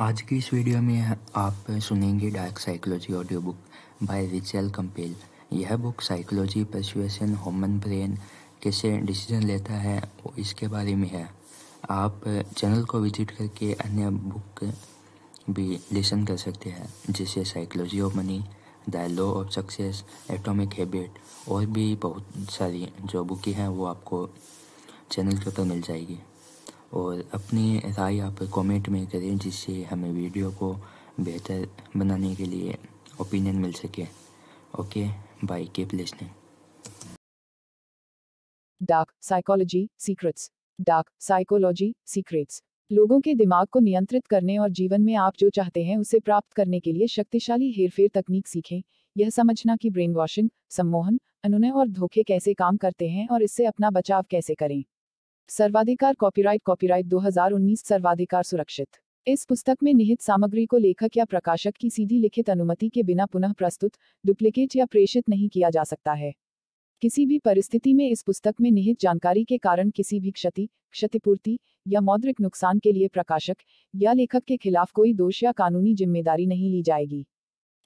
आज की इस वीडियो में आप सुनेंगे dark psychology audio book by Rachel Compel यह book psychology persuasion human brain कैसे डिसीज़न लेता है, वो इसके बारे में है। आप चैनल को विज़िट करके अन्य बुक भी लिसन कर सकते हैं, जैसे psychology of money the law of success atomic habit और भी बहुत सारी जो बुकें हैं, वो आपको चैनल के ऊपर मिल जाएगी। और अपनी राय आप कमेंट में करें जिससे हमें वीडियो को बेहतर बनाने के लिए ओपिनियन मिल सके। Okay bye keep listening dark psychology secrets dark psychology secrets लोगों के दिमाग को नियंत्रित करने और जीवन में आप जो चाहते हैं उसे प्राप्त करने के लिए शक्तिशाली हेरफेर तकनीक सीखें। यह समझना कि ब्रेन वॉशिंग सम्मोहन, अनुनय और धोखे कैसे काम करते हैं और इससे अपना बचाव कैसे करें। सर्वाधिकार कॉपीराइट कॉपीराइट 2019 सर्वाधिकार सुरक्षित। इस पुस्तक में निहित सामग्री को लेखक या प्रकाशक की सीधी लिखित अनुमति के बिना पुनः प्रस्तुत डुप्लीकेट या प्रेषित नहीं किया जा सकता है। किसी भी परिस्थिति में इस पुस्तक में निहित जानकारी के कारण किसी भी क्षति, क्षतिपूर्ति या मौद्रिक नुकसान के लिए प्रकाशक या लेखक के खिलाफ कोई दोष या कानूनी ज़िम्मेदारी नहीं ली जाएगी।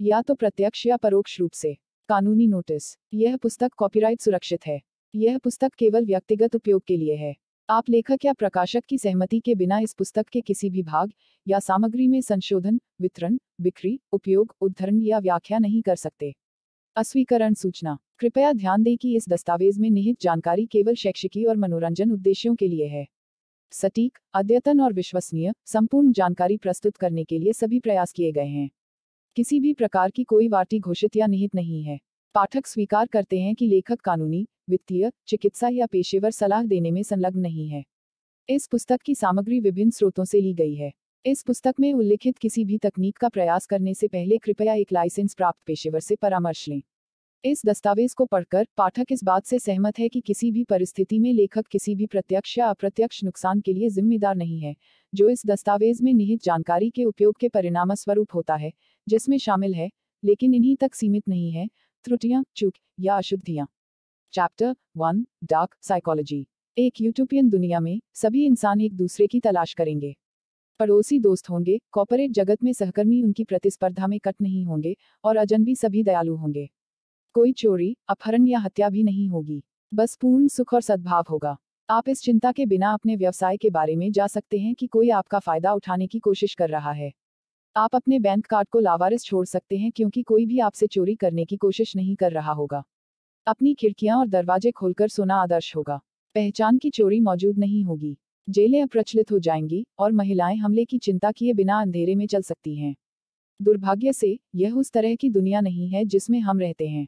या तो प्रत्यक्ष या परोक्ष रूप से। कानूनी नोटिस। यह पुस्तक कॉपीराइट सुरक्षित है। यह पुस्तक केवल व्यक्तिगत उपयोग के लिए है। आप लेखक या प्रकाशक की सहमति के बिना इस पुस्तक के किसी भी भाग या सामग्री में संशोधन, वितरण, बिक्री, उपयोग, उद्धरण या व्याख्या नहीं कर सकते। अस्वीकरण सूचना। कृपया ध्यान दें कि इस दस्तावेज़ में निहित जानकारी केवल शैक्षिकी और मनोरंजन उद्देश्यों के लिए है। सटीक, अद्यतन और विश्वसनीय, संपूर्ण जानकारी प्रस्तुत करने के लिए सभी प्रयास किए गए हैं। किसी भी प्रकार की कोई वार्टी घोषित या निहित नहीं है। पाठक स्वीकार करते हैं कि लेखक कानूनी, वित्तीय, चिकित्सा या पेशेवर सलाह देने में संलग्न नहीं है। इस पुस्तक की सामग्री विभिन्न स्रोतों से ली गई है। इस पुस्तक में उल्लिखित किसी भी तकनीक का प्रयास करने से पहले कृपया एक लाइसेंस प्राप्त पेशेवर से परामर्श लें। इस दस्तावेज़ को पढ़कर पाठक इस बात से सहमत है कि किसी भी परिस्थिति में लेखक किसी भी प्रत्यक्ष या अप्रत्यक्ष नुकसान के लिए जिम्मेदार नहीं है, जो इस दस्तावेज़ में निहित जानकारी के उपयोग के परिणाम स्वरूप होता है, जिसमें शामिल है, लेकिन इन्हीं तक सीमित नहीं है त्रुटियाँ, चूक या अशुद्धियाँ। चैप्टर वन डार्क साइकोलॉजी एक यूटोपियन दुनिया में सभी इंसान एक दूसरे की तलाश करेंगे। पड़ोसी दोस्त होंगे कॉपोरेट जगत में सहकर्मी उनकी प्रतिस्पर्धा में कट नहीं होंगे और अजनबी सभी दयालु होंगे। कोई चोरी, अपहरण या हत्या भी नहीं होगी। बस पूर्ण सुख और सद्भाव होगा। आप इस चिंता के बिना अपने व्यवसाय के बारे में जा सकते हैं कि कोई आपका फ़ायदा उठाने की कोशिश कर रहा है। आप अपने बैंक कार्ड को लावारिस छोड़ सकते हैं क्योंकि कोई भी आपसे चोरी करने की कोशिश नहीं कर रहा होगा। अपनी खिड़कियाँ और दरवाजे खोलकर सोना आदर्श होगा। पहचान की चोरी मौजूद नहीं होगी। जेलें अप्रचलित हो जाएँगी और महिलाएँ हमले की चिंता किए बिना अंधेरे में चल सकती हैं। दुर्भाग्य से, यह उस तरह की दुनिया नहीं है जिसमें हम रहते हैं।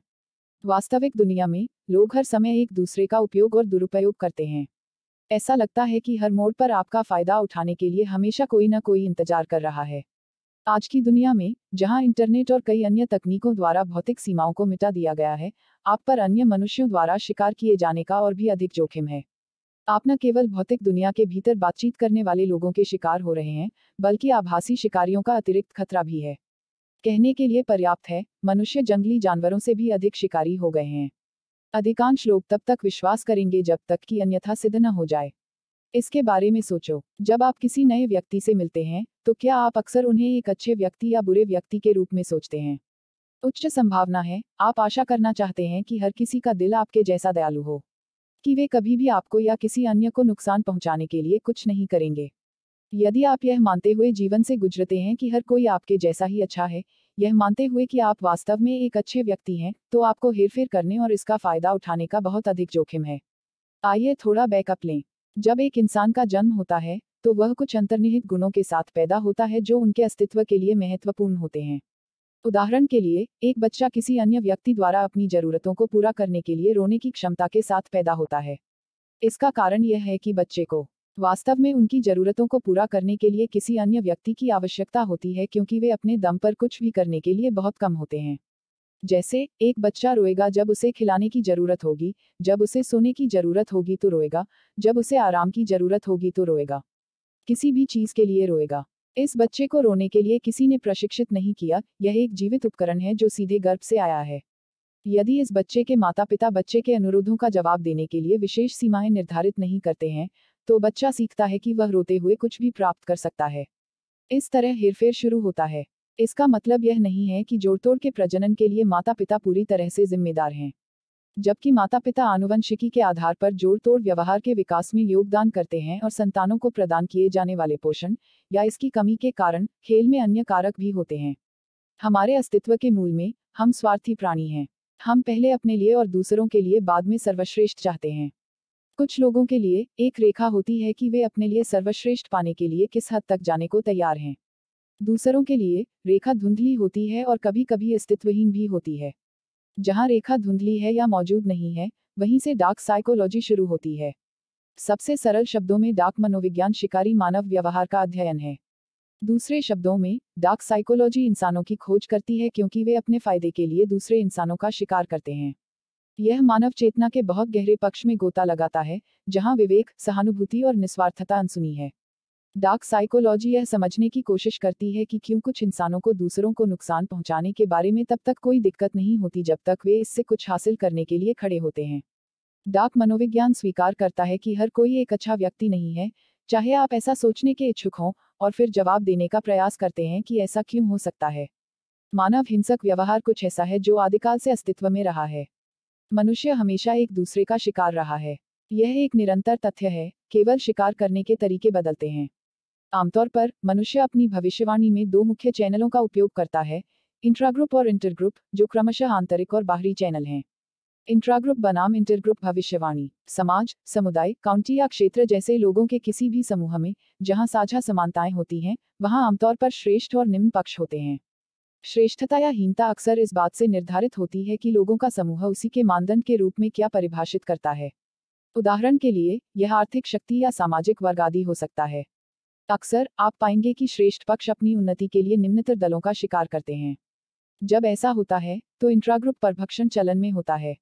वास्तविक दुनिया में, लोग हर समय एक दूसरे का उपयोग और दुरुपयोग करते हैं। ऐसा लगता है कि हर मोड़ पर आपका फ़ायदा उठाने के लिए हमेशा कोई न कोई इंतज़ार कर रहा है। आज की दुनिया में, जहाँ इंटरनेट और कई अन्य तकनीकों द्वारा भौतिक सीमाओं को मिटा दिया गया है, आप पर अन्य मनुष्यों द्वारा शिकार किए जाने का और भी अधिक जोखिम है। आप न केवल भौतिक दुनिया के भीतर बातचीत करने वाले लोगों के शिकार हो रहे हैं, बल्कि आभासी शिकारियों का अतिरिक्त खतरा भी है। कहने के लिए पर्याप्त है, मनुष्य जंगली जानवरों से भी अधिक शिकारी हो गए हैं। अधिकांश लोग तब तक विश्वास करेंगे जब तक कि अन्यथा सिद्ध न हो जाए। इसके बारे में सोचो। जब आप किसी नए व्यक्ति से मिलते हैं तो क्या आप अक्सर उन्हें एक अच्छे व्यक्ति या बुरे व्यक्ति के रूप में सोचते हैं? उच्च संभावना है, आप आशा करना चाहते हैं कि हर किसी का दिल आपके जैसा दयालु हो। कि वे कभी भी आपको या किसी अन्य को नुकसान पहुँचाने के लिए कुछ नहीं करेंगे। यदि आप यह मानते हुए जीवन से गुजरते हैं कि हर कोई आपके जैसा ही अच्छा है, यह मानते हुए कि आप वास्तव में एक अच्छे व्यक्ति हैं तो आपको हेरफेर करने और इसका फ़ायदा उठाने का बहुत अधिक जोखिम है। आइए थोड़ा बैकअप लें। जब एक इंसान का जन्म होता है तो वह कुछ अंतर्निहित गुणों के साथ पैदा होता है जो उनके अस्तित्व के लिए महत्वपूर्ण होते हैं। उदाहरण के लिए, एक बच्चा किसी अन्य व्यक्ति द्वारा अपनी जरूरतों को पूरा करने के लिए रोने की क्षमता के साथ पैदा होता है। इसका कारण यह है कि बच्चे को, वास्तव में उनकी जरूरतों को पूरा करने के लिए किसी अन्य व्यक्ति की आवश्यकता होती है क्योंकि वे अपने दम पर कुछ भी करने के लिए बहुत कम होते हैं। जैसे, एक बच्चा रोएगा जब उसे खिलाने की ज़रूरत होगी, जब उसे सोने की ज़रूरत होगी तो रोएगा, जब उसे आराम की ज़रूरत होगी तो रोएगा। किसी भी चीज़ के लिए रोएगा। इस बच्चे को रोने के लिए किसी ने प्रशिक्षित नहीं किया, यह एक जीवित उपकरण है जो सीधे गर्भ से आया है। यदि इस बच्चे के माता पिता बच्चे के अनुरोधों का जवाब देने के लिए विशेष सीमाएँ निर्धारित नहीं करते हैं तो बच्चा सीखता है कि वह रोते हुए कुछ भी प्राप्त कर सकता है। इस तरह हेरफेर शुरू होता है। इसका मतलब यह नहीं है कि जोड़तोड़ के प्रजनन के लिए माता पिता पूरी तरह से जिम्मेदार हैं, जबकि माता पिता आनुवंशिकी के आधार पर जोड़ तोड़ व्यवहार के विकास में योगदान करते हैं और संतानों को प्रदान किए जाने वाले पोषण या इसकी कमी के कारण खेल में अन्य कारक भी होते हैं। हमारे अस्तित्व के मूल में हम स्वार्थी प्राणी हैं। हम पहले अपने लिए और दूसरों के लिए बाद में सर्वश्रेष्ठ चाहते हैं। कुछ लोगों के लिए एक रेखा होती है कि वे अपने लिए सर्वश्रेष्ठ पाने के लिए किस हद तक जाने को तैयार हैं। दूसरों के लिए रेखा धुंधली होती है और कभी कभी अस्तित्वहीन भी होती है। जहाँ रेखा धुंधली है या मौजूद नहीं है, वहीं से डार्क साइकोलॉजी शुरू होती है। सबसे सरल शब्दों में डार्क मनोविज्ञान शिकारी मानव व्यवहार का अध्ययन है। दूसरे शब्दों में, डार्क साइकोलॉजी इंसानों की खोज करती है क्योंकि वे अपने फ़ायदे के लिए दूसरे इंसानों का शिकार करते हैं। यह मानव चेतना के बहुत गहरे पक्ष में गोता लगाता है, जहाँ विवेक, सहानुभूति और निस्वार्थता अनसुनी है। डार्क साइकोलॉजी यह समझने की कोशिश करती है कि क्यों कुछ इंसानों को दूसरों को नुकसान पहुँचाने के बारे में तब तक कोई दिक्कत नहीं होती जब तक वे इससे कुछ हासिल करने के लिए खड़े होते हैं। डार्क मनोविज्ञान स्वीकार करता है कि हर कोई एक अच्छा व्यक्ति नहीं है, चाहे आप ऐसा सोचने के इच्छुक हों और फिर जवाब देने का प्रयास करते हैं कि ऐसा क्यों हो सकता है। मानव हिंसक व्यवहार कुछ ऐसा है जो आदिकाल से अस्तित्व में रहा है। मनुष्य हमेशा एक दूसरे का शिकार रहा है। यह एक निरंतर तथ्य है, केवल शिकार करने के तरीके बदलते हैं। आमतौर पर, मनुष्य अपनी भविष्यवाणी में दो मुख्य चैनलों का उपयोग करता है, इंट्राग्रुप और इंटरग्रुप, जो क्रमशः आंतरिक और बाहरी चैनल हैं। इंट्राग्रुप बनाम इंटरग्रुप भविष्यवाणी, समाज, समुदाय काउंटी या क्षेत्र जैसे लोगों के किसी भी समूह में, जहाँ साझा समानताएँ होती हैं, वहाँ आमतौर पर श्रेष्ठ और निम्न पक्ष होते हैं। श्रेष्ठता या हीनता अक्सर इस बात से निर्धारित होती है कि लोगों का समूह उसी के मानदंड के रूप में क्या परिभाषित करता है। उदाहरण के लिए, यह आर्थिक शक्ति या सामाजिक वर्ग आदि हो सकता है। अक्सर आप पाएँगे कि श्रेष्ठ पक्ष अपनी उन्नति के लिए निम्नतर दलों का शिकार करते हैं। जब ऐसा होता है तो इंट्राग्रुप परभक्षण चलन में होता है।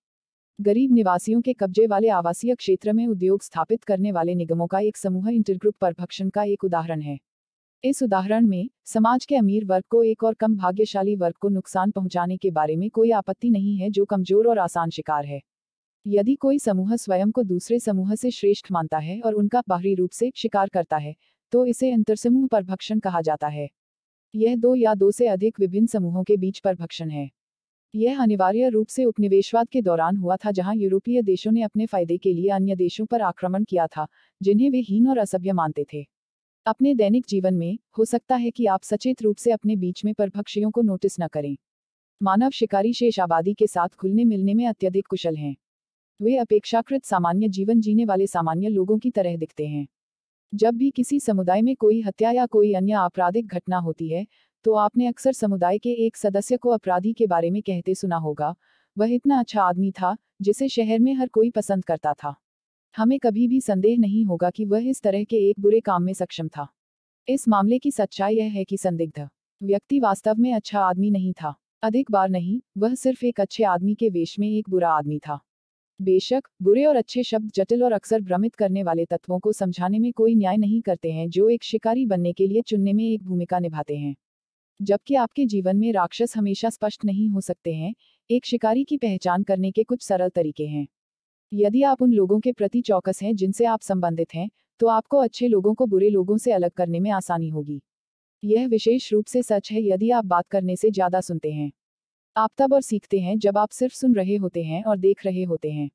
गरीब निवासियों के कब्जे वाले आवासीय क्षेत्र में उद्योग स्थापित करने वाले निगमों का एक समूह इंटरग्रुप परभक्षण का एक उदाहरण है। इस उदाहरण में, समाज के अमीर वर्ग को एक और कम भाग्यशाली वर्ग को नुकसान पहुँचाने के बारे में कोई आपत्ति नहीं है जो कमज़ोर और आसान शिकार है। यदि कोई समूह स्वयं को दूसरे समूह से श्रेष्ठ मानता है और उनका बाहरी रूप से शिकार करता है तो इसे अंतरसमूह परभक्षण कहा जाता है। यह दो या दो से अधिक विभिन्न समूहों के बीच परभक्षण है। यह अनिवार्य रूप से उपनिवेशवाद के दौरान हुआ था जहाँ यूरोपीय देशों ने अपने फ़ायदे के लिए अन्य देशों पर आक्रमण किया था, जिन्हें वे हीन और असभ्य मानते थे। अपने दैनिक जीवन में, हो सकता है कि आप सचेत रूप से अपने बीच में परभक्षियों को नोटिस न करें। मानव शिकारी शेष आबादी के साथ खुलने मिलने में अत्यधिक कुशल हैं। वे अपेक्षाकृत सामान्य जीवन जीने वाले सामान्य लोगों की तरह दिखते हैं। जब भी किसी समुदाय में कोई हत्या या कोई अन्य आपराधिक घटना होती है तो आपने अक्सर समुदाय के एक सदस्य को अपराधी के बारे में कहते सुना होगा। वह इतना अच्छा आदमी था, जिसे शहर में हर कोई पसंद करता था। हमें कभी भी संदेह नहीं होगा कि वह इस तरह के एक बुरे काम में सक्षम था। इस मामले की सच्चाई यह है कि संदिग्ध व्यक्ति वास्तव में अच्छा आदमी नहीं था। अधिक बार नहीं, वह सिर्फ़ एक अच्छे आदमी के वेश में एक बुरा आदमी था। बेशक, बुरे और अच्छे शब्द जटिल और अक्सर भ्रमित करने वाले तत्वों को समझाने में कोई न्याय नहीं करते हैं जो एक शिकारी बनने के लिए चुनने में एक भूमिका निभाते हैं। जबकि आपके जीवन में राक्षस हमेशा स्पष्ट नहीं हो सकते हैं, एक शिकारी की पहचान करने के कुछ सरल तरीके हैं। यदि आप उन लोगों के प्रति चौकस हैं जिनसे आप संबंधित हैं तो आपको अच्छे लोगों को बुरे लोगों से अलग करने में आसानी होगी। यह विशेष रूप से सच है यदि आप बात करने से ज़्यादा सुनते हैं। आप तब और सीखते हैं जब आप सिर्फ़ सुन रहे होते हैं और देख रहे होते हैं।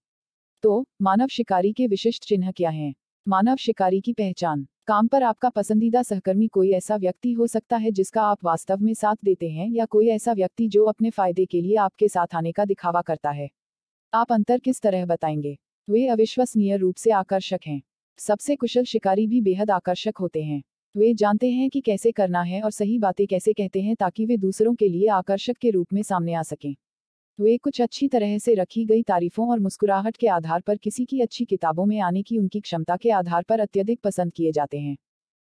तो मानव शिकारी के विशिष्ट चिन्ह क्या हैं? मानव शिकारी की पहचान। काम पर आपका पसंदीदा सहकर्मी कोई ऐसा व्यक्ति हो सकता है जिसका आप वास्तव में साथ देते हैं या कोई ऐसा व्यक्ति जो अपने फ़ायदे के लिए आपके साथ आने का दिखावा करता है। आप अंतर किस तरह बताएँगे? वे अविश्वसनीय रूप से आकर्षक हैं। सबसे कुशल शिकारी भी बेहद आकर्षक होते हैं। वे जानते हैं कि कैसे करना है और सही बातें कैसे कहते हैं ताकि वे दूसरों के लिए आकर्षक के रूप में सामने आ सकें। वे कुछ अच्छी तरह से रखी गई तारीफों और मुस्कुराहट के आधार पर किसी की अच्छी किताबों में आने की उनकी क्षमता के आधार पर अत्यधिक पसंद किए जाते हैं।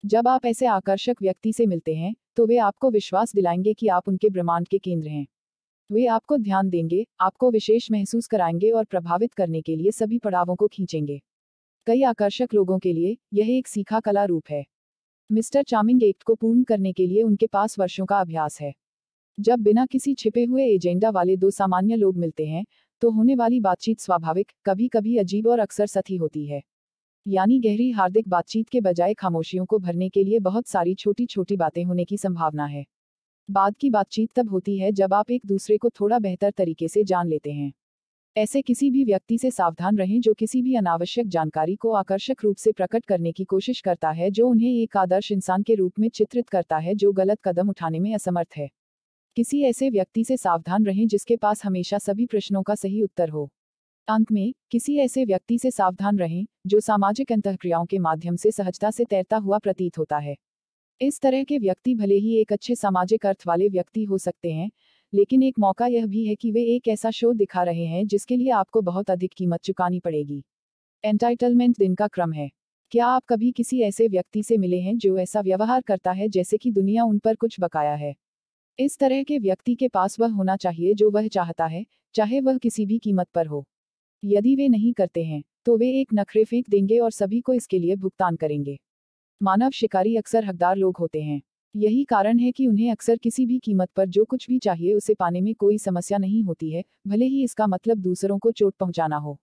जब आप ऐसे आकर्षक व्यक्ति से मिलते हैं तो वे आपको विश्वास दिलाएँगे कि आप उनके ब्रह्मांड के केंद्र हैं। वे आपको ध्यान देंगे, आपको विशेष महसूस कराएँगे और प्रभावित करने के लिए सभी पड़ावों को खींचेंगे। कई आकर्षक लोगों के लिए, यह एक सीखा कला रूप है। मिस्टर चामिंग एक्ट को पूर्ण करने के लिए उनके पास वर्षों का अभ्यास है। जब बिना किसी छिपे हुए एजेंडा वाले दो सामान्य लोग मिलते हैं तो होने वाली बातचीत स्वाभाविक कभी कभी अजीब और अक्सर सती होती है। यानी गहरी हार्दिक बातचीत के बजाय खामोशियों को भरने के लिए बहुत सारी छोटी छोटी बातें होने की संभावना है। बाद की बातचीत तब होती है जब आप एक दूसरे को थोड़ा बेहतर तरीके से जान लेते हैं। ऐसे किसी भी व्यक्ति से सावधान रहें जो किसी भी अनावश्यक जानकारी को आकर्षक रूप से प्रकट करने की कोशिश करता है, जो उन्हें एक आदर्श इंसान के रूप में चित्रित करता है, जो गलत कदम उठाने में असमर्थ है। किसी ऐसे व्यक्ति से सावधान रहें जिसके पास हमेशा सभी प्रश्नों का सही उत्तर हो। अंत में, किसी ऐसे व्यक्ति से सावधान रहें, जो सामाजिक अंतक्रियाओं के माध्यम से सहजता से तैरता हुआ प्रतीत होता है। इस तरह के व्यक्ति भले ही एक अच्छे सामाजिक अर्थ वाले व्यक्ति हो सकते हैं लेकिन एक मौका यह भी है कि वे एक ऐसा शो दिखा रहे हैं जिसके लिए आपको बहुत अधिक कीमत चुकानी पड़ेगी। एंटाइटलमेंट दिन का क्रम है। क्या आप कभी किसी ऐसे व्यक्ति से मिले हैं जो ऐसा व्यवहार करता है जैसे कि दुनिया उन पर कुछ बकाया है? इस तरह के व्यक्ति के पास वह होना चाहिए जो वह चाहता है, चाहे वह किसी भी कीमत पर हो। यदि वे नहीं करते हैं तो वे एक नखरे फेंक देंगे और सभी को इसके लिए भुगतान करेंगे। मानव शिकारी अक्सर हकदार लोग होते हैं। यही कारण है कि उन्हें अक्सर किसी भी कीमत पर जो कुछ भी चाहिए उसे पाने में कोई समस्या नहीं होती है, भले ही इसका मतलब दूसरों को चोट पहुंचाना हो।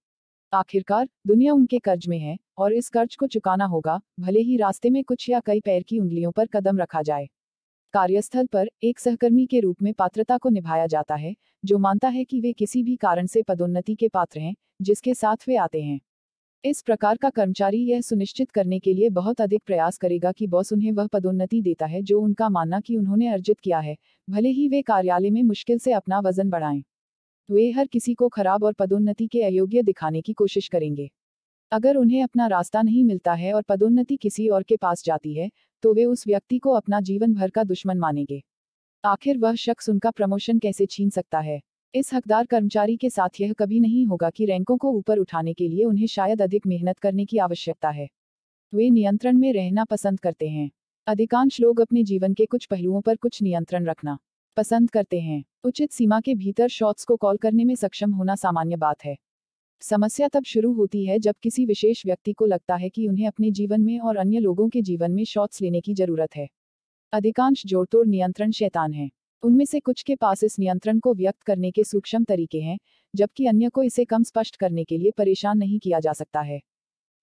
आखिरकार, दुनिया उनके कर्ज में है, और इस कर्ज को चुकाना होगा, भले ही रास्ते में कुछ या कई पैर की उंगलियों पर कदम रखा जाए। कार्यस्थल पर एक सहकर्मी के रूप में पात्रता को निभाया जाता है, जो मानता है कि वे किसी भी कारण से पदोन्नति के पात्र हैं, जिसके साथ वे आते हैं। इस प्रकार का कर्मचारी यह सुनिश्चित करने के लिए बहुत अधिक प्रयास करेगा कि बॉस उन्हें वह पदोन्नति देता है जो उनका मानना कि उन्होंने अर्जित किया है, भले ही वे कार्यालय में मुश्किल से अपना वज़न बढ़ाएँ। वे हर किसी को खराब और पदोन्नति के अयोग्य दिखाने की कोशिश करेंगे। अगर उन्हें अपना रास्ता नहीं मिलता है और पदोन्नति किसी और के पास जाती है तो वे उस व्यक्ति को अपना जीवन भर का दुश्मन मानेंगे। आखिर वह शख्स उनका प्रमोशन कैसे छीन सकता है? इस हकदार कर्मचारी के साथ यह कभी नहीं होगा कि रैंकों को ऊपर उठाने के लिए उन्हें शायद अधिक मेहनत करने की आवश्यकता है। वे नियंत्रण में रहना पसंद करते हैं। अधिकांश लोग अपने जीवन के कुछ पहलुओं पर कुछ नियंत्रण रखना पसंद करते हैं। उचित सीमा के भीतर शॉट्स को कॉल करने में सक्षम होना सामान्य बात है। समस्या तब शुरू होती है जब किसी विशेष व्यक्ति को लगता है कि उन्हें अपने जीवन में और अन्य लोगों के जीवन में शॉट्स लेने की ज़रूरत है। अधिकांश जोड़तोड़ नियंत्रण शैतान है। उनमें से कुछ के पास इस नियंत्रण को व्यक्त करने के सूक्ष्म तरीके हैं, जबकि अन्य को इसे कम स्पष्ट करने के लिए परेशान नहीं किया जा सकता है।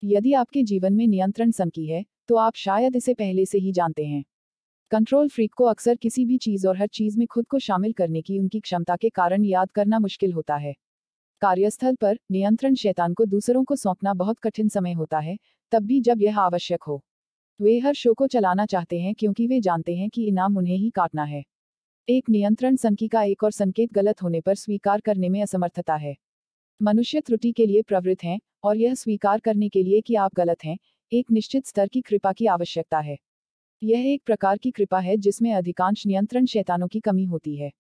यदि आपके जीवन में नियंत्रण समकी है तो आप शायद इसे पहले से ही जानते हैं। कंट्रोल फ्रीक को अक्सर किसी भी चीज़ और हर चीज़ में खुद को शामिल करने की उनकी क्षमता के कारण याद करना मुश्किल होता है। कार्यस्थल पर नियंत्रण शैतान को दूसरों को सौंपना बहुत कठिन समय होता है, तब भी जब यह आवश्यक हो। वे हर शो को चलाना चाहते हैं क्योंकि वे जानते हैं कि इनाम उन्हें ही काटना है। एक नियंत्रण संकी का एक और संकेत गलत होने पर स्वीकार करने में असमर्थता है। मनुष्य त्रुटि के लिए प्रवृत्त हैं, और यह स्वीकार करने के लिए कि आप गलत हैं, एक निश्चित स्तर की कृपा की आवश्यकता है। यह एक प्रकार की कृपा है जिसमें अधिकांश नियंत्रण शैतानों की कमी होती है।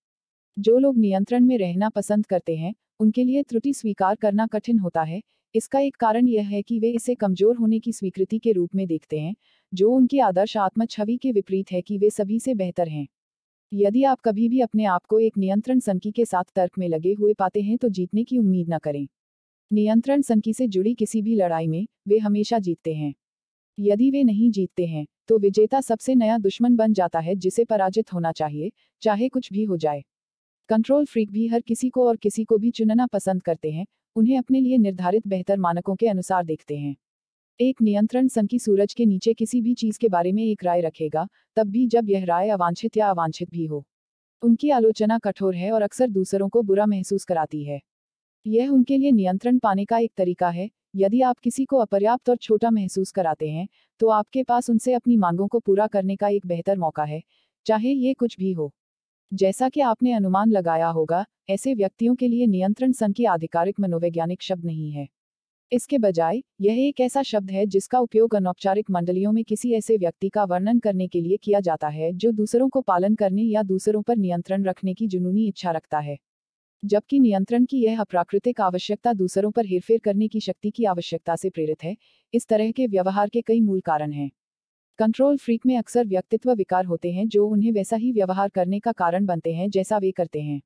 जो लोग नियंत्रण में रहना पसंद करते हैं, उनके लिए त्रुटि स्वीकार करना कठिन होता है। इसका एक कारण यह है कि वे इसे कमज़ोर होने की स्वीकृति के रूप में देखते हैं, जो उनकी आदर्श आत्म छवि के विपरीत है कि वे सभी से बेहतर हैं। यदि आप कभी भी अपने आप को एक नियंत्रण संकी के साथ तर्क में लगे हुए पाते हैं तो जीतने की उम्मीद न करें। नियंत्रण संकी से जुड़ी किसी भी लड़ाई में वे हमेशा जीतते हैं। यदि वे नहीं जीतते हैं तो विजेता सबसे नया दुश्मन बन जाता है जिसे पराजित होना चाहिए, चाहे कुछ भी हो जाए। कंट्रोल फ्रीक भी हर किसी को और किसी को भी चुनना पसंद करते हैं, उन्हें अपने लिए निर्धारित बेहतर मानकों के अनुसार देखते हैं। एक नियंत्रण संकी सूरज के नीचे किसी भी चीज़ के बारे में एक राय रखेगा, तब भी जब यह राय अवांछित या अवांछित भी हो। उनकी आलोचना कठोर है और अक्सर दूसरों को बुरा महसूस कराती है। यह उनके लिए नियंत्रण पाने का एक तरीका है, यदि आप किसी को अपर्याप्त और छोटा महसूस कराते हैं तो आपके पास उनसे अपनी मांगों को पूरा करने का एक बेहतर मौका है, चाहे ये कुछ भी हो। जैसा कि आपने अनुमान लगाया होगा, ऐसे व्यक्तियों के लिए नियंत्रण संख्या आधिकारिक मनोवैज्ञानिक शब्द नहीं है। इसके बजाय, यह एक ऐसा शब्द है जिसका उपयोग अनौपचारिक मंडलियों में किसी ऐसे व्यक्ति का वर्णन करने के लिए किया जाता है जो दूसरों को पालन करने या दूसरों पर नियंत्रण रखने की जुनूनी इच्छा रखता है। जबकि नियंत्रण की यह अप्राकृतिक आवश्यकता दूसरों पर हेरफेर करने की शक्ति की आवश्यकता से प्रेरित है, इस तरह के व्यवहार के कई मूल कारण हैं। कंट्रोल फ्रीक में अक्सर व्यक्तित्व विकार होते हैं जो उन्हें वैसा ही व्यवहार करने का कारण बनते हैं जैसा वे करते हैं।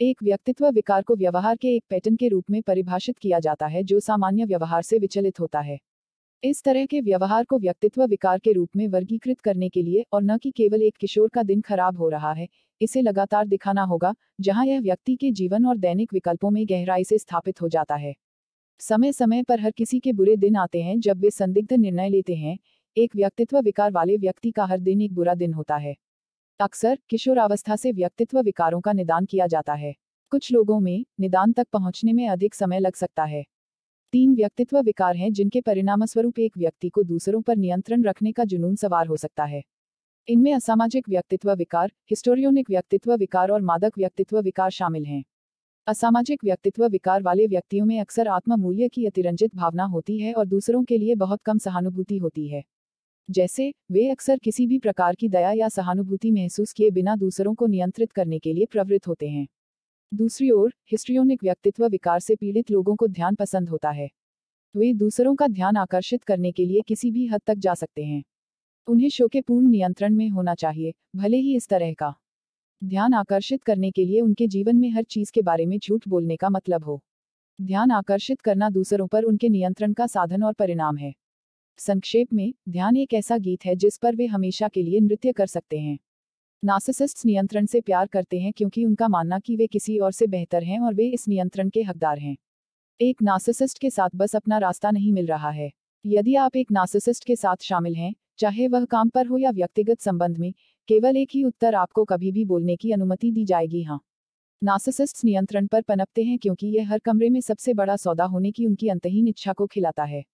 एक व्यक्तित्व विकार को व्यवहार के एक पैटर्न के रूप में परिभाषित किया जाता है जो सामान्य व्यवहार से विचलित होता है। इस तरह के व्यवहार को व्यक्तित्व विकार के रूप में वर्गीकृत करने के लिए और न कि केवल एक किशोर का दिन खराब हो रहा है, इसे लगातार दिखाना होगा, जहाँ यह व्यक्ति के जीवन और दैनिक विकल्पों में गहराई से स्थापित हो जाता है। समय समय पर हर किसी के बुरे दिन आते हैं जब वे संदिग्ध निर्णय लेते हैं। एक व्यक्तित्व विकार वाले व्यक्ति का हर दिन एक बुरा दिन होता है। अक्सर किशोरावस्था से व्यक्तित्व विकारों का निदान किया जाता है। कुछ लोगों में निदान तक पहुँचने में अधिक समय लग सकता है। तीन व्यक्तित्व विकार हैं जिनके परिणामस्वरूप एक व्यक्ति को दूसरों पर नियंत्रण रखने का जुनून सवार हो सकता है। इनमें असामाजिक व्यक्तित्व विकार, हिस्टोरियोनिक व्यक्तित्व विकार और मादक व्यक्तित्व विकार शामिल हैं। असामाजिक व्यक्तित्व विकार वाले व्यक्तियों में अक्सर आत्म मूल्य की अतिरंजित भावना होती है और दूसरों के लिए बहुत कम सहानुभूति होती है। जैसे वे अक्सर किसी भी प्रकार की दया या सहानुभूति महसूस किए बिना दूसरों को नियंत्रित करने के लिए प्रवृत्त होते हैं। दूसरी ओर, हिस्ट्रियोनिक व्यक्तित्व विकार से पीड़ित लोगों को ध्यान पसंद होता है। वे दूसरों का ध्यान आकर्षित करने के लिए किसी भी हद तक जा सकते हैं। उन्हें शो के पूर्ण नियंत्रण में होना चाहिए, भले ही इस तरह का ध्यान आकर्षित करने के लिए उनके जीवन में हर चीज़ के बारे में झूठ बोलने का मतलब हो। ध्यान आकर्षित करना दूसरों पर उनके नियंत्रण का साधन और परिणाम है। संक्षेप में, ध्यान एक ऐसा गीत है जिस पर वे हमेशा के लिए नृत्य कर सकते हैं। नार्सिसिस्ट्स नियंत्रण से प्यार करते हैं क्योंकि उनका मानना कि वे किसी और से बेहतर हैं और वे इस नियंत्रण के हकदार हैं। एक नार्सिसिस्ट के साथ बस अपना रास्ता नहीं मिल रहा है। यदि आप एक नार्सिसिस्ट के साथ शामिल हैं, चाहे वह काम पर हो या व्यक्तिगत संबंध में, केवल एक ही उत्तर आपको कभी भी बोलने की अनुमति दी जाएगी हाँ। नार्सिसिस्ट्स नियंत्रण पर पनपते हैं क्योंकि यह हर कमरे में सबसे बड़ा सौदा होने की उनकी अंतहीन इच्छा को खिलाता है।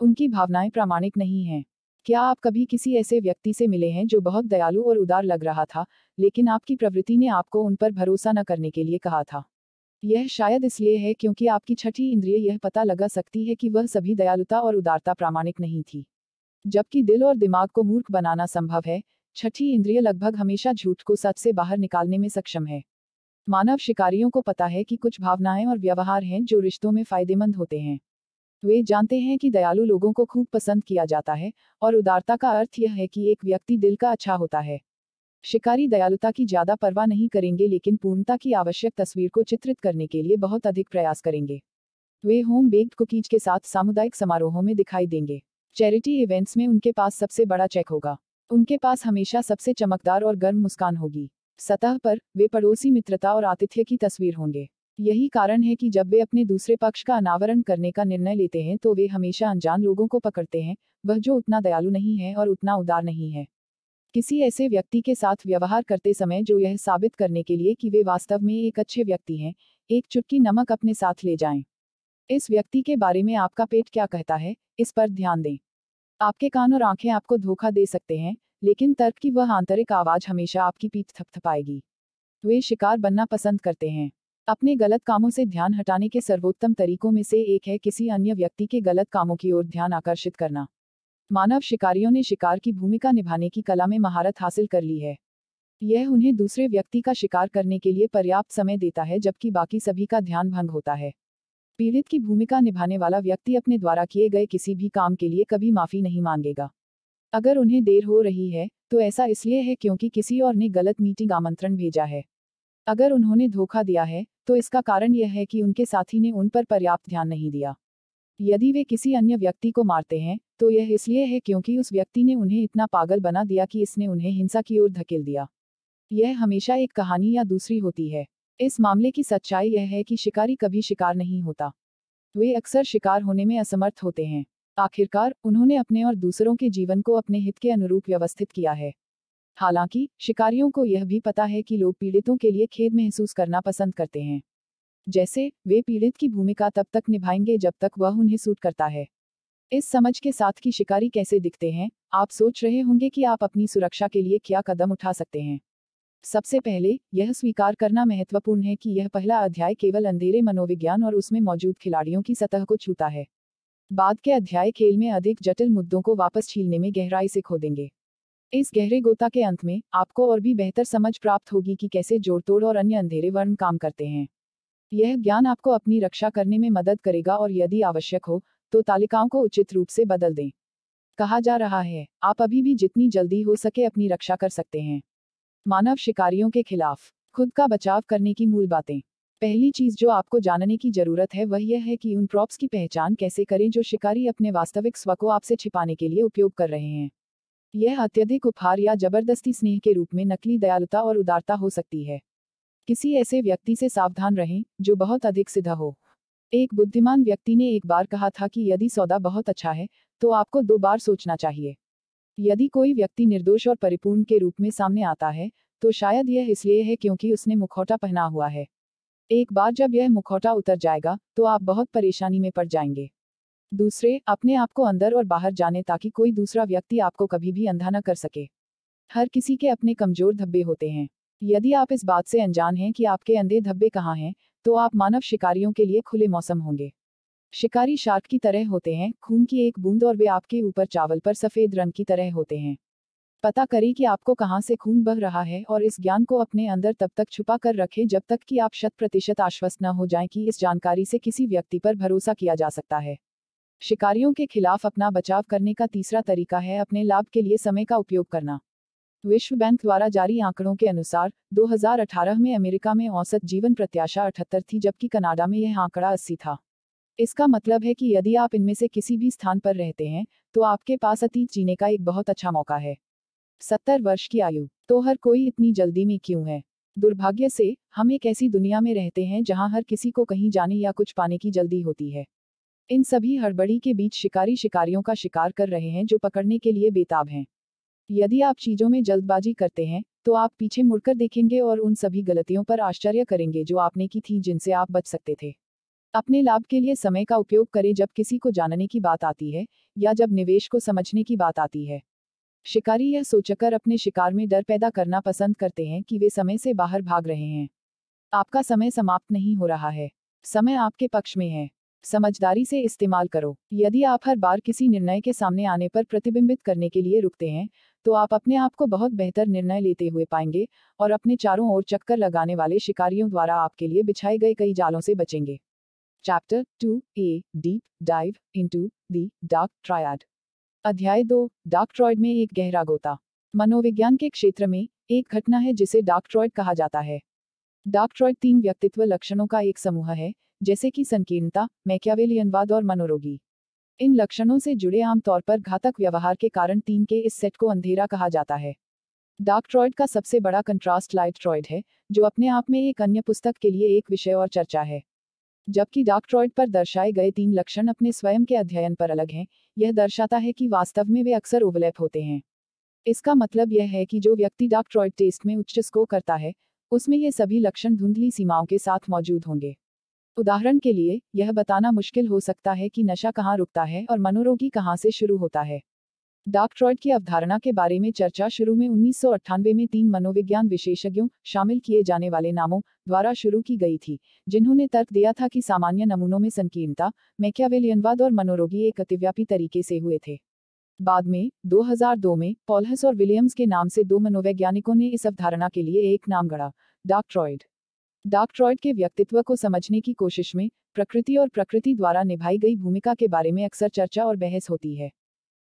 उनकी भावनाएँ प्रामाणिक नहीं हैं। क्या आप कभी किसी ऐसे व्यक्ति से मिले हैं जो बहुत दयालु और उदार लग रहा था, लेकिन आपकी प्रवृत्ति ने आपको उन पर भरोसा न करने के लिए कहा था? यह शायद इसलिए है क्योंकि आपकी छठी इंद्रिय यह पता लगा सकती है कि वह सभी दयालुता और उदारता प्रामाणिक नहीं थी। जबकि दिल और दिमाग को मूर्ख बनाना संभव है, छठी इंद्रिय लगभग हमेशा झूठ को सच से बाहर निकालने में सक्षम है। मानव शिकारियों को पता है कि कुछ भावनाएँ और व्यवहार हैं जो रिश्तों में फ़ायदेमंद होते हैं। वे जानते हैं कि दयालु लोगों को खूब पसंद किया जाता है, और उदारता का अर्थ यह है कि एक व्यक्ति दिल का अच्छा होता है। शिकारी दयालुता की ज़्यादा परवाह नहीं करेंगे, लेकिन पूर्णता की आवश्यक तस्वीर को चित्रित करने के लिए बहुत अधिक प्रयास करेंगे। वे होम बेक्ड कुकीज के साथ सामुदायिक समारोहों में दिखाई देंगे। चैरिटी इवेंट्स में उनके पास सबसे बड़ा चेक होगा। उनके पास हमेशा सबसे चमकदार और गर्म मुस्कान होगी। सतह पर वे पड़ोसी मित्रता और आतिथ्य की तस्वीर होंगे। यही कारण है कि जब वे अपने दूसरे पक्ष का अनावरण करने का निर्णय लेते हैं तो वे हमेशा अनजान लोगों को पकड़ते हैं, वह जो उतना दयालु नहीं है और उतना उदार नहीं है। किसी ऐसे व्यक्ति के साथ व्यवहार करते समय जो यह साबित करने के लिए कि वे वास्तव में एक अच्छे व्यक्ति हैं, एक चुटकी नमक अपने साथ ले जाएँ। इस व्यक्ति के बारे में आपका पेट क्या कहता है, इस पर ध्यान दें। आपके कान और आँखें आपको धोखा दे सकते हैं, लेकिन तर्क की वह आंतरिक आवाज़ हमेशा आपकी पीठ थपथपाएगी। वे शिकार बनना पसंद करते हैं। अपने गलत कामों से ध्यान हटाने के सर्वोत्तम तरीकों में से एक है किसी अन्य व्यक्ति के गलत कामों की ओर ध्यान आकर्षित करना। मानव शिकारियों ने शिकार की भूमिका निभाने की कला में महारत हासिल कर ली है। यह उन्हें दूसरे व्यक्ति का शिकार करने के लिए पर्याप्त समय देता है जबकि बाकी सभी का ध्यान भंग होता है। पीड़ित की भूमिका निभाने वाला व्यक्ति अपने द्वारा किए गए किसी भी काम के लिए कभी माफ़ी नहीं मांगेगा। अगर उन्हें देर हो रही है तो ऐसा इसलिए है क्योंकि किसी और ने गलत मीटिंग आमंत्रण भेजा है। अगर उन्होंने धोखा दिया है तो इसका कारण यह है कि उनके साथी ने उन पर पर्याप्त ध्यान नहीं दिया। यदि वे किसी अन्य व्यक्ति को मारते हैं तो यह इसलिए है क्योंकि उस व्यक्ति ने उन्हें इतना पागल बना दिया कि इसने उन्हें हिंसा की ओर धकेल दिया। यह हमेशा एक कहानी या दूसरी होती है। इस मामले की सच्चाई यह है कि शिकारी कभी शिकार नहीं होता। वे अक्सर शिकार होने में असमर्थ होते हैं। आखिरकार, उन्होंने अपने और दूसरों के जीवन को अपने हित के अनुरूप व्यवस्थित किया है। हालाँकि, शिकारियों को यह भी पता है कि लोग पीड़ितों के लिए खेद महसूस करना पसंद करते हैं। जैसे, वे पीड़ित की भूमिका तब तक निभाएँगे जब तक वह उन्हें सूट करता है। इस समझ के साथ कि शिकारी कैसे दिखते हैं, आप सोच रहे होंगे कि आप अपनी सुरक्षा के लिए क्या कदम उठा सकते हैं। सबसे पहले, यह स्वीकार करना महत्वपूर्ण है कि यह पहला अध्याय केवल अंधेरे मनोविज्ञान और उसमें मौजूद खिलाड़ियों की सतह को छूता है। बाद के अध्याय खेल में अधिक जटिल मुद्दों को वापस छीलने में गहराई से खोदेंगे इस गहरे गोता के अंत में, आपको और भी बेहतर समझ प्राप्त होगी कि कैसे जोड़तोड़ और अन्य अंधेरे वर्ण काम करते हैं। यह ज्ञान आपको अपनी रक्षा करने में मदद करेगा और यदि आवश्यक हो तो तालिकाओं को उचित रूप से बदल दें। कहा जा रहा है, आप अभी भी जितनी जल्दी हो सके अपनी रक्षा कर सकते हैं। मानव शिकारियों के खिलाफ, खुद का बचाव करने की मूल बातें। पहली चीज़ जो आपको जानने की ज़रूरत है, वह यह है कि उन प्रॉप्स की पहचान कैसे करें जो शिकारी अपने वास्तविक स्व को आपसे छिपाने के लिए उपयोग कर रहे हैं। यह अत्यधिक उपहार या ज़बरदस्ती स्नेह के रूप में नकली दयालुता और उदारता हो सकती है। किसी ऐसे व्यक्ति से सावधान रहें, जो बहुत अधिक सिद्ध हो। एक बुद्धिमान व्यक्ति ने एक बार कहा था कि यदि सौदा बहुत अच्छा है तो आपको दो बार सोचना चाहिए। यदि कोई व्यक्ति निर्दोष और परिपूर्ण के रूप में सामने आता है तो शायद यह इसलिए है क्योंकि उसने मुखौटा पहना हुआ है। एक बार जब यह मुखौटा उतर जाएगा तो आप बहुत परेशानी में पड़ जाएँगे। दूसरे, अपने आप को अंदर और बाहर जाने ताकि कोई दूसरा व्यक्ति आपको कभी भी अंधा न कर सके। हर किसी के अपने कमज़ोर धब्बे होते हैं। यदि आप इस बात से अनजान हैं कि आपके अंधे धब्बे कहाँ हैं तो आप मानव शिकारियों के लिए खुले मौसम होंगे। शिकारी शार्क की तरह होते हैं, खून की एक बूंद और वे आपके ऊपर चावल पर सफ़ेद रंग की तरह होते हैं। पता करें कि आपको कहाँ से खून बह रहा है और इस ज्ञान को अपने अंदर तब तक छुपा कर रखें जब तक कि आप शत प्रतिशत आश्वस्त न हो जाएँ कि इस जानकारी से किसी व्यक्ति पर भरोसा किया जा सकता है। शिकारियों के खिलाफ अपना बचाव करने का तीसरा तरीका है अपने लाभ के लिए समय का उपयोग करना। विश्व बैंक द्वारा जारी आंकड़ों के अनुसार 2018 में अमेरिका में औसत जीवन प्रत्याशा अठहत्तर थी जबकि कनाडा में यह आंकड़ा 80 था। इसका मतलब है कि यदि आप इनमें से किसी भी स्थान पर रहते हैं तो आपके पास अतीत जीने का एक बहुत अच्छा मौका है। सत्तर वर्ष की आयु तो हर कोई इतनी जल्दी में क्यों है? दुर्भाग्य से, हम एक ऐसी दुनिया में रहते हैं जहाँ हर किसी को कहीं जाने या कुछ पाने की जल्दी होती है। इन सभी हड़बड़ी के बीच शिकारी शिकारियों का शिकार कर रहे हैं जो पकड़ने के लिए बेताब हैं। यदि आप चीज़ों में जल्दबाजी करते हैं तो आप पीछे मुड़कर देखेंगे और उन सभी गलतियों पर आश्चर्य करेंगे जो आपने की थी जिनसे आप बच सकते थे। अपने लाभ के लिए समय का उपयोग करें जब किसी को जानने की बात आती है, या जब निवेश को समझने की बात आती है। शिकारी यह सोचकर अपने शिकार में डर पैदा करना पसंद करते हैं कि वे समय से बाहर भाग रहे हैं। आपका समय समाप्त नहीं हो रहा है। समय आपके पक्ष में है। समझदारी से इस्तेमाल करो। यदि आप हर बार किसी निर्णय के सामने आने पर प्रतिबिंबित करने के लिए रुकते हैं तो आप अपने आप को बहुत बेहतर निर्णय लेते हुए पाएँगे और अपने चारों ओर चक्कर लगाने वाले शिकारियों द्वारा आपके लिए बिछाए गए कई जालों से बचेंगे। Chapter two a deep dive into the dark triad अध्याय दो डार्क ट्रॉयड में एक गहरा गोता। मनोविज्ञान के क्षेत्र में एक घटना है जिसे डार्क ट्रॉयड कहा जाता है। डार्क ट्रॉयड तीन व्यक्तित्व लक्षणों का एक समूह है जैसे कि संकीर्णता, मैक्यावेलियनवाद और मनोरोगी। इन लक्षणों से जुड़े आमतौर पर घातक व्यवहार के कारण तीन के इस सेट को अंधेरा कहा जाता है। डार्क ट्रॉयड का सबसे बड़ा कंट्रास्ट लाइट ट्रॉयड है, जो अपने आप में एक अन्य पुस्तक के लिए एक विषय और चर्चा है। जबकि डार्क ट्रॉयड पर दर्शाए गए तीन लक्षण अपने स्वयं के अध्ययन पर अलग हैं, यह दर्शाता है कि वास्तव में वे अक्सर ओवरलैप होते हैं। इसका मतलब यह है कि जो व्यक्ति डार्क ट्रॉयड टेस्ट में उच्च स्कोर करता है, उसमें ये सभी लक्षण धुंधली सीमाओं के साथ मौजूद होंगे। उदाहरण के लिए, यह बताना मुश्किल हो सकता है कि नशा कहाँ रुकता है और मनोरोगी कहाँ से शुरू होता है। डार्क ट्रॉयड की अवधारणा के बारे में चर्चा शुरू में उन्नीस सौ अट्ठानबे में तीन मनोविज्ञान विशेषज्ञों, शामिल किए जाने वाले नामों, द्वारा शुरू की गई थी, जिन्होंने तर्क दिया था कि सामान्य नमूनों में संकीर्णता, मैक्यावेलियनवाद और मनोरोगी एक अतिव्यापी तरीके से हुए थे। बाद में 2002 में, पॉलहस और विलियम्स के नाम से दो मनोवैज्ञानिकों ने इस अवधारणा के लिए एक नाम गढ़ा डार्क डार्क ट्रॉयड के व्यक्तित्व को समझने की कोशिश में प्रकृति और प्रकृति द्वारा निभाई गई भूमिका के बारे में अक्सर चर्चा और बहस होती है।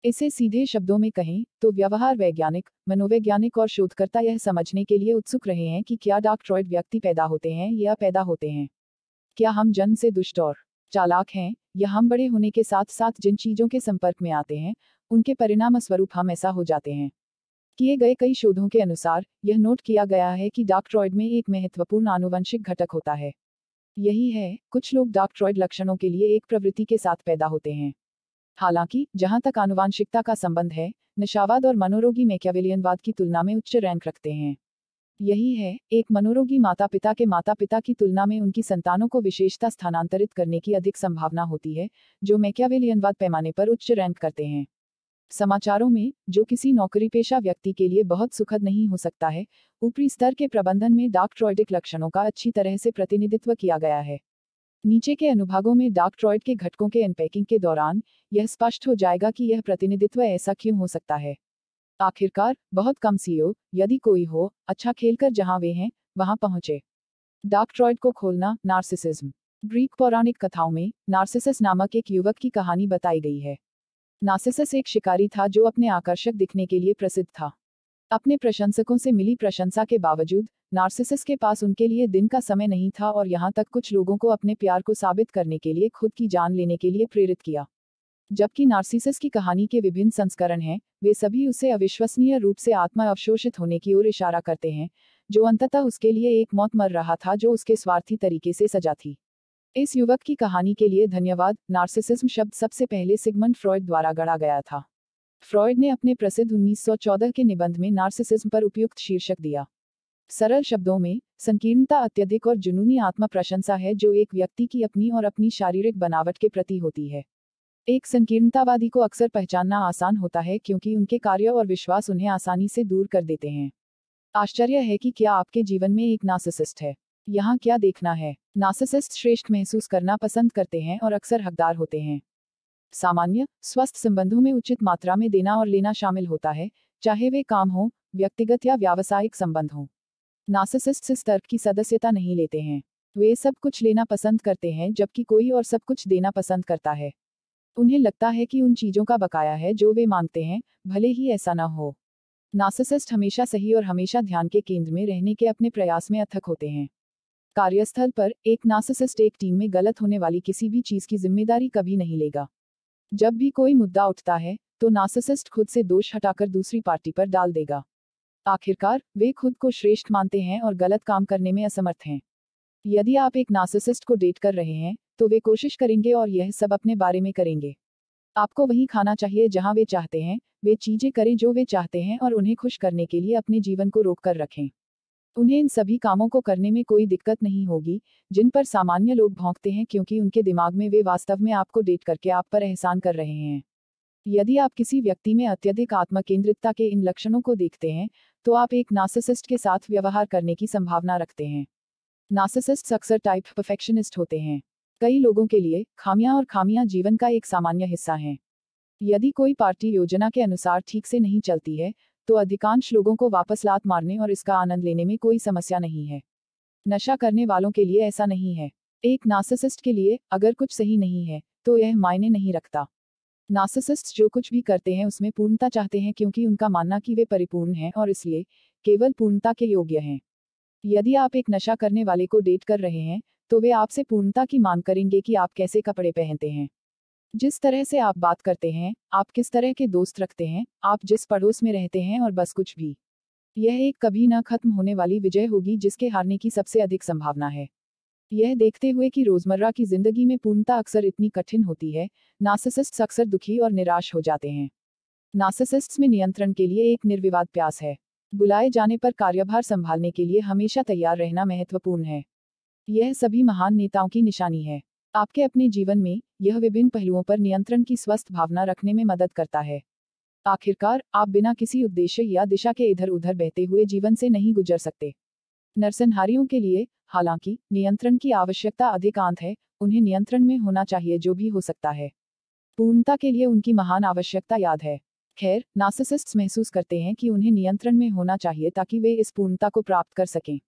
इसे सीधे शब्दों में कहें तो व्यवहार वैज्ञानिक, मनोवैज्ञानिक और शोधकर्ता यह समझने के लिए उत्सुक रहे हैं कि क्या डार्क ट्रॉयड व्यक्ति पैदा होते हैं या पैदा होते हैं। क्या हम जन्म से दुष्ट और चालाक हैं, या हम बड़े होने के साथ साथ जिन चीज़ों के संपर्क में आते हैं, उनके परिणाम स्वरूप हम ऐसा हो जाते हैं। किए गए कई शोधों के अनुसार, यह नोट किया गया है कि डार्कट्रॉयड में एक महत्वपूर्ण आनुवंशिक घटक होता है। यही है, कुछ लोग डार्कट्रॉयड लक्षणों के लिए एक प्रवृत्ति के साथ पैदा होते हैं। हालाँकि, जहाँ तक आनुवांशिकता का संबंध है, नशावाद और मनोरोगी मैक्यावेलियनवाद की तुलना में उच्च रैंक रखते हैं। यही है, एक मनोरोगी माता पिता के माता पिता की तुलना में उनकी संतानों को विशेषता स्थानांतरित करने की अधिक संभावना होती है, जो मैक्यावेलियनवाद पैमाने पर उच्च रैंक करते हैं। समाचारों में, जो किसी नौकरी पेशा व्यक्ति के लिए बहुत सुखद नहीं हो सकता है, ऊपरी स्तर के प्रबंधन में डार्क ट्रॉयडिक लक्षणों का अच्छी तरह से प्रतिनिधित्व किया गया है। नीचे के अनुभागों में डार्क ट्रॉयड के घटकों के अनपैकिंग के दौरान, यह स्पष्ट हो जाएगा कि यह प्रतिनिधित्व ऐसा क्यों हो सकता है। आखिरकार, बहुत कम सीओ यदि कोई हो अच्छा खेलकर जहाँ वे हैं, वहाँ पहुँचे। डार्क ट्रॉयड को खोलना नार्सिसिज्म ग्रीक पौराणिक कथाओं में नार्सिसस नामक एक युवक की कहानी बताई गई है। नासिसस एक शिकारी था जो अपने आकर्षक दिखने के लिए प्रसिद्ध था। अपने प्रशंसकों से मिली प्रशंसा के बावजूद, नार्सिसस के पास उनके लिए दिन का समय नहीं था और यहाँ तक कुछ लोगों को अपने प्यार को साबित करने के लिए खुद की जान लेने के लिए प्रेरित किया। जबकि नार्सिसस की कहानी के विभिन्न संस्करण हैं, वे सभी उसे अविश्वसनीय रूप से आत्मा अवशोषित होने की ओर इशारा करते हैं, जो अंततः उसके लिए एक मौत मर रहा था जो उसके स्वार्थी तरीके से सजा थी। इस युवक की कहानी के लिए धन्यवाद। नार्सिसिज्म शब्द सबसे पहले सिगमंड फ्रॉयड द्वारा गढ़ा गया था। फ्रॉयड ने अपने प्रसिद्ध 1914 के निबंध में नार्सिसिज्म पर उपयुक्त शीर्षक दिया। सरल शब्दों में, संकीर्णता अत्यधिक और जुनूनी आत्म प्रशंसा है जो एक व्यक्ति की अपनी और अपनी शारीरिक बनावट के प्रति होती है। एक संकीर्णतावादी को अक्सर पहचानना आसान होता है क्योंकि उनके कार्य और विश्वास उन्हें आसानी से दूर कर देते हैं। आश्चर्य है कि क्या आपके जीवन में एक नासिसिस्ट है। यहाँ क्या देखना है? नासिसिस्ट श्रेष्ठ महसूस करना पसंद करते हैं और अक्सर हकदार होते हैं। सामान्य, स्वस्थ संबंधों में उचित मात्रा में देना और लेना शामिल होता है, चाहे वे काम हो, व्यक्तिगत या व्यावसायिक संबंध हो। नासिसिस्ट इस तर्क की सदस्यता नहीं लेते हैं। वे सब कुछ लेना पसंद करते हैं जबकि कोई और सब कुछ देना पसंद करता है। उन्हें लगता है कि उन चीज़ों का बकाया है जो वे मांगते हैं, भले ही ऐसा न हो। नासिसिस्ट हमेशा सही और हमेशा ध्यान के केंद्र में रहने के अपने प्रयास में अथक होते हैं। कार्यस्थल पर एक नासिसिस्ट एक टीम में गलत होने वाली किसी भी चीज़ की ज़िम्मेदारी कभी नहीं लेगा। जब भी कोई मुद्दा उठता है तो नासिसिस्ट खुद से दोष हटाकर दूसरी पार्टी पर डाल देगा। आखिरकार, वे खुद को श्रेष्ठ मानते हैं और गलत काम करने में असमर्थ हैं। यदि आप एक नासिसिस्ट को डेट कर रहे हैं तो वे कोशिश करेंगे और यह सब अपने बारे में करेंगे। आपको वही खाना चाहिए जहाँ वे चाहते हैं, वे चीज़ें करें जो वे चाहते हैं और उन्हें खुश करने के लिए अपने जीवन को रोक कर रखें। उन्हें इन सभी कामों को करने में कोई दिक्कत नहीं होगी, जिन पर सामान्य लोग भौंकते हैं क्योंकि उनके दिमाग में वे वास्तव में आपको डेट करके आप पर एहसान कर रहे हैं। यदि आप किसी व्यक्ति में अत्यधिक आत्मकेंद्रितता के इन लक्षणों को देखते हैं तो आप एक नासिसिस्ट के साथ व्यवहार करने की संभावना रखते हैं। नासिसिस्ट अक्सर टाइप परफेक्शनिस्ट होते हैं। कई लोगों के लिए खामियाँ और खामियाँ जीवन का एक सामान्य हिस्सा हैं। यदि कोई पार्टी योजना के अनुसार ठीक से नहीं चलती है तो अधिकांश लोगों को वापस लात मारने और इसका आनंद लेने में कोई समस्या नहीं है। नशा करने वालों के लिए ऐसा नहीं है। एक नासिसिस्ट के लिए अगर कुछ सही नहीं है तो यह मायने नहीं रखता। नासिसिस्ट जो कुछ भी करते हैं उसमें पूर्णता चाहते हैं क्योंकि उनका मानना कि वे परिपूर्ण हैं और इसलिए केवल पूर्णता के योग्य हैं। यदि आप एक नशा करने वाले को डेट कर रहे हैं तो वे आपसे पूर्णता की मांग करेंगे कि आप कैसे कपड़े पहनते हैं। जिस तरह से आप बात करते हैं, आप किस तरह के दोस्त रखते हैं, आप जिस पड़ोस में रहते हैं और बस कुछ भी। यह एक कभी न खत्म होने वाली विजय होगी जिसके हारने की सबसे अधिक संभावना है। यह देखते हुए कि रोज़मर्रा की ज़िंदगी में पूर्णता अक्सर इतनी कठिन होती है नासिसिस्ट अक्सर दुखी और निराश हो जाते हैं। नासिसिस्ट में नियंत्रण के लिए एक निर्विवाद प्यास है। बुलाए जाने पर कार्यभार संभालने के लिए हमेशा तैयार रहना महत्वपूर्ण है। यह सभी महान नेताओं की निशानी है। आपके अपने जीवन में यह विभिन्न पहलुओं पर नियंत्रण की स्वस्थ भावना रखने में मदद करता है। आखिरकार, आप बिना किसी उद्देश्य या दिशा के इधर उधर बहते हुए जीवन से नहीं गुजर सकते। नरसंहारियों के लिए, हालाँकि, नियंत्रण की आवश्यकता अधिकांत है, उन्हें नियंत्रण में होना चाहिए जो भी हो सकता है। पूर्णता के लिए उनकी महान आवश्यकता याद है। खैर नासिसिस्ट महसूस करते हैं कि उन्हें नियंत्रण में होना चाहिए ताकि वे इस पूर्णता को प्राप्त कर सकें।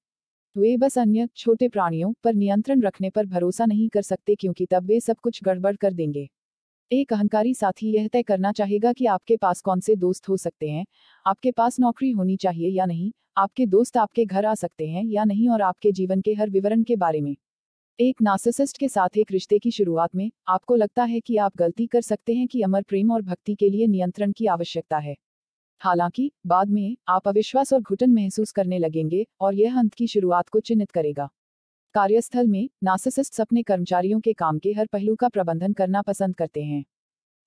वे बस अन्य छोटे प्राणियों पर नियंत्रण रखने पर भरोसा नहीं कर सकते क्योंकि तब वे सब कुछ गड़बड़ कर देंगे। एक अहंकारी साथी यह तय करना चाहेगा कि आपके पास कौन से दोस्त हो सकते हैं, आपके पास नौकरी होनी चाहिए या नहीं, आपके दोस्त आपके घर आ सकते हैं या नहीं और आपके जीवन के हर विवरण के बारे में। एक नासिसिस्ट के साथ एक रिश्ते की शुरुआत में आपको लगता है कि आप गलती कर सकते हैं कि अमर प्रेम और भक्ति के लिए नियंत्रण की आवश्यकता है। हालाँकि, बाद में, आप अविश्वास और घुटन महसूस करने लगेंगे और यह अंत की शुरुआत को चिन्हित करेगा। कार्यस्थल में नासिसिस्ट अपने कर्मचारियों के काम के हर पहलू का प्रबंधन करना पसंद करते हैं।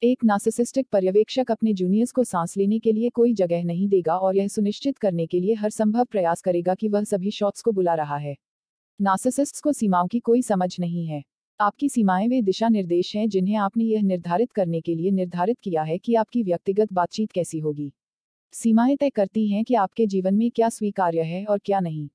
एक नासिसिस्टिक पर्यवेक्षक अपने जूनियर्स को सांस लेने के लिए कोई जगह नहीं देगा और यह सुनिश्चित करने के लिए हर संभव प्रयास करेगा कि वह सभी शॉट्स को बुला रहा है। नासिसिस्ट्स को सीमाओं की कोई समझ नहीं है। आपकी सीमाएँ वे दिशा निर्देश हैं जिन्हें आपने यह निर्धारित करने के लिए निर्धारित किया है कि आपकी व्यक्तिगत बातचीत कैसी होगी। सीमाएँ तय करती हैं कि आपके जीवन में क्या स्वीकार्य है और क्या नहीं।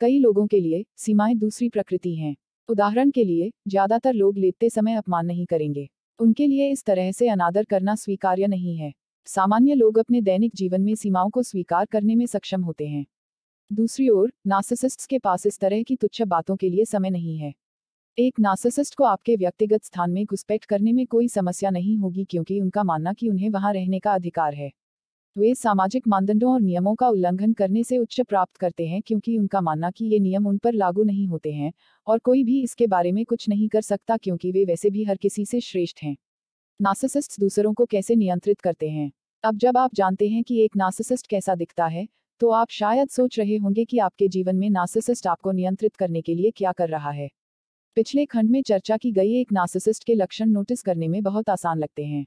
कई लोगों के लिए सीमाएँ दूसरी प्रकृति हैं। उदाहरण के लिए, ज़्यादातर लोग लेते समय अपमान नहीं करेंगे। उनके लिए इस तरह से अनादर करना स्वीकार्य नहीं है। सामान्य लोग अपने दैनिक जीवन में सीमाओं को स्वीकार करने में सक्षम होते हैं। दूसरी ओर नासिसिस्ट्स के पास इस तरह की तुच्छ बातों के लिए समय नहीं है। एक नासिसिस्ट को आपके व्यक्तिगत स्थान में घुसपैठ करने में कोई समस्या नहीं होगी क्योंकि उनका मानना कि उन्हें वहाँ रहने का अधिकार है। वे सामाजिक मानदंडों और नियमों का उल्लंघन करने से उच्च प्राप्त करते हैं क्योंकि उनका मानना कि ये नियम उन पर लागू नहीं होते हैं, और कोई भी इसके बारे में कुछ नहीं कर सकता क्योंकि वे वैसे भी हर किसी से श्रेष्ठ हैं। नासिसिस्ट दूसरों को कैसे नियंत्रित करते हैं? अब जब आप जानते हैं कि एक नासिसिस्ट कैसा दिखता है तो आप शायद सोच रहे होंगे कि आपके जीवन में नासिसिस्ट आपको नियंत्रित करने के लिए क्या कर रहा है। पिछले खंड में चर्चा की गई एक नार्सिसिस्ट के लक्षण नोटिस करने में बहुत आसान लगते हैं।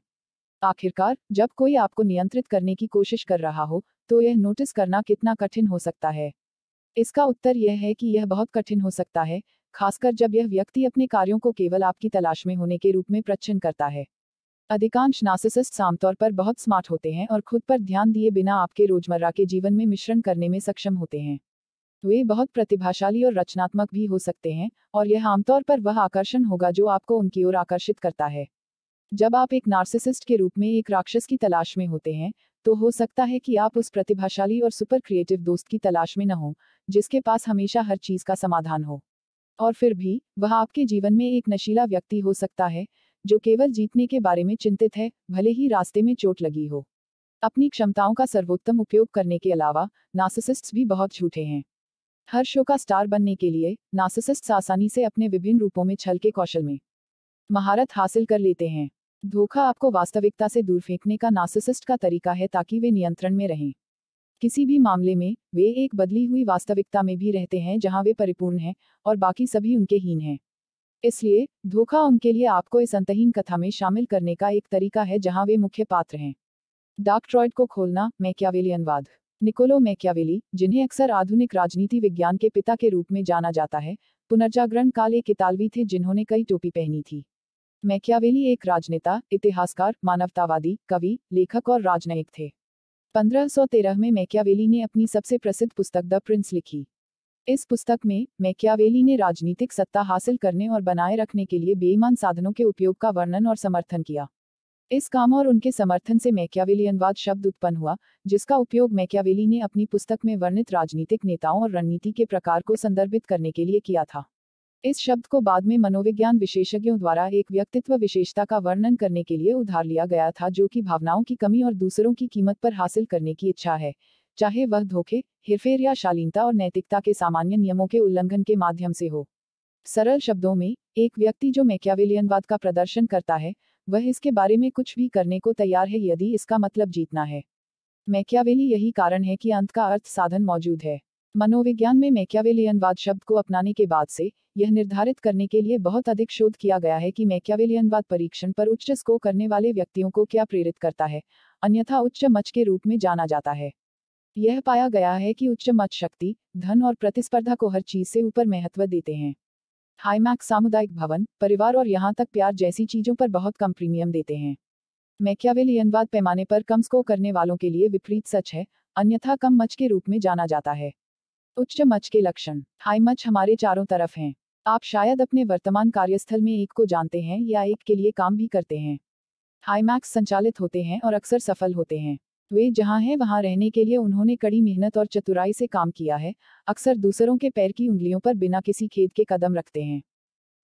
आखिरकार, जब कोई आपको नियंत्रित करने की कोशिश कर रहा हो तो यह नोटिस करना कितना कठिन हो सकता है। इसका उत्तर यह है कि यह बहुत कठिन हो सकता है, खासकर जब यह व्यक्ति अपने कार्यों को केवल आपकी तलाश में होने के रूप में प्रच्छन करता है। अधिकांश नार्सिसिस्ट आमतौर पर बहुत स्मार्ट होते हैं और खुद पर ध्यान दिए बिना आपके रोज़मर्रा के जीवन में मिश्रण करने में सक्षम होते हैं। वे बहुत प्रतिभाशाली और रचनात्मक भी हो सकते हैं, और यह आमतौर पर वह आकर्षण होगा जो आपको उनकी ओर आकर्षित करता है। जब आप एक नार्सिसिस्ट के रूप में एक राक्षस की तलाश में होते हैं तो हो सकता है कि आप उस प्रतिभाशाली और सुपर क्रिएटिव दोस्त की तलाश में न हो, जिसके पास हमेशा हर चीज़ का समाधान हो। और फिर भी, वह आपके जीवन में एक नशीला व्यक्ति हो सकता है, जो केवल जीतने के बारे में चिंतित है, भले ही रास्ते में चोट लगी हो। अपनी क्षमताओं का सर्वोत्तम उपयोग करने के अलावा नार्सिसिस्ट्स भी बहुत झूठे हैं। हर शो का स्टार बनने के लिए नार्सिसिस्ट्स आसानी से अपने विभिन्न रूपों में छल के कौशल में महारत हासिल कर लेते हैं। धोखा आपको वास्तविकता से दूर फेंकने का नार्सिसिस्ट का तरीका है ताकि वे नियंत्रण में रहें। किसी भी मामले में, वे एक बदली हुई वास्तविकता में भी रहते हैं जहाँ वे परिपूर्ण हैं और बाकी सभी उनके हीन हैं। इसलिए, धोखा उनके लिए आपको इस अंतहीन कथा में शामिल करने का एक तरीका है जहाँ वे मुख्य पात्र हैं। डार्क ट्रॉयड को खोलना मैक्यावेलियनवाद। निकोलो मैक्यावेली, जिन्हें अक्सर आधुनिक राजनीति विज्ञान के पिता के रूप में जाना जाता है, पुनर्जागरण काल एक इतालवी थे जिन्होंने कई टोपी पहनी थी। मैक्यावेली एक राजनेता, इतिहासकार, मानवतावादी, कवि, लेखक और राजनयिक थे। 1513 में मैक्यावेली ने अपनी सबसे प्रसिद्ध पुस्तक द प्रिंस लिखी। इस पुस्तक में मैक्यावेली ने राजनीतिक सत्ता हासिल करने और बनाए रखने के लिए बेईमान साधनों के उपयोग का वर्णन और समर्थन किया। इस काम और उनके समर्थन से मैक्यावेलियनवाद शब्द उत्पन्न हुआ, जिसका उपयोग मैक्यावेली ने अपनी पुस्तक में वर्णित राजनीतिक नेताओं और रणनीति के प्रकार को संदर्भित करने के लिए किया था। इस शब्द को बाद में मनोविज्ञान विशेषज्ञों द्वारा एक व्यक्तित्व विशेषता का वर्णन करने के लिए उधार लिया गया था, जो कि भावनाओं की कमी और दूसरों की कीमत पर हासिल करने की इच्छा है। चाहे वह धोखे, हेरफेर या शालीनता और नैतिकता के सामान्य नियमों के उल्लंघन के माध्यम से हो। सरल शब्दों में, एक व्यक्ति जो मैक्यावेलियनवाद का प्रदर्शन करता है, वह इसके बारे में कुछ भी करने को तैयार है यदि इसका मतलब जीतना है। मैक्यावेली यही कारण है कि अंत का अर्थ साधन मौजूद है। मनोविज्ञान में मैक्यावेलियनवाद शब्द को अपनाने के बाद से, यह निर्धारित करने के लिए बहुत अधिक शोध किया गया है कि मैक्यावेलियनवाद परीक्षण पर उच्च स्कोर करने वाले व्यक्तियों को क्या प्रेरित करता है, अन्यथा उच्च मच के रूप में जाना जाता है। यह पाया गया है कि उच्च मच शक्ति, धन और प्रतिस्पर्धा को हर चीज़ से ऊपर महत्व देते हैं। हाईमैक्स सामुदायिक भवन, परिवार और यहाँ तक प्यार जैसी चीज़ों पर बहुत कम प्रीमियम देते हैं। मैक्यावेलियनवाद पैमाने पर कम स्कोर करने वालों के लिए विपरीत सच है, अन्यथा कम मच के रूप में जाना जाता है। उच्च मच के लक्षण। हाई मच, हमारे चारों तरफ़ हैं। आप शायद अपने वर्तमान कार्यस्थल में एक को जानते हैं या एक के लिए काम भी करते हैं। हाईमैक्स संचालित होते हैं और अक्सर सफल होते हैं। वे जहाँ हैं, वहाँ रहने के लिए उन्होंने कड़ी मेहनत और चतुराई से काम किया है। अक्सर दूसरों के पैर की उंगलियों पर बिना किसी खेद के कदम रखते हैं।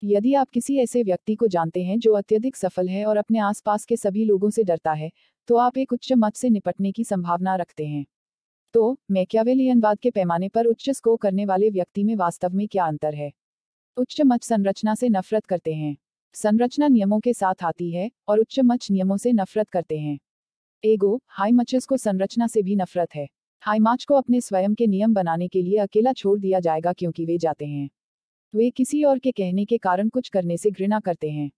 यदि आप किसी ऐसे व्यक्ति को जानते हैं जो अत्यधिक सफल है और अपने आसपास के सभी लोगों से डरता है तो आप एक उच्च मत से निपटने की संभावना रखते हैं। तो मैक्यावेलियनवाद के पैमाने पर उच्च स्को करने वाले व्यक्ति में वास्तव में क्या अंतर है? उच्च मच संरचना से नफरत करते हैं। संरचना नियमों के साथ आती है और उच्च मच नियमों से नफरत करते हैं। एगो, हाई मचेस को संरचना से भी नफरत है। हाई माच को अपने स्वयं के नियम बनाने के लिए अकेला छोड़ दिया जाएगा क्योंकि वे जाते हैं। वे किसी और के कहने के कारण कुछ करने से घृणा करते हैं।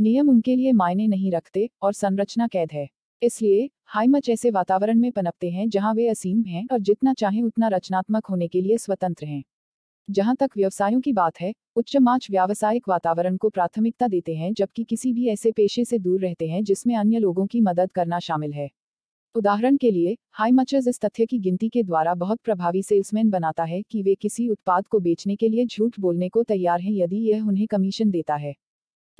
नियम उनके लिए मायने नहीं रखते और संरचना कैद है। इसलिए हाई मच ऐसे वातावरण में पनपते हैं जहाँ वे असीम हैं और जितना चाहें उतना रचनात्मक होने के लिए स्वतंत्र हैं। जहाँ तक व्यवसायों की बात है, उच्च माच व्यावसायिक वातावरण को प्राथमिकता देते हैं जबकि किसी भी ऐसे पेशे से दूर रहते हैं जिसमें अन्य लोगों की मदद करना शामिल है। उदाहरण के लिए हाई इस तथ्य की गिनती के द्वारा बहुत प्रभावी सेल्समैन बनाता है कि वे किसी उत्पाद को बेचने के लिए झूठ बोलने को तैयार हैं यदि यह उन्हें कमीशन देता है।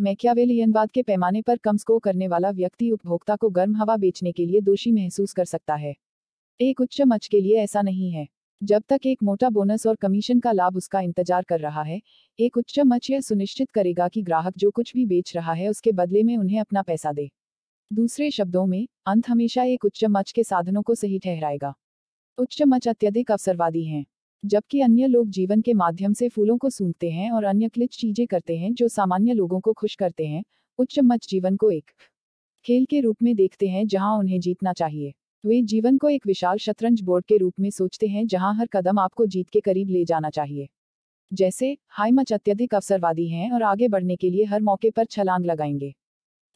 मैक्यावेलियनवाद के पैमाने पर कम स्को करने वाला व्यक्ति उपभोक्ता को गर्म हवा बेचने के लिए दोषी महसूस कर सकता है। एक उच्च मच के लिए ऐसा नहीं है। जब तक एक मोटा बोनस और कमीशन का लाभ उसका इंतज़ार कर रहा है, एक उच्च मच यह सुनिश्चित करेगा कि ग्राहक जो कुछ भी बेच रहा है उसके बदले में उन्हें अपना पैसा दे। दूसरे शब्दों में, अंत हमेशा एक उच्च मच के साधनों को सही ठहराएगा। उच्च मच अत्यधिक अवसरवादी हैं। जबकि अन्य लोग जीवन के माध्यम से फूलों को सूंघते हैं और अन्य क्लिच चीज़ें करते हैं जो सामान्य लोगों को खुश करते हैं, उच्च मच जीवन को एक खेल के रूप में देखते हैं जहाँ उन्हें जीतना चाहिए। वे जीवन को एक विशाल शतरंज बोर्ड के रूप में सोचते हैं जहाँ हर कदम आपको जीत के करीब ले जाना चाहिए। जैसे हाई मच अत्यधिक अवसरवादी हैं और आगे बढ़ने के लिए हर मौके पर छलांग लगाएँगे।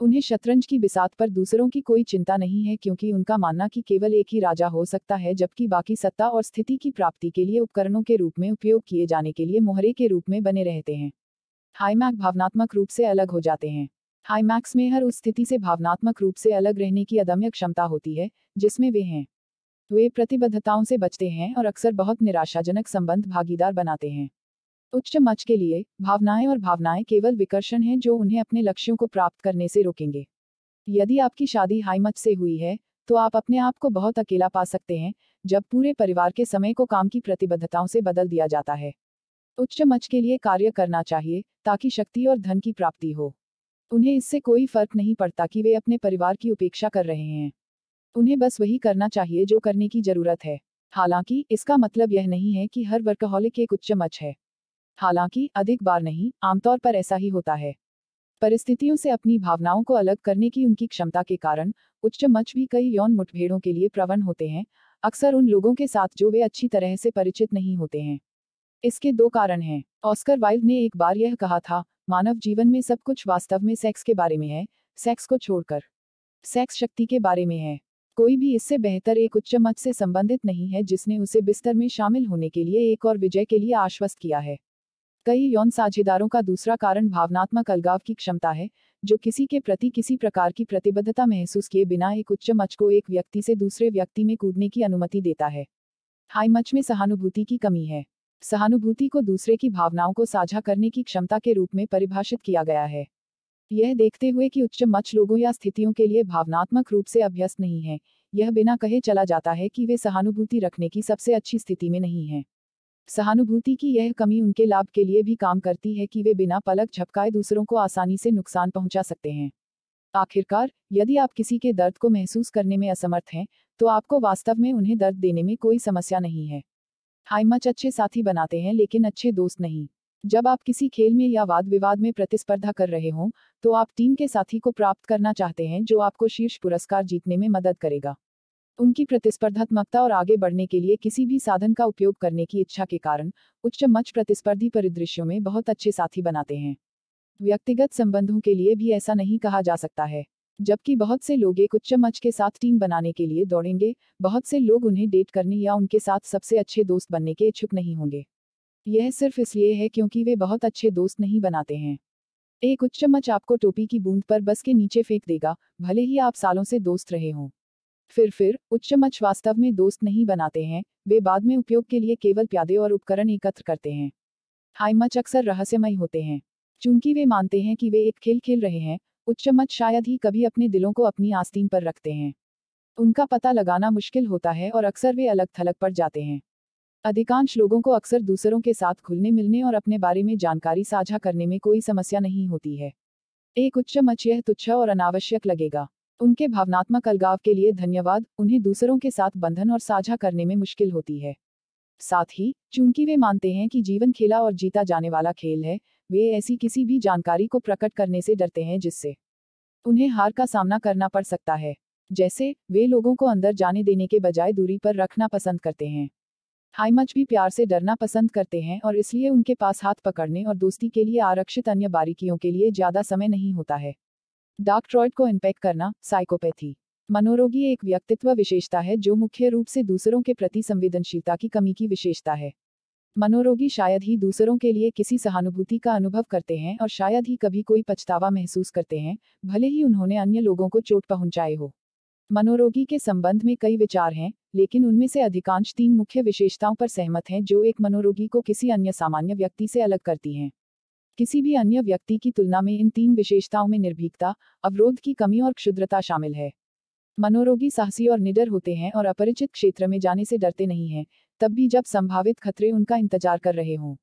उन्हें शतरंज की बिसात पर दूसरों की कोई चिंता नहीं है क्योंकि उनका मानना कि केवल एक ही राजा हो सकता है, जबकि बाकी सत्ता और स्थिति की प्राप्ति के लिए उपकरणों के रूप में उपयोग किए जाने के लिए मोहरे के रूप में बने रहते हैं। हाईमैक भावनात्मक रूप से अलग हो जाते हैं। हाईमैक्स में हर उस स्थिति से भावनात्मक रूप से अलग रहने की अदम्य क्षमता होती है, जिसमें वे हैं। वे प्रतिबद्धताओं से बचते हैं और अक्सर बहुत निराशाजनक संबंध भागीदार बनाते हैं। उच्च मच के लिए, भावनाएँ और भावनाएँ केवल विकर्षण हैं जो उन्हें अपने लक्ष्यों को प्राप्त करने से रोकेंगे। यदि आपकी शादी हाई मच से हुई है तो आप अपने आप को बहुत अकेला पा सकते हैं, जब पूरे परिवार के समय को काम की प्रतिबद्धताओं से बदल दिया जाता है। उच्च मच के लिए कार्य करना चाहिए, ताकि शक्ति और धन की प्राप्ति हो। उन्हें इससे कोई फ़र्क नहीं पड़ता कि वे अपने परिवार की उपेक्षा कर रहे हैं। उन्हें बस वही करना चाहिए जो करने की ज़रूरत है। हालाँकि, इसका मतलब यह नहीं है कि हर वर्कहॉलिक एक उच्च मच है। हालाँकि, अधिक बार नहीं, आमतौर पर ऐसा ही होता है। परिस्थितियों से अपनी भावनाओं को अलग करने की उनकी क्षमता के कारण, उच्च मच भी कई यौन मुठभेड़ों के लिए प्रवण होते हैं, अक्सर उन लोगों के साथ जो वे अच्छी तरह से परिचित नहीं होते हैं। इसके दो कारण हैं। ऑस्कर वाइल्ड ने एक बार यह कहा था, मानव जीवन में सब कुछ वास्तव में सेक्स के बारे में है, सेक्स को छोड़कर। सेक्स शक्ति के बारे में है। कोई भी इससे बेहतर एक उच्च मच से संबंधित नहीं है जिसने उसे बिस्तर में शामिल होने के लिए एक और विजय के लिए आश्वस्त किया है। कई यौन साझेदारों का दूसरा कारण भावनात्मक अलगाव की क्षमता है, जो किसी के प्रति किसी प्रकार की प्रतिबद्धता महसूस किए बिना एक उच्च मच को एक व्यक्ति से दूसरे व्यक्ति में कूदने की अनुमति देता है। हाई मच में सहानुभूति की कमी है। सहानुभूति को दूसरे की भावनाओं को साझा करने की क्षमता के रूप में परिभाषित किया गया है। यह देखते हुए कि उच्च मच लोगों या स्थितियों के लिए भावनात्मक रूप से अभ्यस्त नहीं है, यह बिना कहे चला जाता है कि वे सहानुभूति रखने की सबसे अच्छी स्थिति में नहीं हैं। सहानुभूति की यह कमी उनके लाभ के लिए भी काम करती है कि वे बिना पलक झपकाए दूसरों को आसानी से नुकसान पहुँचा सकते हैं। आखिरकार, यदि आप किसी के दर्द को महसूस करने में असमर्थ हैं तो आपको वास्तव में उन्हें दर्द देने में कोई समस्या नहीं है। हाइमच अच्छे साथी बनाते हैं लेकिन अच्छे दोस्त नहीं। जब आप किसी खेल में या वाद विवाद में प्रतिस्पर्धा कर रहे हों तो आप टीम के साथी को प्राप्त करना चाहते हैं जो आपको शीर्ष पुरस्कार जीतने में मदद करेगा। उनकी प्रतिस्पर्धात्मकता और आगे बढ़ने के लिए किसी भी साधन का उपयोग करने की इच्छा के कारण उच्च मच प्रतिस्पर्धी परिदृश्यों में बहुत अच्छे साथी बनाते हैं। व्यक्तिगत संबंधों के लिए भी ऐसा नहीं कहा जा सकता है, जबकि बहुत से लोग एक उच्च मच के साथ टीम बनाने के लिए दौड़ेंगे, बहुत से लोग उन्हें डेट करने या उनके साथ सबसे अच्छे दोस्त बनने के इच्छुक नहीं होंगे। यह सिर्फ़ इसलिए है क्योंकि वे बहुत अच्छे दोस्त नहीं बनाते हैं। एक उच्च मच आपको टोपी की बूंद पर बस के नीचे फेंक देगा, भले ही आप सालों से दोस्त रहे हों। फिर फिर, उच्च मच वास्तव में दोस्त नहीं बनाते हैं, वे बाद में उपयोग के लिए केवल प्यादे और उपकरण एकत्र करते हैं। हाई मच अक्सर रहस्यमय होते हैं। चूँकि वे मानते हैं कि वे एक खेल खेल रहे हैं, उच्च मच शायद ही कभी अपने दिलों को अपनी आस्तीन पर रखते हैं। उनका पता लगाना मुश्किल होता है और अक्सर वे अलग थलग पड़ जाते हैं। अधिकांश लोगों को अक्सर दूसरों के साथ खुलने मिलने और अपने बारे में जानकारी साझा करने में कोई समस्या नहीं होती है। एक उच्च मच यह तुच्छ और अनावश्यक लगेगा। उनके भावनात्मक अलगाव के लिए धन्यवाद, उन्हें दूसरों के साथ बंधन और साझा करने में मुश्किल होती है। साथ ही, चूँकि वे मानते हैं कि जीवन खेला और जीता जाने वाला खेल है, वे ऐसी किसी भी जानकारी को प्रकट करने से डरते हैं जिससे उन्हें हार का सामना करना पड़ सकता है। जैसे, वे लोगों को अंदर जाने देने के बजाय दूरी पर रखना पसंद करते हैं। हाईमच भी प्यार से डरना पसंद करते हैं और इसलिए उनके पास हाथ पकड़ने और दोस्ती के लिए आरक्षित अन्य बारीकियों के लिए ज़्यादा समय नहीं होता है। डार्क ट्रॉयड को इम्पैक्ट करना साइकोपैथी मनोरोगी एक व्यक्तित्व विशेषता है जो मुख्य रूप से दूसरों के प्रति संवेदनशीलता की कमी की विशेषता है। मनोरोगी शायद ही दूसरों के लिए किसी सहानुभूति का अनुभव करते हैं और शायद ही कभी कोई पछतावा महसूस करते हैं, भले ही उन्होंने अन्य लोगों को चोट पहुँचाए हो। मनोरोगी के संबंध में कई विचार हैं, लेकिन उनमें से अधिकांश तीन मुख्य विशेषताओं पर सहमत हैं जो एक मनोरोगी को किसी अन्य सामान्य व्यक्ति से अलग करती हैं। किसी भी अन्य व्यक्ति की तुलना में इन तीन विशेषताओं में निर्भीकता, अवरोध की कमी और क्षुद्रता शामिल है। मनोरोगी साहसी और निडर होते हैं और अपरिचित क्षेत्र में जाने से डरते नहीं हैं, तब भी जब संभावित खतरे उनका इंतज़ार कर रहे हों।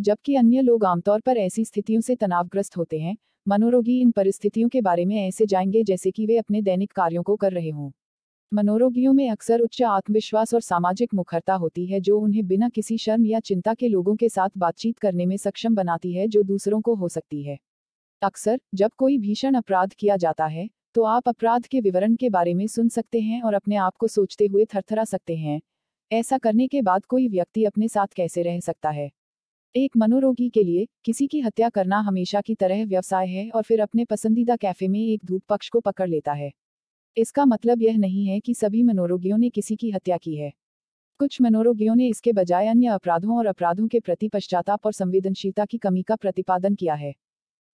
जबकि अन्य लोग आमतौर पर ऐसी स्थितियों से तनावग्रस्त होते हैं, मनोरोगी इन परिस्थितियों के बारे में ऐसे जाएँगे जैसे कि वे अपने दैनिक कार्यों को कर रहे हों। मनोरोगियों में अक्सर उच्च आत्मविश्वास और सामाजिक मुखरता होती है, जो उन्हें बिना किसी शर्म या चिंता के लोगों के साथ बातचीत करने में सक्षम बनाती है, जो दूसरों को हो सकती है। अक्सर, जब कोई भीषण अपराध किया जाता है तो आप अपराध के विवरण के बारे में सुन सकते हैं और अपने आप को सोचते हुए थरथरा सकते हैं। ऐसा करने के बाद कोई व्यक्ति अपने साथ कैसे रह सकता है? एक मनोरोगी के लिए, किसी की हत्या करना हमेशा की तरह व्यवसाय है और फिर अपने पसंदीदा कैफ़े में एक धूप पक्ष को पकड़ लेता है। इसका मतलब यह नहीं है कि सभी मनोरोगियों ने किसी की हत्या की है। कुछ मनोरोगियों ने इसके बजाय अन्य अपराधों और अपराधों के प्रति पश्चाताप और संवेदनशीलता की कमी का प्रतिपादन किया है।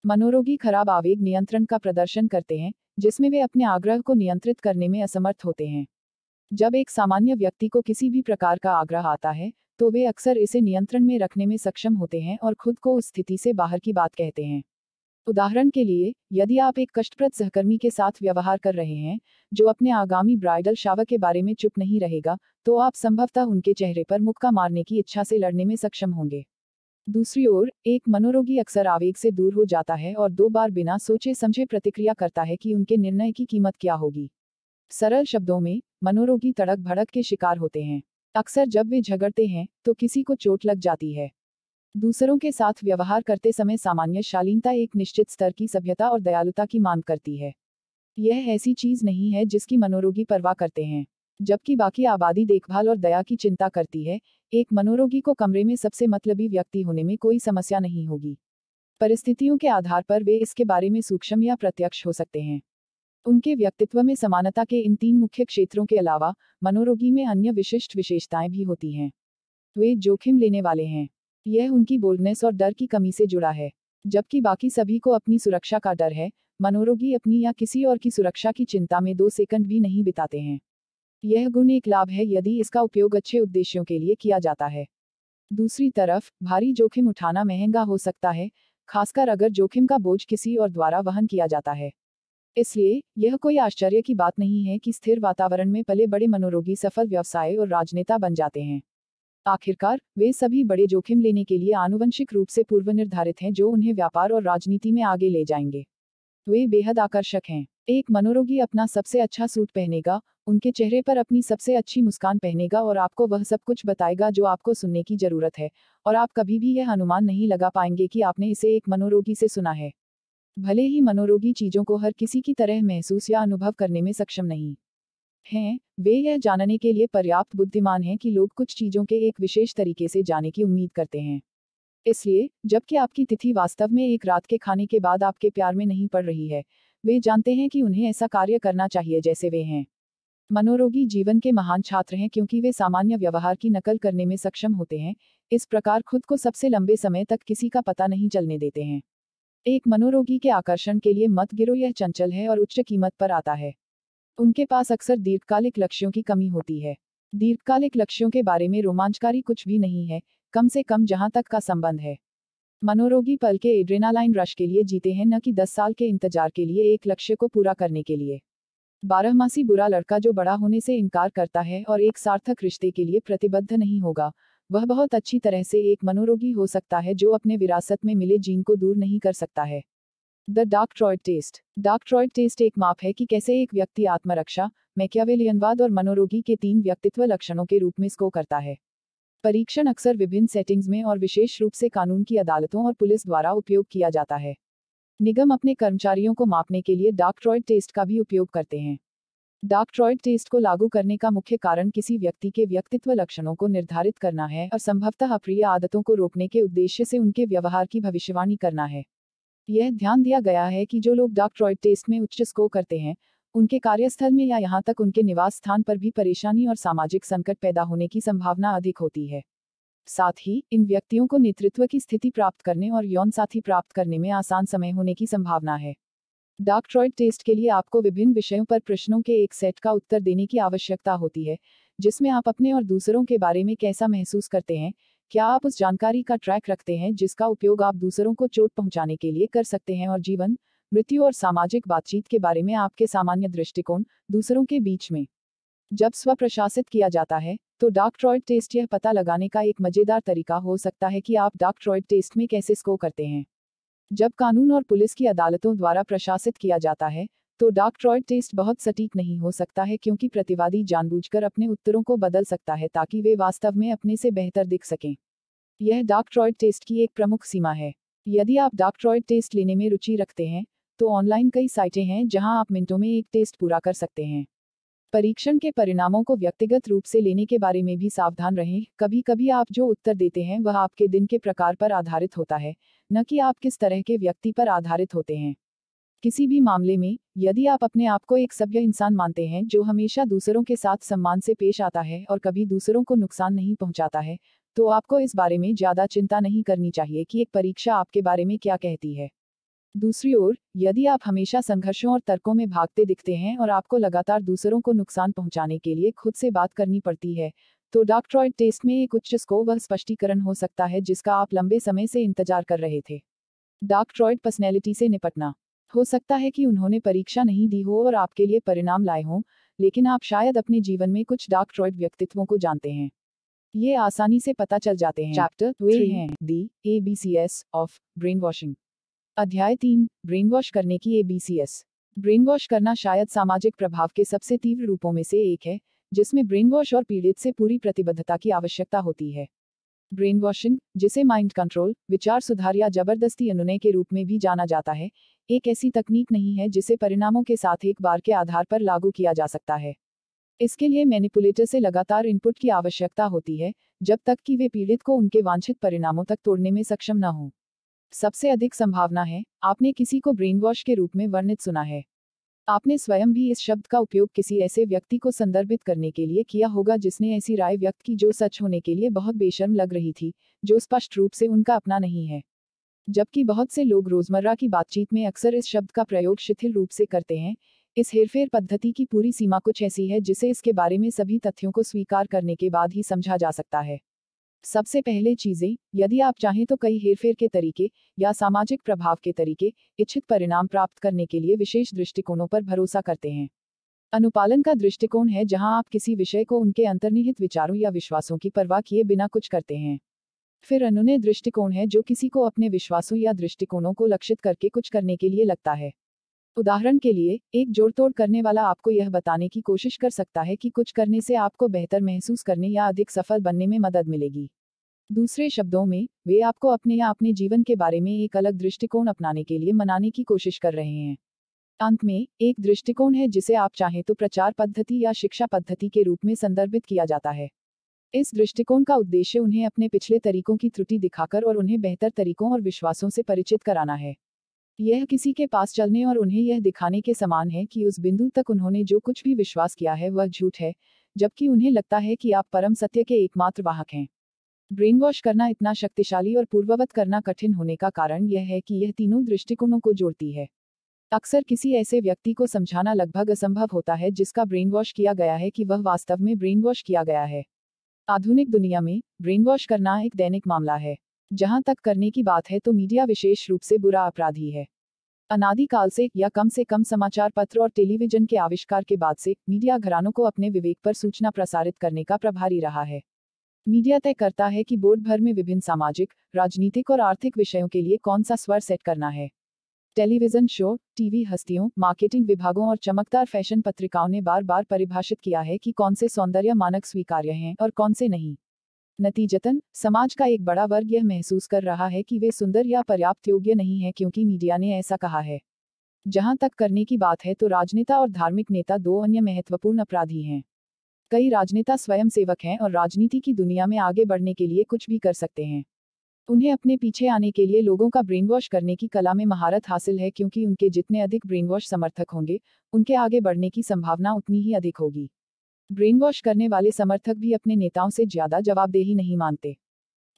मनोरोगी खराब आवेग नियंत्रण का प्रदर्शन करते हैं, जिसमें वे अपने आग्रह को नियंत्रित करने में असमर्थ होते हैं। जब एक सामान्य व्यक्ति को किसी भी प्रकार का आग्रह आता है तो वे अक्सर इसे नियंत्रण में रखने में सक्षम होते हैं और खुद को उस स्थिति से बाहर की बात कहते हैं। उदाहरण के लिए, यदि आप एक कष्टप्रद सहकर्मी के साथ व्यवहार कर रहे हैं, जो अपने आगामी ब्राइडल शावर के बारे में चुप नहीं रहेगा तो आप संभवतः उनके चेहरे पर मुक्का मारने की इच्छा से लड़ने में सक्षम होंगे। दूसरी ओर, एक मनोरोगी अक्सर आवेग से दूर हो जाता है और दो बार बिना सोचे समझे प्रतिक्रिया करता है कि उनके निर्णय की कीमत क्या होगी। सरल शब्दों में, मनोरोगी तड़क भड़क के शिकार होते हैं। अक्सर जब वे झगड़ते हैं तो किसी को चोट लग जाती है। दूसरों के साथ व्यवहार करते समय सामान्य शालीनता एक निश्चित स्तर की सभ्यता और दयालुता की मांग करती है। यह ऐसी चीज़ नहीं है जिसकी मनोरोगी परवाह करते हैं, जबकि बाकी आबादी देखभाल और दया की चिंता करती है। एक मनोरोगी को कमरे में सबसे मतलबी व्यक्ति होने में कोई समस्या नहीं होगी। परिस्थितियों के आधार पर वे इसके बारे में सूक्ष्म या प्रत्यक्ष हो सकते हैं। उनके व्यक्तित्व में समानता के इन तीन मुख्य क्षेत्रों के अलावा, मनोरोगी में अन्य विशिष्ट विशेषताएँ भी होती हैं। वे जोखिम लेने वाले हैं। यह उनकी बोल्डनेस और डर की कमी से जुड़ा है। जबकि बाकी सभी को अपनी सुरक्षा का डर है, मनोरोगी अपनी या किसी और की सुरक्षा की चिंता में दो सेकंड भी नहीं बिताते हैं। यह गुण एक लाभ है यदि इसका उपयोग अच्छे उद्देश्यों के लिए किया जाता है। दूसरी तरफ़, भारी जोखिम उठाना महँगा हो सकता है, खासकर अगर जोखिम का बोझ किसी और द्वारा वहन किया जाता है। इसलिए, यह कोई आश्चर्य की बात नहीं है कि स्थिर वातावरण में पले बड़े मनोरोगी सफल व्यवसाय और राजनेता बन जाते हैं। आखिरकार, वे सभी बड़े जोखिम लेने के लिए आनुवंशिक रूप से पूर्व निर्धारित हैं जो उन्हें व्यापार और राजनीति में आगे ले जाएँगे। वे बेहद आकर्षक हैं। एक मनोरोगी अपना सबसे अच्छा सूट पहनेगा, उनके चेहरे पर अपनी सबसे अच्छी मुस्कान पहनेगा और आपको वह सब कुछ बताएगा जो आपको सुनने की ज़रूरत है, और आप कभी भी यह अनुमान नहीं लगा पाएँगे कि आपने इसे एक मनोरोगी से सुना है। भले ही मनोरोगी चीज़ों को हर किसी की तरह महसूस या अनुभव करने में सक्षम नहीं। हैं, वे यह जानने के लिए पर्याप्त बुद्धिमान हैं कि लोग कुछ चीज़ों के एक विशेष तरीके से जाने की उम्मीद करते हैं। इसलिए जबकि आपकी तिथि वास्तव में एक रात के खाने के बाद आपके प्यार में नहीं पड़ रही है, वे जानते हैं कि उन्हें ऐसा कार्य करना चाहिए जैसे वे हैं। मनोरोगी जीवन के महान छात्र हैं क्योंकि वे सामान्य व्यवहार की नकल करने में सक्षम होते हैं, इस प्रकार खुद को सबसे लंबे समय तक किसी का पता नहीं चलने देते हैं। एक मनोरोगी के आकर्षण के लिए मत गिरो, यह चंचल है और उच्च कीमत पर आता है। उनके पास अक्सर दीर्घकालिक लक्ष्यों की कमी होती है। दीर्घकालिक लक्ष्यों के बारे में रोमांचकारी कुछ भी नहीं है, कम से कम जहाँ तक का संबंध है। मनोरोगी पल के एड्रेनालाइन रश के लिए जीते हैं न कि दस साल के इंतज़ार के लिए एक लक्ष्य को पूरा करने के लिए। बारहमासी बुरा लड़का जो बड़ा होने से इनकार करता है और एक सार्थक रिश्ते के लिए प्रतिबद्ध नहीं होगा, वह बहुत अच्छी तरह से एक मनोरोगी हो सकता है जो अपने विरासत में मिले जीन को दूर नहीं कर सकता है। The dark triad test dark triad test एक माप है कि कैसे एक व्यक्ति आत्मरक्षा, मैकियावेलियनवाद और मनोरोगी के तीन व्यक्तित्व लक्षणों के रूप में स्को करता है। परीक्षण अक्सर विभिन्न सेटिंग्स में और विशेष रूप से कानून की अदालतों और पुलिस द्वारा उपयोग किया जाता है। निगम अपने कर्मचारियों को मापने के लिए डार्क ट्रॉयड टेस्ट का भी उपयोग करते हैं। डार्क ट्रॉयड टेस्ट को लागू करने का मुख्य कारण किसी व्यक्ति के व्यक्तित्व लक्षणों को निर्धारित करना है और संभवतः अप्रिय आदतों को रोकने के उद्देश्य से उनके व्यवहार की भविष्यवाणी करना है। यह ध्यान दिया गया है कि जो लोग डार्क ट्रॉयड टेस्ट में उच्च स्कोर करते हैं, उनके कार्यस्थल में या यहाँ तक उनके निवास स्थान पर भी परेशानी और सामाजिक संकट पैदा होने की संभावना अधिक होती है। साथ ही, इन व्यक्तियों को नेतृत्व की स्थिति प्राप्त करने और यौन साथी प्राप्त करने में आसान समय होने की संभावना है। डार्क ट्रॉयड टेस्ट के लिए आपको विभिन्न विषयों पर प्रश्नों के एक सेट का उत्तर देने की आवश्यकता होती है, जिसमें आप अपने और दूसरों के बारे में कैसा महसूस करते हैं क्या आप उस जानकारी का ट्रैक रखते हैं जिसका उपयोग आप दूसरों को चोट पहुँचाने के लिए कर सकते हैं और जीवन, मृत्यु और सामाजिक बातचीत के बारे में आपके सामान्य दृष्टिकोण दूसरों के बीच में? जब स्व प्रशासित किया जाता है तो डार्क ट्रॉयड टेस्ट यह पता लगाने का एक मज़ेदार तरीका हो सकता है कि आप डार्क ट्रॉयड टेस्ट में कैसे स्कोर करते हैं। जब कानून और पुलिस की अदालतों द्वारा प्रशासित किया जाता है तो डार्क ट्रॉयड टेस्ट बहुत सटीक नहीं हो सकता है क्योंकि प्रतिवादी जानबूझकर अपने उत्तरों को बदल सकता है ताकि वे वास्तव में अपने से बेहतर दिख सकें। यह डार्क ट्रॉयड टेस्ट की एक प्रमुख सीमा है। यदि आप डार्क ट्रॉयड टेस्ट लेने में रुचि रखते हैं तो ऑनलाइन कई साइटें हैं जहाँ आप मिनटों में एक टेस्ट पूरा कर सकते हैं। परीक्षण के परिणामों को व्यक्तिगत रूप से लेने के बारे में भी सावधान रहें। कभी कभी आप जो उत्तर देते हैं, वह आपके दिन के प्रकार पर आधारित होता है, न कि आप किस तरह के व्यक्ति पर आधारित होते हैं। किसी भी मामले में, यदि आप अपने आप को एक सभ्य इंसान मानते हैं जो हमेशा दूसरों के साथ सम्मान से पेश आता है और कभी दूसरों को नुकसान नहीं पहुंचाता है तो आपको इस बारे में ज़्यादा चिंता नहीं करनी चाहिए कि एक परीक्षा आपके बारे में क्या कहती है। दूसरी ओर, यदि आप हमेशा संघर्षों और तर्कों में भागते दिखते हैं और आपको लगातार दूसरों को नुकसान पहुँचाने के लिए खुद से बात करनी पड़ती है तो डॉक्ट्रॉइड टेस्ट में एक उच्च स्कोर वह स्पष्टीकरण हो सकता है जिसका आप लंबे समय से इंतज़ार कर रहे थे। डॉक्ट्रॉइड पर्सनैलिटी से निपटना हो सकता है कि उन्होंने परीक्षा नहीं दी हो और आपके लिए परिणाम लाए हों लेकिन आप शायद अपने जीवन में कुछ डॉक्ट्रॉइड व्यक्तित्वों को जानते हैं। ये आसानी से पता चल जाते हैं। चैप्टर वे हैं। The A B C s of brain washing अध्याय तीन ब्रेन वॉश करने की एबीसीएस ब्रेन वॉश करना शायद सामाजिक प्रभाव के सबसे तीव्र रूपों में से एक है जिसमें ब्रेन वॉश और पीड़ित से पूरी प्रतिबद्धता की आवश्यकता होती है। ब्रेन वॉशिंग जिसे माइंड कंट्रोल विचार सुधार या ज़बरदस्ती अनुनय के रूप में भी जाना जाता है एक ऐसी तकनीक नहीं है जिसे परिणामों के साथ एक बार के आधार पर लागू किया जा सकता है। इसके लिए मैनिपुलेटर से लगातार इनपुट की आवश्यकता होती है, जब तक कि वे पीड़ित को उनके वांछित परिणामों तक तोड़ने में सक्षम न हों। सबसे अधिक संभावना है, आपने किसी को ब्रेन वॉश के रूप में वर्णित सुना है। आपने स्वयं भी इस शब्द का उपयोग किसी ऐसे व्यक्ति को संदर्भित करने के लिए किया होगा जिसने ऐसी राय व्यक्त की जो सच होने के लिए बहुत बेशर्म लग रही थी, जो स्पष्ट रूप से उनका अपना नहीं है। जबकि बहुत से लोग रोज़मर्रा की बातचीत में अक्सर इस शब्द का प्रयोग शिथिल रूप से करते हैं। इस हेरफेर पद्धति की पूरी सीमा कुछ ऐसी है, जिसे इसके बारे में सभी तथ्यों को स्वीकार करने के बाद ही समझा जा सकता है। सबसे पहले चीज़ें, यदि आप चाहें तो कई हेरफेर के तरीके या सामाजिक प्रभाव के तरीके इच्छित परिणाम प्राप्त करने के लिए विशेष दृष्टिकोणों पर भरोसा करते हैं। अनुपालन का दृष्टिकोण है, जहाँ आप किसी विषय को उनके अंतर्निहित विचारों या विश्वासों की परवाह किए बिना कुछ करते हैं। फिर अनुनय दृष्टिकोण है जो किसी को अपने विश्वासों या दृष्टिकोणों को लक्षित करके कुछ करने के लिए लगता है। उदाहरण के लिए, एक जोड़तोड़ करने वाला आपको यह बताने की कोशिश कर सकता है कि कुछ करने से आपको बेहतर महसूस करने या अधिक सफल बनने में मदद मिलेगी। दूसरे शब्दों में, वे आपको अपने या अपने जीवन के बारे में एक अलग दृष्टिकोण अपनाने के लिए मनाने की कोशिश कर रहे हैं। अंत में, एक दृष्टिकोण है जिसे आप चाहें तो प्रचार पद्धति या शिक्षा पद्धति के रूप में संदर्भित किया जाता है। इस दृष्टिकोण का उद्देश्य उन्हें अपने पिछले तरीकों की त्रुटि दिखाकर और उन्हें बेहतर तरीकों और विश्वासों से परिचित कराना है। यह किसी के पास चलने और उन्हें यह दिखाने के समान है कि उस बिंदु तक उन्होंने जो कुछ भी विश्वास किया है वह झूठ है, जबकि उन्हें लगता है कि आप परम सत्य के एकमात्र वाहक हैं। ब्रेन वॉश करना इतना शक्तिशाली और पूर्ववत करना कठिन होने का कारण यह है कि यह तीनों दृष्टिकोणों को जोड़ती है। अक्सर किसी ऐसे व्यक्ति को समझाना लगभग असंभव होता है जिसका ब्रेन वॉश किया गया है कि वह वास्तव में ब्रेन वॉश किया गया है। आधुनिक दुनिया में ब्रेन वॉश करना एक दैनिक मामला है। जहाँ तक करने की बात है तो मीडिया विशेष रूप से बुरा अपराधी है। अनादिकाल से, या कम से कम समाचार पत्र और टेलीविज़न के आविष्कार के बाद से, मीडिया घरानों को अपने विवेक पर सूचना प्रसारित करने का प्रभारी रहा है। मीडिया तय करता है कि बोर्ड भर में विभिन्न सामाजिक, राजनीतिक और आर्थिक विषयों के लिए कौन सा स्वर सेट करना है। टेलीविज़न शो, टीवी हस्तियों, मार्केटिंग विभागों और चमकदार फ़ैशन पत्रिकाओं ने बार बार परिभाषित किया है कि कौन से सौंदर्य मानक स्वीकार्य हैं और कौन से नहीं। नतीजतन, समाज का एक बड़ा वर्ग यह महसूस कर रहा है कि वे सुंदर या पर्याप्त योग्य नहीं है क्योंकि मीडिया ने ऐसा कहा है। जहाँ तक करने की बात है तो राजनेता और धार्मिक नेता दो अन्य महत्वपूर्ण अपराधी हैं। कई राजनेता स्वयं सेवक हैं और राजनीति की दुनिया में आगे बढ़ने के लिए कुछ भी कर सकते हैं। उन्हें अपने पीछे आने के लिए लोगों का ब्रेन वॉश करने की कला में महारत हासिल है क्योंकि उनके जितने अधिक ब्रेन वॉश समर्थक होंगे, उनके आगे बढ़ने की संभावना उतनी ही अधिक होगी। ब्रेन वॉश करने वाले समर्थक भी अपने नेताओं से ज़्यादा जवाबदेही नहीं मानते।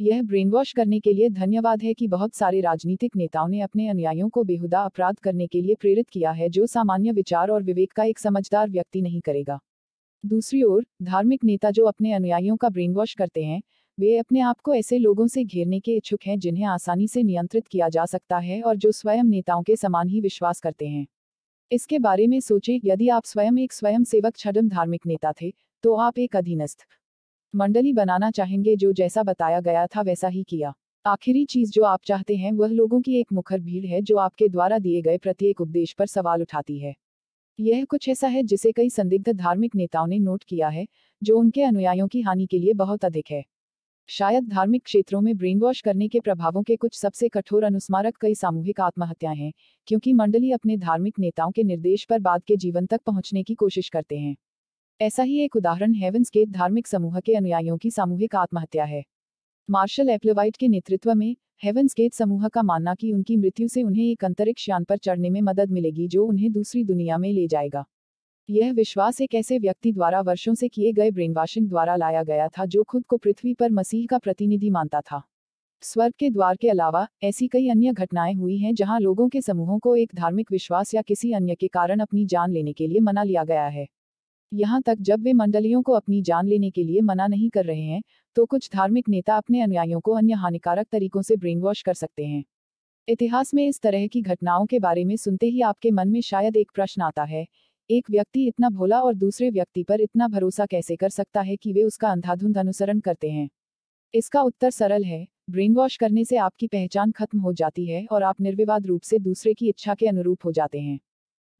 यह ब्रेन वॉश करने के लिए धन्यवाद है कि बहुत सारे राजनीतिक नेताओं ने अपने अनुयायियों को बेहुदा अपराध करने के लिए प्रेरित किया है जो सामान्य विचार और विवेक का एक समझदार व्यक्ति नहीं करेगा। दूसरी ओर, धार्मिक नेता जो अपने अनुयायियों का ब्रेन वॉश करते हैं वे अपने आप को ऐसे लोगों से घेरने के इच्छुक हैं जिन्हें आसानी से नियंत्रित किया जा सकता है और जो स्वयं नेताओं के समान ही विश्वास करते हैं। इसके बारे में सोचें, यदि आप स्वयं एक स्वयं सेवक छडम धार्मिक नेता थे तो आप एक अधीनस्थ मंडली बनाना चाहेंगे जो जैसा बताया गया था वैसा ही किया। आखिरी चीज़ जो आप चाहते हैं वह लोगों की एक मुखर भीड़ है जो आपके द्वारा दिए गए प्रत्येक उपदेश पर सवाल उठाती है। यह कुछ ऐसा है जिसे कई संदिग्ध धार्मिक नेताओं ने नोट किया है, जो उनके अनुयायियों की हानि के लिए बहुत अधिक है। शायद धार्मिक क्षेत्रों में ब्रेन वॉश करने के प्रभावों के कुछ सबसे कठोर अनुस्मारक कई सामूहिक आत्महत्याएँ हैं, क्योंकि मंडली अपने धार्मिक नेताओं के निर्देश पर बाद के जीवन तक पहुँचने की कोशिश करते हैं। ऐसा ही एक उदाहरण हेवंस गेट धार्मिक समूह के अनुयायियों की सामूहिक आत्महत्या है। मार्शल एप्लोवाइट के नेतृत्व में, हेवंस गेट समूह का मानना कि उनकी मृत्यु से उन्हें एक अंतरिक्ष यान पर चढ़ने में मदद मिलेगी जो उन्हें दूसरी दुनिया में ले जाएगा। यह विश्वास एक ऐसे व्यक्ति द्वारा वर्षों से किए गए ब्रेनवाशिंग द्वारा लाया गया था जो खुद को पृथ्वी पर मसीह का प्रतिनिधि मानता था। स्वर्ग के द्वार के अलावा, ऐसी कई अन्य घटनाएँ हुई हैं जहाँ लोगों के समूहों को एक धार्मिक विश्वास या किसी अन्य के कारण अपनी जान लेने के लिए मना लिया गया है। यहाँ तक जब वे मंडलियों को अपनी जान लेने के लिए मना नहीं कर रहे हैं तो कुछ धार्मिक नेता अपने अनुयायियों को अन्य हानिकारक तरीकों से ब्रेन वॉश कर सकते हैं। इतिहास में इस तरह की घटनाओं के बारे में सुनते ही आपके मन में शायद एक प्रश्न आता है एक व्यक्ति इतना भोला और दूसरे व्यक्ति पर इतना भरोसा कैसे कर सकता है कि वे उसका अंधाधुंध अनुसरण करते हैं? इसका उत्तर सरल है ब्रेन वॉश करने से आपकी पहचान खत्म हो जाती है और आप निर्विवाद रूप से दूसरे की इच्छा के अनुरूप हो जाते हैं।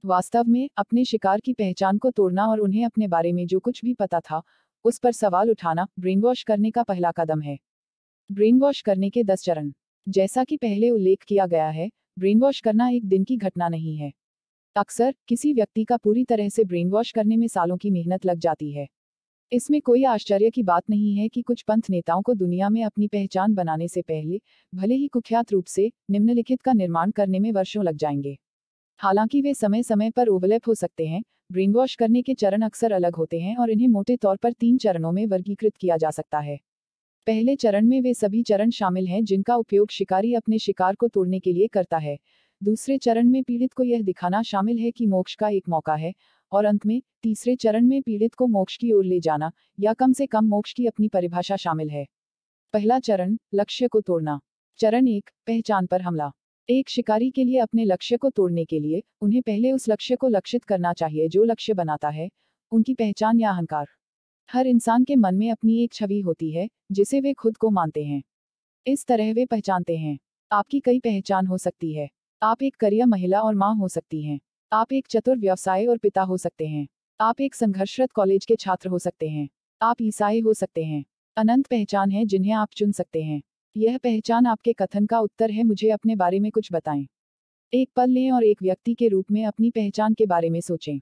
वास्तव में, अपने शिकार की पहचान को तोड़ना और उन्हें अपने बारे में जो कुछ भी पता था, उस पर सवाल उठाना ब्रेन वॉश करने का पहला कदम है। ब्रेन वॉश करने के दस चरण। जैसा कि पहले उल्लेख किया गया है ब्रेन वॉश करना एक दिन की घटना नहीं है। अक्सर, किसी व्यक्ति का पूरी तरह से ब्रेन वॉश करने में सालों की मेहनत लग जाती है। इसमें कोई आश्चर्य की बात नहीं है कि कुछ पंथ नेताओं को दुनिया में अपनी पहचान बनाने से पहले, भले ही कुख्यात रूप से, निम्नलिखित का निर्माण करने में वर्षों लग जाएँगे। हालाँकि वे समय समय पर ओवरलैप हो सकते हैं ब्रेन वॉश करने के चरण अक्सर अलग होते हैं और इन्हें मोटे तौर पर तीन चरणों में वर्गीकृत किया जा सकता है। पहले चरण में वे सभी चरण शामिल हैं जिनका उपयोग शिकारी अपने शिकार को तोड़ने के लिए करता है दूसरे चरण में पीड़ित को यह दिखाना शामिल है कि मोक्ष का एक मौका है, और अंत में, तीसरे चरण में पीड़ित को मोक्ष की ओर ले जाना, या कम से कम मोक्ष की अपनी परिभाषा शामिल है। पहला चरण, लक्ष्य को तोड़ना। चरण एक, पहचान पर हमला। एक शिकारी के लिए अपने लक्ष्य को तोड़ने के लिए, उन्हें पहले उस लक्ष्य को लक्षित करना चाहिए जो लक्ष्य बनाता है, उनकी पहचान या अहंकार। हर इंसान के मन में अपनी एक छवि होती है, जिसे वे खुद को मानते हैं। इस तरह वे पहचानते हैं। आपकी कई पहचान हो सकती है। आप एक करिया महिला और माँ हो सकती हैं। आप एक चतुर व्यवसाय और पिता हो सकते हैं। आप एक संघर्षरत कॉलेज के छात्र हो सकते हैं। आप ईसाई हो सकते हैं। अनंत पहचान है जिन्हें आप चुन सकते हैं। यह पहचान आपके कथन का उत्तर है, मुझे अपने बारे में कुछ बताएँ। एक पल लें और एक व्यक्ति के रूप में अपनी पहचान के बारे में सोचें।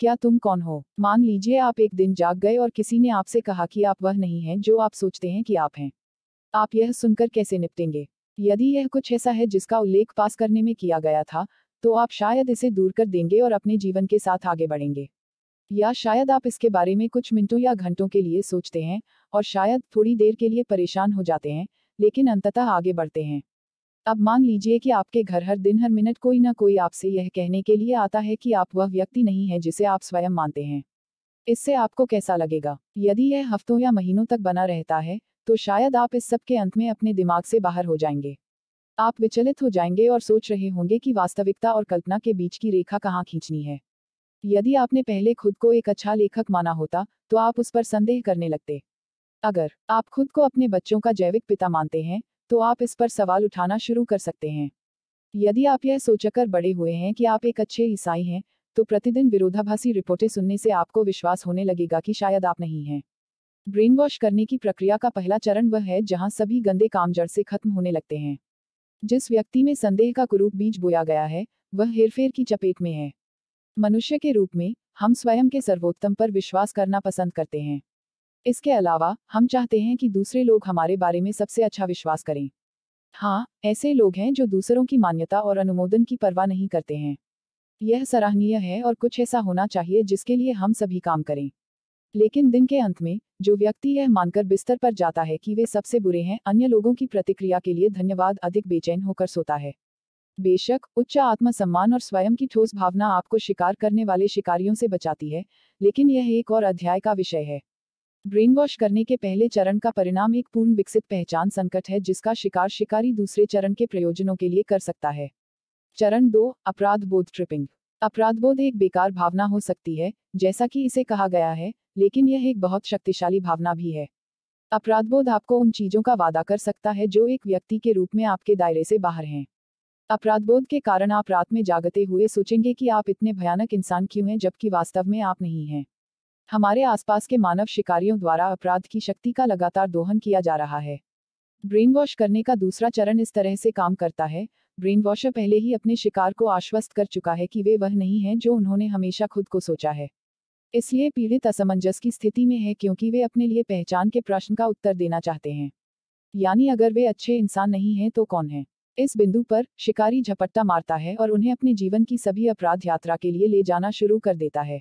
क्या तुम कौन हो? मान लीजिए आप एक दिन जाग गए और किसी ने आपसे कहा कि आप वह नहीं हैं जो आप सोचते हैं कि आप हैं। आप यह सुनकर कैसे निपटेंगे? यदि यह कुछ ऐसा है जिसका उल्लेख पास करने में किया गया था तो आप शायद इसे दूर कर देंगे और अपने जीवन के साथ आगे बढ़ेंगे। या शायद आप इसके बारे में कुछ मिनटों या घंटों के लिए सोचते हैं, और शायद थोड़ी देर के लिए परेशान हो जाते हैं, लेकिन अंततः आगे बढ़ते हैं। अब मान लीजिए कि आपके घर हर दिन हर मिनट कोई ना कोई आपसे यह कहने के लिए आता है कि आप वह व्यक्ति नहीं है जिसे आप स्वयं मानते हैं। इससे आपको कैसा लगेगा? यदि यह हफ्तों या महीनों तक बना रहता है तो शायद आप इस सब के अंत में अपने दिमाग से बाहर हो जाएँगे। आप विचलित हो जाएँगे और सोच रहे होंगे कि वास्तविकता और कल्पना के बीच की रेखा कहाँ खींचनी है। यदि आपने पहले खुद को एक अच्छा लेखक माना होता तो आप उस पर संदेह करने लगते। अगर आप खुद को अपने बच्चों का जैविक पिता मानते हैं तो आप इस पर सवाल उठाना शुरू कर सकते हैं। यदि आप यह सोचकर बड़े हुए हैं कि आप एक अच्छे ईसाई हैं तो प्रतिदिन विरोधाभासी रिपोर्टें सुनने से आपको विश्वास होने लगेगा कि शायद आप नहीं हैं। ब्रेन वॉश करने की प्रक्रिया का पहला चरण वह है जहाँ सभी गंदे काम जड़ से खत्म होने लगते हैं। जिस व्यक्ति में संदेह का कुरूप बीज बोया गया है, वह हेरफेर की चपेट में है। मनुष्य के रूप में, हम स्वयं के सर्वोत्तम पर विश्वास करना पसंद करते हैं। इसके अलावा, हम चाहते हैं कि दूसरे लोग हमारे बारे में सबसे अच्छा विश्वास करें। हाँ ऐसे लोग हैं जो दूसरों की मान्यता और अनुमोदन की परवाह नहीं करते हैं। यह सराहनीय है और कुछ ऐसा होना चाहिए जिसके लिए हम सभी काम करें। लेकिन दिन के अंत में, जो व्यक्ति यह मानकर बिस्तर पर जाता है कि वे सबसे बुरे हैं, अन्य लोगों की प्रतिक्रिया के लिए धन्यवाद, अधिक बेचैन होकर सोता है। बेशक, उच्च आत्मसम्मान और स्वयं की ठोस भावना आपको शिकार करने वाले शिकारियों से बचाती है, लेकिन यह एक और अध्याय का विषय है। ब्रेन वॉश करने के पहले चरण का परिणाम एक पूर्ण विकसित पहचान संकट है, जिसका शिकार शिकारी दूसरे चरण के प्रयोजनों के लिए कर सकता है। चरण दो, अपराध बोध ट्रिपिंग। अपराध बोध एक बेकार भावना हो सकती है, जैसा कि इसे कहा गया है लेकिन यह एक बहुत शक्तिशाली भावना भी है। अपराधबोध आपको उन चीज़ों का वादा कर सकता है जो एक व्यक्ति के रूप में आपके दायरे से बाहर हैं। अपराधबोध के कारण आप रात में जागते हुए सोचेंगे कि आप इतने भयानक इंसान क्यों हैं जबकि वास्तव में आप नहीं हैं। हमारे आसपास के मानव शिकारियों द्वारा अपराध की शक्ति का लगातार दोहन किया जा रहा है। ब्रेन वॉश करने का दूसरा चरण इस तरह से काम करता है। ब्रेन वॉशर पहले ही अपने शिकार को आश्वस्त कर चुका है कि वे वह नहीं हैं जो उन्होंने हमेशा खुद को सोचा है। इसलिए पीड़ित असमंजस की स्थिति में है क्योंकि वे अपने लिए पहचान के प्रश्न का उत्तर देना चाहते हैं। यानी अगर वे अच्छे इंसान नहीं हैं तो कौन है? इस बिंदु पर, शिकारी झपट्टा मारता है और उन्हें अपने जीवन की सभी अपराध यात्रा के लिए ले जाना शुरू कर देता है।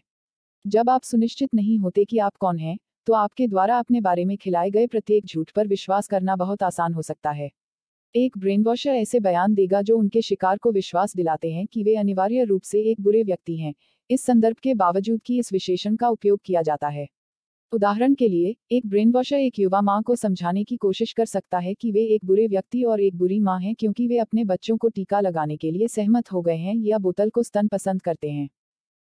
जब आप सुनिश्चित नहीं होते कि आप कौन हैं तो आपके द्वारा अपने बारे में खिलाए गए प्रत्येक झूठ पर विश्वास करना बहुत आसान हो सकता है। एक ब्रेन वॉशर ऐसे बयान देगा जो उनके शिकार को विश्वास दिलाते हैं कि वे अनिवार्य रूप से एक बुरे व्यक्ति हैं इस संदर्भ के बावजूद कि इस विशेषण का उपयोग किया जाता है। उदाहरण के लिए, एक ब्रेन वॉशर एक युवा माँ को समझाने की कोशिश कर सकता है कि वे एक बुरे व्यक्ति और एक बुरी माँ हैं क्योंकि वे अपने बच्चों को टीका लगाने के लिए सहमत हो गए हैं या बोतल को स्तन पसंद करते हैं।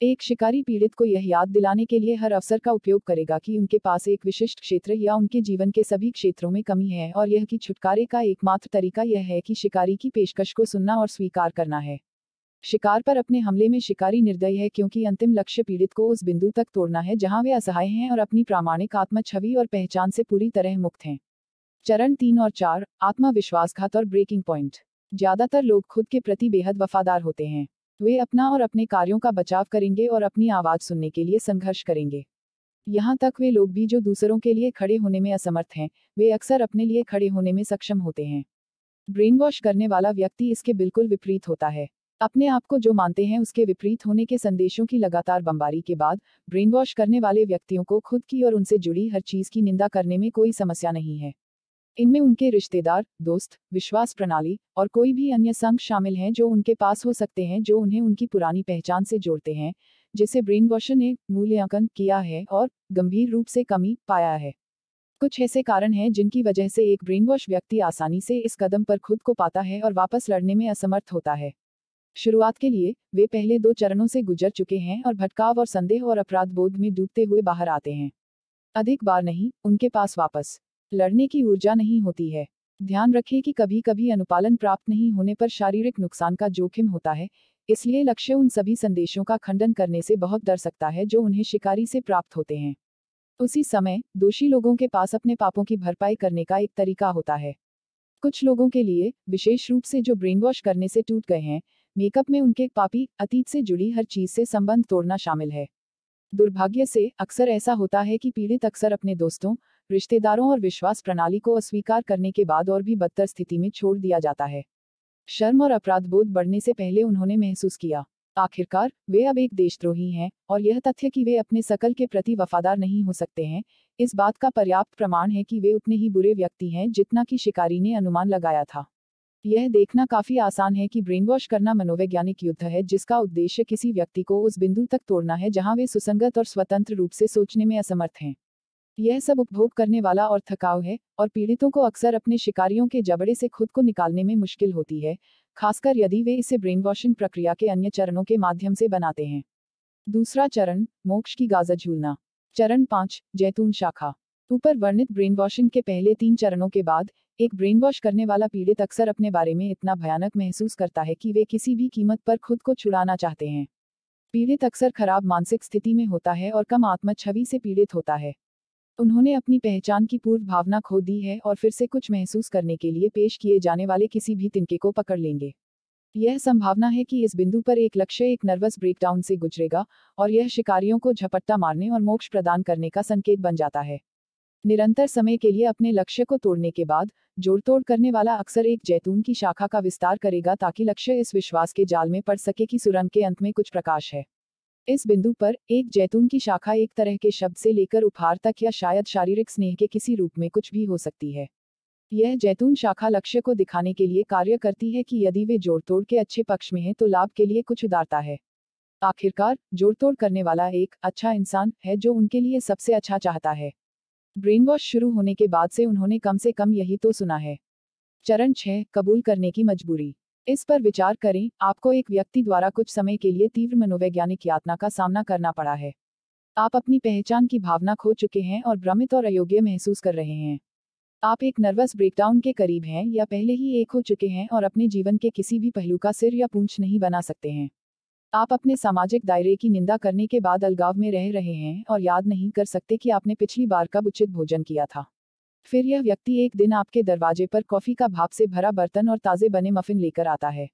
एक शिकारी पीड़ित को यह याद दिलाने के लिए हर अवसर का उपयोग करेगा कि उनके पास एक विशिष्ट क्षेत्र या उनके जीवन के सभी क्षेत्रों में कमी है और यह कि छुटकारे का एकमात्र तरीका यह है कि शिकारी की पेशकश को सुनना और स्वीकार करना है। शिकार पर अपने हमले में शिकारी निर्दयी है क्योंकि अंतिम लक्ष्य पीड़ित को उस बिंदु तक तोड़ना है जहाँ वे असहाय हैं और अपनी प्रामाणिक आत्म छवि और पहचान से पूरी तरह मुक्त हैं। चरण तीन और चार, आत्मविश्वासघात और ब्रेकिंग पॉइंट ज़्यादातर लोग खुद के प्रति बेहद वफादार होते हैं। वे अपना और अपने कार्यों का बचाव करेंगे और अपनी आवाज़ सुनने के लिए संघर्ष करेंगे। यहाँ तक वे लोग भी जो दूसरों के लिए खड़े होने में असमर्थ हैं, वे अक्सर अपने लिए खड़े होने में सक्षम होते हैं। ब्रेन वॉश करने वाला व्यक्ति इसके बिल्कुल विपरीत होता है। अपने आप को जो मानते हैं उसके विपरीत होने के संदेशों की लगातार बमबारी के बाद ब्रेन वॉश करने वाले व्यक्तियों को खुद की और उनसे जुड़ी हर चीज़ की निंदा करने में कोई समस्या नहीं है। इनमें उनके रिश्तेदार, दोस्त, विश्वास प्रणाली और कोई भी अन्य संघ शामिल हैं जो उनके पास हो सकते हैं जो उन्हें उनकी पुरानी पहचान से जोड़ते हैं, जिसे ब्रेन वॉशर ने मूल्यांकन किया है और गंभीर रूप से कमी पाया है। कुछ ऐसे कारण हैं जिनकी वजह से एक ब्रेन वॉश व्यक्ति आसानी से इस कदम पर खुद को पाता है और वापस लड़ने में असमर्थ होता है। शुरुआत के लिए, वे पहले दो चरणों से गुजर चुके हैं और भटकाव और संदेह और अपराध बोध में डूबते हुए बाहर आते हैं। अधिक बार नहीं, उनके पास वापस। लड़ने की ऊर्जा नहीं होती है। ध्यान रखें कि कभी कभी अनुपालन प्राप्त नहीं होने पर शारीरिक नुकसान का जोखिम होता है, इसलिए लक्ष्य उन सभी संदेशों का खंडन करने से बहुत डर सकता है जो उन्हें शिकारी से प्राप्त होते हैं। उसी समय, दोषी लोगों के पास अपने पापों की भरपाई करने का एक तरीका होता है। कुछ लोगों के लिए, विशेष रूप से जो ब्रेन वॉश करने से टूट गए हैं मेकअप में उनके पापी, अतीत से जुड़ी हर चीज़ से संबंध तोड़ना शामिल है। दुर्भाग्य से, अक्सर ऐसा होता है कि पीड़ित अक्सर अपने दोस्तों, रिश्तेदारों और विश्वास प्रणाली को अस्वीकार करने के बाद और भी बदतर स्थिति में छोड़ दिया जाता है। शर्म और अपराध बोध बढ़ने से पहले उन्होंने महसूस किया, आखिरकार, वे अब एक देशद्रोही हैं, और यह तथ्य कि वे अपने सकल के प्रति वफादार नहीं हो सकते हैं, इस बात का पर्याप्त प्रमाण है कि वे उतने ही बुरे व्यक्ति हैं जितना कि शिकारी ने अनुमान लगाया था। यह देखना काफ़ी आसान है कि ब्रेन वॉश करना मनोवैज्ञानिक युद्ध है, जिसका उद्देश्य किसी व्यक्ति को उस बिंदु तक तोड़ना है जहाँ वे सुसंगत और स्वतंत्र रूप से सोचने में असमर्थ हैं। यह सब उपभोग करने वाला और थकाव है, और पीड़ितों को अक्सर अपने शिकारियों के जबड़े से खुद को निकालने में मुश्किल होती है, खासकर यदि वे इसे ब्रेन वॉशिंग प्रक्रिया के अन्य चरणों के माध्यम से बनाते हैं। दूसरा चरण, मोक्ष की गाजा झूलना। चरण पाँच, जैतून शाखा। ऊपर वर्णित ब्रेन वॉशिंग के पहले तीन चरणों के बाद एक ब्रेन वॉश करने वाला पीड़ित अक्सर अपने बारे में इतना भयानक महसूस करता है कि वे किसी भी कीमत पर खुद को छुड़ाना चाहते हैं। पीड़ित अक्सर खराब मानसिक स्थिति में होता है और कम आत्म छवि से पीड़ित होता है। उन्होंने अपनी पहचान की पूर्व भावना खो दी है और फिर से कुछ महसूस करने के लिए पेश किए जाने वाले किसी भी तिनके को पकड़ लेंगे। यह संभावना है कि इस बिंदु पर एक लक्ष्य एक नर्वस ब्रेकडाउन से गुजरेगा और यह शिकारियों को झपट्टा मारने और मोक्ष प्रदान करने का संकेत बन जाता है। निरंतर समय के लिए अपने लक्ष्य को तोड़ने के बाद, जोड़तोड़ करने वाला अक्सर एक जैतून की शाखा का विस्तार करेगा ताकि लक्ष्य इस विश्वास के जाल में पड़ सके कि सुरंग के अंत में कुछ प्रकाश है। इस बिंदु पर, एक जैतून की शाखा एक तरह के शब्द से लेकर उपहार तक या शायद शारीरिक स्नेह के किसी रूप में कुछ भी हो सकती है। यह जैतून शाखा लक्ष्य को दिखाने के लिए कार्य करती है कि यदि वे जोड़तोड़ के अच्छे पक्ष में है तो लाभ के लिए कुछ उदारता है। आखिरकार, जोड़तोड़ करने वाला एक अच्छा इंसान है जो उनके लिए सबसे अच्छा चाहता है। ब्रेन वॉश शुरू होने के बाद से उन्होंने कम से कम यही तो सुना है। चरण छह, कबूल करने की मजबूरी। इस पर विचार करें, आपको एक व्यक्ति द्वारा कुछ समय के लिए तीव्र मनोवैज्ञानिक यातना का सामना करना पड़ा है। आप अपनी पहचान की भावना खो चुके हैं और भ्रमित और अयोग्य महसूस कर रहे हैं। आप एक नर्वस ब्रेकडाउन के करीब हैं या पहले ही एक हो चुके हैं और अपने जीवन के किसी भी पहलू का सिर या पूंछ नहीं बना सकते हैं। आप अपने सामाजिक दायरे की निंदा करने के बाद अलगाव में रह रहे हैं और याद नहीं कर सकते कि आपने पिछली बार कब उचित भोजन किया था। फिर यह व्यक्ति एक दिन आपके दरवाजे पर कॉफ़ी का भाप से भरा बर्तन और ताजे बने मफिन लेकर आता है।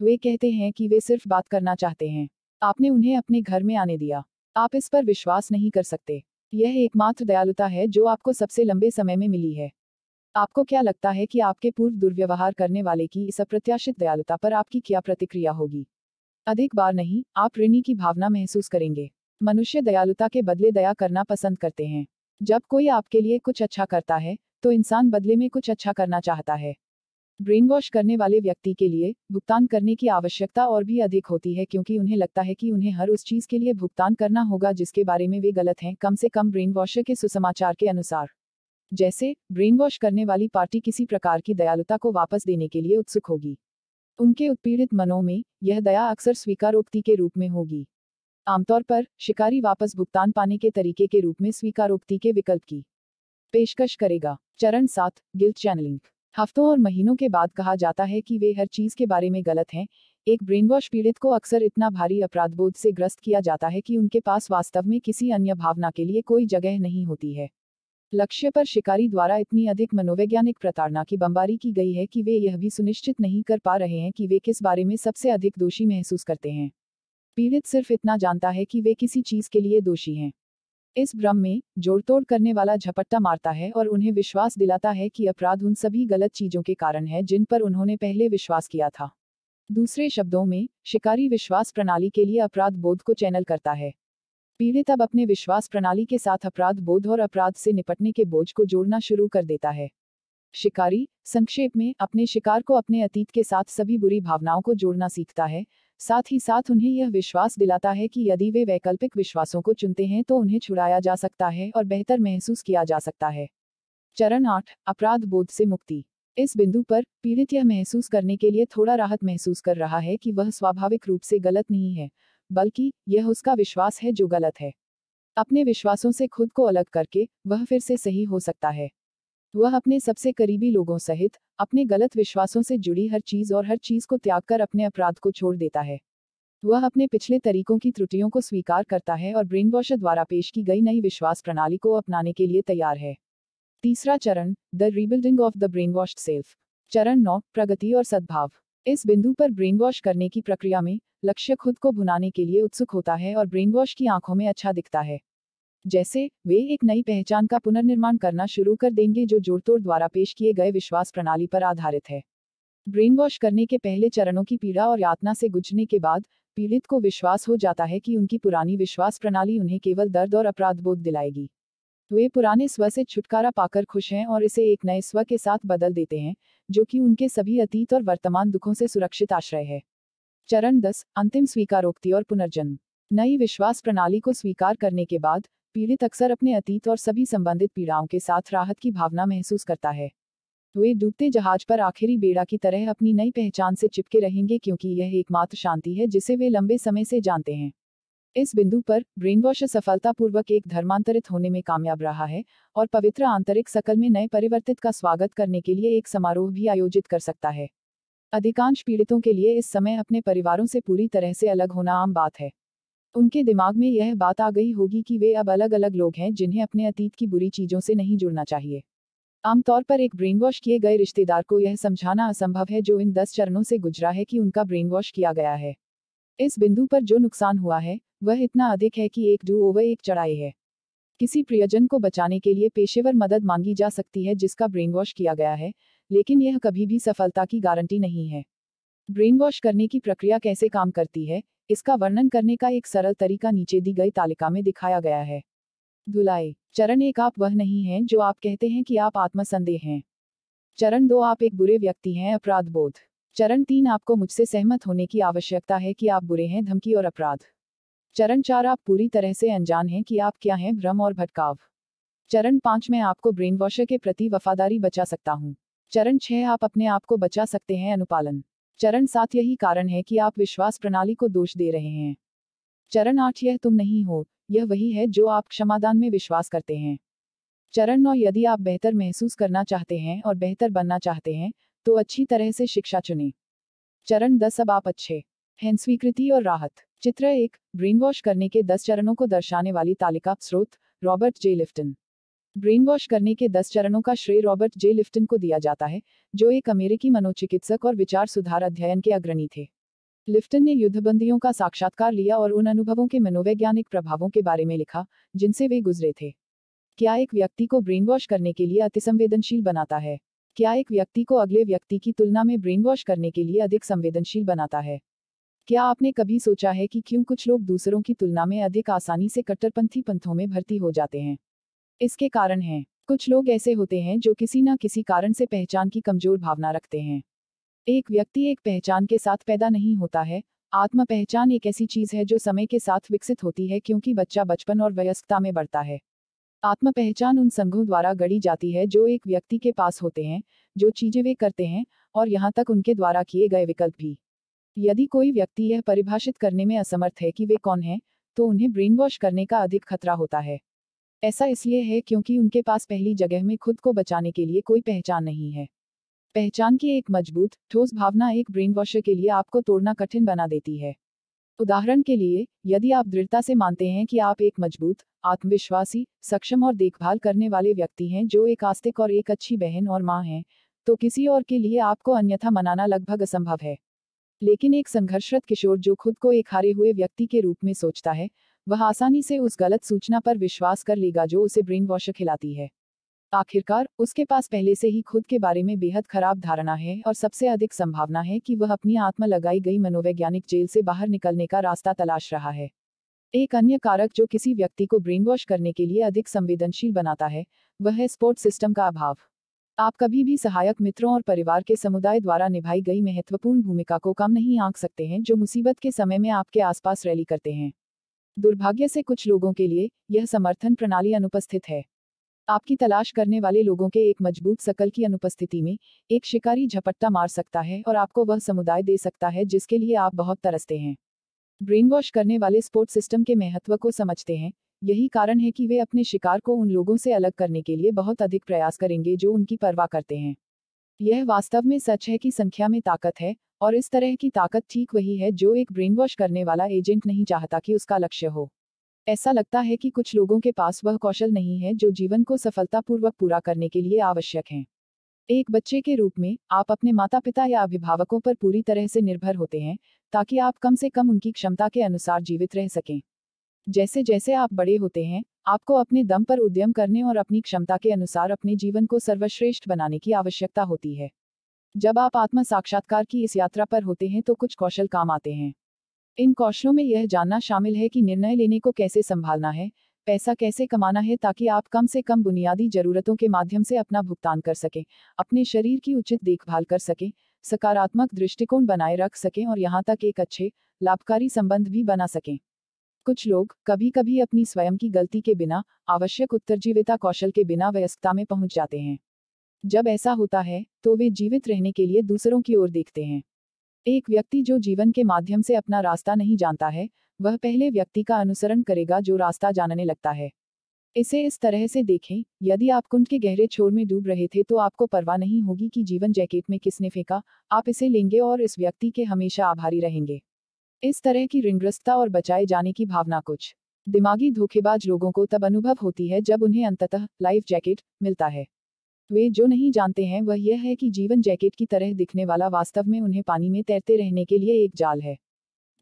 वे कहते हैं कि वे सिर्फ़ बात करना चाहते हैं। आपने उन्हें अपने घर में आने दिया। आप इस पर विश्वास नहीं कर सकते। यह एकमात्र दयालुता है जो आपको सबसे लंबे समय में मिली है। आपको क्या लगता है कि आपके पूर्व दुर्व्यवहार करने वाले की इस अप्रत्याशित दयालुता पर आपकी क्या प्रतिक्रिया होगी? अधिक बार नहीं, आप ऋणी की भावना महसूस करेंगे। मनुष्य दयालुता के बदले दया करना पसंद करते हैं। जब कोई आपके लिए कुछ अच्छा करता है तो इंसान बदले में कुछ अच्छा करना चाहता है। ब्रेन वॉश करने वाले व्यक्ति के लिए भुगतान करने की आवश्यकता और भी अधिक होती है क्योंकि उन्हें लगता है कि उन्हें हर उस चीज़ के लिए भुगतान करना होगा जिसके बारे में वे गलत हैं, कम से कम ब्रेन वॉशर के सुसमाचार के अनुसार। जैसे ब्रेन वॉश करने वाली पार्टी किसी प्रकार की दयालुता को वापस देने के लिए उत्सुक होगी। उनके उत्पीड़ित मनों में यह दया अक्सर स्वीकारोक्ति के रूप में होगी। आमतौर पर, शिकारी वापस भुगतान पाने के तरीके के रूप में स्वीकारोक्ति के विकल्प की पेशकश करेगा। चरण सात, गिल्ट चैनलिंग। हफ्तों और महीनों के बाद कहा जाता है कि वे हर चीज़ के बारे में गलत हैं। एक ब्रेनवॉश पीड़ित को अक्सर इतना भारी अपराधबोध से ग्रस्त किया जाता है कि उनके पास वास्तव में किसी अन्य भावना के लिए कोई जगह नहीं होती है। लक्ष्य पर शिकारी द्वारा इतनी अधिक मनोवैज्ञानिक प्रताड़ना की बमबारी की गई है कि वे यह भी सुनिश्चित नहीं कर पा रहे हैं कि वे किस बारे में सबसे अधिक दोषी महसूस करते हैं। पीड़ित सिर्फ़ इतना जानता है कि वे किसी चीज़ के लिए दोषी हैं। इस भ्रम में, जोड़तोड़ करने वाला झपट्टा मारता है और उन्हें विश्वास दिलाता है कि अपराध उन सभी गलत चीज़ों के कारण है जिन पर उन्होंने पहले विश्वास किया था। दूसरे शब्दों में, शिकारी विश्वास प्रणाली के लिए अपराध बोध को चैनल करता है। पीड़ित अब अपने विश्वास प्रणाली के साथ अपराध बोध और अपराध से निपटने के बोझ को जोड़ना शुरू कर देता है। शिकारी, संक्षेप में, अपने शिकार को अपने अतीत के साथ सभी बुरी भावनाओं को जोड़ना सीखता है, साथ ही साथ उन्हें यह विश्वास दिलाता है कि यदि वे वैकल्पिक विश्वासों को चुनते हैं तो उन्हें छुड़ाया जा सकता है और बेहतर महसूस किया जा सकता है। चरण आठ, अपराध बोध से मुक्ति। इस बिंदु पर, पीड़ित यह महसूस करने के लिए थोड़ा राहत महसूस कर रहा है कि वह स्वाभाविक रूप से गलत नहीं है बल्कि, यह उसका विश्वास है जो गलत है। अपने विश्वासों से खुद को अलग करके, वह फिर से सही हो सकता है। वह अपने सबसे करीबी लोगों सहित, अपने गलत विश्वासों से जुड़ी हर चीज़ और हर चीज़ को त्याग कर अपने अपराध को छोड़ देता है। वह अपने पिछले तरीकों की त्रुटियों को स्वीकार करता है और ब्रेन द्वारा पेश की गई नई विश्वास प्रणाली को अपनाने के लिए तैयार है। तीसरा चरण, the rebuilding of the brain self. चरण नौ, प्रगति और सद्भाव। इस बिंदु पर ब्रेन वॉश करने की प्रक्रिया में लक्ष्य खुद को भुनाने के लिए उत्सुक होता है और ब्रेन वॉश की आँखों में अच्छा दिखता है। जैसे, वे एक नई पहचान का पुनर्निर्माण करना शुरू कर देंगे जो जोड़तोड़ द्वारा पेश किए गए विश्वास प्रणाली पर आधारित है। ब्रेन वॉश करने के पहले चरणों की पीड़ा और यातना से गुजरने के बाद, पीड़ित को विश्वास हो जाता है कि उनकी पुरानी विश्वास प्रणाली उन्हें केवल दर्द और अपराध बोध दिलाएगी। वे पुराने स्व से छुटकारा पाकर खुश हैं और इसे एक नए स्व के साथ बदल देते हैं, जो कि उनके सभी अतीत और वर्तमान दुखों से सुरक्षित आश्रय है। चरण दस, अंतिम स्वीकारोक्ति और पुनर्जन्म। नई विश्वास प्रणाली को स्वीकार करने के बाद, पीड़ित अक्सर अपने अतीत और सभी संबंधित पीड़ाओं के साथ राहत की भावना महसूस करता है। वे डूबते जहाज़ पर आखिरी बेड़ा की तरह अपनी नई पहचान से चिपके रहेंगे क्योंकि यह एकमात्र शांति है जिसे वे लंबे समय से जानते हैं। इस बिंदु पर, ब्रेनवॉश सफलतापूर्वक एक धर्मांतरित होने में कामयाब रहा है और पवित्र आंतरिक सकल में नए परिवर्तित का स्वागत करने के लिए एक समारोह भी आयोजित कर सकता है। अधिकांश पीड़ितों के लिए इस समय अपने परिवारों से पूरी तरह से अलग होना आम बात है। उनके दिमाग में यह बात आ गई होगी कि वे अब अलग अलग लोग हैं जिन्हें अपने अतीत की बुरी चीज़ों से नहीं जुड़ना चाहिए। आमतौर पर एक ब्रेन वॉश किए गए रिश्तेदार को यह समझाना असंभव है जो इन दस चरणों से गुजरा है कि उनका ब्रेन वॉश किया गया है। इस बिंदु पर जो नुकसान हुआ है, वह इतना अधिक है कि एक डू ओवर एक चढ़ाई है। किसी प्रियजन को बचाने के लिए पेशेवर मदद मांगी जा सकती है जिसका ब्रेन वॉश किया गया है लेकिन यह कभी भी सफलता की गारंटी नहीं है। ब्रेन वॉश करने की प्रक्रिया कैसे काम करती है, इसका वर्णन करने का एक सरल तरीका नीचे दी गई तालिका में दिखाया गया है। धुलाई चरण एक आप वह नहीं हैं जो आप कहते हैं कि आप आत्मसंदेह हैं। चरण दो आप एक बुरे व्यक्ति हैं, अपराध बोध। चरण तीन आपको मुझसे सहमत होने की आवश्यकता है कि आप बुरे हैं, धमकी और अपराध। चरण चार आप पूरी तरह से अनजान हैं कि आप क्या हैं, भ्रम और भटकाव। चरण पाँच में आपको ब्रेन वॉशर के प्रति वफादारी बचा सकता हूँ। चरण छह आप अपने आप को बचा सकते हैं अनुपालन। चरण सात यही कारण है कि आप विश्वास प्रणाली को दोष दे रहे हैं। चरण आठ यह तुम नहीं हो, यह वही है जो आप क्षमादान में विश्वास करते हैं। चरण नौ यदि आप बेहतर महसूस करना चाहते हैं और बेहतर बनना चाहते हैं तो अच्छी तरह से शिक्षा चुनें। चरण दस अब आप अच्छे हैं। स्वीकृति और राहत। चित्र एक ब्रेन वॉश करने के दस चरणों को दर्शाने वाली तालिका, स्रोत, Robert J Lifton. Brain wash करने के दस चरणों का श्रेय रॉबर्ट जे लिफ्टन को दिया जाता है, जो एक अमेरिकी मनोचिकित्सक और विचार सुधार अध्ययन के अग्रणी थे। लिफ्टन ने युद्धबंदियों का साक्षात्कार लिया और उन अनुभवों के मनोवैज्ञानिक प्रभावों के बारे में लिखा, जिनसे वे गुजरे थे। क्या एक व्यक्ति को ब्रेन वॉश करने के लिए अतिसंवेदनशील बनाता है? क्या एक व्यक्ति को अगले व्यक्ति की तुलना में ब्रेन वॉश करने के लिए अधिक संवेदनशील बनाता है? क्या आपने कभी सोचा है कि क्यों कुछ लोग दूसरों की तुलना में अधिक आसानी से कट्टरपंथी पंथों में भर्ती हो जाते हैं? इसके कारण हैं। कुछ लोग ऐसे होते हैं जो किसी न किसी कारण से पहचान की कमज़ोर भावना रखते हैं। एक व्यक्ति एक पहचान के साथ पैदा नहीं होता है। आत्म पहचान एक ऐसी चीज़ है जो समय के साथ विकसित होती है क्योंकि बच्चा बचपन और वयस्कता में बढ़ता है। आत्म पहचान उन संघों द्वारा गढ़ी जाती है जो एक व्यक्ति के पास होते हैं जो चीज़ें वे करते हैं और यहाँ तक उनके द्वारा किए गए विकल्प भी। यदि कोई व्यक्ति यह परिभाषित करने में असमर्थ है कि वे कौन हैं, तो उन्हें ब्रेन वॉश करने का अधिक खतरा होता है। ऐसा इसलिए है क्योंकि उनके पास पहली जगह में खुद को बचाने के लिए कोई पहचान नहीं है। पहचान की एक मज़बूत, ठोस भावना एक ब्रेन वॉशर के लिए आपको तोड़ना कठिन बना देती है। उदाहरण के लिए, यदि आप दृढ़ता से मानते हैं कि आप एक मज़बूत, आत्मविश्वासी, सक्षम और देखभाल करने वाले व्यक्ति हैं जो एक आस्तिक और एक अच्छी बहन और माँ हैं तो किसी और के लिए आपको अन्यथा मनाना लगभग असंभव है। लेकिन एक संघर्षरत किशोर जो खुद को एक हारे हुए व्यक्ति के रूप में सोचता है वह आसानी से उस गलत सूचना पर विश्वास कर लेगा जो उसे ब्रेन वॉश खिलाती है। आखिरकार, उसके पास पहले से ही खुद के बारे में बेहद खराब धारणा है और सबसे अधिक संभावना है कि वह अपनी आत्मा लगाई गई मनोवैज्ञानिक जेल से बाहर निकलने का रास्ता तलाश रहा है। एक अन्य कारक जो किसी व्यक्ति को ब्रेन वॉश करने के लिए अधिक संवेदनशील बनाता है, वह है सपोर्ट सिस्टम का अभाव। आप कभी भी सहायक मित्रों और परिवार के समुदाय द्वारा निभाई गई महत्वपूर्ण भूमिका को कम नहीं आंक सकते हैं जो मुसीबत के समय में आपके आसपास रैली करते हैं। दुर्भाग्य से कुछ लोगों के लिए यह समर्थन प्रणाली अनुपस्थित है। आपकी तलाश करने वाले लोगों के एक मज़बूत सकल की अनुपस्थिति में एक शिकारी झपट्टा मार सकता है और आपको वह समुदाय दे सकता है जिसके लिए आप बहुत तरसते हैं। ब्रेन वॉश करने वाले स्पोर्ट सिस्टम के महत्व को समझते हैं। यही कारण है कि वे अपने शिकार को उन लोगों से अलग करने के लिए बहुत अधिक प्रयास करेंगे जो उनकी परवाह करते हैं। यह वास्तव में सच है कि संख्या में ताकत है, और इस तरह की ताकत ठीक वही है जो एक ब्रेन वॉश करने वाला एजेंट नहीं चाहता कि उसका लक्ष्य हो। ऐसा लगता है कि कुछ लोगों के पास वह कौशल नहीं है जो जीवन को सफलतापूर्वक पूरा करने के लिए आवश्यक हैं। एक बच्चे के रूप में, आप अपने माता पिता या अभिभावकों पर पूरी तरह से निर्भर होते हैं, ताकि आप कम से कम उनकी क्षमता के अनुसार जीवित रह सकें। जैसे जैसे आप बड़े होते हैं आपको अपने दम पर उद्यम करने और अपनी क्षमता के अनुसार अपने जीवन को सर्वश्रेष्ठ बनाने की आवश्यकता होती है। जब आप आत्म साक्षात्कार की इस यात्रा पर होते हैं तो कुछ कौशल काम आते हैं। इन कौशलों में यह जानना शामिल है कि निर्णय लेने को कैसे संभालना है, पैसा कैसे कमाना है ताकि आप कम से कम बुनियादी जरूरतों के माध्यम से अपना भुगतान कर सकें, अपने शरीर की उचित देखभाल कर सकें, सकारात्मक दृष्टिकोण बनाए रख सकें और यहाँ तक एक अच्छे, लाभकारी संबंध भी बना सकें। कुछ लोग कभी कभी अपनी स्वयं की गलती के बिना, आवश्यक उत्तरजीविता कौशल के बिना व्यस्तता में पहुँच जाते हैं। जब ऐसा होता है तो वे जीवित रहने के लिए दूसरों की ओर देखते हैं। एक व्यक्ति जो जीवन के माध्यम से अपना रास्ता नहीं जानता है, वह पहले व्यक्ति का अनुसरण करेगा जो रास्ता जानने लगता है। इसे इस तरह से देखें, यदि आप कुंड के गहरे छोर में डूब रहे थे तो आपको परवाह नहीं होगी कि जीवन जैकेट में किसने फेंका, आप इसे लेंगे और इस व्यक्ति के हमेशा आभारी रहेंगे। इस तरह की ऋणग्रस्तता और बचाए जाने की भावना कुछ दिमागी धोखेबाज लोगों को तब अनुभव होती है जब उन्हें अंततः लाइफ जैकेट मिलता है। वे जो नहीं जानते हैं, वह यह है कि जीवन जैकेट की तरह दिखने वाला वास्तव में उन्हें पानी में तैरते रहने के लिए एक जाल है।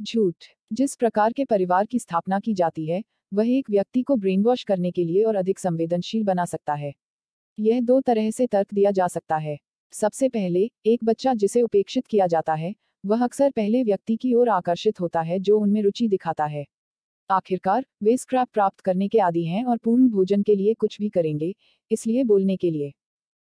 झूठ। जिस प्रकार के परिवार की स्थापना की जाती है, वह एक व्यक्ति को ब्रेन वॉश करने के लिए और अधिक संवेदनशील बना सकता है। यह दो तरह से तर्क दिया जा सकता है। सबसे पहले, एक बच्चा जिसे उपेक्षित किया जाता है वह अक्सर पहले व्यक्ति की ओर आकर्षित होता है जो उनमें रुचि दिखाता है। आखिरकार, वे स्क्रैप प्राप्त करने के आदि हैं और पूर्ण भोजन के लिए कुछ भी करेंगे, इसलिए बोलने के लिए।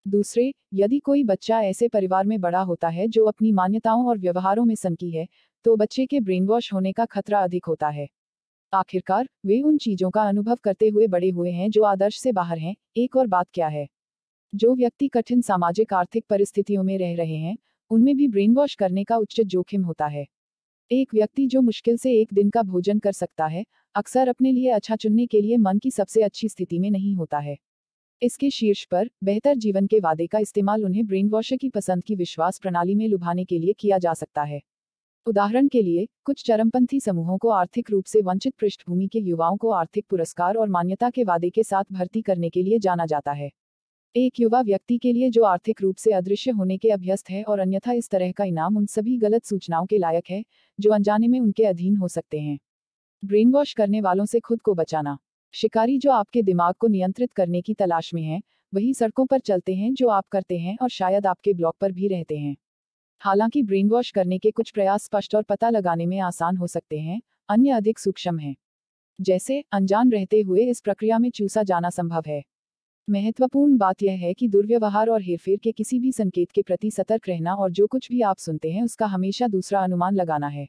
दूसरे, यदि कोई बच्चा ऐसे परिवार में बड़ा होता है जो अपनी मान्यताओं और व्यवहारों में सनकी है तो बच्चे के ब्रेन वॉश होने का खतरा अधिक होता है। आखिरकार, वे उन चीज़ों का अनुभव करते हुए बड़े हुए हैं जो आदर्श से बाहर हैं, एक और बात क्या है? जो व्यक्ति कठिन सामाजिक आर्थिक परिस्थितियों में रह रहे हैं उनमें भी ब्रेन वॉश करने का उच्च जोखिम होता है। एक व्यक्ति जो मुश्किल से एक दिन का भोजन कर सकता है, अक्सर अपने लिए अच्छा चुनने के लिए मन की सबसे अच्छी स्थिति में नहीं होता है। इसके शीर्ष पर, बेहतर जीवन के वादे का इस्तेमाल उन्हें ब्रेन वॉशर की पसंद की विश्वास प्रणाली में लुभाने के लिए किया जा सकता है। उदाहरण के लिए, कुछ चरमपंथी समूहों को आर्थिक रूप से वंचित पृष्ठभूमि के युवाओं को आर्थिक पुरस्कार और मान्यता के वादे के साथ भर्ती करने के लिए जाना जाता है। एक युवा व्यक्ति के लिए जो आर्थिक रूप से अदृश्य होने के अभ्यस्त है और अन्यथा इस तरह का इनाम उन सभी गलत सूचनाओं के लायक है, जो अनजाने में उनके अधीन हो सकते हैं। ब्रेन वॉश करने वालों से खुद को बचाना। शिकारी जो आपके दिमाग को नियंत्रित करने की तलाश में है, वही सड़कों पर चलते हैं जो आप करते हैं और शायद आपके ब्लॉक पर भी रहते हैं। हालाँकि ब्रेन वॉश करने के कुछ प्रयास स्पष्ट और पता लगाने में आसान हो सकते हैं, अन्य अधिक सूक्ष्म हैं। जैसे, अनजान रहते हुए इस प्रक्रिया में चूसा जाना संभव है। महत्वपूर्ण बात यह है कि दुर्व्यवहार और हेरफेर के किसी भी संकेत के प्रति सतर्क रहना और जो कुछ भी आप सुनते हैं, उसका हमेशा दूसरा अनुमान लगाना है।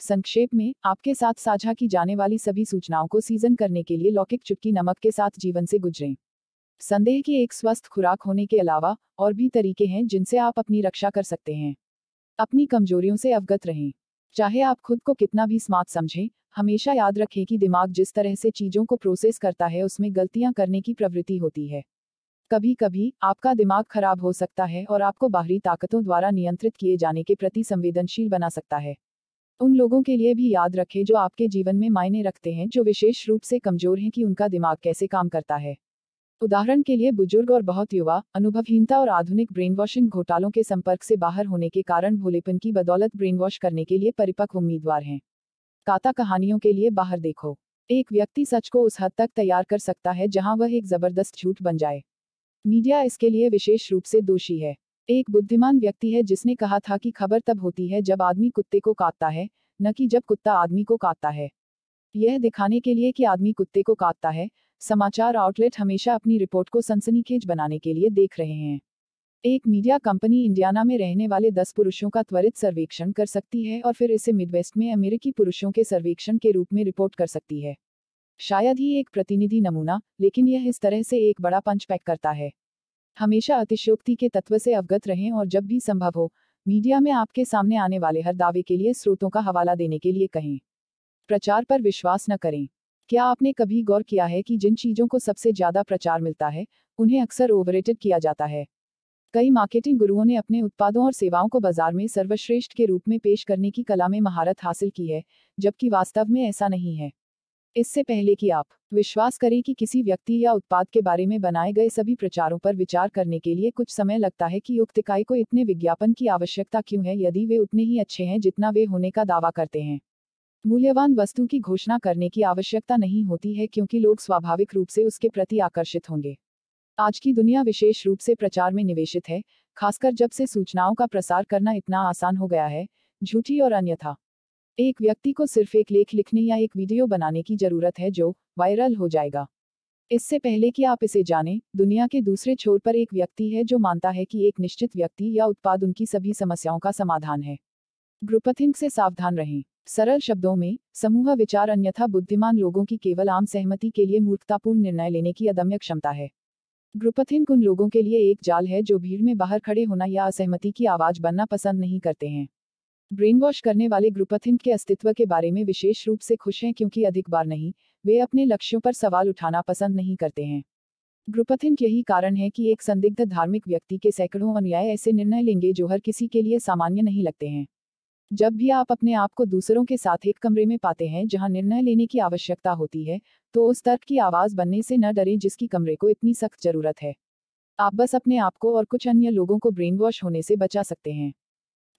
संक्षेप में, आपके साथ साझा की जाने वाली सभी सूचनाओं को सीज़न करने के लिए लौकिक चुटकी नमक के साथ जीवन से गुजरें। संदेह की एक स्वस्थ खुराक होने के अलावा, और भी तरीके हैं जिनसे आप अपनी रक्षा कर सकते हैं। अपनी कमजोरियों से अवगत रहें। चाहे आप खुद को कितना भी स्मार्ट समझें, हमेशा याद रखें कि दिमाग जिस तरह से चीज़ों को प्रोसेस करता है, उसमें गलतियाँ करने की प्रवृत्ति होती है। कभी कभी आपका दिमाग खराब हो सकता है और आपको बाहरी ताकतों द्वारा नियंत्रित किए जाने के प्रति संवेदनशील बना सकता है। उन लोगों के लिए भी याद रखें जो आपके जीवन में मायने रखते हैं, जो विशेष रूप से कमज़ोर हैं कि उनका दिमाग कैसे काम करता है। उदाहरण के लिए बुज़ुर्ग और बहुत युवा, अनुभवहीनता और आधुनिक ब्रेन वॉशिंग घोटालों के संपर्क से बाहर होने के कारण भोलेपन की बदौलत ब्रेन वॉश करने के लिए परिपक्व उम्मीदवार हैं। काता कहानियों के लिए बाहर देखो। एक व्यक्ति सच को उस हद तक तैयार कर सकता है जहाँ वह एक ज़बरदस्त झूठ बन जाए। मीडिया इसके लिए विशेष रूप से दोषी है। एक बुद्धिमान व्यक्ति है जिसने कहा था कि खबर तब होती है जब आदमी कुत्ते को काटता है, न कि जब कुत्ता आदमी को काटता है। यह दिखाने के लिए कि आदमी कुत्ते को काटता है समाचार आउटलेट हमेशा अपनी रिपोर्ट को सनसनीखेज बनाने के लिए देख रहे हैं। एक मीडिया कंपनी इंडियाना में रहने वाले 10 पुरुषों का त्वरित सर्वेक्षण कर सकती है और फिर इसे मिडवेस्ट में अमेरिकी पुरुषों के सर्वेक्षण के रूप में रिपोर्ट कर सकती है। शायद ही एक प्रतिनिधि नमूना, लेकिन यह इस तरह से एक बड़ा पंच पैक करता है। हमेशा अतिशयोक्ति के तत्व से अवगत रहें और जब भी संभव हो, मीडिया में आपके सामने आने वाले हर दावे के लिए स्रोतों का हवाला देने के लिए कहें। प्रचार पर विश्वास न करें। क्या आपने कभी गौर किया है कि जिन चीज़ों को सबसे ज़्यादा प्रचार मिलता है, उन्हें अक्सर ओवरेटेड किया जाता है? कई मार्केटिंग गुरुओं ने अपने उत्पादों और सेवाओं को बाज़ार में सर्वश्रेष्ठ के रूप में पेश करने की कला में महारत हासिल की है, जबकि वास्तव में ऐसा नहीं है। इससे पहले कि आप विश्वास करें कि किसी व्यक्ति या उत्पाद के बारे में बनाए गए सभी प्रचारों पर विचार करने के लिए कुछ समय लगता है कि युक्त इकाई को इतने विज्ञापन की आवश्यकता क्यों है, यदि वे उतने ही अच्छे हैं जितना वे होने का दावा करते हैं। मूल्यवान वस्तु की घोषणा करने की आवश्यकता नहीं होती है क्योंकि लोग स्वाभाविक रूप से उसके प्रति आकर्षित होंगे। आज की दुनिया विशेष रूप से प्रचार में निवेशित है खासकर जब से सूचनाओं का प्रसार करना इतना आसान हो गया है झूठी और अन्यथा। एक व्यक्ति को सिर्फ़ एक लेख लिखने या एक वीडियो बनाने की ज़रूरत है जो वायरल हो जाएगा। इससे पहले कि आप इसे जानें, दुनिया के दूसरे छोर पर एक व्यक्ति है जो मानता है कि एक निश्चित व्यक्ति या उत्पाद उनकी सभी समस्याओं का समाधान है। ग्रुपथिंग से सावधान रहें। सरल शब्दों में, समूह विचार अन्यथा बुद्धिमान लोगों की केवल आम सहमति के लिए मूर्खतापूर्ण निर्णय लेने की अदम्य क्षमता है। ग्रुपथिंग उन लोगों के लिए एक जाल है जो भीड़ में बाहर खड़े होना या असहमति की आवाज़ बनना पसंद नहीं करते हैं। ब्रेन वॉश करने वाले ग्रुपथिंग के अस्तित्व के बारे में विशेष रूप से खुश हैं क्योंकि अधिक बार नहीं, वे अपने लक्ष्यों पर सवाल उठाना पसंद नहीं करते हैं। ग्रुपथिंग यही कारण है कि एक संदिग्ध धार्मिक व्यक्ति के सैकड़ों अनुयायी ऐसे निर्णय लेंगे जो हर किसी के लिए सामान्य नहीं लगते हैं। जब भी आप अपने आप को दूसरों के साथ एक कमरे में पाते हैं जहाँ निर्णय लेने की आवश्यकता होती है तो उस तर्क की आवाज़ बनने से न डरें जिसकी कमरे को इतनी सख्त ज़रूरत है। आप बस अपने आप को और कुछ अन्य लोगों को ब्रेन वॉश होने से बचा सकते हैं।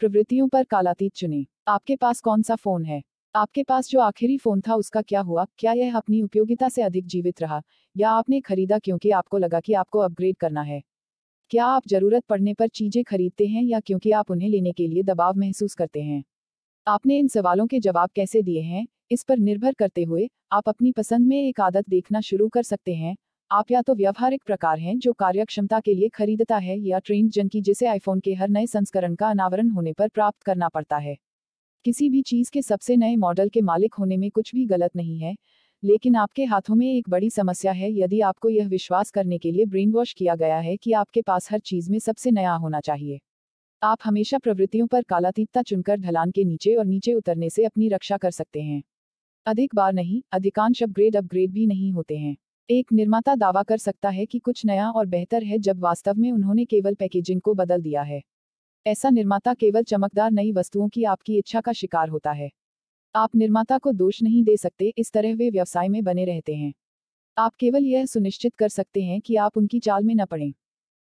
प्रवृत्तियों पर कालातीत चुने। आपके पास कौन सा फ़ोन है? आपके पास जो आखिरी फ़ोन था उसका क्या हुआ? क्या यह अपनी उपयोगिता से अधिक जीवित रहा? या आपने खरीदा क्योंकि आपको लगा कि आपको अपग्रेड करना है? क्या आप ज़रूरत पड़ने पर चीज़ें खरीदते हैं या क्योंकि आप उन्हें लेने के लिए दबाव महसूस करते हैं? आपने इन सवालों के जवाब कैसे दिए हैं? इस पर निर्भर करते हुए आप अपनी पसंद में एक आदत देखना शुरू कर सकते हैं। आप या तो व्यवहारिक प्रकार हैं जो कार्यक्षमता के लिए खरीदता है या ट्रेंड जन की जिसे आईफोन के हर नए संस्करण का अनावरण होने पर प्राप्त करना पड़ता है। किसी भी चीज़ के सबसे नए मॉडल के मालिक होने में कुछ भी गलत नहीं है। लेकिन आपके हाथों में एक बड़ी समस्या है, यदि आपको यह विश्वास करने के लिए ब्रेन वॉश किया गया है कि आपके पास हर चीज़ में सबसे नया होना चाहिए। आप हमेशा प्रवृत्तियों पर कालातीतता चुनकर ढलान के नीचे और नीचे उतरने से अपनी रक्षा कर सकते हैं। अधिक बार नहीं, अधिकांश अपग्रेड अपग्रेड भी नहीं होते हैं। एक निर्माता दावा कर सकता है कि कुछ नया और बेहतर है जब वास्तव में उन्होंने केवल पैकेजिंग को बदल दिया है। ऐसा निर्माता केवल चमकदार नई वस्तुओं की आपकी इच्छा का शिकार होता है। आप निर्माता को दोष नहीं दे सकते, इस तरह वे व्यवसाय में बने रहते हैं। आप केवल यह सुनिश्चित कर सकते हैं कि आप उनकी चाल में न पड़ें।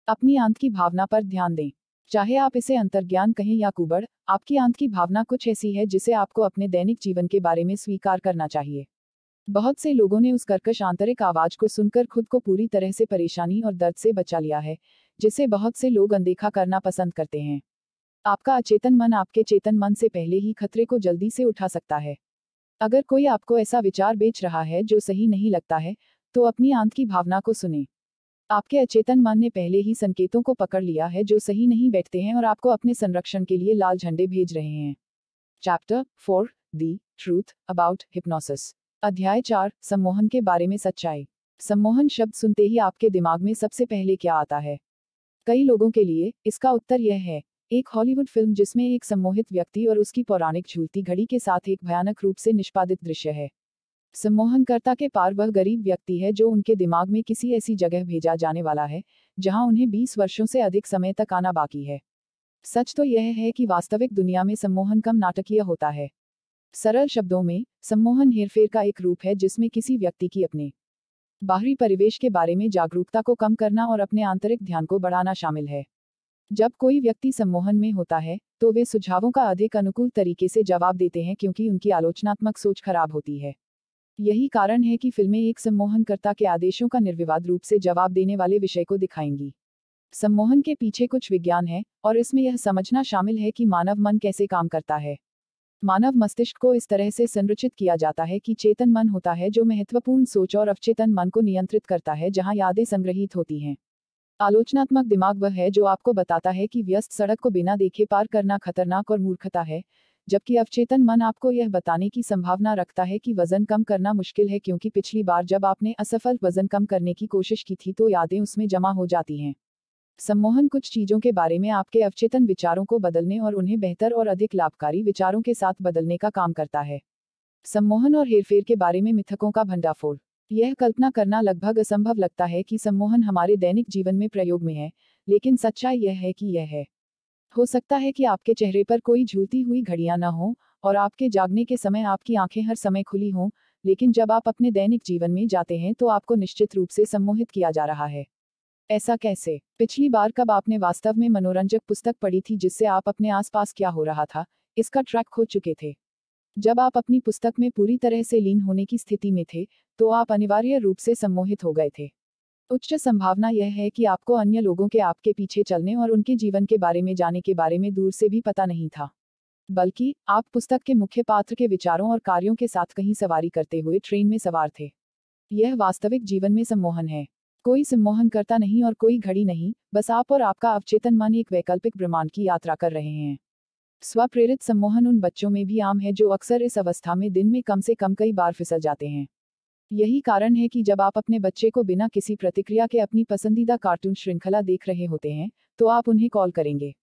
अपनी आंत की भावना पर ध्यान दें। चाहे आप इसे अंतर्ज्ञान कहें या कुबड़, आपकी आंत की भावना कुछ ऐसी है जिसे आपको अपने दैनिक जीवन के बारे में स्वीकार करना चाहिए। बहुत से लोगों ने उस कर्कश आंतरिक आवाज़ को सुनकर खुद को पूरी तरह से परेशानी और दर्द से बचा लिया है, जिसे बहुत से लोग अनदेखा करना पसंद करते हैं। आपका अचेतन मन आपके चेतन मन से पहले ही खतरे को जल्दी से उठा सकता है। अगर कोई आपको ऐसा विचार बेच रहा है जो सही नहीं लगता है तो अपनी आंत की भावना को सुने। आपके अचेतन मन ने पहले ही संकेतों को पकड़ लिया है जो सही नहीं बैठते हैं और आपको अपने संरक्षण के लिए लाल झंडे भेज रहे हैं। Chapter four the truth about hypnosis अध्याय चार, सम्मोहन के बारे में सच्चाई। सम्मोहन शब्द सुनते ही आपके दिमाग में सबसे पहले क्या आता है? कई लोगों के लिए इसका उत्तर यह है एक हॉलीवुड फ़िल्म जिसमें एक सम्मोहित व्यक्ति और उसकी पौराणिक झूलती घड़ी के साथ एक भयानक रूप से निष्पादित दृश्य है। सम्मोहनकर्ता के पार वह गरीब व्यक्ति है जो उनके दिमाग में किसी ऐसी जगह भेजा जाने वाला है, जहाँ उन्हें 20 वर्षों से अधिक समय तक आना बाकी है। सच तो यह है कि वास्तविक दुनिया में सम्मोहन कम नाटकीय होता है। सरल शब्दों में, सम्मोहन हेरफेर का एक रूप है जिसमें किसी व्यक्ति की अपने बाहरी परिवेश के बारे में जागरूकता को कम करना और अपने आंतरिक ध्यान को बढ़ाना शामिल है। जब कोई व्यक्ति सम्मोहन में होता है तो वे सुझावों का अधिक अनुकूल तरीके से जवाब देते हैं क्योंकि उनकी आलोचनात्मक सोच खराब होती है। यही कारण है कि फ़िल्में एक सम्मोहनकर्ता के आदेशों का निर्विवाद रूप से जवाब देने वाले विषय को दिखाएँगी। सम्मोहन के पीछे कुछ विज्ञान है, और इसमें यह समझना शामिल है कि मानव मन कैसे काम करता है। मानव मस्तिष्क को इस तरह से संरचित किया जाता है कि चेतन मन होता है जो महत्वपूर्ण सोच और अवचेतन मन को नियंत्रित करता है जहाँ यादें संग्रहित होती हैं। आलोचनात्मक दिमाग वह है जो आपको बताता है कि व्यस्त सड़क को बिना देखे पार करना खतरनाक और मूर्खता है, जबकि अवचेतन मन आपको यह बताने की संभावना रखता है कि वज़न कम करना मुश्किल है क्योंकि पिछली बार जब आपने असफल वज़न कम करने की कोशिश की थी तो यादें उसमें जमा हो जाती हैं। सम्मोहन कुछ चीज़ों के बारे में आपके अवचेतन विचारों को बदलने और उन्हें बेहतर और अधिक लाभकारी विचारों के साथ बदलने का काम करता है। सम्मोहन और हेरफेर के बारे में मिथकों का भंडाफोड़ यह कल्पना करना लगभग असंभव लगता है कि सम्मोहन हमारे दैनिक जीवन में प्रयोग में है, लेकिन सच्चाई यह है कि यह है। हो सकता है कि आपके चेहरे पर कोई झूलती हुई घड़ियाँ न हो, और आपके जागने के समय आपकी आँखें हर समय खुली हों, लेकिन जब आप अपने दैनिक जीवन में जाते हैं तो आपको निश्चित रूप से सम्मोहित किया जा रहा है। ऐसा कैसे? पिछली बार कब आपने वास्तव में मनोरंजक पुस्तक पढ़ी थी जिससे आप अपने आसपास क्या हो रहा था, इसका ट्रैक खो चुके थे। जब आप अपनी पुस्तक में पूरी तरह से लीन होने की स्थिति में थे तो आप अनिवार्य रूप से सम्मोहित हो गए थे। उच्च संभावना यह है कि आपको अन्य लोगों के आपके पीछे चलने और उनके जीवन के बारे में जाने के बारे में दूर से भी पता नहीं था। बल्कि, आप पुस्तक के मुख्य पात्र के विचारों और कार्यों के साथ कहीं सवारी करते हुए ट्रेन में सवार थे। यह वास्तविक जीवन में सम्मोहन है। कोई सम्मोहन करता नहीं और कोई घड़ी नहीं, बस आप और आपका अवचेतन मन एक वैकल्पिक ब्रह्मांड की यात्रा कर रहे हैं। स्वप्रेरित सम्मोहन उन बच्चों में भी आम है जो अक्सर इस अवस्था में दिन में कम से कम कई बार फिसल जाते हैं। यही कारण है कि जब आप अपने बच्चे को बिना किसी प्रतिक्रिया के अपनी पसंदीदा कार्टून श्रृंखला देख रहे होते हैं तो आप उन्हें कॉल करेंगे।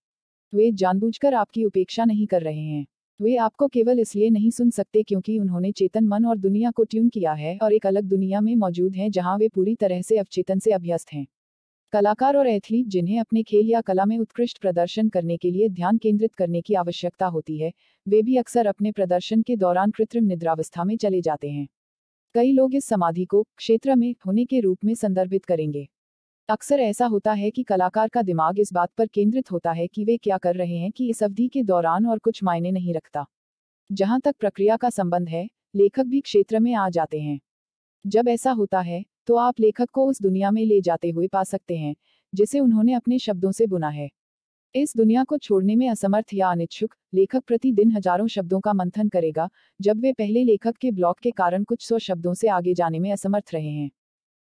वे जानबूझकर आपकी उपेक्षा नहीं कर रहे हैं। वे आपको केवल इसलिए नहीं सुन सकते क्योंकि उन्होंने चेतन मन और दुनिया को ट्यून किया है और एक अलग दुनिया में मौजूद हैं जहाँ वे पूरी तरह से अवचेतन से अभ्यस्त हैं। कलाकार और एथलीट जिन्हें अपने खेल या कला में उत्कृष्ट प्रदर्शन करने के लिए ध्यान केंद्रित करने की आवश्यकता होती है, वे भी अक्सर अपने प्रदर्शन के दौरान कृत्रिम निद्रावस्था में चले जाते हैं। कई लोग इस समाधि को क्षेत्र में होने के रूप में संदर्भित करेंगे। अक्सर ऐसा होता है कि कलाकार का दिमाग इस बात पर केंद्रित होता है कि वे क्या कर रहे हैं कि इस अवधि के दौरान और कुछ मायने नहीं रखता। जहाँ तक प्रक्रिया का संबंध है, लेखक भी क्षेत्र में आ जाते हैं। जब ऐसा होता है तो आप लेखक को उस दुनिया में ले जाते हुए पा सकते हैं, जिसे उन्होंने अपने शब्दों से बुना है। इस दुनिया को छोड़ने में असमर्थ या अनिच्छुक, लेखक प्रतिदिन हज़ारों शब्दों का मंथन करेगा, जब वे पहले लेखक के ब्लॉक के कारण कुछ सौ शब्दों से आगे जाने में असमर्थ रहे हैं।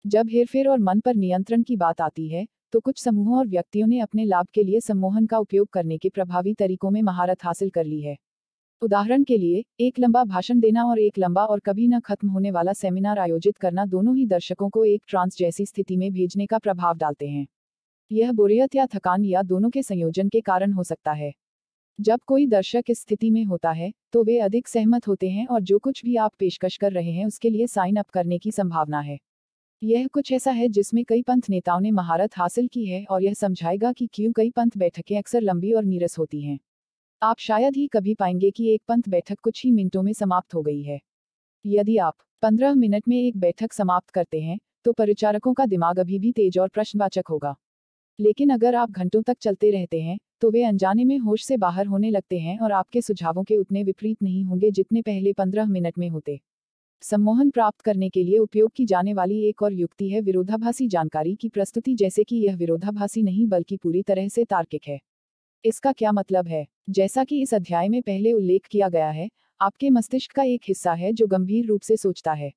जब हेरफेर और मन पर नियंत्रण की बात आती है तो कुछ समूहों और व्यक्तियों ने अपने लाभ के लिए सम्मोहन का उपयोग करने के प्रभावी तरीकों में महारत हासिल कर ली है। उदाहरण के लिए, एक लंबा भाषण देना और एक लंबा और कभी न खत्म होने वाला सेमिनार आयोजित करना दोनों ही दर्शकों को एक ट्रांस जैसी स्थिति में भेजने का प्रभाव डालते हैं। यह बोरियत या थकान या दोनों के संयोजन के कारण हो सकता है। जब कोई दर्शक इस स्थिति में होता है तो वे अधिक सहमत होते हैं और जो कुछ भी आप पेशकश कर रहे हैं उसके लिए साइन अप करने की संभावना है। यह कुछ ऐसा है जिसमें कई पंथ नेताओं ने महारत हासिल की है और यह समझाएगा कि क्यों कई पंथ बैठकें अक्सर लंबी और नीरस होती हैं। आप शायद ही कभी पाएँगे कि एक पंथ बैठक कुछ ही मिनटों में समाप्त हो गई है। यदि आप पंद्रह मिनट में एक बैठक समाप्त करते हैं तो परिचारकों का दिमाग अभी भी तेज और प्रश्नवाचक होगा। लेकिन अगर आप घंटों तक चलते रहते हैं तो वे अनजाने में होश से बाहर होने लगते हैं और आपके सुझावों के उतने विपरीत नहीं होंगे जितने पहले पंद्रह मिनट में होते। सम्मोहन प्राप्त करने के लिए उपयोग की जाने वाली एक और युक्ति है विरोधाभासी जानकारी की प्रस्तुति जैसे कि यह विरोधाभासी नहीं बल्कि पूरी तरह से तार्किक है। इसका क्या मतलब है? जैसा कि इस अध्याय में पहले उल्लेख किया गया है, आपके मस्तिष्क का एक हिस्सा है जो गंभीर रूप से सोचता है।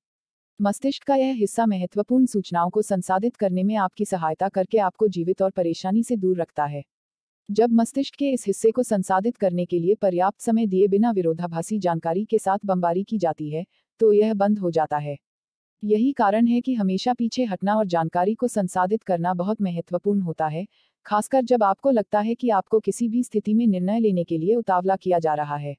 मस्तिष्क का यह हिस्सा महत्वपूर्ण सूचनाओं को संसाधित करने में आपकी सहायता करके आपको जीवित और परेशानी से दूर रखता है। जब मस्तिष्क के इस हिस्से को संसाधित करने के लिए पर्याप्त समय दिए बिना विरोधाभासी जानकारी के साथ बमबारी की जाती है तो यह बंद हो जाता है। यही कारण है कि हमेशा पीछे हटना और जानकारी को संसाधित करना बहुत महत्वपूर्ण होता है खासकर जब आपको लगता है कि आपको किसी भी स्थिति में निर्णय लेने के लिए उतावला किया जा रहा है।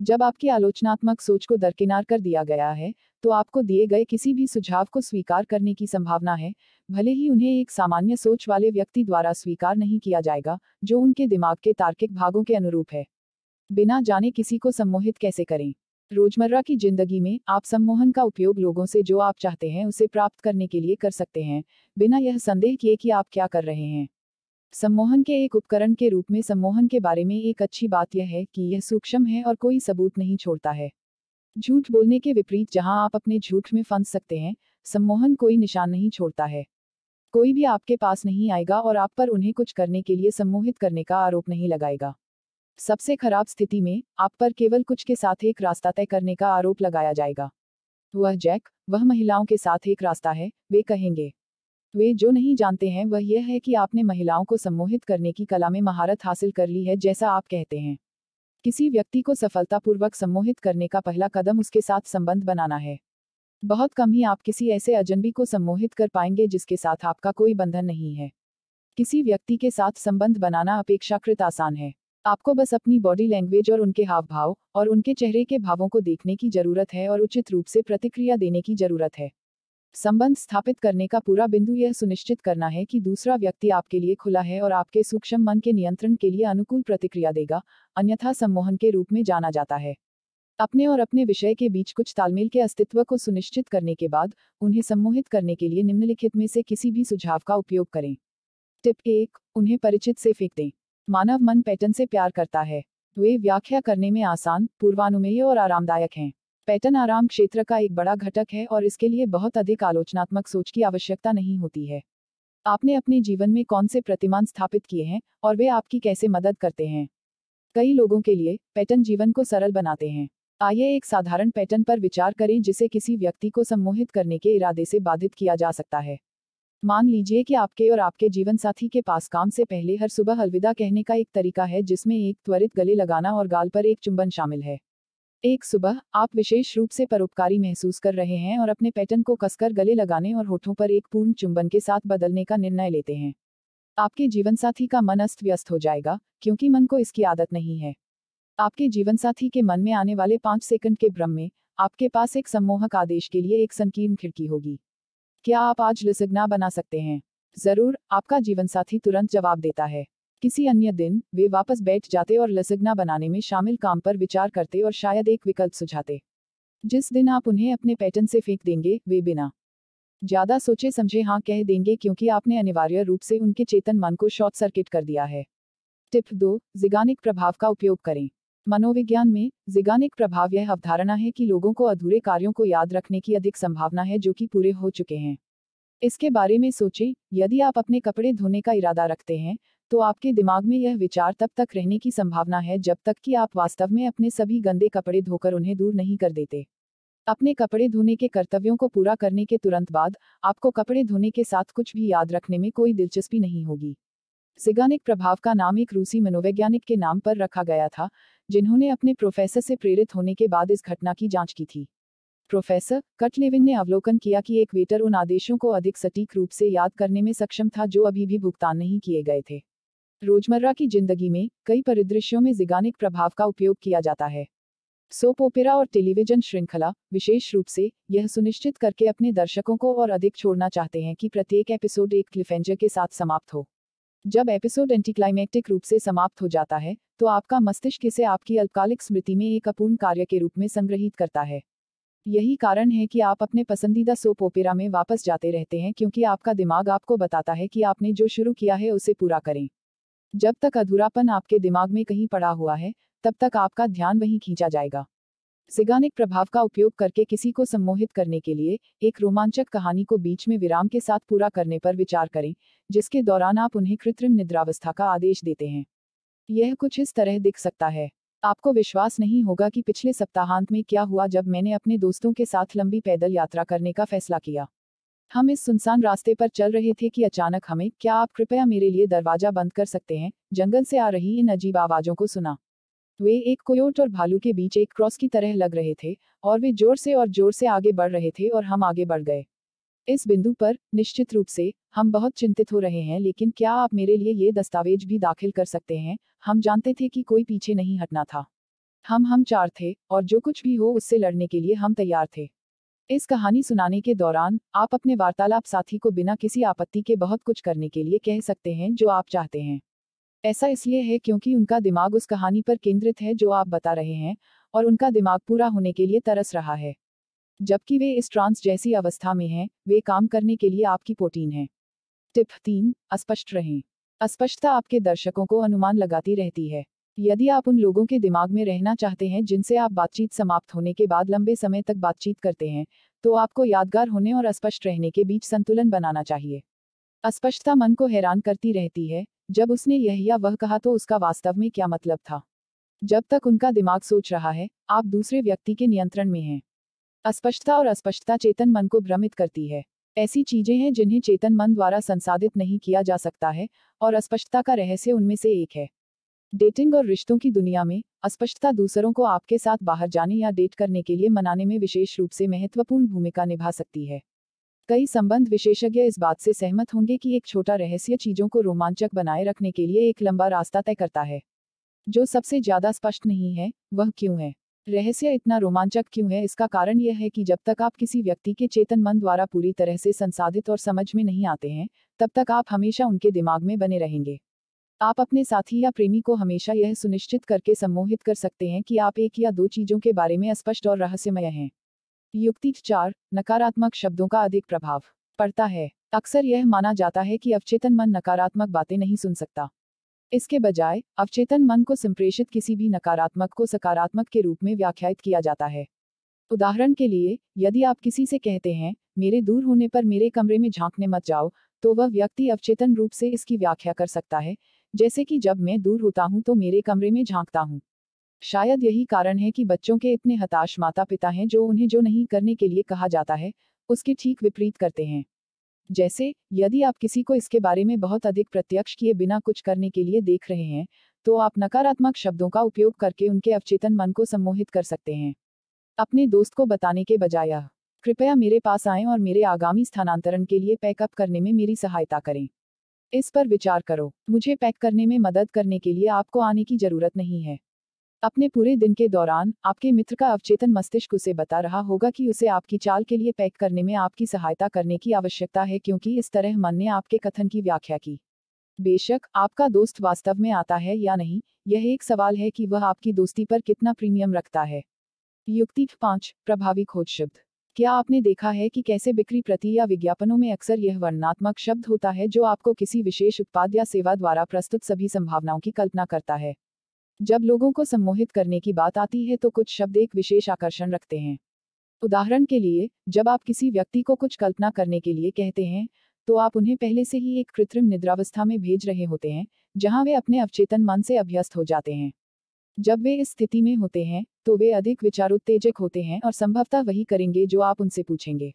जब आपकी आलोचनात्मक सोच को दरकिनार कर दिया गया है तो आपको दिए गए किसी भी सुझाव को स्वीकार करने की संभावना है, भले ही उन्हें एक सामान्य सोच वाले व्यक्ति द्वारा स्वीकार नहीं किया जाएगा, जो उनके दिमाग के तार्किक भागों के अनुरूप है। बिना जाने किसी को सम्मोहित कैसे करें? रोज़मर्रा की ज़िंदगी में आप सम्मोहन का उपयोग लोगों से जो आप चाहते हैं उसे प्राप्त करने के लिए कर सकते हैं, बिना यह संदेह किए कि आप क्या कर रहे हैं। सम्मोहन के एक उपकरण के रूप में सम्मोहन के बारे में एक अच्छी बात यह है कि यह सूक्ष्म है और कोई सबूत नहीं छोड़ता है। झूठ बोलने के विपरीत जहाँ आप अपने झूठ में फंस सकते हैं, सम्मोहन कोई निशान नहीं छोड़ता है। कोई भी आपके पास नहीं आएगा और आप पर उन्हें कुछ करने के लिए सम्मोहित करने का आरोप नहीं लगाएगा। सबसे खराब स्थिति में, आप पर केवल कुछ के साथ एक रास्ता तय करने का आरोप लगाया जाएगा। वह जैक, वह महिलाओं के साथ एक रास्ता है, वे कहेंगे। वे जो नहीं जानते हैं, वह यह है कि आपने महिलाओं को सम्मोहित करने की कला में महारत हासिल कर ली है, जैसा आप कहते हैं। किसी व्यक्ति को सफलतापूर्वक सम्मोहित करने का पहला कदम उसके साथ संबंध बनाना है। बहुत कम ही आप किसी ऐसे अजनबी को सम्मोहित कर पाएँगे जिसके साथ आपका कोई बंधन नहीं है। किसी व्यक्ति के साथ संबंध बनाना अपेक्षाकृत आसान है। आपको बस अपनी बॉडी लैंग्वेज और उनके हाव भाव और उनके चेहरे के भावों को देखने की ज़रूरत है और उचित रूप से प्रतिक्रिया देने की ज़रूरत है। संबंध स्थापित करने का पूरा बिंदु यह सुनिश्चित करना है कि दूसरा व्यक्ति आपके लिए खुला है और आपके सूक्ष्म मन के नियंत्रण के लिए अनुकूल प्रतिक्रिया देगा, अन्यथा सम्मोहन के रूप में जाना जाता है। अपने और अपने विषय के बीच कुछ तालमेल के अस्तित्व को सुनिश्चित करने के बाद, उन्हें सम्मोहित करने के लिए निम्नलिखित में से किसी भी सुझाव का उपयोग करें। टिप एक, उन्हें परिचित से फेंक दें। मानव मन पैटर्न से प्यार करता है। वे व्याख्या करने में आसान, पूर्वानुमेय और आरामदायक हैं। पैटर्न आराम क्षेत्र का एक बड़ा घटक है और इसके लिए बहुत अधिक आलोचनात्मक सोच की आवश्यकता नहीं होती है। आपने अपने जीवन में कौन से प्रतिमान स्थापित किए हैं और वे आपकी कैसे मदद करते हैं? कई लोगों के लिए पैटर्न जीवन को सरल बनाते हैं। आइए एक साधारण पैटर्न पर विचार करें जिसे किसी व्यक्ति को सम्मोहित करने के इरादे से बाधित किया जा सकता है। मान लीजिए कि आपके और आपके जीवन साथी के पास काम से पहले हर सुबह अलविदा कहने का एक तरीका है जिसमें एक त्वरित गले लगाना और गाल पर एक चुंबन शामिल है। एक सुबह, आप विशेष रूप से परोपकारी महसूस कर रहे हैं और अपने पैटर्न को कसकर गले लगाने और होठों पर एक पूर्ण चुंबन के साथ बदलने का निर्णय लेते हैं। आपके जीवनसाथी का मन अस्त व्यस्त हो जाएगा, क्योंकि मन को इसकी आदत नहीं है। आपके जीवनसाथी के मन में आने वाले पाँच सेकंड के भ्रम में, आपके पास एक सम्मोहक आदेश के लिए एक संकीर्ण खिड़की होगी। क्या आप आज लिसगना बना सकते हैं? ज़रूर, आपका जीवनसाथी तुरंत जवाब देता है। किसी अन्य दिन, वे वापस बैठ जाते और लसगना बनाने में शामिल काम पर विचार करते और शायद एक विकल्प सुझाते। जिस दिन आप उन्हें अपने पैटर्न से फेंक देंगे, वे बिना ज़्यादा सोचे समझे हाँ कह देंगे क्योंकि आपने अनिवार्य रूप से उनके चेतन मन को शॉर्ट सर्किट कर दिया है। टिप दो, जिगानिक प्रभाव का उपयोग करें। मनोविज्ञान में, जिगानिक प्रभाव यह अवधारणा है कि लोगों को अधूरे कार्यों को याद रखने की अधिक संभावना है जो कि पूरे हो चुके हैं। इसके बारे में सोचें, यदि आप अपने कपड़े धोने का इरादा रखते हैं तो आपके दिमाग में यह विचार तब तक रहने की संभावना है जब तक कि आप वास्तव में अपने सभी गंदे कपड़े धोकर उन्हें दूर नहीं कर देते। अपने कपड़े धोने के कर्तव्यों को पूरा करने के तुरंत बाद, आपको कपड़े धोने के साथ कुछ भी याद रखने में कोई दिलचस्पी नहीं होगी। सिगानिक प्रभाव का नाम एक रूसी मनोवैज्ञानिक के नाम पर रखा गया था, जिन्होंने अपने प्रोफेसर से प्रेरित होने के बाद इस घटना की जाँच की थी। प्रोफेसर कटलेविन ने अवलोकन किया कि एक वेटर उन आदेशों को अधिक सटीक रूप से याद करने में सक्षम था जो अभी भी भुगतान नहीं किए गए थे। रोज़मर्रा की ज़िंदगी में कई परिदृश्यों में जिगानिक प्रभाव का उपयोग किया जाता है। सोप ओपेरा और टेलीविज़न श्रृंखला, विशेष रूप से, यह सुनिश्चित करके अपने दर्शकों को और अधिक छोड़ना चाहते हैं कि प्रत्येक एपिसोड एक क्लिफेंजर के साथ समाप्त हो। जब एपिसोड एंटीक्लाइमेक्टिक रूप से समाप्त हो जाता है तो आपका मस्तिष्क इसे आपकी अल्पकालिक स्मृति में एक अपूर्ण कार्य के रूप में संग्रहित करता है। यही कारण है कि आप अपने पसंदीदा सोप ओपेरा में वापस जाते रहते हैं क्योंकि आपका दिमाग आपको बताता है कि आपने जो शुरू किया है उसे पूरा करें। जब तक अधूरापन आपके दिमाग में कहीं पड़ा हुआ है, तब तक आपका ध्यान वहीं खींचा जाएगा। सिगानिक प्रभाव का उपयोग करके किसी को सम्मोहित करने के लिए, एक रोमांचक कहानी को बीच में विराम के साथ पूरा करने पर विचार करें, जिसके दौरान आप उन्हें कृत्रिम निद्रावस्था का आदेश देते हैं। यह कुछ इस तरह दिख सकता है। आपको विश्वास नहीं होगा कि पिछले सप्ताहांत में क्या हुआ जब मैंने अपने दोस्तों के साथ लंबी पैदल यात्रा करने का फैसला किया। हम इस सुनसान रास्ते पर चल रहे थे कि अचानक हमें, क्या आप कृपया मेरे लिए दरवाज़ा बंद कर सकते हैं? जंगल से आ रही इन अजीब आवाजों को सुना। वे एक कोयोट और भालू के बीच एक क्रॉस की तरह लग रहे थे, और वे ज़ोर से और ज़ोर से आगे बढ़ रहे थे और हम आगे बढ़ गए। इस बिंदु पर, निश्चित रूप से, हम बहुत चिंतित हो रहे हैं, लेकिन क्या आप मेरे लिए ये दस्तावेज़ भी दाखिल कर सकते हैं? हम जानते थे कि कोई पीछे नहीं हटना था। हम हम चार थे, और जो कुछ भी हो उससे लड़ने के लिए हम तैयार थे। इस कहानी सुनाने के दौरान, आप अपने वार्तालाप साथी को बिना किसी आपत्ति के बहुत कुछ करने के लिए कह सकते हैं जो आप चाहते हैं। ऐसा इसलिए है क्योंकि उनका दिमाग उस कहानी पर केंद्रित है जो आप बता रहे हैं, और उनका दिमाग पूरा होने के लिए तरस रहा है। जबकि वे इस ट्रांस जैसी अवस्था में हैं, वे काम करने के लिए आपकी प्रोटीन है। टिप तीन, अस्पष्ट रहें। अस्पष्टता आपके दर्शकों को अनुमान लगाती रहती है। यदि आप उन लोगों के दिमाग में रहना चाहते हैं जिनसे आप बातचीत समाप्त होने के बाद लंबे समय तक बातचीत करते हैं तो आपको यादगार होने और अस्पष्ट रहने के बीच संतुलन बनाना चाहिए। अस्पष्टता मन को हैरान करती रहती है, जब उसने यह या वह कहा तो उसका वास्तव में क्या मतलब था। जब तक उनका दिमाग सोच रहा है, आप दूसरे व्यक्ति के नियंत्रण में हैं। अस्पष्टता और अस्पष्टता चेतन मन को भ्रमित करती है। ऐसी चीज़ें हैं जिन्हें चेतन मन द्वारा संसाधित नहीं किया जा सकता है, और अस्पष्टता का रहस्य उनमें से एक है। डेटिंग और रिश्तों की दुनिया में, अस्पष्टता दूसरों को आपके साथ बाहर जाने या डेट करने के लिए मनाने में विशेष रूप से महत्वपूर्ण भूमिका निभा सकती है। कई संबंध विशेषज्ञ इस बात से सहमत होंगे कि एक छोटा रहस्य चीज़ों को रोमांचक बनाए रखने के लिए एक लंबा रास्ता तय करता है। जो सबसे ज़्यादा स्पष्ट नहीं है, वह क्यों है? रहस्य इतना रोमांचक क्यों है? इसका कारण यह है कि जब तक आप किसी व्यक्ति के चेतन मन द्वारा पूरी तरह से संसाधित और समझ में नहीं आते हैं, तब तक आप हमेशा उनके दिमाग में बने रहेंगे। आप अपने साथी या प्रेमी को हमेशा यह सुनिश्चित करके सम्मोहित कर सकते हैं कि आप एक या दो चीज़ों के बारे में स्पष्ट और रहस्यमय हैं। युक्ति चार, नकारात्मक शब्दों का अधिक प्रभाव। पड़ता है, अक्सर यह माना जाता है कि अवचेतन मन नकारात्मक बातें नहीं सुन सकता। इसके बजाय, अवचेतन मन को संप्रेषित किसी भी नकारात्मक को सकारात्मक के रूप में व्याख्यात किया जाता है। उदाहरण के लिए, यदि आप किसी से कहते हैं, मेरे दूर होने पर मेरे कमरे में झांकने मत जाओ तो वह व्यक्ति अवचेतन रूप से इसकी व्याख्या कर सकता है जैसे कि जब मैं दूर होता हूँ तो मेरे कमरे में झांकता हूँ। शायद यही कारण है कि बच्चों के इतने हताश माता पिता हैं जो उन्हें जो नहीं करने के लिए कहा जाता है, उसके ठीक विपरीत करते हैं। जैसे, यदि आप किसी को इसके बारे में बहुत अधिक प्रत्यक्ष किए बिना कुछ करने के लिए देख रहे हैं तो आप नकारात्मक शब्दों का उपयोग करके उनके अवचेतन मन को सम्मोहित कर सकते हैं। अपने दोस्त को बताने के बजाय, कृपया मेरे पास आएँ और मेरे आगामी स्थानांतरण के लिए पैकअप करने में मेरी सहायता करें। इस पर विचार करो। मुझे पैक करने में मदद करने के लिए आपको आने की ज़रूरत नहीं है। अपने पूरे दिन के दौरान, आपके मित्र का अवचेतन मस्तिष्क उसे बता रहा होगा कि उसे आपकी चाल के लिए पैक करने में आपकी सहायता करने की आवश्यकता है क्योंकि इस तरह मन ने आपके कथन की व्याख्या की। बेशक, आपका दोस्त वास्तव में आता है या नहीं, यह एक सवाल है कि वह आपकी दोस्ती पर कितना प्रीमियम रखता है। युक्ति पाँच, प्रभावी खोज शब्द क्या आपने देखा है कि कैसे बिक्री प्रति या विज्ञापनों में अक्सर यह वर्णनात्मक शब्द होता है जो आपको किसी विशेष उत्पाद या सेवा द्वारा प्रस्तुत सभी संभावनाओं की कल्पना करता है? जब लोगों को सम्मोहित करने की बात आती है तो कुछ शब्द एक विशेष आकर्षण रखते हैं। उदाहरण के लिए, जब आप किसी व्यक्ति को कुछ कल्पना करने के लिए कहते हैं तो आप उन्हें पहले से ही एक कृत्रिम निद्रावस्था में भेज रहे होते हैं, जहाँ वे अपने अवचेतन मन से अभ्यस्त हो जाते हैं। जब वे इस स्थिति में होते हैं तो वे अधिक विचारोत्तेजक होते हैं और संभवतः वही करेंगे जो आप उनसे पूछेंगे।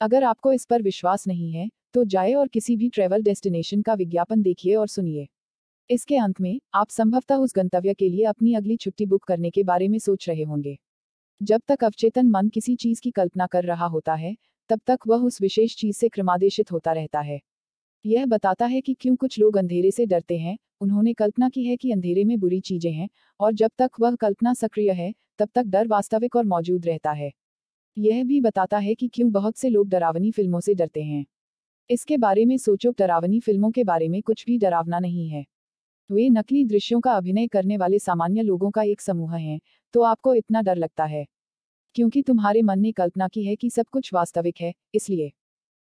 अगर आपको इस पर विश्वास नहीं है तो जाए और किसी भी ट्रेवल डेस्टिनेशन का विज्ञापन देखिए और सुनिए। इसके अंत में, आप संभवतः उस गंतव्य के लिए अपनी अगली छुट्टी बुक करने के बारे में सोच रहे होंगे। जब तक अवचेतन मन किसी चीज़ की कल्पना कर रहा होता है, तब तक वह उस विशेष चीज़ से क्रमादेशित होता रहता है। यह बताता है कि क्यों कुछ लोग अंधेरे से डरते हैं। उन्होंने कल्पना की है कि अंधेरे में बुरी चीज़ें हैं और जब तक वह कल्पना सक्रिय है, तब तक डर वास्तविक और मौजूद रहता है। यह भी बताता है कि क्यों बहुत से लोग डरावनी फ़िल्मों से डरते हैं। इसके बारे में सोचो, डरावनी फ़िल्मों के बारे में कुछ भी डरावना नहीं है। वे नकली दृश्यों का अभिनय करने वाले सामान्य लोगों का एक समूह हैं तो आपको इतना डर लगता है। क्योंकि तुम्हारे मन ने कल्पना की है कि सब कुछ वास्तविक है, इसलिए।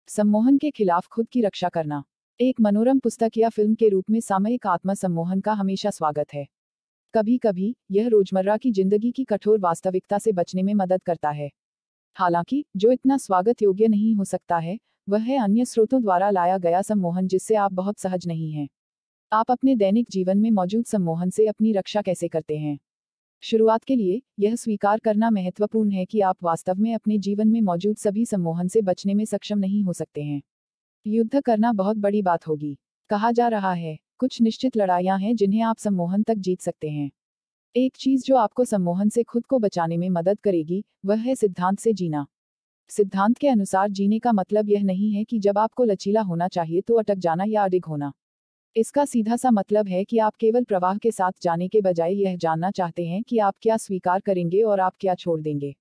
सम्मोहन के खिलाफ खुद की रक्षा करना। एक मनोरम पुस्तक या फ़िल्म के रूप में सामयिक आत्मा सम्मोहन का हमेशा स्वागत है। कभी कभी यह रोज़मर्रा की ज़िंदगी की कठोर वास्तविकता से बचने में मदद करता है। हालाँकि, जो इतना स्वागत योग्य नहीं हो सकता है, वह है अन्य स्रोतों द्वारा लाया गया सम्मोहन जिससे आप बहुत सहज नहीं हैं। आप अपने दैनिक जीवन में मौजूद सम्मोहन से अपनी रक्षा कैसे करते हैं? शुरुआत के लिए, यह स्वीकार करना महत्वपूर्ण है कि आप वास्तव में अपने जीवन में मौजूद सभी सम्मोहन से बचने में सक्षम नहीं हो सकते हैं। युद्ध करना बहुत बड़ी बात होगी। कहा जा रहा है, कुछ निश्चित लड़ाइयाँ हैं जिन्हें आप सम्मोहन तक जीत सकते हैं। एक चीज़ जो आपको सम्मोहन से खुद को बचाने में मदद करेगी, वह है सिद्धांत से जीना। सिद्धांत के अनुसार जीने का मतलब यह नहीं है कि जब आपको लचीला होना चाहिए तो अटक जाना या अडिग होना। इसका सीधा सा मतलब है कि आप केवल प्रवाह के साथ जाने के बजाय यह जानना चाहते हैं कि आप क्या स्वीकार करेंगे और आप क्या छोड़ देंगे।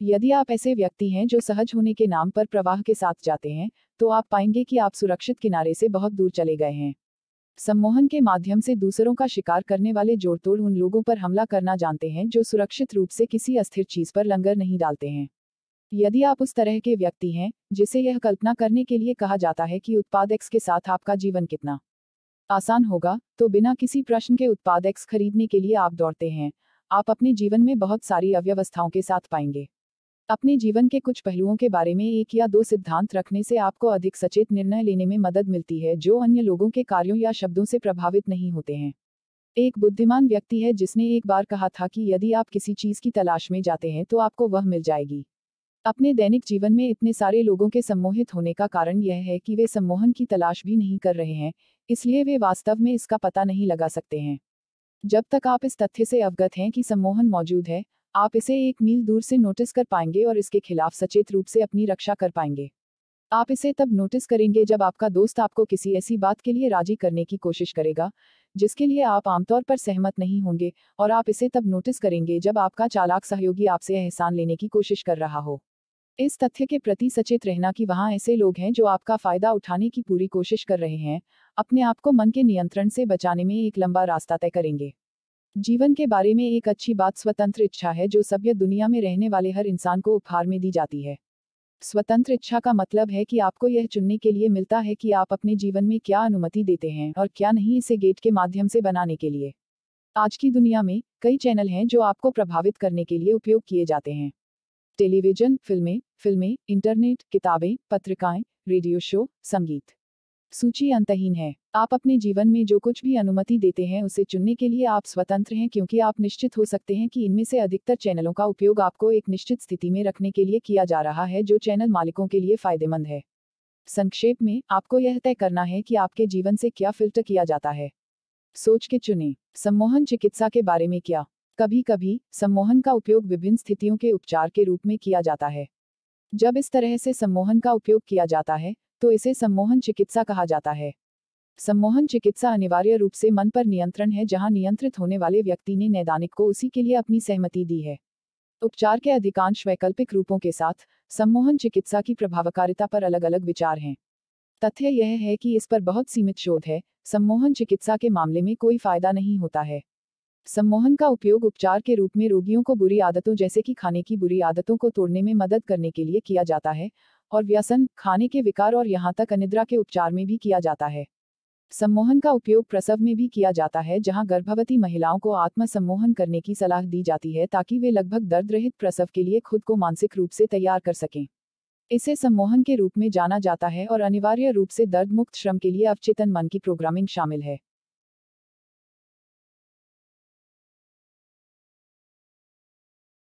यदि आप ऐसे व्यक्ति हैं जो सहज होने के नाम पर प्रवाह के साथ जाते हैं तो आप पाएँगे कि आप सुरक्षित किनारे से बहुत दूर चले गए हैं। सम्मोहन के माध्यम से दूसरों का शिकार करने वाले जोड़तोड़ उन लोगों पर हमला करना जानते हैं जो सुरक्षित रूप से किसी अस्थिर चीज़ पर लंगर नहीं डालते हैं। यदि आप उस तरह के व्यक्ति हैं, जिसे यह कल्पना करने के लिए कहा जाता है कि उत्पाद एक्स के साथ आपका जीवन कितना आसान होगा तो बिना किसी प्रश्न के उत्पाद एक्स खरीदने के लिए आप दौड़ते हैं। आप अपने जीवन में बहुत सारी अव्यवस्थाओं के साथ पाएँगे। अपने जीवन के कुछ पहलुओं के बारे में एक या दो सिद्धांत रखने से आपको अधिक सचेत निर्णय लेने में मदद मिलती है, जो अन्य लोगों के कार्यों या शब्दों से प्रभावित नहीं होते हैं। एक बुद्धिमान व्यक्ति है जिसने एक बार कहा था कि यदि आप किसी चीज़ की तलाश में जाते हैं तो आपको वह मिल जाएगी। अपने दैनिक जीवन में इतने सारे लोगों के सम्मोहित होने का कारण यह है कि वे सम्मोहन की तलाश भी नहीं कर रहे हैं इसलिए वे वास्तव में इसका पता नहीं लगा सकते हैं। जब तक आप इस तथ्य से अवगत हैं कि सम्मोहन मौजूद है, आप इसे एक मील दूर से नोटिस कर पाएँगे और इसके खिलाफ सचेत रूप से अपनी रक्षा कर पाएँगे। आप इसे तब नोटिस करेंगे जब आपका दोस्त आपको किसी ऐसी बात के लिए राज़ी करने की कोशिश करेगा, जिसके लिए आप आमतौर पर सहमत नहीं होंगे, और आप इसे तब नोटिस करेंगे जब आपका चालाक सहयोगी आपसे एहसान लेने की कोशिश कर रहा हो। इस तथ्य के प्रति सचेत रहना कि वहाँ ऐसे लोग हैं जो आपका फ़ायदा उठाने की पूरी कोशिश कर रहे हैं, अपने आप को मन के नियंत्रण से बचाने में एक लंबा रास्ता तय करेंगे। जीवन के बारे में एक अच्छी बात स्वतंत्र इच्छा है जो सभ्य दुनिया में रहने वाले हर इंसान को उपहार में दी जाती है। स्वतंत्र इच्छा का मतलब है कि आपको यह चुनने के लिए मिलता है कि आप अपने जीवन में क्या अनुमति देते हैं और क्या नहीं इसे गेट के माध्यम से बनाने के लिए। आज की दुनिया में कई चैनल हैं जो आपको प्रभावित करने के लिए उपयोग किए जाते हैं। टेलीविज़न, फ़िल्में फ़िल्में, इंटरनेट, किताबें, पत्रिकाएँ, रेडियो शो, संगीत। सूची अंतहीन है। आप अपने जीवन में जो कुछ भी अनुमति देते हैं उसे चुनने के लिए आप स्वतंत्र हैं क्योंकि आप निश्चित हो सकते हैं कि इनमें से अधिकतर चैनलों का उपयोग आपको एक निश्चित स्थिति में रखने के लिए किया जा रहा है जो चैनल मालिकों के लिए फ़ायदेमंद है। संक्षेप में, आपको यह तय करना है कि आपके जीवन से क्या फ़िल्टर किया जाता है। सोच के चुने। सम्मोहन चिकित्सा के बारे में क्या? कभी कभी सम्मोहन का उपयोग विभिन्न स्थितियों के उपचार के रूप में किया जाता है। जब इस तरह से सम्मोहन का उपयोग किया जाता है तो इसे सम्मोहन चिकित्सा कहा जाता है। सम्मोहन चिकित्सा अनिवार्य रूप से मन पर नियंत्रण है जहाँ नियंत्रित होने वाले व्यक्ति ने नैदानिक को उसी के लिए अपनी सहमति दी है। उपचार के अधिकांश वैकल्पिक रूपों के साथ, सम्मोहन चिकित्सा की प्रभावकारिता पर अलग अलग विचार हैं। तथ्य यह है कि इस पर बहुत सीमित शोध है, सम्मोहन चिकित्सा के मामले में कोई फ़ायदा नहीं होता है। सम्मोहन का उपयोग उपचार के रूप में रोगियों को बुरी आदतों जैसे कि खाने की बुरी आदतों को तोड़ने में मदद करने के लिए किया जाता है और व्यसन, खाने के विकार और यहाँ तक अनिद्रा के उपचार में भी किया जाता है। सम्मोहन का उपयोग प्रसव में भी किया जाता है, जहाँ गर्भवती महिलाओं को आत्म सम्मोहन करने की सलाह दी जाती है ताकि वे लगभग दर्द रहित प्रसव के लिए खुद को मानसिक रूप से तैयार कर सकें। इसे सम्मोहन के रूप में जाना जाता है और अनिवार्य रूप से दर्द मुक्त श्रम के लिए अवचेतन मन की प्रोग्रामिंग शामिल है।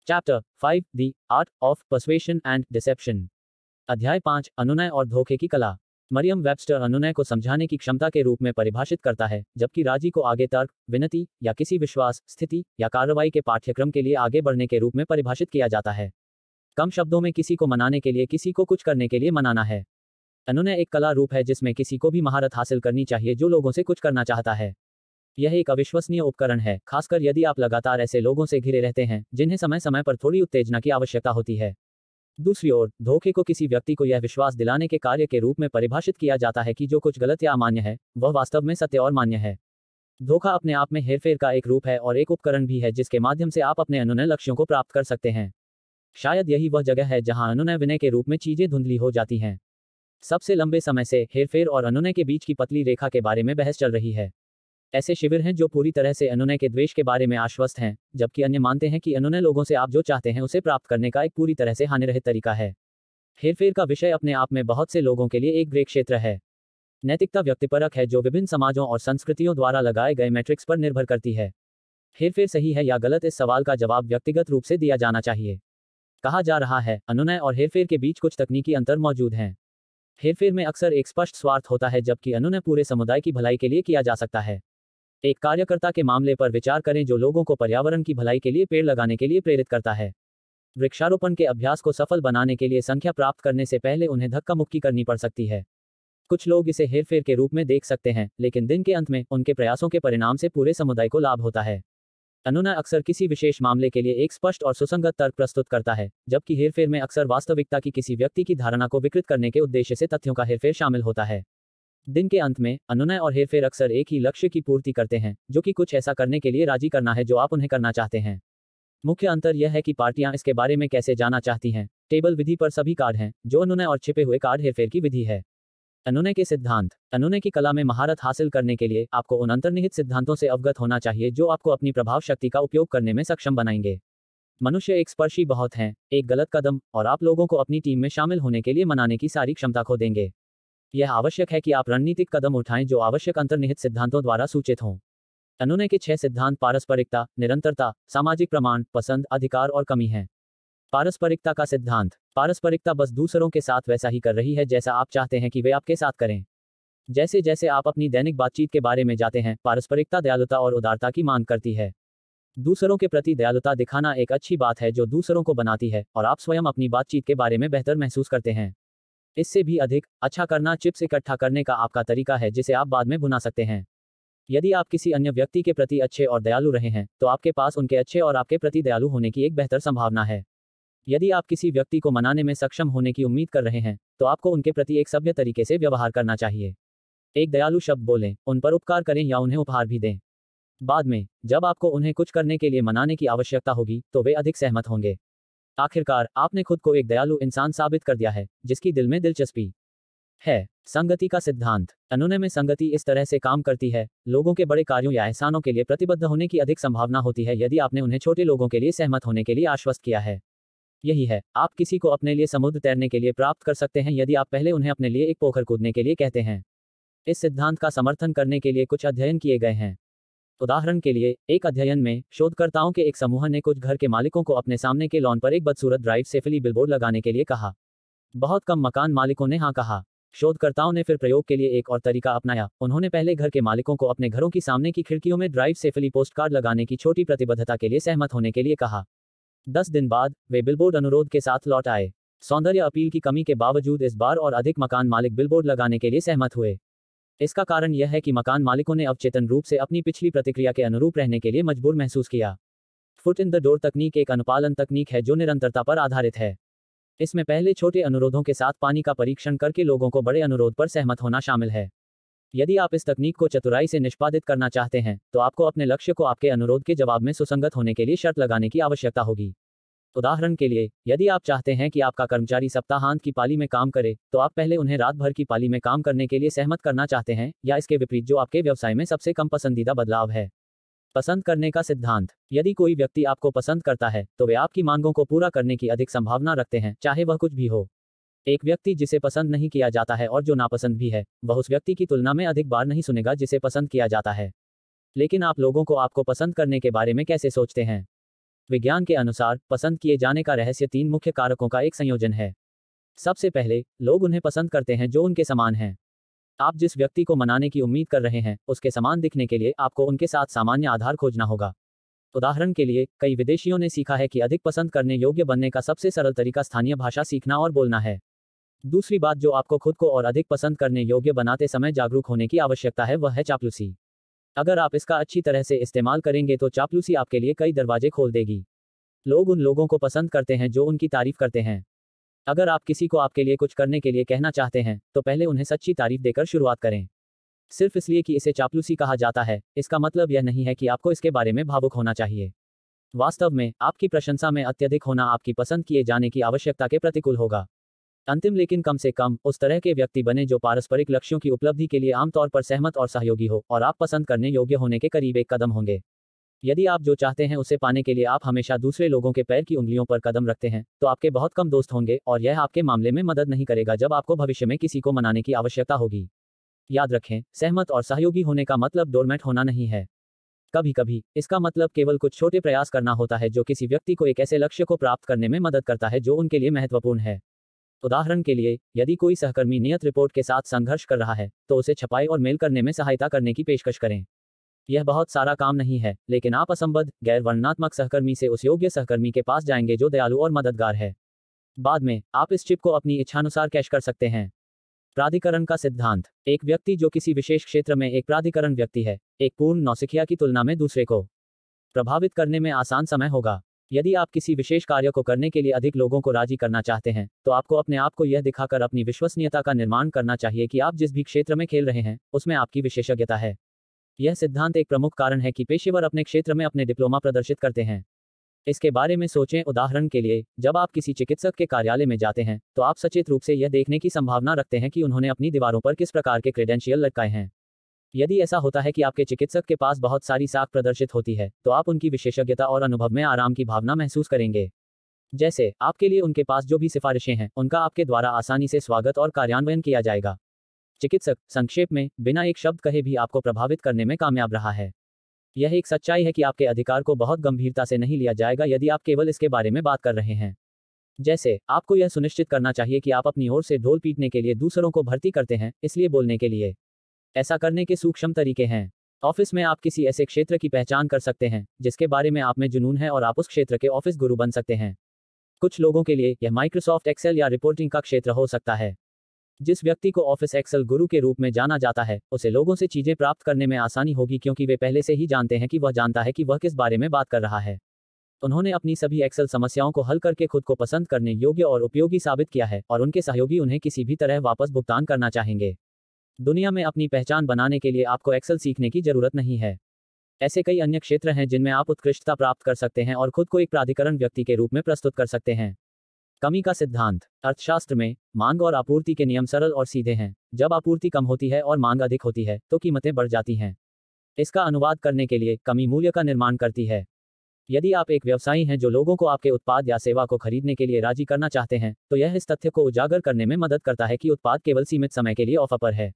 Chapter five the art of persuasion and deception अध्याय पाँच, अनुनय और धोखे की कला। मरियम वेबस्टर अनुनय को समझाने की क्षमता के रूप में परिभाषित करता है, जबकि राज़ी को आगे तर्क, विनती या किसी विश्वास, स्थिति या कार्रवाई के पाठ्यक्रम के लिए आगे बढ़ने के रूप में परिभाषित किया जाता है। कम शब्दों में किसी को मनाने के लिए किसी को कुछ करने के लिए मनाना है। अनुनय एक कला रूप है जिसमें किसी को भी महारत हासिल करनी चाहिए जो लोगों से कुछ करना चाहता है। यह एक अविश्वसनीय उपकरण है, खासकर यदि आप लगातार ऐसे लोगों से घिरे रहते हैं, जिन्हें समय समय पर थोड़ी उत्तेजना की आवश्यकता होती है। दूसरी ओर, धोखे को किसी व्यक्ति को यह विश्वास दिलाने के कार्य के रूप में परिभाषित किया जाता है कि जो कुछ गलत या अमान्य है, वह वास्तव में सत्य और मान्य है। धोखा अपने आप में हेरफेर का एक रूप है और एक उपकरण भी है जिसके माध्यम से आप अपने अनुनय लक्ष्यों को प्राप्त कर सकते हैं। शायद यही वह जगह है जहाँ अनुनय विनय के रूप में चीज़ें धुंधली हो जाती हैं। सबसे लंबे समय से हेरफेर और अनुनय के बीच की पतली रेखा के बारे में बहस चल रही है। ऐसे शिविर हैं जो पूरी तरह से अनुनय के द्वेष के बारे में आश्वस्त हैं, जबकि अन्य मानते हैं कि अनुनय लोगों से आप जो चाहते हैं उसे प्राप्त करने का एक पूरी तरह से हानिरहित तरीका है। हेरफेर का विषय अपने आप में बहुत से लोगों के लिए एक ग्रे क्षेत्र है। नैतिकता व्यक्तिपरक है जो विभिन्न समाजों और संस्कृतियों द्वारा लगाए गए मैट्रिक्स पर निर्भर करती है। हेरफेर सही है या गलत इस सवाल का जवाब व्यक्तिगत रूप से दिया जाना चाहिए। कहा जा रहा है, अनुनय और हेरफेर के बीच कुछ तकनीकी अंतर मौजूद हैं। हेरफेर में अक्सर एक स्पष्ट स्वार्थ होता है जबकि अनुनय पूरे समुदाय की भलाई के लिए किया जा सकता है। एक कार्यकर्ता के मामले पर विचार करें जो लोगों को पर्यावरण की भलाई के लिए पेड़ लगाने के लिए प्रेरित करता है। वृक्षारोपण के अभ्यास को सफल बनाने के लिए संख्या प्राप्त करने से पहले उन्हें धक्का मुक्की करनी पड़ सकती है। कुछ लोग इसे हेरफेर के रूप में देख सकते हैं, लेकिन दिन के अंत में उनके प्रयासों के परिणाम से पूरे समुदाय को लाभ होता है। अनुनय अक्सर किसी विशेष मामले के लिए एक स्पष्ट और सुसंगत तर्क प्रस्तुत करता है, जबकि हेरफेर में अक्सर वास्तविकता की किसी व्यक्ति की धारणा को विकृत करने के उद्देश्य से तथ्यों का हेरफेर शामिल होता है। दिन के अंत में, अनुनय और हेरफेर अक्सर एक ही लक्ष्य की पूर्ति करते हैं, जो कि कुछ ऐसा करने के लिए राज़ी करना है जो आप उन्हें करना चाहते हैं। मुख्य अंतर यह है कि पार्टियाँ इसके बारे में कैसे जाना चाहती हैं। टेबल विधि पर सभी कार्ड हैं, जो अनुनय और छिपे हुए कार्ड हेरफेर की विधि है। अनुनय के सिद्धांत, अनुनय की कला में महारत हासिल करने के लिए आपको उन अंतर्निहित सिद्धांतों से अवगत होना चाहिए जो आपको अपनी प्रभाव शक्ति का उपयोग करने में सक्षम बनाएँगे। मनुष्य एक स्पर्शी बहुत हैं, एक गलत कदम, और आप लोगों को अपनी टीम में शामिल होने के लिए मनाने की सारी क्षमता खो देंगे। यह आवश्यक है कि आप रणनीतिक कदम उठाएँ जो आवश्यक अंतर्निहित सिद्धांतों द्वारा सूचित हों। अनुनय के छह सिद्धांत पारस्परिकता, निरंतरता, सामाजिक प्रमाण, पसंद, अधिकार और कमी है। पारस्परिकता का सिद्धांत, पारस्परिकता बस दूसरों के साथ वैसा ही कर रही है जैसा आप चाहते हैं कि वे आपके साथ करें। जैसे जैसे आप अपनी दैनिक बातचीत के बारे में जाते हैं, पारस्परिकता दयालुता और उदारता की मांग करती है। दूसरों के प्रति दयालुता दिखाना एक अच्छी बात है जो दूसरों को बनाती है और आप स्वयं अपनी बातचीत के बारे में बेहतर महसूस करते हैं। इससे भी अधिक अच्छा करना चिप्स इकट्ठा करने का आपका तरीका है, जिसे आप बाद में भुना सकते हैं। यदि आप किसी अन्य व्यक्ति के प्रति अच्छे और दयालु रहे हैं तो आपके पास उनके अच्छे और आपके प्रति दयालु होने की एक बेहतर संभावना है। यदि आप किसी व्यक्ति को मनाने में सक्षम होने की उम्मीद कर रहे हैं तो आपको उनके प्रति एक सभ्य तरीके से व्यवहार करना चाहिए। एक दयालु शब्द बोलें, उन पर उपकार करें या उन्हें उपहार भी दें। बाद में, जब आपको उन्हें कुछ करने के लिए मनाने की आवश्यकता होगी तो वे अधिक सहमत होंगे। आखिरकार, आपने खुद को एक दयालु इंसान साबित कर दिया है, जिसकी दिल में दिलचस्पी है। संगति का सिद्धांत। अनुनय में संगति इस तरह से काम करती है, लोगों के बड़े कार्यों या एहसानों के लिए प्रतिबद्ध होने की अधिक संभावना होती है, यदि आपने उन्हें छोटे लोगों के लिए सहमत होने के लिए आश्वस्त किया है। यही है, आप किसी को अपने लिए समुद्र तैरने के लिए प्राप्त कर सकते हैं, यदि आप पहले उन्हें अपने लिए एक पोखर कूदने के लिए कहते हैं। इस सिद्धांत का समर्थन करने के लिए कुछ अध्ययन किए गए हैं। उदाहरण के लिए, एक अध्ययन में, शोधकर्ताओं के एक समूह ने कुछ घर के मालिकों को अपने सामने के लॉन पर एक बदसूरत ड्राइव सेफली बिलबोर्ड लगाने के लिए कहा। बहुत कम मकान मालिकों ने हाँ कहा। शोधकर्ताओं ने फिर प्रयोग के लिए एक और तरीका अपनाया। उन्होंने पहले घर के मालिकों को अपने घरों की सामने की खिड़कियों में ड्राइव सेफली पोस्ट कार्ड लगाने की छोटी प्रतिबद्धता के लिए सहमत होने के लिए कहा। दस दिन बाद, वे बिलबोर्ड अनुरोध के साथ लौट आए। सौंदर्य अपील की कमी के बावजूद इस बार और अधिक मकान मालिक बिलबोर्ड लगाने के लिए सहमत हुए। इसका कारण यह है कि मकान मालिकों ने अवचेतन रूप से अपनी पिछली प्रतिक्रिया के अनुरूप रहने के लिए मजबूर महसूस किया। फुट इन द डोर तकनीक एक अनुपालन तकनीक है जो निरंतरता पर आधारित है। इसमें पहले छोटे अनुरोधों के साथ पानी का परीक्षण करके लोगों को बड़े अनुरोध पर सहमत होना शामिल है। यदि आप इस तकनीक को चतुराई से निष्पादित करना चाहते हैं तो आपको अपने लक्ष्य को आपके अनुरोध के जवाब में सुसंगत होने के लिए शर्त लगाने की आवश्यकता होगी। उदाहरण के लिए, यदि आप चाहते हैं कि आपका कर्मचारी सप्ताहांत की पाली में काम करे तो आप पहले उन्हें रात भर की पाली में काम करने के लिए सहमत करना चाहते हैं, या इसके विपरीत जो आपके व्यवसाय में सबसे कम पसंदीदा बदलाव है। पसंद करने का सिद्धांत, यदि कोई व्यक्ति आपको पसंद करता है तो वे आपकी मांगों को पूरा करने की अधिक संभावना रखते हैं, चाहे वह कुछ भी हो। एक व्यक्ति जिसे पसंद नहीं किया जाता है और जो नापसंद भी है, वह उस व्यक्ति की तुलना में अधिक बार नहीं सुनेगा जिसे पसंद किया जाता है। लेकिन आप लोगों को आपको पसंद करने के बारे में कैसे सोचते हैं? विज्ञान के अनुसार, पसंद किए जाने का रहस्य तीन मुख्य कारकों का एक संयोजन है। सबसे पहले, लोग उन्हें पसंद करते हैं जो उनके समान हैं। आप जिस व्यक्ति को मनाने की उम्मीद कर रहे हैं, उसके समान दिखने के लिए आपको उनके साथ सामान्य आधार खोजना होगा। उदाहरण के लिए, कई विदेशियों ने सीखा है कि अधिक पसंद करने योग्य बनने का सबसे सरल तरीका स्थानीय भाषा सीखना और बोलना है। दूसरी बात जो आपको खुद को और अधिक पसंद करने योग्य बनाते समय जागरूक होने की आवश्यकता है, वह है चापलूसी। अगर आप इसका अच्छी तरह से इस्तेमाल करेंगे तो चापलूसी आपके लिए कई दरवाजे खोल देगी। लोग उन लोगों को पसंद करते हैं जो उनकी तारीफ़ करते हैं। अगर आप किसी को आपके लिए कुछ करने के लिए कहना चाहते हैं तो पहले उन्हें सच्ची तारीफ़ देकर शुरुआत करें। सिर्फ़ इसलिए कि इसे चापलूसी कहा जाता है, इसका मतलब यह नहीं है कि आपको इसके बारे में भावुक होना चाहिए। वास्तव में, आपकी प्रशंसा में अत्यधिक होना आपकी पसंद किए जाने की आवश्यकता के प्रतिकूल होगा। अंतिम लेकिन कम से कम, उस तरह के व्यक्ति बने जो पारस्परिक लक्ष्यों की उपलब्धि के लिए आमतौर पर सहमत और सहयोगी हो, और आप पसंद करने योग्य होने के करीब एक कदम होंगे। यदि आप जो चाहते हैं उसे पाने के लिए आप हमेशा दूसरे लोगों के पैर की उंगलियों पर कदम रखते हैं तो आपके बहुत कम दोस्त होंगे, और यह आपके मामले में मदद नहीं करेगा जब आपको भविष्य में किसी को मनाने की आवश्यकता होगी। याद रखें, सहमत और सहयोगी होने का मतलब डोरमेट होना नहीं है। कभी कभी इसका मतलब केवल कुछ छोटे प्रयास करना होता है जो किसी व्यक्ति को एक ऐसे लक्ष्य को प्राप्त करने में मदद करता है जो उनके लिए महत्वपूर्ण है। उदाहरण के लिए, यदि कोई सहकर्मी नियत रिपोर्ट के साथ संघर्ष कर रहा है तो उसे छपाई और मेल करने में सहायता करने की पेशकश करें। यह बहुत सारा काम नहीं है, लेकिन आप असंबद्ध गैर वर्णनात्मक सहकर्मी से उस योग्य सहकर्मी के पास जाएँगे जो दयालु और मददगार है। बाद में, आप इस चिप को अपनी इच्छानुसार कैश कर सकते हैं। प्राधिकरण का सिद्धांत, एक व्यक्ति जो किसी विशेष क्षेत्र में एक प्राधिकरण व्यक्ति है, एक पूर्ण नौसिखिया की तुलना में दूसरे को प्रभावित करने में आसान समय होगा। यदि आप किसी विशेष कार्य को करने के लिए अधिक लोगों को राज़ी करना चाहते हैं तो आपको अपने आप को यह दिखाकर अपनी विश्वसनीयता का निर्माण करना चाहिए कि आप जिस भी क्षेत्र में खेल रहे हैं, उसमें आपकी विशेषज्ञता है। यह सिद्धांत एक प्रमुख कारण है कि पेशेवर अपने क्षेत्र में अपने डिप्लोमा प्रदर्शित करते हैं। इसके बारे में सोचें उदाहरण के लिए, जब आप किसी चिकित्सक के कार्यालय में जाते हैं तो आप सचेत रूप से यह देखने की संभावना रखते हैं कि उन्होंने अपनी दीवारों पर किस प्रकार के क्रेडेंशियल लटकाए हैं। यदि ऐसा होता है कि आपके चिकित्सक के पास बहुत सारी साख प्रदर्शित होती है तो आप उनकी विशेषज्ञता और अनुभव में आराम की भावना महसूस करेंगे। जैसे, आपके लिए उनके पास जो भी सिफारिशें हैं, उनका आपके द्वारा आसानी से स्वागत और कार्यान्वयन किया जाएगा। चिकित्सक, संक्षेप में, बिना एक शब्द कहे भी आपको प्रभावित करने में कामयाब रहा है। यह एक सच्चाई है कि आपके अधिकार को बहुत गंभीरता से नहीं लिया जाएगा यदि आप केवल इसके बारे में बात कर रहे हैं। जैसे, आपको यह सुनिश्चित करना चाहिए कि आप अपनी ओर से ढोल पीटने के लिए दूसरों को भर्ती करते हैं, इसलिए बोलने के लिए। ऐसा करने के सूक्ष्म तरीके हैं। ऑफ़िस में आप किसी ऐसे क्षेत्र की पहचान कर सकते हैं, जिसके बारे में आप में जुनून है और आप उस क्षेत्र के ऑफ़िस गुरु बन सकते हैं। कुछ लोगों के लिए यह माइक्रोसॉफ्ट एक्सेल या रिपोर्टिंग का क्षेत्र हो सकता है। जिस व्यक्ति को ऑफ़िस एक्सेल गुरु के रूप में जाना जाता है, उसे लोगों से चीज़ें प्राप्त करने में आसानी होगी क्योंकि वे पहले से ही जानते हैं कि वह जानता है कि वह किस बारे में बात कर रहा है। उन्होंने अपनी सभी एक्सेल समस्याओं को हल करके खुद को पसंद करने योग्य और उपयोगी साबित किया है और उनके सहयोगी उन्हें किसी भी तरह वापस भुगतान करना चाहेंगे। दुनिया में अपनी पहचान बनाने के लिए आपको एक्सेल सीखने की ज़रूरत नहीं है। ऐसे कई अन्य क्षेत्र हैं जिनमें आप उत्कृष्टता प्राप्त कर सकते हैं और खुद को एक प्राधिकरण व्यक्ति के रूप में प्रस्तुत कर सकते हैं। कमी का सिद्धांत, अर्थशास्त्र में, मांग और आपूर्ति के नियम सरल और सीधे हैं। जब आपूर्ति कम होती है और मांग अधिक होती है तो कीमतें बढ़ जाती हैं। इसका अनुवाद करने के लिए कमी मूल्य का निर्माण करती है। यदि आप एक व्यवसायी हैं जो लोगों को आपके उत्पाद या सेवा को खरीदने के लिए राज़ी करना चाहते हैं तो यह इस तथ्य को उजागर करने में मदद करता है कि उत्पाद केवल सीमित समय के लिए ऑफ़र पर है।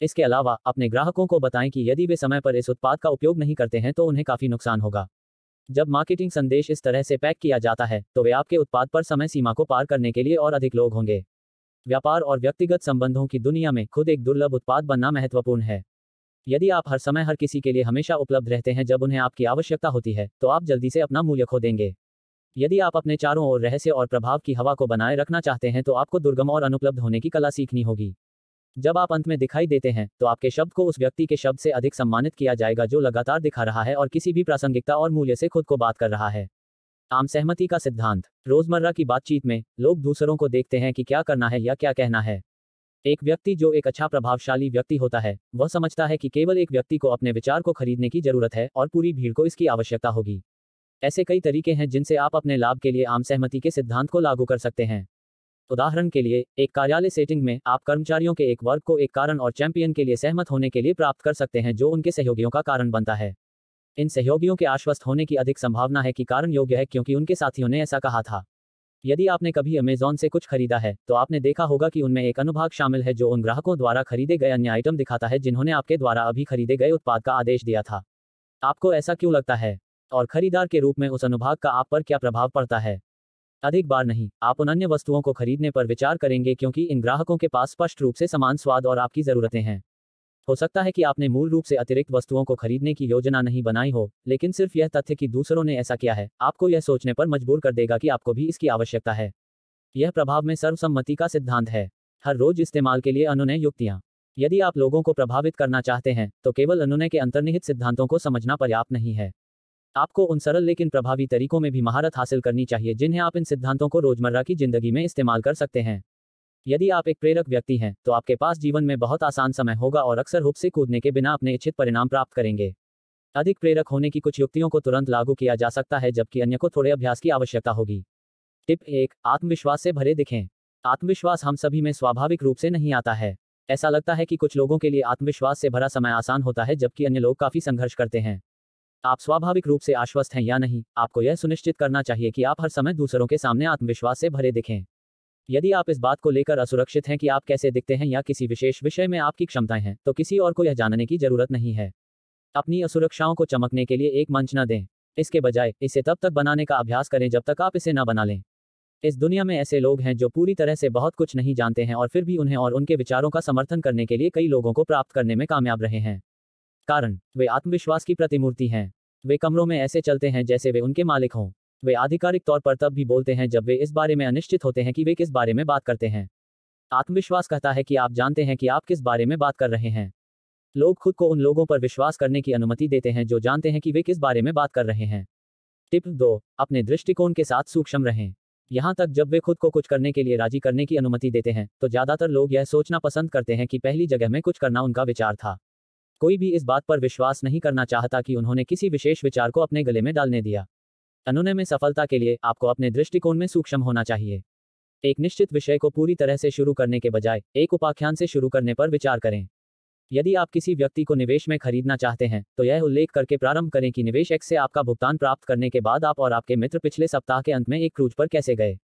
इसके अलावा, अपने ग्राहकों को बताएँ कि यदि वे समय पर इस उत्पाद का उपयोग नहीं करते हैं तो उन्हें काफ़ी नुकसान होगा। जब मार्केटिंग संदेश इस तरह से पैक किया जाता है तो वे आपके उत्पाद पर समय सीमा को पार करने के लिए और अधिक लोग होंगे। व्यापार और व्यक्तिगत संबंधों की दुनिया में खुद एक दुर्लभ उत्पाद बनना महत्वपूर्ण है। यदि आप हर समय हर किसी के लिए हमेशा उपलब्ध रहते हैं जब उन्हें आपकी आवश्यकता होती है तो आप जल्दी से अपना मूल्य खो देंगे। यदि आप अपने चारों ओर रहस्य और प्रभाव की हवा को बनाए रखना चाहते हैं तो आपको दुर्गम और अनुपलब्ध होने की कला सीखनी होगी। जब आप अंत में दिखाई देते हैं तो आपके शब्द को उस व्यक्ति के शब्द से अधिक सम्मानित किया जाएगा जो लगातार दिखा रहा है और किसी भी प्रासंगिकता और मूल्य से खुद को बात कर रहा है। आम सहमति का सिद्धांत, रोज़मर्रा की बातचीत में, लोग दूसरों को देखते हैं कि क्या करना है या क्या कहना है। एक व्यक्ति जो एक अच्छा प्रभावशाली व्यक्ति होता है, वह समझता है कि केवल एक व्यक्ति को अपने विचार को खरीदने की ज़रूरत है और पूरी भीड़ को इसकी आवश्यकता होगी। ऐसे कई तरीके हैं जिनसे आप अपने लाभ के लिए आम सहमति के सिद्धांत को लागू कर सकते हैं। उदाहरण के लिए, एक कार्यालय सेटिंग में आप कर्मचारियों के एक वर्ग को एक कारण और चैंपियन के लिए सहमत होने के लिए प्राप्त कर सकते हैं जो उनके सहयोगियों का कारण बनता है। इन सहयोगियों के आश्वस्त होने की अधिक संभावना है कि कारण योग्य है क्योंकि उनके साथियों ने ऐसा कहा था। यदि आपने कभी अमेजोन से कुछ खरीदा है तो आपने देखा होगा कि उनमें एक अनुभाग शामिल है जो उन ग्राहकों द्वारा खरीदे गए अन्य आइटम दिखाता है जिन्होंने आपके द्वारा अभी खरीदे गए उत्पाद का आदेश दिया था। आपको ऐसा क्यों लगता है? और खरीदार के रूप में उस अनुभाग का आप पर क्या प्रभाव पड़ता है? अधिक बार नहीं, आप उन अन्य वस्तुओं को खरीदने पर विचार करेंगे क्योंकि इन ग्राहकों के पास स्पष्ट रूप से समान स्वाद और आपकी जरूरतें हैं। हो सकता है कि आपने मूल रूप से अतिरिक्त वस्तुओं को खरीदने की योजना नहीं बनाई हो, लेकिन सिर्फ़ यह तथ्य कि दूसरों ने ऐसा किया है, आपको यह सोचने पर मजबूर कर देगा कि आपको भी इसकी आवश्यकता है। यह प्रभाव में सर्वसम्मति का सिद्धांत है। हर रोज इस्तेमाल के लिए अनुनय युक्तियाँ। यदि आप लोगों को प्रभावित करना चाहते हैं तो केवल अनुनय के अंतर्निहित सिद्धांतों को समझना पर्याप्त नहीं है। आपको उन सरल लेकिन प्रभावी तरीकों में भी महारत हासिल करनी चाहिए जिन्हें आप इन सिद्धांतों को रोज़मर्रा की ज़िंदगी में इस्तेमाल कर सकते हैं। यदि आप एक प्रेरक व्यक्ति हैं तो आपके पास जीवन में बहुत आसान समय होगा और अक्सर हुप से कूदने के बिना अपने इच्छित परिणाम प्राप्त करेंगे। अधिक प्रेरक होने की कुछ युक्तियों को तुरंत लागू किया जा सकता है, जबकि अन्य को थोड़े अभ्यास की आवश्यकता होगी। टिप एक, आत्मविश्वास से भरे दिखें। आत्मविश्वास हम सभी में स्वाभाविक रूप से नहीं आता है। ऐसा लगता है कि कुछ लोगों के लिए आत्मविश्वास से भरा समय आसान होता है, जबकि अन्य लोग काफ़ी संघर्ष करते हैं। आप स्वाभाविक रूप से आश्वस्त हैं या नहीं, आपको यह सुनिश्चित करना चाहिए कि आप हर समय दूसरों के सामने आत्मविश्वास से भरे दिखें। यदि आप इस बात को लेकर असुरक्षित हैं कि आप कैसे दिखते हैं या किसी विशेष विषय में आपकी क्षमताएँ हैं तो किसी और को यह जानने की ज़रूरत नहीं है। अपनी असुरक्षाओं को चमकने के लिए एक मंच न दें। इसके बजाय, इसे तब तक बनाने का अभ्यास करें जब तक आप इसे न बना लें। इस दुनिया में ऐसे लोग हैं जो पूरी तरह से बहुत कुछ नहीं जानते हैं और फिर भी उन्हें और उनके विचारों का समर्थन करने के लिए कई लोगों को प्राप्त करने में कामयाब रहे हैं। कारण, वे आत्मविश्वास की प्रतिमूर्ति हैं। वे कमरों में ऐसे चलते हैं जैसे वे उनके मालिक हों। वे आधिकारिक तौर पर तब भी बोलते हैं जब वे इस बारे में अनिश्चित होते हैं कि वे किस बारे में बात करते हैं। आत्मविश्वास कहता है कि आप जानते हैं कि आप किस बारे में बात कर रहे हैं। लोग खुद को उन लोगों पर विश्वास करने की अनुमति देते हैं जो जानते हैं कि वे किस बारे में बात कर रहे हैं। टिप दो, अपने दृष्टिकोण के साथ सूक्ष्म रहें। यहाँ तक जब वे खुद को कुछ करने के लिए राज़ी करने की अनुमति देते हैं तो ज़्यादातर लोग यह सोचना पसंद करते हैं कि पहली जगह में कुछ करना उनका विचार था। कोई भी इस बात पर विश्वास नहीं करना चाहता कि उन्होंने किसी विशेष विचार को अपने गले में डालने दिया। अनुनय में सफलता के लिए आपको अपने दृष्टिकोण में सूक्ष्म होना चाहिए। एक निश्चित विषय को पूरी तरह से शुरू करने के बजाय एक उपाख्यान से शुरू करने पर विचार करें। यदि आप किसी व्यक्ति को निवेश में खरीदना चाहते हैं तो यह उल्लेख करके प्रारंभ करें कि निवेश एक्स से आपका भुगतान प्राप्त करने के बाद आप और आपके मित्र पिछले सप्ताह के अंत में एक क्रूज पर कैसे गए।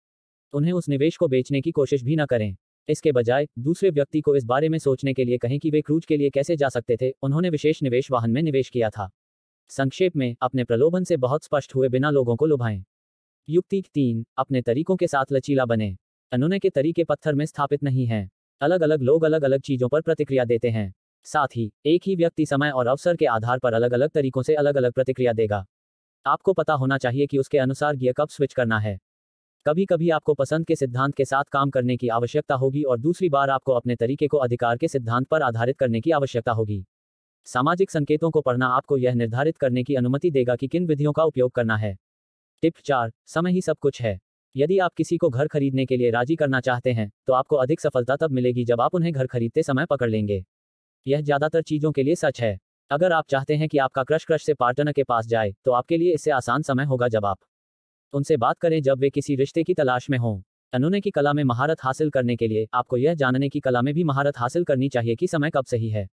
उन्हें उस निवेश को बेचने की कोशिश भी न करें। इसके बजाय, दूसरे व्यक्ति को इस बारे में सोचने के लिए कहें कि वे क्रूज के लिए कैसे जा सकते थे, उन्होंने विशेष निवेश वाहन में निवेश किया था। संक्षेप में, अपने प्रलोभन से बहुत स्पष्ट हुए बिना लोगों को लुभाएँ। युक्ति तीन, अपने तरीकों के साथ लचीला बने। अनुनय के तरीके पत्थर में स्थापित नहीं हैं। अलग अलग लोग अलग अलग चीज़ों पर प्रतिक्रिया देते हैं। साथ ही, एक ही व्यक्ति समय और अवसर के आधार पर अलग अलग तरीकों से अलग अलग प्रतिक्रिया देगा। आपको पता होना चाहिए कि उसके अनुसार गियर कब स्विच करना है। कभी कभी आपको पसंद के सिद्धांत के साथ काम करने की आवश्यकता होगी और दूसरी बार आपको अपने तरीके को अधिकार के सिद्धांत पर आधारित करने की आवश्यकता होगी। सामाजिक संकेतों को पढ़ना आपको यह निर्धारित करने की अनुमति देगा कि किन विधियों का उपयोग करना है। टिप चार, समय ही सब कुछ है। यदि आप किसी को घर खरीदने के लिए राज़ी करना चाहते हैं तो आपको अधिक सफलता तब मिलेगी जब आप उन्हें घर खरीदते समय पकड़ लेंगे। यह ज़्यादातर चीज़ों के लिए सच है। अगर आप चाहते हैं कि आपका क्रश क्रश से पार्टनर के पास जाए तो आपके लिए इससे आसान समय होगा जब आप उनसे बात करें जब वे किसी रिश्ते की तलाश में हों। अनुने की कला में महारत हासिल करने के लिए आपको यह जानने की कला में भी महारत हासिल करनी चाहिए कि समय कब सही है।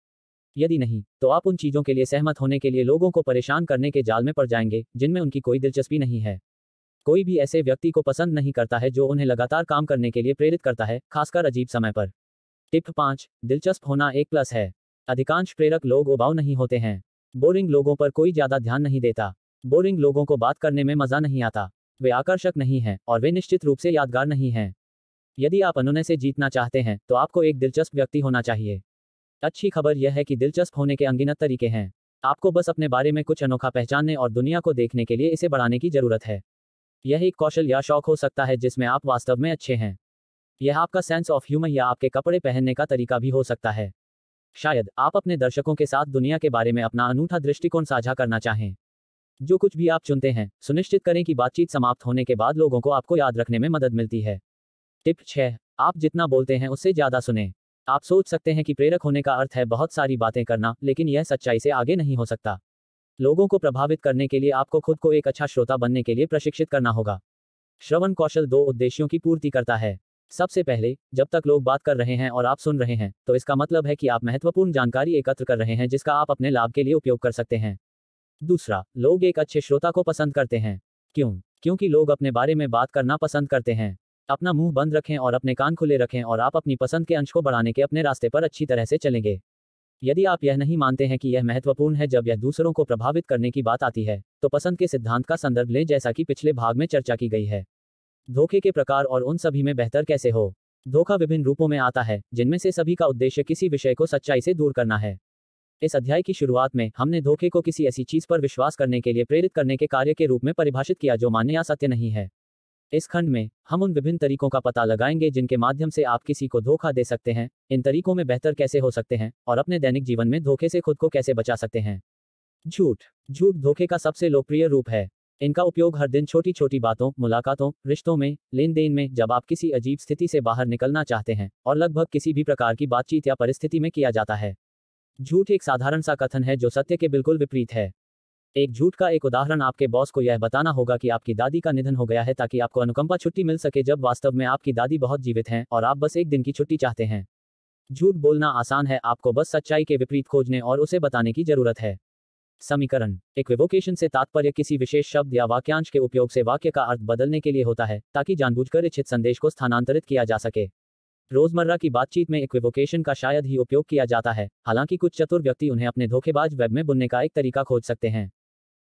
यदि नहीं तो आप उन चीज़ों के लिए सहमत होने के लिए लोगों को परेशान करने के जाल में पड़ जाएँगे, जिनमें उनकी कोई दिलचस्पी नहीं है। कोई भी ऐसे व्यक्ति को पसंद नहीं करता है जो उन्हें लगातार काम करने के लिए प्रेरित करता है, खासकर अजीब समय पर। टिप पाँच, दिलचस्प होना एक प्लस है। अधिकांश प्रेरक लोग उबाऊ नहीं होते हैं। बोरिंग लोगों पर कोई ज़्यादा ध्यान नहीं देता। बोरिंग लोगों को बात करने में मज़ा नहीं आता। वे आकर्षक नहीं हैं और वे निश्चित रूप से यादगार नहीं हैं। यदि आप अनुनय से जीतना चाहते हैं तो आपको एक दिलचस्प व्यक्ति होना चाहिए। अच्छी खबर यह है कि दिलचस्प होने के अंगिनत तरीके हैं। आपको बस अपने बारे में कुछ अनोखा पहचानने और दुनिया को देखने के लिए इसे बढ़ाने की ज़रूरत है। यह एक कौशल या शौक हो सकता है जिसमें आप वास्तव में अच्छे हैं। यह आपका सेंस ऑफ़ ह्यूमर या आपके कपड़े पहनने का तरीका भी हो सकता है। शायद आप अपने दर्शकों के साथ दुनिया के बारे में अपना अनूठा दृष्टिकोण साझा करना चाहें। जो कुछ भी आप चुनते हैं, सुनिश्चित करें कि बातचीत समाप्त होने के बाद लोगों को आपको याद रखने में मदद मिलती है। टिप छह आप जितना बोलते हैं उससे ज़्यादा सुने। आप सोच सकते हैं कि प्रेरक होने का अर्थ है बहुत सारी बातें करना, लेकिन यह सच्चाई से आगे नहीं हो सकता। लोगों को प्रभावित करने के लिए आपको खुद को एक अच्छा श्रोता बनने के लिए प्रशिक्षित करना होगा। श्रवण कौशल दो उद्देश्यों की पूर्ति करता है। सबसे पहले, जब तक लोग बात कर रहे हैं और आप सुन रहे हैं तो इसका मतलब है कि आप महत्वपूर्ण जानकारी एकत्र कर रहे हैं जिसका आप अपने लाभ के लिए उपयोग कर सकते हैं। दूसरा, लोग एक अच्छे श्रोता को पसंद करते हैं। क्यों? क्योंकि लोग अपने बारे में बात करना पसंद करते हैं। अपना मुँह बंद रखें और अपने कान खुले रखें और आप अपनी पसंद के अंश को बढ़ाने के अपने रास्ते पर अच्छी तरह से चलेंगे। यदि आप यह नहीं मानते हैं कि यह महत्वपूर्ण है जब यह दूसरों को प्रभावित करने की बात आती है तो पसंद के सिद्धांत का संदर्भ लें जैसा कि पिछले भाग में चर्चा की गई है। धोखे के प्रकार और उन सभी में बेहतर कैसे हो? धोखा विभिन्न रूपों में आता है, जिनमें से सभी का उद्देश्य किसी विषय को सच्चाई से दूर करना है। इस अध्याय की शुरुआत में हमने धोखे को किसी ऐसी चीज़ पर विश्वास करने के लिए प्रेरित करने के कार्य के रूप में परिभाषित किया जो मान्य या सत्य नहीं है। इस खंड में हम उन विभिन्न तरीकों का पता लगाएँगे जिनके माध्यम से आप किसी को धोखा दे सकते हैं, इन तरीकों में बेहतर कैसे हो सकते हैं और अपने दैनिक जीवन में धोखे से खुद को कैसे बचा सकते हैं। झूठ झूठ धोखे का सबसे लोकप्रिय रूप है। इनका उपयोग हर दिन छोटी छोटी बातों, मुलाकातों, रिश्तों में लेन देन में जब आप किसी अजीब स्थिति से बाहर निकलना चाहते हैं और लगभग किसी भी प्रकार की बातचीत या परिस्थिति में किया जाता है। झूठ एक साधारण सा कथन है जो सत्य के बिल्कुल विपरीत है। एक झूठ का एक उदाहरण आपके बॉस को यह बताना होगा कि आपकी दादी का निधन हो गया है ताकि आपको अनुकंपा छुट्टी मिल सके जब वास्तव में आपकी दादी बहुत जीवित हैं और आप बस एक दिन की छुट्टी चाहते हैं। झूठ बोलना आसान है, आपको बस सच्चाई के विपरीत खोजने और उसे बताने की ज़रूरत है। समीकरण, एक विवोकेशन से तात्पर्य किसी विशेष शब्द या वाक्यांश के उपयोग से वाक्य का अर्थ बदलने के लिए होता है, ताकि जानबूझकर इच्छित संदेश को स्थानांतरित किया जा सके। रोज़मर्रा की बातचीत में इक्विवोकेशन का शायद ही उपयोग किया जाता है, हालाँकि कुछ चतुर व्यक्ति उन्हें अपने धोखेबाज वेब में बुनने का एक तरीका खोज सकते हैं।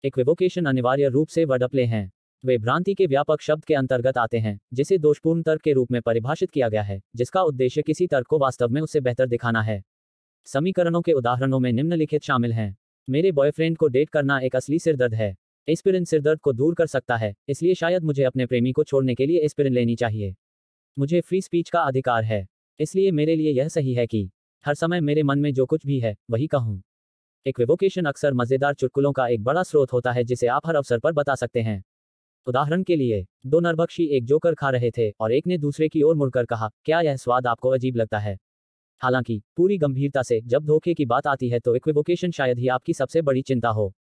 इक्विवोकेशन अनिवार्य रूप से वर्डप्ले हैं। वे भ्रांति के व्यापक शब्द के अंतर्गत आते हैं, जिसे दोषपूर्ण तर्क के रूप में परिभाषित किया गया है, जिसका उद्देश्य किसी तर्क को वास्तव में उससे बेहतर दिखाना है। समीकरणों के उदाहरणों में निम्नलिखित शामिल हैं। मेरे बॉयफ्रेंड को डेट करना एक असली सिरदर्द है। एस्पिरिन सिरदर्द को दूर कर सकता है, इसलिए शायद मुझे अपने प्रेमी को छोड़ने के लिए एस्पिरिन लेनी चाहिए। मुझे फ्री स्पीच का अधिकार है। इसलिए मेरे लिए यह सही है कि हर समय मेरे मन में जो कुछ भी है, वही कहूँ। एक इक्विवोकेशन अक्सर मज़ेदार चुटकुलों का एक बड़ा स्रोत होता है जिसे आप हर अवसर पर बता सकते हैं। उदाहरण के लिए, दो नरभक्षी एक जोकर खा रहे थे और एक ने दूसरे की ओर मुड़कर कहा, क्या यह स्वाद आपको अजीब लगता है? हालाँकि, पूरी गंभीरता से जब धोखे की बात आती है तो इक्विवोकेशन शायद ही आपकी सबसे बड़ी चिंता हो।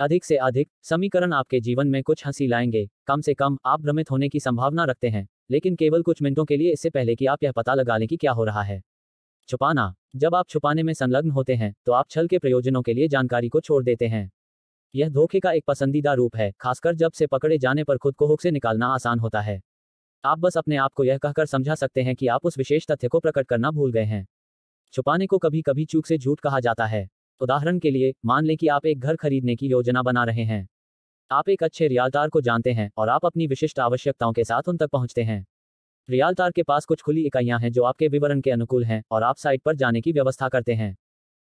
अधिक से अधिक, समीकरण आपके जीवन में कुछ हँसी लाएँगे। कम से कम, आप भ्रमित होने की संभावना रखते हैं। लेकिन केवल कुछ मिनटों के लिए इससे पहले कि आप यह पता लगा लें कि क्या हो रहा है। छुपाना। जब आप छुपाने में संलग्न होते हैं तो आप छल के प्रयोजनों के लिए जानकारी को छोड़ देते हैं। यह धोखे का एक पसंदीदा रूप है, खासकर जब से पकड़े जाने पर खुद को हुक से निकालना आसान होता है। आप बस अपने आप को यह कहकर समझा सकते हैं कि आप उस विशेष तथ्य को प्रकट करना भूल गए हैं। छुपाने को कभी कभी चूक से झूठ कहा जाता है। उदाहरण के लिए, मान लें कि आप एक घर खरीदने की योजना बना रहे हैं। आप एक अच्छे रियालदार को जानते हैं और आप अपनी विशिष्ट आवश्यकताओं के साथ उन तक पहुँचते हैं। रियालदार के पास कुछ खुली इकाइयाँ हैं जो आपके विवरण के अनुकूल हैं और आप साइट पर जाने की व्यवस्था करते हैं।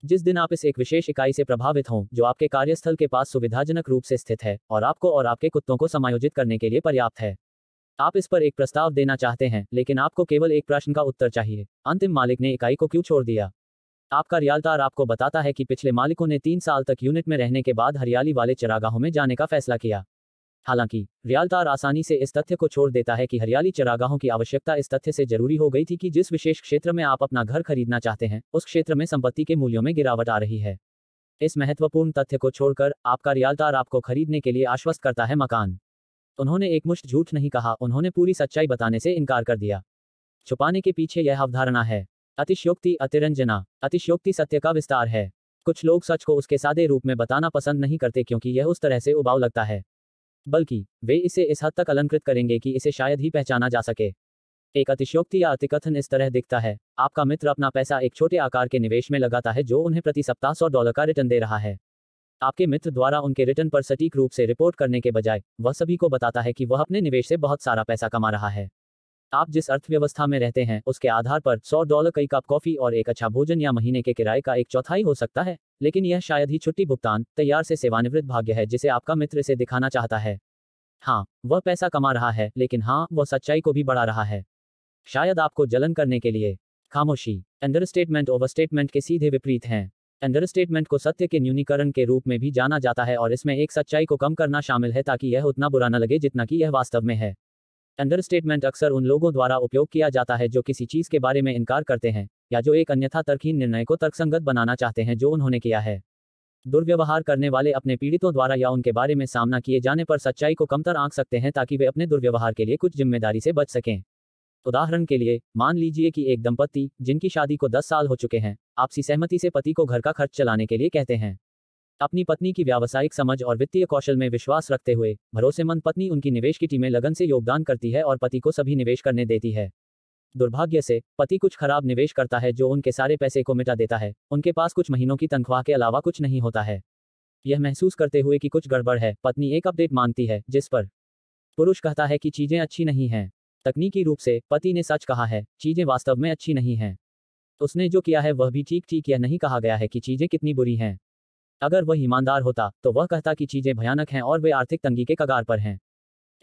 जिस दिन आप इस एक विशेष इकाई से प्रभावित हों, जो आपके कार्यस्थल के पास सुविधाजनक रूप से स्थित है और आपको और आपके कुत्तों को समायोजित करने के लिए पर्याप्त है। आप इस पर एक प्रस्ताव देना चाहते हैं, लेकिन आपको केवल एक प्रश्न का उत्तर चाहिए। अंतिम मालिक ने इकाई को क्यों छोड़ दिया? आपका रियालदार आपको बताता है कि पिछले मालिकों ने तीन साल तक यूनिट में रहने के बाद हरियाली वाले चरागाहों में जाने का फैसला किया। हालाँकि रियालदार आसानी से इस तथ्य को छोड़ देता है कि हरियाली चरागाहों की आवश्यकता इस तथ्य से ज़रूरी हो गई थी कि जिस विशेष क्षेत्र में आप अपना घर खरीदना चाहते हैं, उस क्षेत्र में संपत्ति के मूल्यों में गिरावट आ रही है। इस महत्वपूर्ण तथ्य को छोड़कर आपका रियालदार आपको खरीदने के लिए आश्वस्त करता है मकान। उन्होंने एक मुश्त झूठ नहीं कहा, उन्होंने पूरी सच्चाई बताने से इनकार कर दिया। छुपाने के पीछे यह अवधारणा है। अतिशयोक्ति अतिरंजना, अतिशयोक्ति सत्य का विस्तार है। कुछ लोग सच को उसके सादे रूप में बताना पसंद नहीं करते क्योंकि यह उस तरह से उबाऊ लगता है। बल्कि, वे इसे इस हद तक अलंकृत करेंगे कि इसे शायद ही पहचाना जा सके। एक अतिशयोक्ति या अतिकथन इस तरह दिखता है, आपका मित्र अपना पैसा एक छोटे आकार के निवेश में लगाता है जो उन्हें प्रति सप्ताह सौ डॉलर का रिटर्न दे रहा है। आपके मित्र द्वारा उनके रिटर्न पर सटीक रूप से रिपोर्ट करने के बजाय, वह सभी को बताता है कि वह अपने निवेश से बहुत सारा पैसा कमा रहा है। आप जिस अर्थव्यवस्था में रहते हैं, उसके आधार पर 100 डॉलर कई कप कॉफ़ी और एक अच्छा भोजन या महीने के किराए का एक चौथाई हो सकता है, लेकिन यह शायद ही छुट्टी भुगतान, तैयार से सेवानिवृत्त भाग्य है, जिसे आपका मित्र से दिखाना चाहता है। हाँ वह पैसा कमा रहा है, लेकिन हाँ वह सच्चाई को भी बढ़ा रहा है। शायद आपको जलन करने के लिए। खामोशी। अंडरस्टेटमेंट ओवरस्टेटमेंट के सीधे विपरीत हैं। अंडरस्टेटमेंट को सत्य के न्यूनीकरण के रूप में भी जाना जाता है और इसमें एक सच्चाई को कम करना शामिल है ताकि यह उतना बुरा न लगे जितना कि यह वास्तव में है। अंडरस्टेटमेंट अक्सर उन लोगों द्वारा उपयोग किया जाता है जो किसी चीज़ के बारे में इनकार करते हैं, या जो एक अन्यथा तर्कहीन निर्णय को तर्कसंगत बनाना चाहते हैं जो उन्होंने किया है। दुर्व्यवहार करने वाले अपने पीड़ितों द्वारा या उनके बारे में सामना किए जाने पर सच्चाई को कमतर आंक सकते हैं ताकि वे अपने दुर्व्यवहार के लिए कुछ ज़िम्मेदारी से बच सकें। उदाहरण के लिए, मान लीजिए कि एक दंपत्ति, जिनकी शादी को 10 साल हो चुके हैं, आपसी सहमति से पति को घर का खर्च चलाने के लिए कहते हैं। अपनी पत्नी की व्यावसायिक समझ और वित्तीय कौशल में विश्वास रखते हुए, भरोसेमंद पत्नी उनकी निवेश की टीमें लगन से योगदान करती है और पति को सभी निवेश करने देती है। दुर्भाग्य से, पति कुछ खराब निवेश करता है जो उनके सारे पैसे को मिटा देता है, उनके पास कुछ महीनों की तनख्वाह के अलावा कुछ नहीं होता है। यह महसूस करते हुए कि कुछ गड़बड़ है, पत्नी एक अपडेट मांगती है, जिस पर पुरुष कहता है कि चीज़ें अच्छी नहीं हैं। तकनीकी रूप से, पति ने सच कहा है, चीज़ें वास्तव में अच्छी नहीं हैं। उसने जो किया है वह भी ठीक ठीक यह नहीं कहा गया है कि चीज़ें कितनी बुरी हैं। अगर वह ईमानदार होता तो वह कहता कि चीज़ें भयानक हैं और वे आर्थिक तंगी के कगार पर हैं।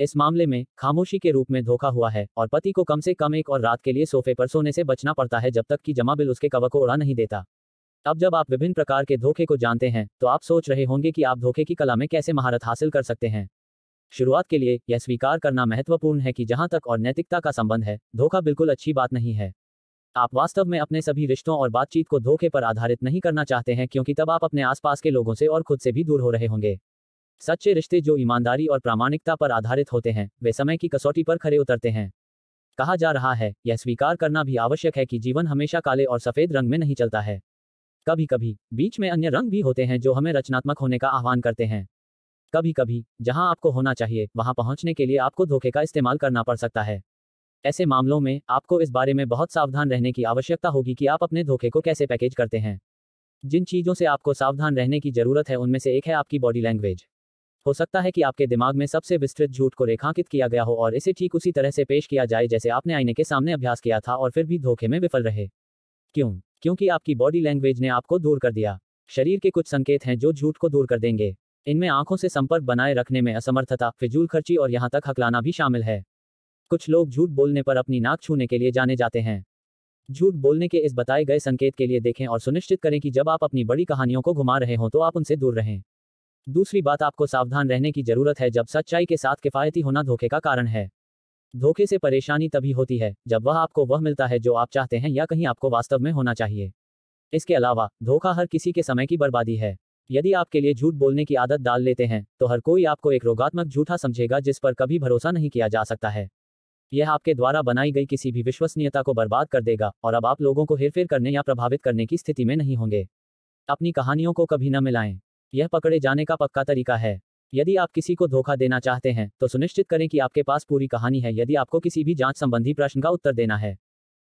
इस मामले में, खामोशी के रूप में धोखा हुआ है, और पति को कम से कम एक और रात के लिए सोफे पर सोने से बचना पड़ता है जब तक कि जमा बिल उसके कवर को उड़ा नहीं देता। अब जब आप विभिन्न प्रकार के धोखे को जानते हैं तो आप सोच रहे होंगे कि आप धोखे की कला में कैसे महारत हासिल कर सकते हैं। शुरुआत के लिए यह स्वीकार करना महत्वपूर्ण है कि जहाँ तक और नैतिकता का संबंध है, धोखा बिल्कुल अच्छी बात नहीं है। आप वास्तव में अपने सभी रिश्तों और बातचीत को धोखे पर आधारित नहीं करना चाहते हैं क्योंकि तब आप अपने आसपास के लोगों से और खुद से भी दूर हो रहे होंगे। सच्चे रिश्ते जो ईमानदारी और प्रामाणिकता पर आधारित होते हैं, वे समय की कसौटी पर खरे उतरते हैं। कहा जा रहा है, यह स्वीकार करना भी आवश्यक है कि जीवन हमेशा काले और सफ़ेद रंग में नहीं चलता है। कभी कभी बीच में अन्य रंग भी होते हैं जो हमें रचनात्मक होने का आह्वान करते हैं। कभी कभी जहाँ आपको होना चाहिए, वहाँ पहुँचने के लिए आपको धोखे का इस्तेमाल करना पड़ सकता है। ऐसे मामलों में, आपको इस बारे में बहुत सावधान रहने की आवश्यकता होगी कि आप अपने धोखे को कैसे पैकेज करते हैं। जिन चीज़ों से आपको सावधान रहने की ज़रूरत है, उनमें से एक है आपकी बॉडी लैंग्वेज। हो सकता है कि आपके दिमाग में सबसे विस्तृत झूठ को रेखांकित किया गया हो और इसे ठीक उसी तरह से पेश किया जाए जैसे आपने आईने के सामने अभ्यास किया था और फिर भी धोखे में विफल रहे। क्यों? क्योंकि आपकी बॉडी लैंग्वेज ने आपको दूर कर दिया। शरीर के कुछ संकेत हैं जो झूठ को दूर कर देंगे। इनमें आँखों से संपर्क बनाए रखने में असमर्थता फिजूल खर्ची और यहाँ तक हकलाना भी शामिल है। कुछ लोग झूठ बोलने पर अपनी नाक छूने के लिए जाने जाते हैं। झूठ बोलने के इस बताए गए संकेत के लिए देखें और सुनिश्चित करें कि जब आप अपनी बड़ी कहानियों को घुमा रहे हों तो आप उनसे दूर रहें। दूसरी बात, आपको सावधान रहने की ज़रूरत है जब सच्चाई के साथ किफायती होना धोखे का कारण है। धोखे से परेशानी तभी होती है जब वह आपको वह मिलता है जो आप चाहते हैं या कहीं आपको वास्तव में होना चाहिए। इसके अलावा, धोखा हर किसी के समय की बर्बादी है। यदि आपके लिए झूठ बोलने की आदत डाल लेते हैं तो हर कोई आपको एक रोगात्मक झूठा समझेगा जिस पर कभी भरोसा नहीं किया जा सकता है। यह आपके द्वारा बनाई गई किसी भी विश्वसनीयता को बर्बाद कर देगा और अब आप लोगों को हेरफेर करने या प्रभावित करने की स्थिति में नहीं होंगे। अपनी कहानियों को कभी न मिलाएँ। यह पकड़े जाने का पक्का तरीका है। यदि आप किसी को धोखा देना चाहते हैं तो सुनिश्चित करें कि आपके पास पूरी कहानी है। यदि आपको किसी भी जाँच संबंधी प्रश्न का उत्तर देना है,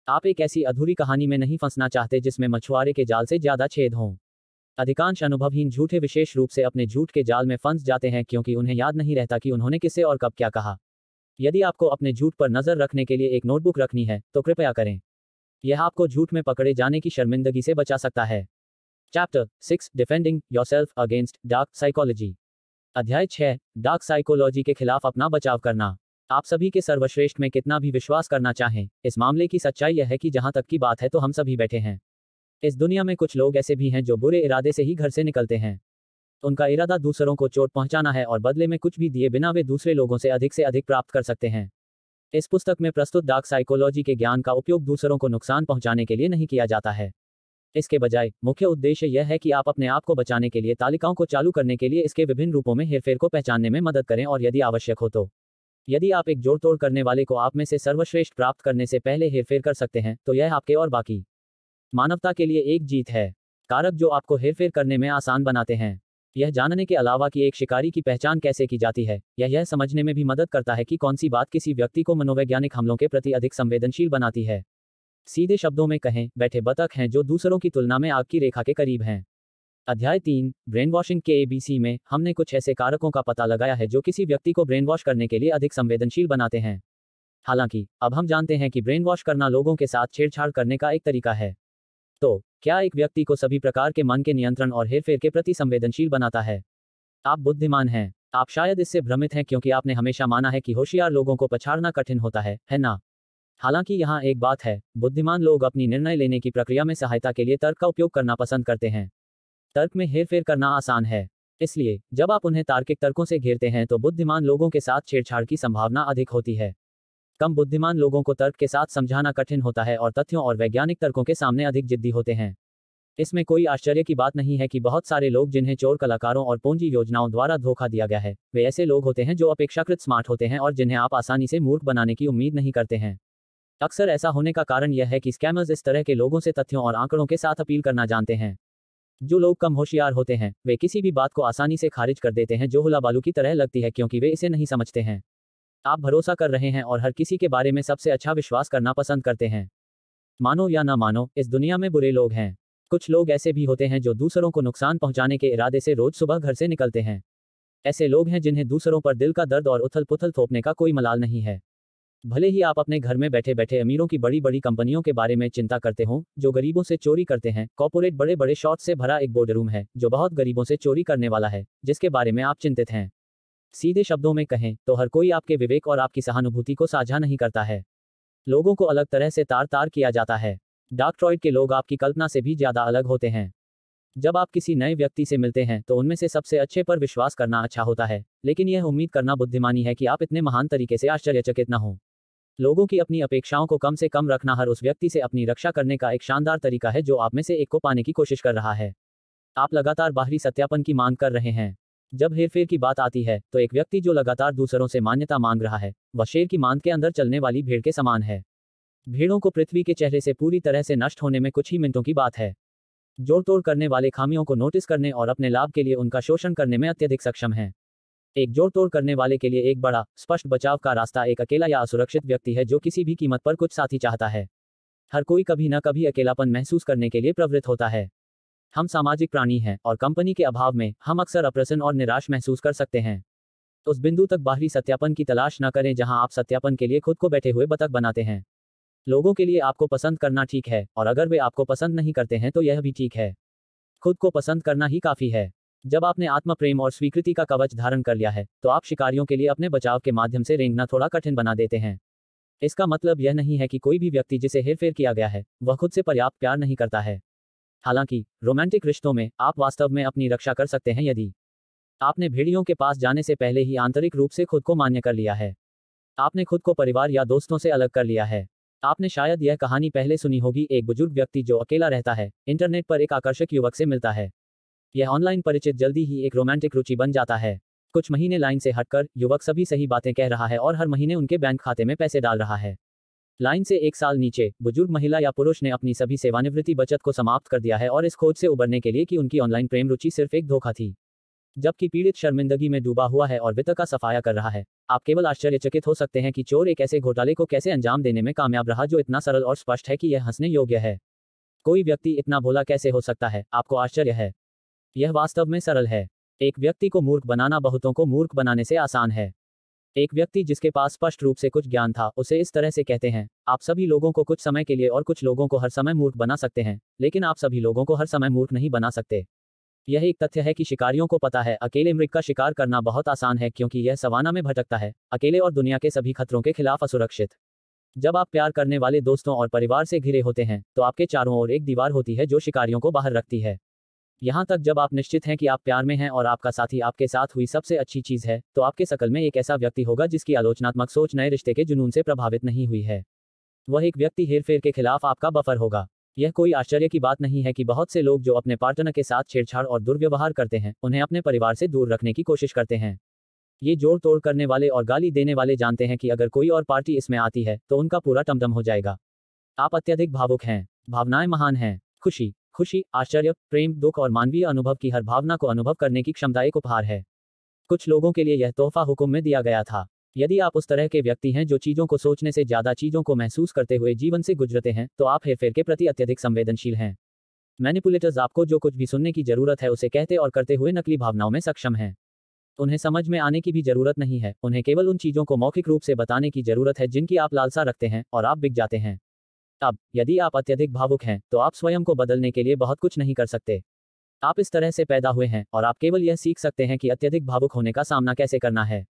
आप एक ऐसी अधूरी कहानी में नहीं फंसना चाहते जिसमें मछुआरे के जाल से ज़्यादा छेद हों। अधिकांश अनुभवहीन झूठे विशेष रूप से अपने झूठ के जाल में फंस जाते हैं क्योंकि उन्हें याद नहीं रहता कि उन्होंने किसे और कब क्या कहा। यदि आपको अपने झूठ पर नज़र रखने के लिए एक नोटबुक रखनी है तो कृपया करें। यह आपको झूठ में पकड़े जाने की शर्मिंदगी से बचा सकता है। Chapter six defending yourself against dark psychology अध्याय छह डार्क साइकोलॉजी के खिलाफ अपना बचाव करना। आप सभी के सर्वश्रेष्ठ में कितना भी विश्वास करना चाहें, इस मामले की सच्चाई यह है कि जहाँ तक की बात है तो हम सभी बैठे हैं। इस दुनिया में कुछ लोग ऐसे भी हैं जो बुरे इरादे से ही घर से निकलते हैं। उनका इरादा दूसरों को चोट पहुंचाना है और बदले में कुछ भी दिए बिना वे दूसरे लोगों से अधिक से अधिक प्राप्त कर सकते हैं। इस पुस्तक में प्रस्तुत डार्क साइकोलॉजी के ज्ञान का उपयोग दूसरों को नुकसान पहुँचाने के लिए नहीं किया जाता है। इसके बजाय, मुख्य उद्देश्य यह है कि आप अपने आप को बचाने के लिए तालिकाओं को चालू करने के लिए इसके विभिन्न रूपों में हेरफेर को पहचानने में मदद करें और यदि आवश्यक हो तो। यदि आप एक जोड़ तोड़ करने वाले को आप में से सर्वश्रेष्ठ प्राप्त करने से पहले हेरफेर कर सकते हैं तो यह आपके और बाकी मानवता के लिए एक जीत है। कारक जो आपको हेरफेर करने में आसान बनाते हैं। यह जानने के अलावा कि एक शिकारी की पहचान कैसे की जाती है यह यह समझने में भी मदद करता है कि कौन सी बात किसी व्यक्ति को मनोवैज्ञानिक हमलों के प्रति अधिक संवेदनशील बनाती है। सीधे शब्दों में कहें, बैठे बतख हैं जो दूसरों की तुलना में आग की रेखा के करीब हैं। अध्याय तीन ब्रेन वॉशिंग के एबीसी में, हमने कुछ ऐसे कारकों का पता लगाया है जो किसी व्यक्ति को ब्रेन वॉश करने के लिए अधिक संवेदनशील बनाते हैं। हालाँकि, अब हम जानते हैं कि ब्रेन वॉश करना लोगों के साथ छेड़छाड़ करने का एक तरीका है। तो क्या एक व्यक्ति को सभी प्रकार के मन के नियंत्रण और हेरफेर के प्रति संवेदनशील बनाता है? आप बुद्धिमान हैं। आप शायद इससे भ्रमित हैं क्योंकि आपने हमेशा माना है कि होशियार लोगों को पछाड़ना कठिन होता है है ना? हालाँकि यहाँ एक बात है, बुद्धिमान लोग अपनी निर्णय लेने की प्रक्रिया में सहायता के लिए तर्क का उपयोग करना पसंद करते हैं। तर्क में हेरफेर करना आसान है। इसलिए, जब आप उन्हें तार्किक तर्कों से घेरते हैं तो बुद्धिमान लोगों के साथ छेड़छाड़ की संभावना अधिक होती है। कम बुद्धिमान लोगों को तर्क के साथ समझाना कठिन होता है और तथ्यों और वैज्ञानिक तर्कों के सामने अधिक जिद्दी होते हैं। इसमें कोई आश्चर्य की बात नहीं है कि बहुत सारे लोग जिन्हें चोर कलाकारों और पूंजी योजनाओं द्वारा धोखा दिया गया है, वे ऐसे लोग होते हैं जो अपेक्षाकृत स्मार्ट होते हैं और जिन्हें आप आसानी से मूर्ख बनाने की उम्मीद नहीं करते हैं। अक्सर ऐसा होने का कारण यह है कि स्कैमर्स इस तरह के लोगों से तथ्यों और आंकड़ों के साथ अपील करना जानते हैं। जो लोग कम होशियार होते हैं, वे किसी भी बात को आसानी से खारिज कर देते हैं जो हुला बालू की तरह लगती है क्योंकि वे इसे नहीं समझते हैं। आप भरोसा कर रहे हैं और हर किसी के बारे में सबसे अच्छा विश्वास करना पसंद करते हैं। मानो या ना मानो, इस दुनिया में बुरे लोग हैं। कुछ लोग ऐसे भी होते हैं जो दूसरों को नुकसान पहुँचाने के इरादे से रोज सुबह घर से निकलते हैं। ऐसे लोग हैं जिन्हें दूसरों पर दिल का दर्द और उथल पुथल थोपने का कोई मलाल नहीं है। भले ही आप अपने घर में बैठे बैठे अमीरों की बड़ी बड़ी कंपनियों के बारे में चिंता करते हो, जो गरीबों से चोरी करते हैं कॉपोरेट बड़े बड़े शॉर्ट से भरा एक बोर्डरूम है, जो बहुत गरीबों से चोरी करने वाला है, जिसके बारे में आप चिंतित हैं। सीधे शब्दों में कहें तो हर कोई आपके विवेक और आपकी सहानुभूति को साझा नहीं करता है। लोगों को अलग तरह से तार तार किया जाता है। डार्क के लोग आपकी कल्पना से भी ज़्यादा अलग होते हैं। जब आप किसी नए व्यक्ति से मिलते हैं तो उनमें से सबसे अच्छे पर विश्वास करना अच्छा होता है, लेकिन यह उम्मीद करना बुद्धिमानी है कि आप इतने महान तरीके से आश्चर्यचकित न हो। लोगों की अपनी अपेक्षाओं को कम से कम रखना हर उस व्यक्ति से अपनी रक्षा करने का एक शानदार तरीका है जो आप में से एक को पाने की कोशिश कर रहा है। आप लगातार बाहरी सत्यापन की मांग कर रहे हैं। जब हेरफेर की बात आती है तो एक व्यक्ति जो लगातार दूसरों से मान्यता मांग रहा है, वह शेर की मांद के अंदर चलने वाली भीड़ के समान है। भीड़ों को पृथ्वी के चेहरे से पूरी तरह से नष्ट होने में कुछ ही मिनटों की बात है। जोड़ तोड़ करने वाले खामियों को नोटिस करने और अपने लाभ के लिए उनका शोषण करने में अत्यधिक सक्षम है। एक जोड़ तोड़ करने वाले के लिए एक बड़ा, स्पष्ट बचाव का रास्ता एक अकेला या असुरक्षित व्यक्ति है जो किसी भी कीमत पर कुछ साथी चाहता है। हर कोई कभी न कभी अकेलापन महसूस करने के लिए प्रवृत्त होता है। हम सामाजिक प्राणी हैं और कंपनी के अभाव में हम अक्सर अप्रसन्न और निराश महसूस कर सकते हैं। उस बिंदु तक बाहरी सत्यापन की तलाश न करें जहाँ आप सत्यापन के लिए खुद को बैठे हुए बतख बनाते हैं। लोगों के लिए आपको पसंद करना ठीक है और अगर वे आपको पसंद नहीं करते हैं तो यह भी ठीक है। खुद को पसंद करना ही काफ़ी है। जब आपने आत्म प्रेम और स्वीकृति का कवच धारण कर लिया है तो आप शिकारियों के लिए अपने बचाव के माध्यम से रेंगना थोड़ा कठिन बना देते हैं। इसका मतलब यह नहीं है कि कोई भी व्यक्ति जिसे हेरफेर किया गया है, वह खुद से पर्याप्त प्यार नहीं करता है। हालाँकि, रोमांटिक रिश्तों में आप वास्तव में अपनी रक्षा कर सकते हैं यदि आपने भेड़ियों के पास जाने से पहले ही आंतरिक रूप से खुद को मान्य कर लिया है। आपने खुद को परिवार या दोस्तों से अलग कर लिया है। आपने शायद यह कहानी पहले सुनी होगी एक बुज़ुर्ग व्यक्ति जो अकेला रहता है, इंटरनेट पर एक आकर्षक युवक से मिलता है। यह ऑनलाइन परिचित जल्दी ही एक रोमांटिक रुचि बन जाता है। कुछ महीने लाइन से हटकर युवक सभी सही बातें कह रहा है और हर महीने उनके बैंक खाते में पैसे डाल रहा है। लाइन से एक साल नीचे, बुज़ुर्ग महिला या पुरुष ने अपनी सभी सेवानिवृत्ति बचत को समाप्त कर दिया है और इस खोज से उबरने के लिए कि उनकी ऑनलाइन प्रेम रुचि सिर्फ़ एक धोखा थी। जबकि पीड़ित शर्मिंदगी में डूबा हुआ है और वित्त का सफाया कर रहा है। आप केवल आश्चर्यचकित हो सकते हैं कि चोर एक ऐसे घोटाले को कैसे अंजाम देने में कामयाब रहा जो इतना सरल और स्पष्ट है कि यह हंसने योग्य है। कोई व्यक्ति इतना भोला कैसे हो सकता है? आपको आश्चर्य है। यह वास्तव में सरल है। एक व्यक्ति को मूर्ख बनाना बहुतों को मूर्ख बनाने से आसान है। एक व्यक्ति जिसके पास स्पष्ट रूप से कुछ ज्ञान था, उसे इस तरह से कहते हैं, आप सभी लोगों को कुछ समय के लिए और कुछ लोगों को हर समय मूर्ख बना सकते हैं, लेकिन आप सभी लोगों को हर समय मूर्ख नहीं बना सकते। यह एक तथ्य है कि शिकारियों को पता है, अकेले मृग का शिकार करना बहुत आसान है, क्योंकि यह सवाना में भटकता है, अकेले और दुनिया के सभी खतरों के खिलाफ असुरक्षित। जब आप प्यार करने वाले दोस्तों और परिवार से घिरे होते हैं तो आपके चारों ओर एक दीवार होती है जो शिकारियों को बाहर रखती है। यहाँ तक जब आप निश्चित हैं कि आप प्यार में हैं और आपका साथी आपके साथ हुई सबसे अच्छी चीज़ है तो आपके सकल में एक ऐसा व्यक्ति होगा जिसकी आलोचनात्मक सोच नए रिश्ते के जुनून से प्रभावित नहीं हुई है। वह एक व्यक्ति हेरफेर के खिलाफ आपका बफर होगा। यह कोई आश्चर्य की बात नहीं है कि बहुत से लोग जो अपने पार्टनर के साथ छेड़छाड़ और दुर्व्यवहार करते हैं, उन्हें अपने परिवार से दूर रखने की कोशिश करते हैं। ये जोड़ तोड़ करने वाले और गाली देने वाले जानते हैं कि अगर कोई और पार्टी इसमें आती है तो उनका पूरा टमटम हो जाएगा। आप अत्यधिक भावुक हैं, भावनाएँ महान हैं, खुशी। खुशी, आश्चर्य, प्रेम, दुख और मानवीय अनुभव की हर भावना को अनुभव करने की क्षमता एक उपहार है। कुछ लोगों के लिए यह तोहफा हुक्म में दिया गया था। यदि आप उस तरह के व्यक्ति हैं जो चीज़ों को सोचने से ज़्यादा चीज़ों को महसूस करते हुए जीवन से गुजरते हैं तो आप हेरफेर के प्रति अत्यधिक संवेदनशील हैं। मैनिपुलेटर्स आपको जो कुछ भी सुनने की ज़रूरत है उसे कहते और करते हुए नकली भावनाओं में सक्षम हैं। उन्हें समझ में आने की भी ज़रूरत नहीं है। उन्हें केवल उन चीज़ों को मौखिक रूप से बताने की ज़रूरत है जिनकी आप लालसा रखते हैं और आप बिक जाते हैं। अब, यदि आप अत्यधिक भावुक हैं तो आप स्वयं को बदलने के लिए बहुत कुछ नहीं कर सकते। आप इस तरह से पैदा हुए हैं, और आप केवल यह सीख सकते हैं कि अत्यधिक भावुक होने का सामना कैसे करना है।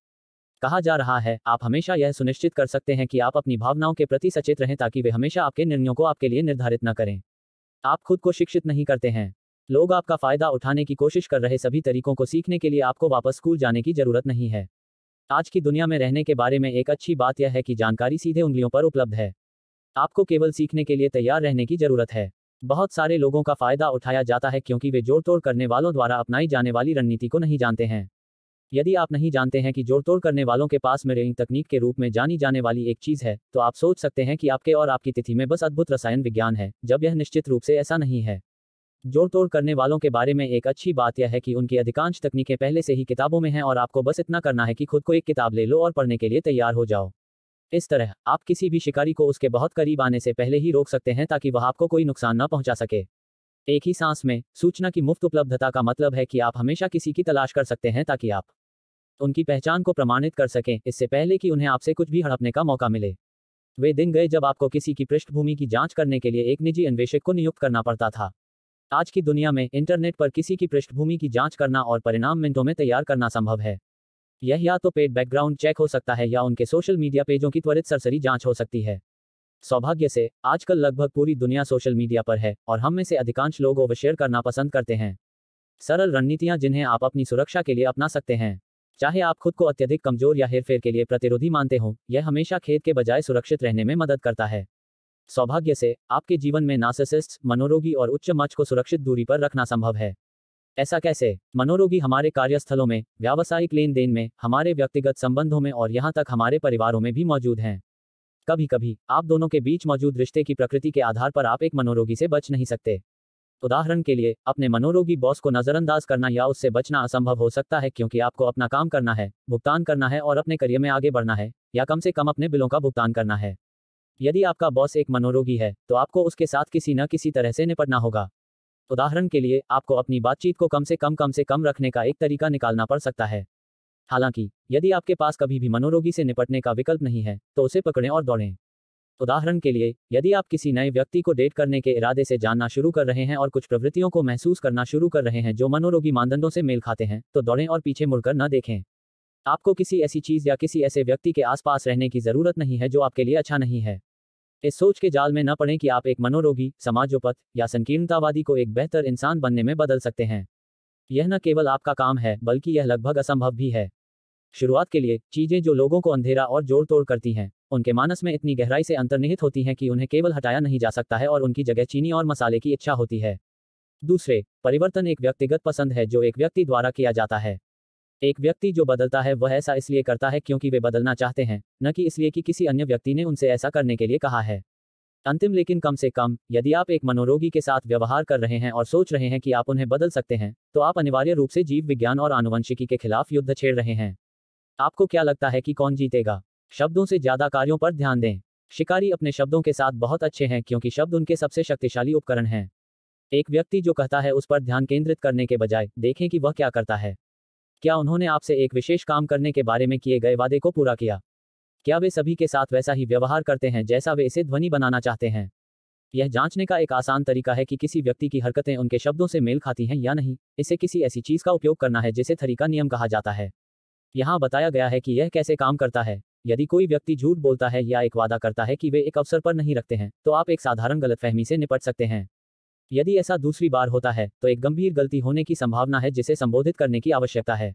कहा जा रहा है, आप हमेशा यह सुनिश्चित कर सकते हैं कि आप अपनी भावनाओं के प्रति सचेत रहें ताकि वे हमेशा आपके निर्णयों को आपके लिए निर्धारित न करें। आप खुद को शिक्षित नहीं करते हैं। लोग आपका फ़ायदा उठाने की कोशिश कर रहे सभी तरीकों को सीखने के लिए आपको वापस स्कूल जाने की ज़रूरत नहीं है। आज की दुनिया में रहने के बारे में एक अच्छी बात यह है कि जानकारी सीधे उंगलियों पर उपलब्ध है। आपको केवल सीखने के लिए तैयार रहने की ज़रूरत है। बहुत सारे लोगों का फ़ायदा उठाया जाता है क्योंकि वे जोड़ तोड़ करने वालों द्वारा अपनाई जाने वाली रणनीति को नहीं जानते हैं। यदि आप नहीं जानते हैं कि जोड़ तोड़ करने वालों के पास मिररिंग तकनीक के रूप में जानी जाने वाली एक चीज़ है तो आप सोच सकते हैं कि आपके और आपकी तिथि में बस अद्भुत रसायन विज्ञान है, जब यह निश्चित रूप से ऐसा नहीं है। जोड़ तोड़ करने वालों के बारे में एक अच्छी बात यह है कि उनकी अधिकांश तकनीकें पहले से ही किताबों में हैं और आपको बस इतना करना है कि खुद को एक किताब ले लो और पढ़ने के लिए तैयार हो जाओ। इस तरह, आप किसी भी शिकारी को उसके बहुत करीब आने से पहले ही रोक सकते हैं ताकि वह आपको कोई नुकसान न पहुँचा सके। एक ही सांस में, सूचना की मुफ़्त उपलब्धता का मतलब है कि आप हमेशा किसी की तलाश कर सकते हैं ताकि आप उनकी पहचान को प्रमाणित कर सकें, इससे पहले कि उन्हें आपसे कुछ भी हड़पने का मौका मिले। वे दिन गए जब आपको किसी की पृष्ठभूमि की जाँच करने के लिए एक निजी अन्वेषक को नियुक्त करना पड़ता था। आज की दुनिया में इंटरनेट पर किसी की पृष्ठभूमि की जाँच करना और परिणाम मिनटों में तैयार करना संभव है। यह या तो पेड बैकग्राउंड चेक हो सकता है या उनके सोशल मीडिया पेजों की त्वरित सरसरी जाँच हो सकती है। सौभाग्य से, आजकल लगभग पूरी दुनिया सोशल मीडिया पर है और हम में से अधिकांश लोग ओवरशेयर करना पसंद करते हैं। सरल रणनीतियाँ जिन्हें आप अपनी सुरक्षा के लिए अपना सकते हैं। चाहे आप खुद को अत्यधिक कमज़ोर या हेरफेर के लिए प्रतिरोधी मानते हो, यह हमेशा खेत के बजाय सुरक्षित रहने में मदद करता है। सौभाग्य से, आपके जीवन में नासिसिस्ट मनोरोगी और उच्च मच को सुरक्षित दूरी पर रखना संभव है। ऐसा कैसे? मनोरोगी हमारे कार्यस्थलों में, व्यावसायिक लेन देन में, हमारे व्यक्तिगत संबंधों में और यहाँ तक हमारे परिवारों में भी मौजूद हैं। कभी कभी आप दोनों के बीच मौजूद रिश्ते की प्रकृति के आधार पर आप एक मनोरोगी से बच नहीं सकते। उदाहरण के लिए, अपने मनोरोगी बॉस को नजरअंदाज करना या उससे बचना असंभव हो सकता है क्योंकि आपको अपना काम करना है, भुगतान करना है और अपने करियर में आगे बढ़ना है, या कम से कम अपने बिलों का भुगतान करना है। यदि आपका बॉस एक मनोरोगी है तो आपको उसके साथ किसी न किसी तरह से निपटना होगा। उदाहरण के लिए, आपको अपनी बातचीत को कम से कम कम से कम रखने का एक तरीका निकालना पड़ सकता है। हालाँकि, यदि आपके पास कभी भी मनोरोगी से निपटने का विकल्प नहीं है तो उसे पकड़ें और दौड़ें। उदाहरण के लिए, यदि आप किसी नए व्यक्ति को डेट करने के इरादे से जानना शुरू कर रहे हैं और कुछ प्रवृत्तियों को महसूस करना शुरू कर रहे हैं जो मनोरोगी मानदंडों से मेल खाते हैं तो दौड़ें और पीछे मुड़कर न देखें। आपको किसी ऐसी चीज़ या किसी ऐसे व्यक्ति के आसपास रहने की ज़रूरत नहीं है जो आपके लिए अच्छा नहीं है। इस सोच के जाल में न पड़ें कि आप एक मनोरोगी समाजोपत या संकीर्णतावादी को एक बेहतर इंसान बनने में बदल सकते हैं। यह न केवल आपका काम है, बल्कि यह लगभग असंभव भी है। शुरुआत के लिए, चीज़ें जो लोगों को अंधेरा और जोड़ तोड़ करती हैं, उनके मानस में इतनी गहराई से अंतर्निहित होती हैं कि उन्हें केवल हटाया नहीं जा सकता है और उनकी जगह चीनी और मसाले की इच्छा होती है। दूसरे, परिवर्तन एक व्यक्तिगत पसंद है जो एक व्यक्ति द्वारा किया जाता है। एक व्यक्ति जो बदलता है, वह ऐसा इसलिए करता है क्योंकि वे बदलना चाहते हैं, न कि इसलिए कि किसी अन्य व्यक्ति ने उनसे ऐसा करने के लिए कहा है। अंतिम, लेकिन कम से कम, यदि आप एक मनोरोगी के साथ व्यवहार कर रहे हैं और सोच रहे हैं कि आप उन्हें बदल सकते हैं तो आप अनिवार्य रूप से जीव विज्ञान और आनुवंशिकी के खिलाफ युद्ध छेड़ रहे हैं। आपको क्या लगता है कि कौन जीतेगा? शब्दों से ज़्यादा कार्यों पर ध्यान दें। शिकारी अपने शब्दों के साथ बहुत अच्छे हैं क्योंकि शब्द उनके सबसे शक्तिशाली उपकरण हैं। एक व्यक्ति जो कहता है उस पर ध्यान केंद्रित करने के बजाय, देखें कि वह क्या करता है। क्या उन्होंने आपसे एक विशेष काम करने के बारे में किए गए वादे को पूरा किया? क्या वे सभी के साथ वैसा ही व्यवहार करते हैं जैसा वे इसे ध्वनि बनाना चाहते हैं? यह जांचने का एक आसान तरीका है कि किसी व्यक्ति की हरकतें उनके शब्दों से मेल खाती हैं या नहीं, इसे किसी ऐसी चीज़ का उपयोग करना है जिसे थरीका नियम कहा जाता है। यहाँ बताया गया है कि यह कैसे काम करता है। यदि कोई व्यक्ति झूठ बोलता है या एक वादा करता है कि वे एक अवसर पर नहीं रखते हैं तो आप एक साधारण गलतफहमी से निपट सकते हैं। यदि ऐसा दूसरी बार होता है तो एक गंभीर गलती होने की संभावना है जिसे संबोधित करने की आवश्यकता है।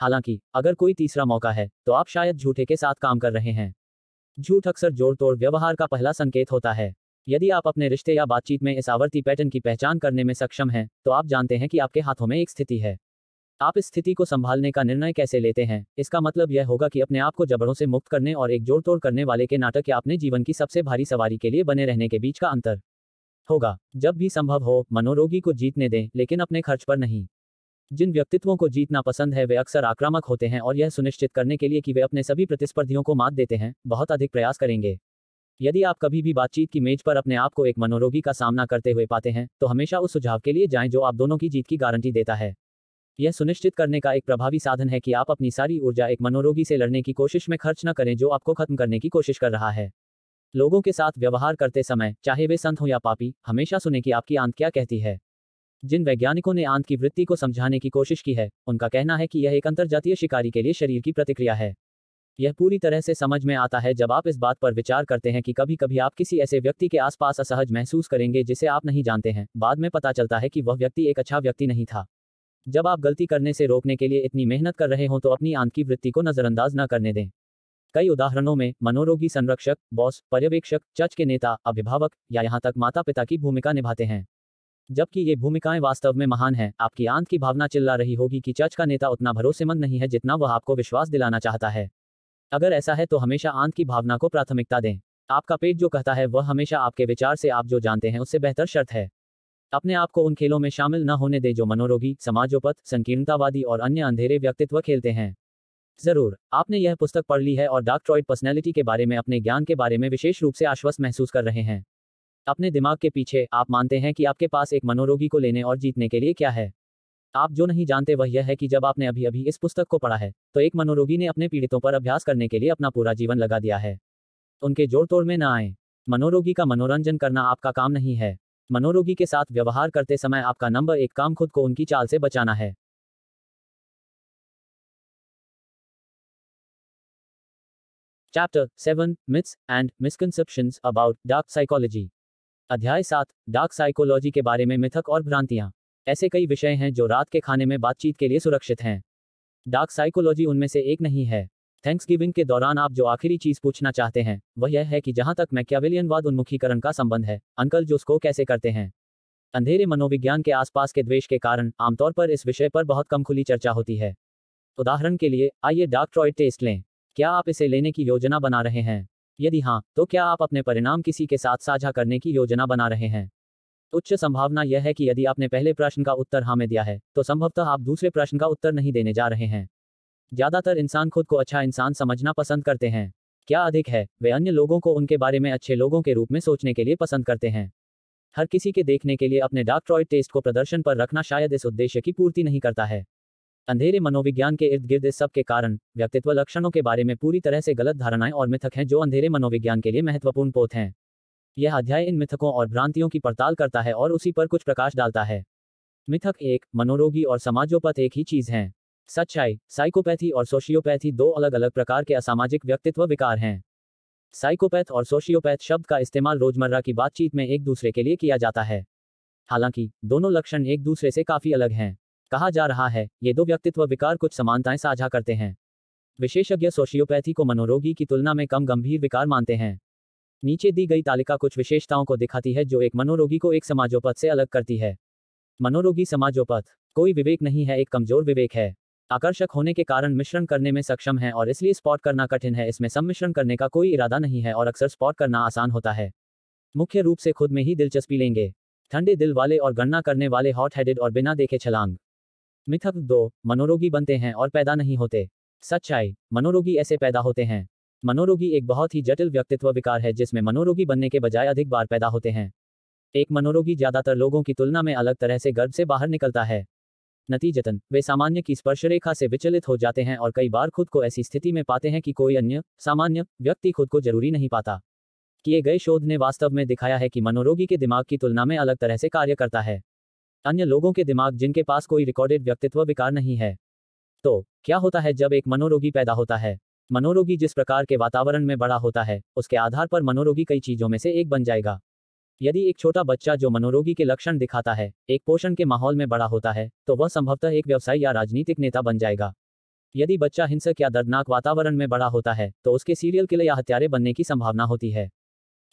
हालाँकि, अगर कोई तीसरा मौका है तो आप शायद झूठे के साथ काम कर रहे हैं। झूठ अक्सर जोड़ तोड़ व्यवहार का पहला संकेत होता है। यदि आप अपने रिश्ते या बातचीत में इस आवर्ती पैटर्न की पहचान करने में सक्षम हैं तो आप जानते हैं कि आपके हाथों में एक स्थिति है। आप इस स्थिति को संभालने का निर्णय कैसे लेते हैं? इसका मतलब यह होगा कि अपने आप को जबड़ों से मुक्त करने और एक जोड़ तोड़ करने वाले के नाटक या अपने जीवन की सबसे भारी सवारी के लिए बने रहने के बीच का अंतर। होगा। जब भी संभव हो, मनोरोगी को जीतने दें, लेकिन अपने खर्च पर नहीं। जिन व्यक्तित्वों को जीतना पसंद है, वे अक्सर आक्रामक होते हैं और यह सुनिश्चित करने के लिए कि वे अपने सभी प्रतिस्पर्धियों को मात देते हैं, बहुत अधिक प्रयास करेंगे। यदि आप कभी भी बातचीत की मेज पर अपने आप को एक मनोरोगी का सामना करते हुए पाते हैं तो हमेशा उस सुझाव के लिए जाएँ जो आप दोनों की जीत की गारंटी देता है। यह सुनिश्चित करने का एक प्रभावी साधन है कि आप अपनी सारी ऊर्जा एक मनोरोगी से लड़ने की कोशिश में खर्च न करें जो आपको खत्म करने की कोशिश कर रहा है। लोगों के साथ व्यवहार करते समय, चाहे वे संत हो या पापी, हमेशा सुने कि आपकी आंत क्या कहती है। जिन वैज्ञानिकों ने आंत की वृत्ति को समझाने की कोशिश की है, उनका कहना है कि यह एक अंतर्जातीय शिकारी के लिए शरीर की प्रतिक्रिया है। यह पूरी तरह से समझ में आता है जब आप इस बात पर विचार करते हैं कि कभी कभी आप किसी ऐसे व्यक्ति के आसपास असहज महसूस करेंगे जिसे आप नहीं जानते हैं। बाद में पता चलता है कि वह व्यक्ति एक अच्छा व्यक्ति नहीं था। जब आप गलती करने से रोकने के लिए इतनी मेहनत कर रहे हो तो अपनी आंत की वृत्ति को नजरअंदाज न करने दें। कई उदाहरणों में, मनोरोगी संरक्षक, बॉस, पर्यवेक्षक, चर्च के नेता, अभिभावक, या यहाँ तक माता पिता की भूमिका निभाते हैं। जबकि ये भूमिकाएँ वास्तव में महान हैं, आपकी आंत की भावना चिल्ला रही होगी कि चर्च का नेता उतना भरोसेमंद नहीं है जितना वह आपको विश्वास दिलाना चाहता है। अगर ऐसा है तो हमेशा आंत की भावना को प्राथमिकता दें। आपका पेट जो कहता है वह हमेशा आपके विचार से आप जो जानते हैं उससे बेहतर शर्त है। अपने आप को उन खेलों में शामिल न होने दे जो मनोरोगी, समाजोपत, संकीर्णतावादी और अन्य अंधेरे व्यक्तित्व खेलते हैं। ज़रूर, आपने यह पुस्तक पढ़ ली है और डाक्ट्रॉइड पर्सनैलिटी के बारे में अपने ज्ञान के बारे में विशेष रूप से आश्वस्त महसूस कर रहे हैं। अपने दिमाग के पीछे, आप मानते हैं कि आपके पास एक मनोरोगी को लेने और जीतने के लिए क्या है? आप जो नहीं जानते, वह यह है कि जब आपने अभी अभी इस पुस्तक को पढ़ा है तो एक मनोरोगी ने अपने पीड़ितों पर अभ्यास करने के लिए अपना पूरा जीवन लगा दिया है। उनके जोड़ तोड़ में न आए। मनोरोगी का मनोरंजन करना आपका काम नहीं है। मनोरोगी के साथ व्यवहार करते समय आपका नंबर एक काम खुद को उनकी चाल से बचाना है। Chapter seven myths and misconceptions about dark psychology अध्याय सात डार्क साइकोलॉजी के बारे में मिथक और भ्रांतियाँ। ऐसे कई विषय हैं जो रात के खाने में बातचीत के लिए सुरक्षित हैं। डार्क साइकोलॉजी उनमें से एक नहीं है। थैंक्स गिविंग के दौरान आप जो आखिरी चीज़ पूछना चाहते हैं, वह यह है कि जहाँ तक मैक्यावेलियनवाद उन्मुखीकरण का संबंध है, अंकल जो उसको कैसे करते हैं। अंधेरे मनोविज्ञान के आसपास के द्वेष के कारण आमतौर पर इस विषय पर बहुत कम खुली चर्चा होती है। उदाहरण के लिए, आइए डार्क ट्रॉइड टेस्ट लें। क्या आप इसे लेने की योजना बना रहे हैं? यदि हाँ तो क्या आप अपने परिणाम किसी के साथ साझा करने की योजना बना रहे हैं? उच्च संभावना यह है कि यदि आपने पहले प्रश्न का उत्तर हाँ में दिया है तो संभवतः आप दूसरे प्रश्न का उत्तर नहीं देने जा रहे हैं। ज़्यादातर इंसान खुद को अच्छा इंसान समझना पसंद करते हैं। क्या अधिक है, वे अन्य लोगों को उनके बारे में अच्छे लोगों के रूप में सोचने के लिए पसंद करते हैं। हर किसी के देखने के लिए अपने डार्क टेस्ट को प्रदर्शन पर रखना शायद इस उद्देश्य की पूर्ति नहीं करता है। अंधेरे मनोविज्ञान के इर्द गिर्द सब के कारण, व्यक्तित्व लक्षणों के बारे में पूरी तरह से गलत धारणाएँ और मिथक हैं जो अंधेरे मनोविज्ञान के लिए महत्वपूर्ण पोत हैं। यह अध्याय इन मिथकों और भ्रांतियों की पड़ताल करता है और उसी पर कुछ प्रकाश डालता है। मिथक एक, मनोरोगी और समाजोपथ एक ही चीज़ हैं। सच्चाई, साइकोपैथी और सोशियोपैथी दो अलग अलग प्रकार के असामाजिक व्यक्तित्व विकार हैं। साइकोपैथ और सोशियोपैथ शब्द का इस्तेमाल रोज़मर्रा की बातचीत में एक दूसरे के लिए किया जाता है। हालाँकि, दोनों लक्षण एक दूसरे से काफ़ी अलग हैं। कहा जा रहा है, ये दो व्यक्तित्व विकार कुछ समानताएँ साझा करते हैं। विशेषज्ञ सोशियोपैथी को मनोरोगी की तुलना में कम गंभीर विकार मानते हैं। नीचे दी गई तालिका कुछ विशेषताओं को दिखाती है जो एक मनोरोगी को एक समाजोपथ से अलग करती है। मनोरोगी समाजोपथ, कोई विवेक नहीं है, एक कमज़ोर विवेक है। आकर्षक होने के कारण मिश्रण करने में सक्षम है और इसलिए स्पॉट करना कठिन है, इसमें सम्मिश्रण करने का कोई इरादा नहीं है और अक्सर स्पॉट करना आसान होता है। मुख्य रूप से खुद में ही दिलचस्पी लेंगे। ठंडे दिल वाले और गणना करने वाले हॉट हेडेड और बिना देखे छलांग। मिथक दो, मनोरोगी बनते हैं और पैदा नहीं होते। सच्चाई, मनोरोगी ऐसे पैदा होते हैं। मनोरोगी एक बहुत ही जटिल व्यक्तित्व विकार है जिसमें मनोरोगी बनने के बजाय अधिक बार पैदा होते हैं। एक मनोरोगी ज़्यादातर लोगों की तुलना में अलग तरह से गर्भ से बाहर निकलता है। नतीजतन, वे सामान्य की स्पर्श रेखा से विचलित हो जाते हैं और कई बार खुद को ऐसी स्थिति में पाते हैं कि कोई अन्य, सामान्य व्यक्ति खुद को ज़रूरी नहीं पाता। किए गए शोध ने वास्तव में दिखाया है कि मनोरोगी के दिमाग की तुलना में अलग तरह से कार्य करता है। अन्य लोगों के दिमाग जिनके पास कोई रिकॉर्डेड व्यक्तित्व विकार नहीं है। तो क्या होता है जब एक मनोरोगी पैदा होता है? मनोरोगी जिस प्रकार के वातावरण में बड़ा होता है, उसके आधार पर मनोरोगी कई चीज़ों में से एक बन जाएगा। यदि एक छोटा बच्चा जो मनोरोगी के लक्षण दिखाता है, एक पोषण के माहौल में बड़ा होता है तो वह संभवतः एक व्यवसायी या राजनीतिक नेता बन जाएगा। यदि बच्चा हिंसक या दर्दनाक वातावरण में बड़ा होता है तो उसके सीरियल किलर या हत्यारे बनने की संभावना होती है।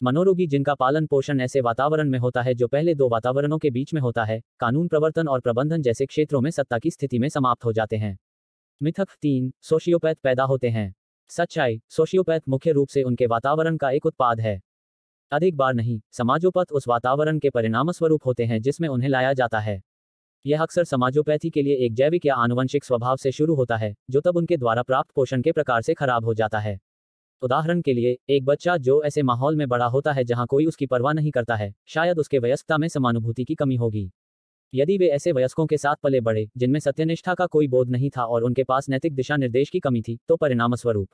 मनोरोगी, जिनका पालन पोषण ऐसे वातावरण में होता है जो पहले दो वातावरणों के बीच में होता है, कानून प्रवर्तन और प्रबंधन जैसे क्षेत्रों में सत्ता की स्थिति में समाप्त हो जाते हैं। मिथक तीन, सोशियोपैथ पैदा होते हैं। सच्चाई, सोशियोपैथ मुख्य रूप से उनके वातावरण का एक उत्पाद है। अधिक बार नहीं, समाजोपथ उस वातावरण के परिणाम स्वरूप होते हैं जिसमें उन्हें लाया जाता है। यह अक्सर समाजोपैथी के लिए एक जैविक या आनुवंशिक स्वभाव से शुरू होता है, जो तब उनके द्वारा प्राप्त पोषण के प्रकार से खराब हो जाता है। उदाहरण के लिए, एक बच्चा जो ऐसे माहौल में बड़ा होता है जहाँ कोई उसकी परवाह नहीं करता है, शायद उसके वयस्कता में समानुभूति की कमी होगी। यदि वे ऐसे वयस्कों के साथ पले बड़े, जिनमें सत्यनिष्ठा का कोई बोध नहीं था और उनके पास नैतिक दिशा निर्देश की कमी थी तो परिणाम स्वरूप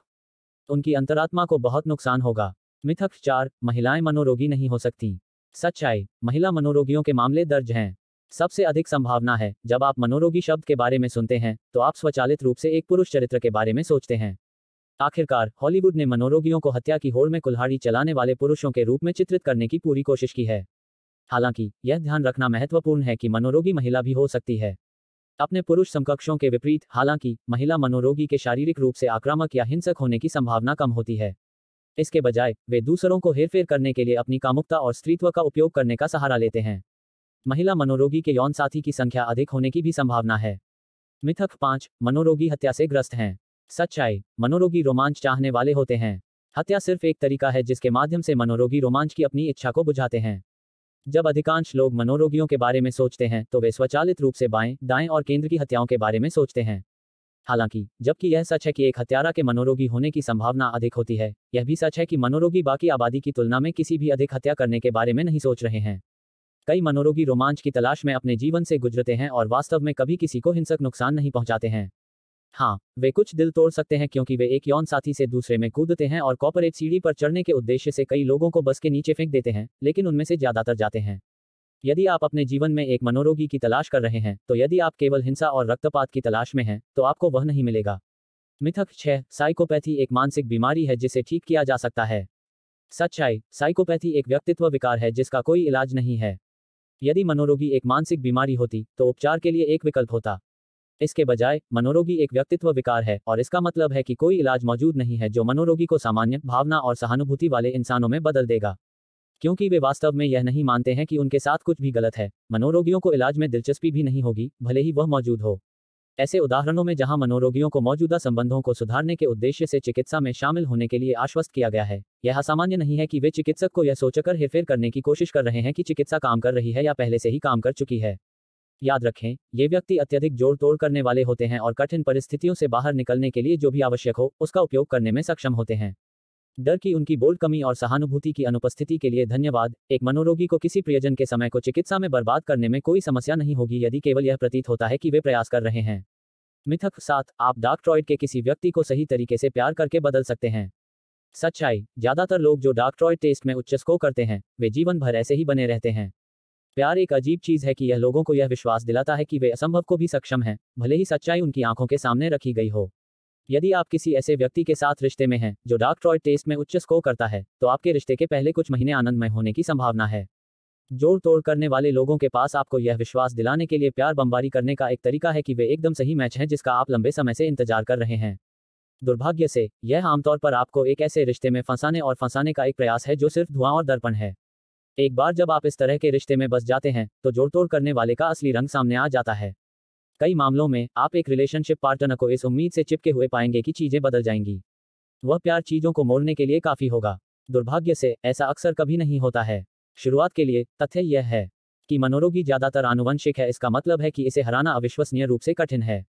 उनकी अंतरात्मा को बहुत नुकसान होगा। मिथक चार, महिलाएँ मनोरोगी नहीं हो सकती। सच्चाई महिला मनोरोगियों के मामले दर्ज हैं। सबसे अधिक संभावना है, जब आप मनोरोगी शब्द के बारे में सुनते हैं तो आप स्वचालित रूप से एक पुरुष चरित्र के बारे में सोचते हैं। आखिरकार, हॉलीवुड ने मनोरोगियों को हत्या की होड़ में कुल्हाड़ी चलाने वाले पुरुषों के रूप में चित्रित करने की पूरी कोशिश की है। हालाँकि, यह ध्यान रखना महत्वपूर्ण है कि मनोरोगी महिला भी हो सकती है। अपने पुरुष समकक्षों के विपरीत, हालाँकि, महिला मनोरोगी के शारीरिक रूप से आक्रामक या हिंसक होने की संभावना कम होती है। इसके बजाय, वे दूसरों को हेरफेर करने के लिए अपनी कामुकता और स्त्रीत्व का उपयोग करने का सहारा लेते हैं। महिला मनोरोगी के यौन साथी की संख्या अधिक होने की भी संभावना है। मिथक पाँच, मनोरोगी हत्या से ग्रस्त हैं। सच्चाई मनोरोगी रोमांच चाहने वाले होते हैं। हत्या सिर्फ़ एक तरीका है जिसके माध्यम से मनोरोगी रोमांच की अपनी इच्छा को बुझाते हैं। जब अधिकांश लोग मनोरोगियों के बारे में सोचते हैं तो वे स्वचालित रूप से बाएँ, दाएँ और केंद्र की हत्याओं के बारे में सोचते हैं। हालाँकि, जबकि यह सच है कि एक हत्यारा के मनोरोगी होने की संभावना अधिक होती है, यह भी सच है कि मनोरोगी बाकी आबादी की तुलना में किसी भी अधिक हत्या करने के बारे में नहीं सोच रहे हैं। कई मनोरोगी रोमांच की तलाश में अपने जीवन से गुजरते हैं और वास्तव में कभी किसी को हिंसक नुकसान नहीं पहुंचाते हैं। हाँ वे कुछ दिल तोड़ सकते हैं क्योंकि वे एक यौन साथी से दूसरे में कूदते हैं और कॉपरेट सीढ़ी पर चढ़ने के उद्देश्य से कई लोगों को बस के नीचे फेंक देते हैं, लेकिन उनमें से ज़्यादातर जाते हैं। यदि आप अपने जीवन में एक मनोरोगी की तलाश कर रहे हैं तो यदि आप केवल हिंसा और रक्तपात की तलाश में हैं तो आपको वह नहीं मिलेगा। मिथक छह साइकोपैथी एक मानसिक बीमारी है जिसे ठीक किया जा सकता है। सच्चाई साइकोपैथी एक व्यक्तित्व विकार है जिसका कोई इलाज नहीं है। यदि मनोरोगी एक मानसिक बीमारी होती तो उपचार के लिए एक विकल्प होता। इसके बजाय, मनोरोगी एक व्यक्तित्व विकार है, और इसका मतलब है कि कोई इलाज मौजूद नहीं है जो मनोरोगी को सामान्य, भावना और सहानुभूति वाले इंसानों में बदल देगा। क्योंकि वे वास्तव में यह नहीं मानते हैं कि उनके साथ कुछ भी गलत है, मनोरोगियों को इलाज में दिलचस्पी भी नहीं होगी, भले ही वह मौजूद हो। ऐसे उदाहरणों में जहाँ मनोरोगियों को मौजूदा संबंधों को सुधारने के उद्देश्य से चिकित्सा में शामिल होने के लिए आश्वस्त किया गया है, यह असामान्य नहीं है कि वे चिकित्सक को यह सोचकर हेरफेर करने की कोशिश कर रहे हैं कि चिकित्सा काम कर रही है या पहले से ही काम कर चुकी है। याद रखें, ये व्यक्ति अत्यधिक जोड़ तोड़ करने वाले होते हैं और कठिन परिस्थितियों से बाहर निकलने के लिए जो भी आवश्यक हो, उसका उपयोग करने में सक्षम होते हैं। डर की उनकी बोल्ड कमी और सहानुभूति की अनुपस्थिति के लिए धन्यवाद। एक मनोरोगी को किसी प्रियजन के समय को चिकित्सा में बर्बाद करने में कोई समस्या नहीं होगी यदि केवल यह प्रतीत होता है कि वे प्रयास कर रहे हैं। मिथक साथ, आप डार्कट्रॉइड के किसी व्यक्ति को सही तरीके से प्यार करके बदल सकते हैं। सच्चाई, ज़्यादातर लोग जो डार्कट्रॉइड टेस्ट में उच्च स्कोर करते हैं, वे जीवन भर ऐसे ही बने रहते हैं। प्यार एक अजीब चीज़ है कि यह लोगों को यह विश्वास दिलाता है कि वे असंभव को भी सक्षम हैं, भले ही सच्चाई उनकी आँखों के सामने रखी गई हो। यदि आप किसी ऐसे व्यक्ति के साथ रिश्ते में हैं, जो डार्क ट्रॉय टेस्ट में उच्च स्कोर करता है तो आपके रिश्ते के पहले कुछ महीने आनंदमय होने की संभावना है। जोड़ तोड़ करने वाले लोगों के पास आपको यह विश्वास दिलाने के लिए प्यार बमबारी करने का एक तरीका है कि वे एकदम सही मैच हैं जिसका आप लंबे समय से इंतज़ार कर रहे हैं। दुर्भाग्य से, यह आमतौर पर आपको एक ऐसे रिश्ते में फंसाने और फंसाने का एक प्रयास है जो सिर्फ़ धुआँ और दर्पण है। एक बार जब आप इस तरह के रिश्ते में बस जाते हैं तो जोड़ तोड़ करने वाले का असली रंग सामने आ जाता है। कई मामलों में, आप एक रिलेशनशिप पार्टनर को इस उम्मीद से चिपके हुए पाएँगे कि चीज़ें बदल जाएँगी। वह प्यार चीज़ों को मोड़ने के लिए काफ़ी होगा। दुर्भाग्य से, ऐसा अक्सर कभी नहीं होता है। शुरुआत के लिए, तथ्य यह है कि मनोरोगी ज़्यादातर आनुवंशिक है, इसका मतलब है कि इसे हराना अविश्वसनीय रूप से कठिन है।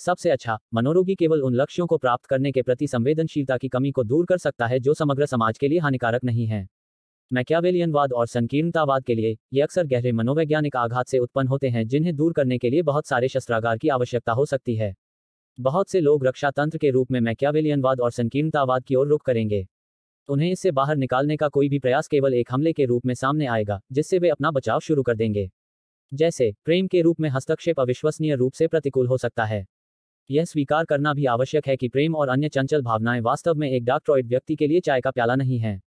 सबसे अच्छा मनोरोगी केवल उन लक्ष्यों को प्राप्त करने के प्रति संवेदनशीलता की कमी को दूर कर सकता है, जो समग्र समाज के लिए हानिकारक नहीं है। मैक्यावेलियनवाद और संकीर्णतावाद के लिए ये अक्सर गहरे मनोवैज्ञानिक आघात से उत्पन्न होते हैं, जिन्हें दूर करने के लिए बहुत सारे शस्त्रागार की आवश्यकता हो सकती है। बहुत से लोग रक्षा तंत्र के रूप में मैक्यावेलियनवाद और संकीर्णतावाद की ओर रुख करेंगे। उन्हें इससे बाहर निकालने का कोई भी प्रयास केवल एक हमले के रूप में सामने आएगा, जिससे वे अपना बचाव शुरू कर देंगे। जैसे, प्रेम के रूप में हस्तक्षेप अविश्वसनीय रूप से प्रतिकूल हो सकता है। यह स्वीकार करना भी आवश्यक है कि प्रेम और अन्य चंचल भावनाएँ वास्तव में एक डाक्ट्रॉइड व्यक्ति के लिए चाय का प्याला नहीं है।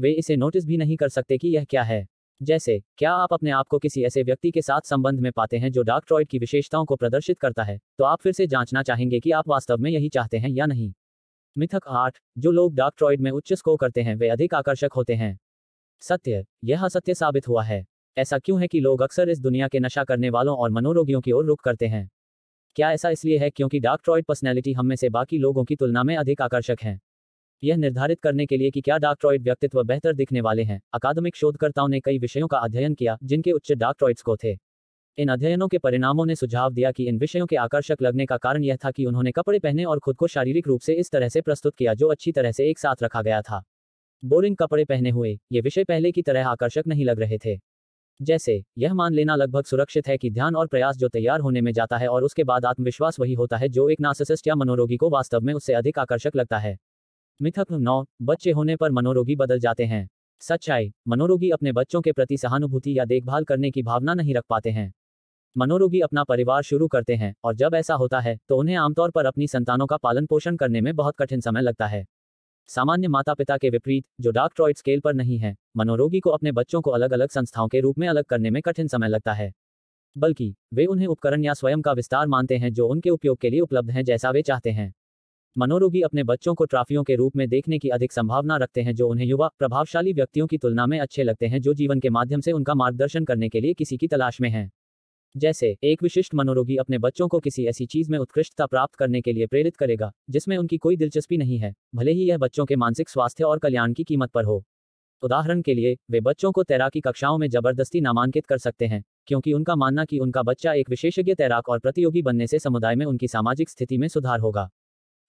वे इसे नोटिस भी नहीं कर सकते कि यह क्या है। जैसे, क्या आप अपने आप को किसी ऐसे व्यक्ति के साथ संबंध में पाते हैं जो डार्कट्रॉइड की विशेषताओं को प्रदर्शित करता है तो आप फिर से जांचना चाहेंगे कि आप वास्तव में यही चाहते हैं या नहीं। मिथक आठ, जो लोग डार्कट्रॉइड में उच्च स्कोर करते हैं, वे अधिक आकर्षक होते हैं। सत्य, यह असत्य साबित हुआ है। ऐसा क्यों है कि लोग अक्सर इस दुनिया के नशा करने वालों और मनोरोगियों की ओर रुख करते हैं? क्या ऐसा इसलिए है क्योंकि डार्कट्रॉइड पर्सनैलिटी हम में से बाकी लोगों की तुलना में अधिक आकर्षक हैं? यह निर्धारित करने के लिए कि क्या डार्कट्रॉइड व्यक्तित्व बेहतर दिखने वाले हैं। अकादमिक शोधकर्ताओं ने कई विषयों का अध्ययन किया, जिनके उच्च डार्कट्रॉइड्स को थे। इन अध्ययनों के परिणामों ने सुझाव दिया कि इन विषयों के आकर्षक लगने का कारण यह था कि उन्होंने कपड़े पहने और खुद को शारीरिक रूप से इस तरह से प्रस्तुत किया, जो अच्छी तरह से एक साथ रखा गया था। बोरिंग कपड़े पहने हुए, ये विषय पहले की तरह आकर्षक नहीं लग रहे थे। जैसे, यह मान लेना लगभग सुरक्षित है कि ध्यान और प्रयास जो तैयार होने में जाता है और उसके बाद आत्मविश्वास वही होता है जो एक नार्सिसिस्ट या मनोरोगी को वास्तव में उससे अधिक आकर्षक लगता है। मिथक नौ, बच्चे होने पर मनोरोगी बदल जाते हैं। सच्चाई, मनोरोगी अपने बच्चों के प्रति सहानुभूति या देखभाल करने की भावना नहीं रख पाते हैं। मनोरोगी अपना परिवार शुरू करते हैं और जब ऐसा होता है तो उन्हें आमतौर पर अपनी संतानों का पालन पोषण करने में बहुत कठिन समय लगता है। सामान्य माता पिता के विपरीत, जो डार्कट्रॉइड स्केल पर नहीं है, मनोरोगी को अपने बच्चों को अलग अलग संस्थाओं के रूप में अलग करने में कठिन समय लगता है। बल्कि, वे उन्हें उपकरण या स्वयं का विस्तार मानते हैं जो उनके उपयोग के लिए उपलब्ध हैं जैसा वे चाहते हैं। मनोरोगी अपने बच्चों को ट्राफियों के रूप में देखने की अधिक संभावना रखते हैं, जो उन्हें युवा, प्रभावशाली व्यक्तियों की तुलना में अच्छे लगते हैं, जो जीवन के माध्यम से उनका मार्गदर्शन करने के लिए किसी की तलाश में हैं। जैसे, एक विशिष्ट मनोरोगी अपने बच्चों को किसी ऐसी चीज़ में उत्कृष्टता प्राप्त करने के लिए प्रेरित करेगा, जिसमें उनकी कोई दिलचस्पी नहीं है, भले ही यह बच्चों के मानसिक स्वास्थ्य और कल्याण की कीमत पर हो। उदाहरण के लिए, वे बच्चों को तैराकी कक्षाओं में ज़बरदस्ती नामांकित कर सकते हैं, क्योंकि उनका मानना कि उनका बच्चा एक विशेषज्ञ तैराक और प्रतियोगी बनने से समुदाय में उनकी सामाजिक स्थिति में सुधार होगा।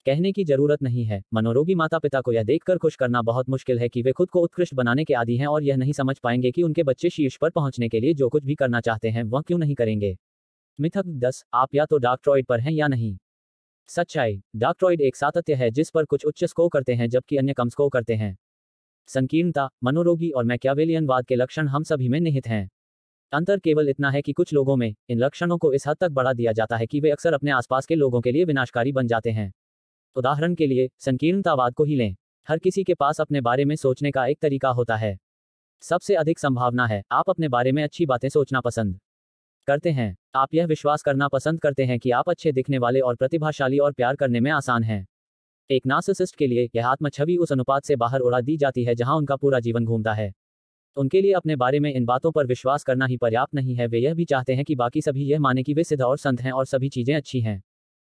कहने की ज़रूरत नहीं है। मनोरोगी माता पिता को यह देखकर खुश करना बहुत मुश्किल है कि वे खुद को उत्कृष्ट बनाने के आदि हैं और यह नहीं समझ पाएँगे कि उनके बच्चे शीर्ष पर पहुँचने के लिए जो कुछ भी करना चाहते हैं, वह क्यों नहीं करेंगे। मिथक, दस, आप या तो डार्कट्रॉइड पर हैं या नहीं। सच्चाई, डार्कट्रॉइड एक सातत्य है जिस पर कुछ उच्च स्कोर करते हैं जबकि अन्य कम स्कोर करते हैं। संकीर्णता, मनोरोगी और मैक्यावेलियनवाद के लक्षण हम सभी में निहित हैं। अंतर केवल इतना है कि कुछ लोगों में इन लक्षणों को इस हद तक बढ़ा दिया जाता है कि वे अक्सर अपने आसपास के लोगों के लिए विनाशकारी बन जाते हैं। उदाहरण के लिए, संकीर्णतावाद को ही लें। हर किसी के पास अपने बारे में सोचने का एक तरीका होता है। सबसे अधिक संभावना है, आप अपने बारे में अच्छी बातें सोचना पसंद करते हैं। आप यह विश्वास करना पसंद करते हैं कि आप अच्छे दिखने वाले और प्रतिभाशाली और प्यार करने में आसान हैं। एक नार्सिसिस्ट के लिए, यह आत्म छवि उस अनुपात से बाहर उड़ा दी जाती है जहाँ उनका पूरा जीवन घूमता है। उनके लिए अपने बारे में इन बातों पर विश्वास करना ही पर्याप्त नहीं है, वे यह भी चाहते हैं कि बाकी सभी यह माने कि वे सिद्ध और संत हैं और सभी चीज़ें अच्छी हैं।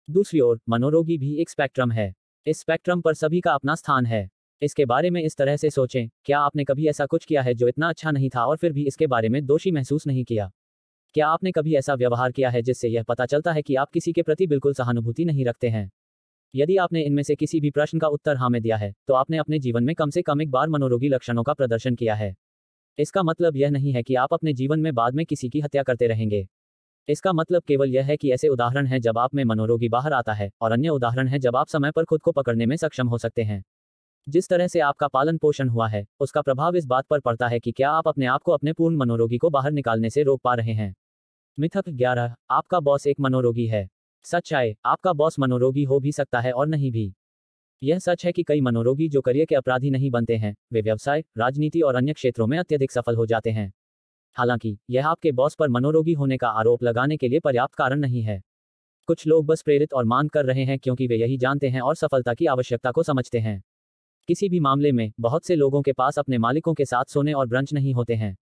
दूसरी ओर, मनोरोगी भी एक स्पेक्ट्रम है। इस स्पेक्ट्रम पर सभी का अपना स्थान है। इसके बारे में इस तरह से सोचें, क्या आपने कभी ऐसा कुछ किया है जो इतना अच्छा नहीं था और फिर भी इसके बारे में दोषी महसूस नहीं किया? क्या आपने कभी ऐसा व्यवहार किया है जिससे यह पता चलता है कि आप किसी के प्रति बिल्कुल सहानुभूति नहीं रखते हैं? यदि आपने इनमें से किसी भी प्रश्न का उत्तर हाँ में दिया है तो आपने अपने जीवन में कम से कम एक बार मनोरोगी लक्षणों का प्रदर्शन किया है। इसका मतलब यह नहीं है कि आप अपने जीवन में बाद में किसी की हत्या करते रहेंगे। इसका मतलब केवल यह है कि ऐसे उदाहरण हैं जब आप में मनोरोगी बाहर आता है और अन्य उदाहरण है जब आप समय पर खुद को पकड़ने में सक्षम हो सकते हैं। जिस तरह से आपका पालन पोषण हुआ है, उसका प्रभाव इस बात पर पड़ता है कि क्या आप अपने आप को अपने पूर्ण मनोरोगी को बाहर निकालने से रोक पा रहे हैं। मिथक ग्यारह, आपका बॉस एक मनोरोगी है। सच्चाई आपका बॉस मनोरोगी हो भी सकता है और नहीं भी। यह सच है कि कई मनोरोगी जो करियर के अपराधी नहीं बनते हैं, वे व्यवसाय, राजनीति और अन्य क्षेत्रों में अत्यधिक सफल हो जाते हैं। हालाँकि, यह आपके बॉस पर मनोरोगी होने का आरोप लगाने के लिए पर्याप्त कारण नहीं है। कुछ लोग बस प्रेरित और मान कर रहे हैं क्योंकि वे यही जानते हैं और सफलता की आवश्यकता को समझते हैं। किसी भी मामले में, बहुत से लोगों के पास अपने मालिकों के साथ सोने और ब्रंच नहीं होते हैं।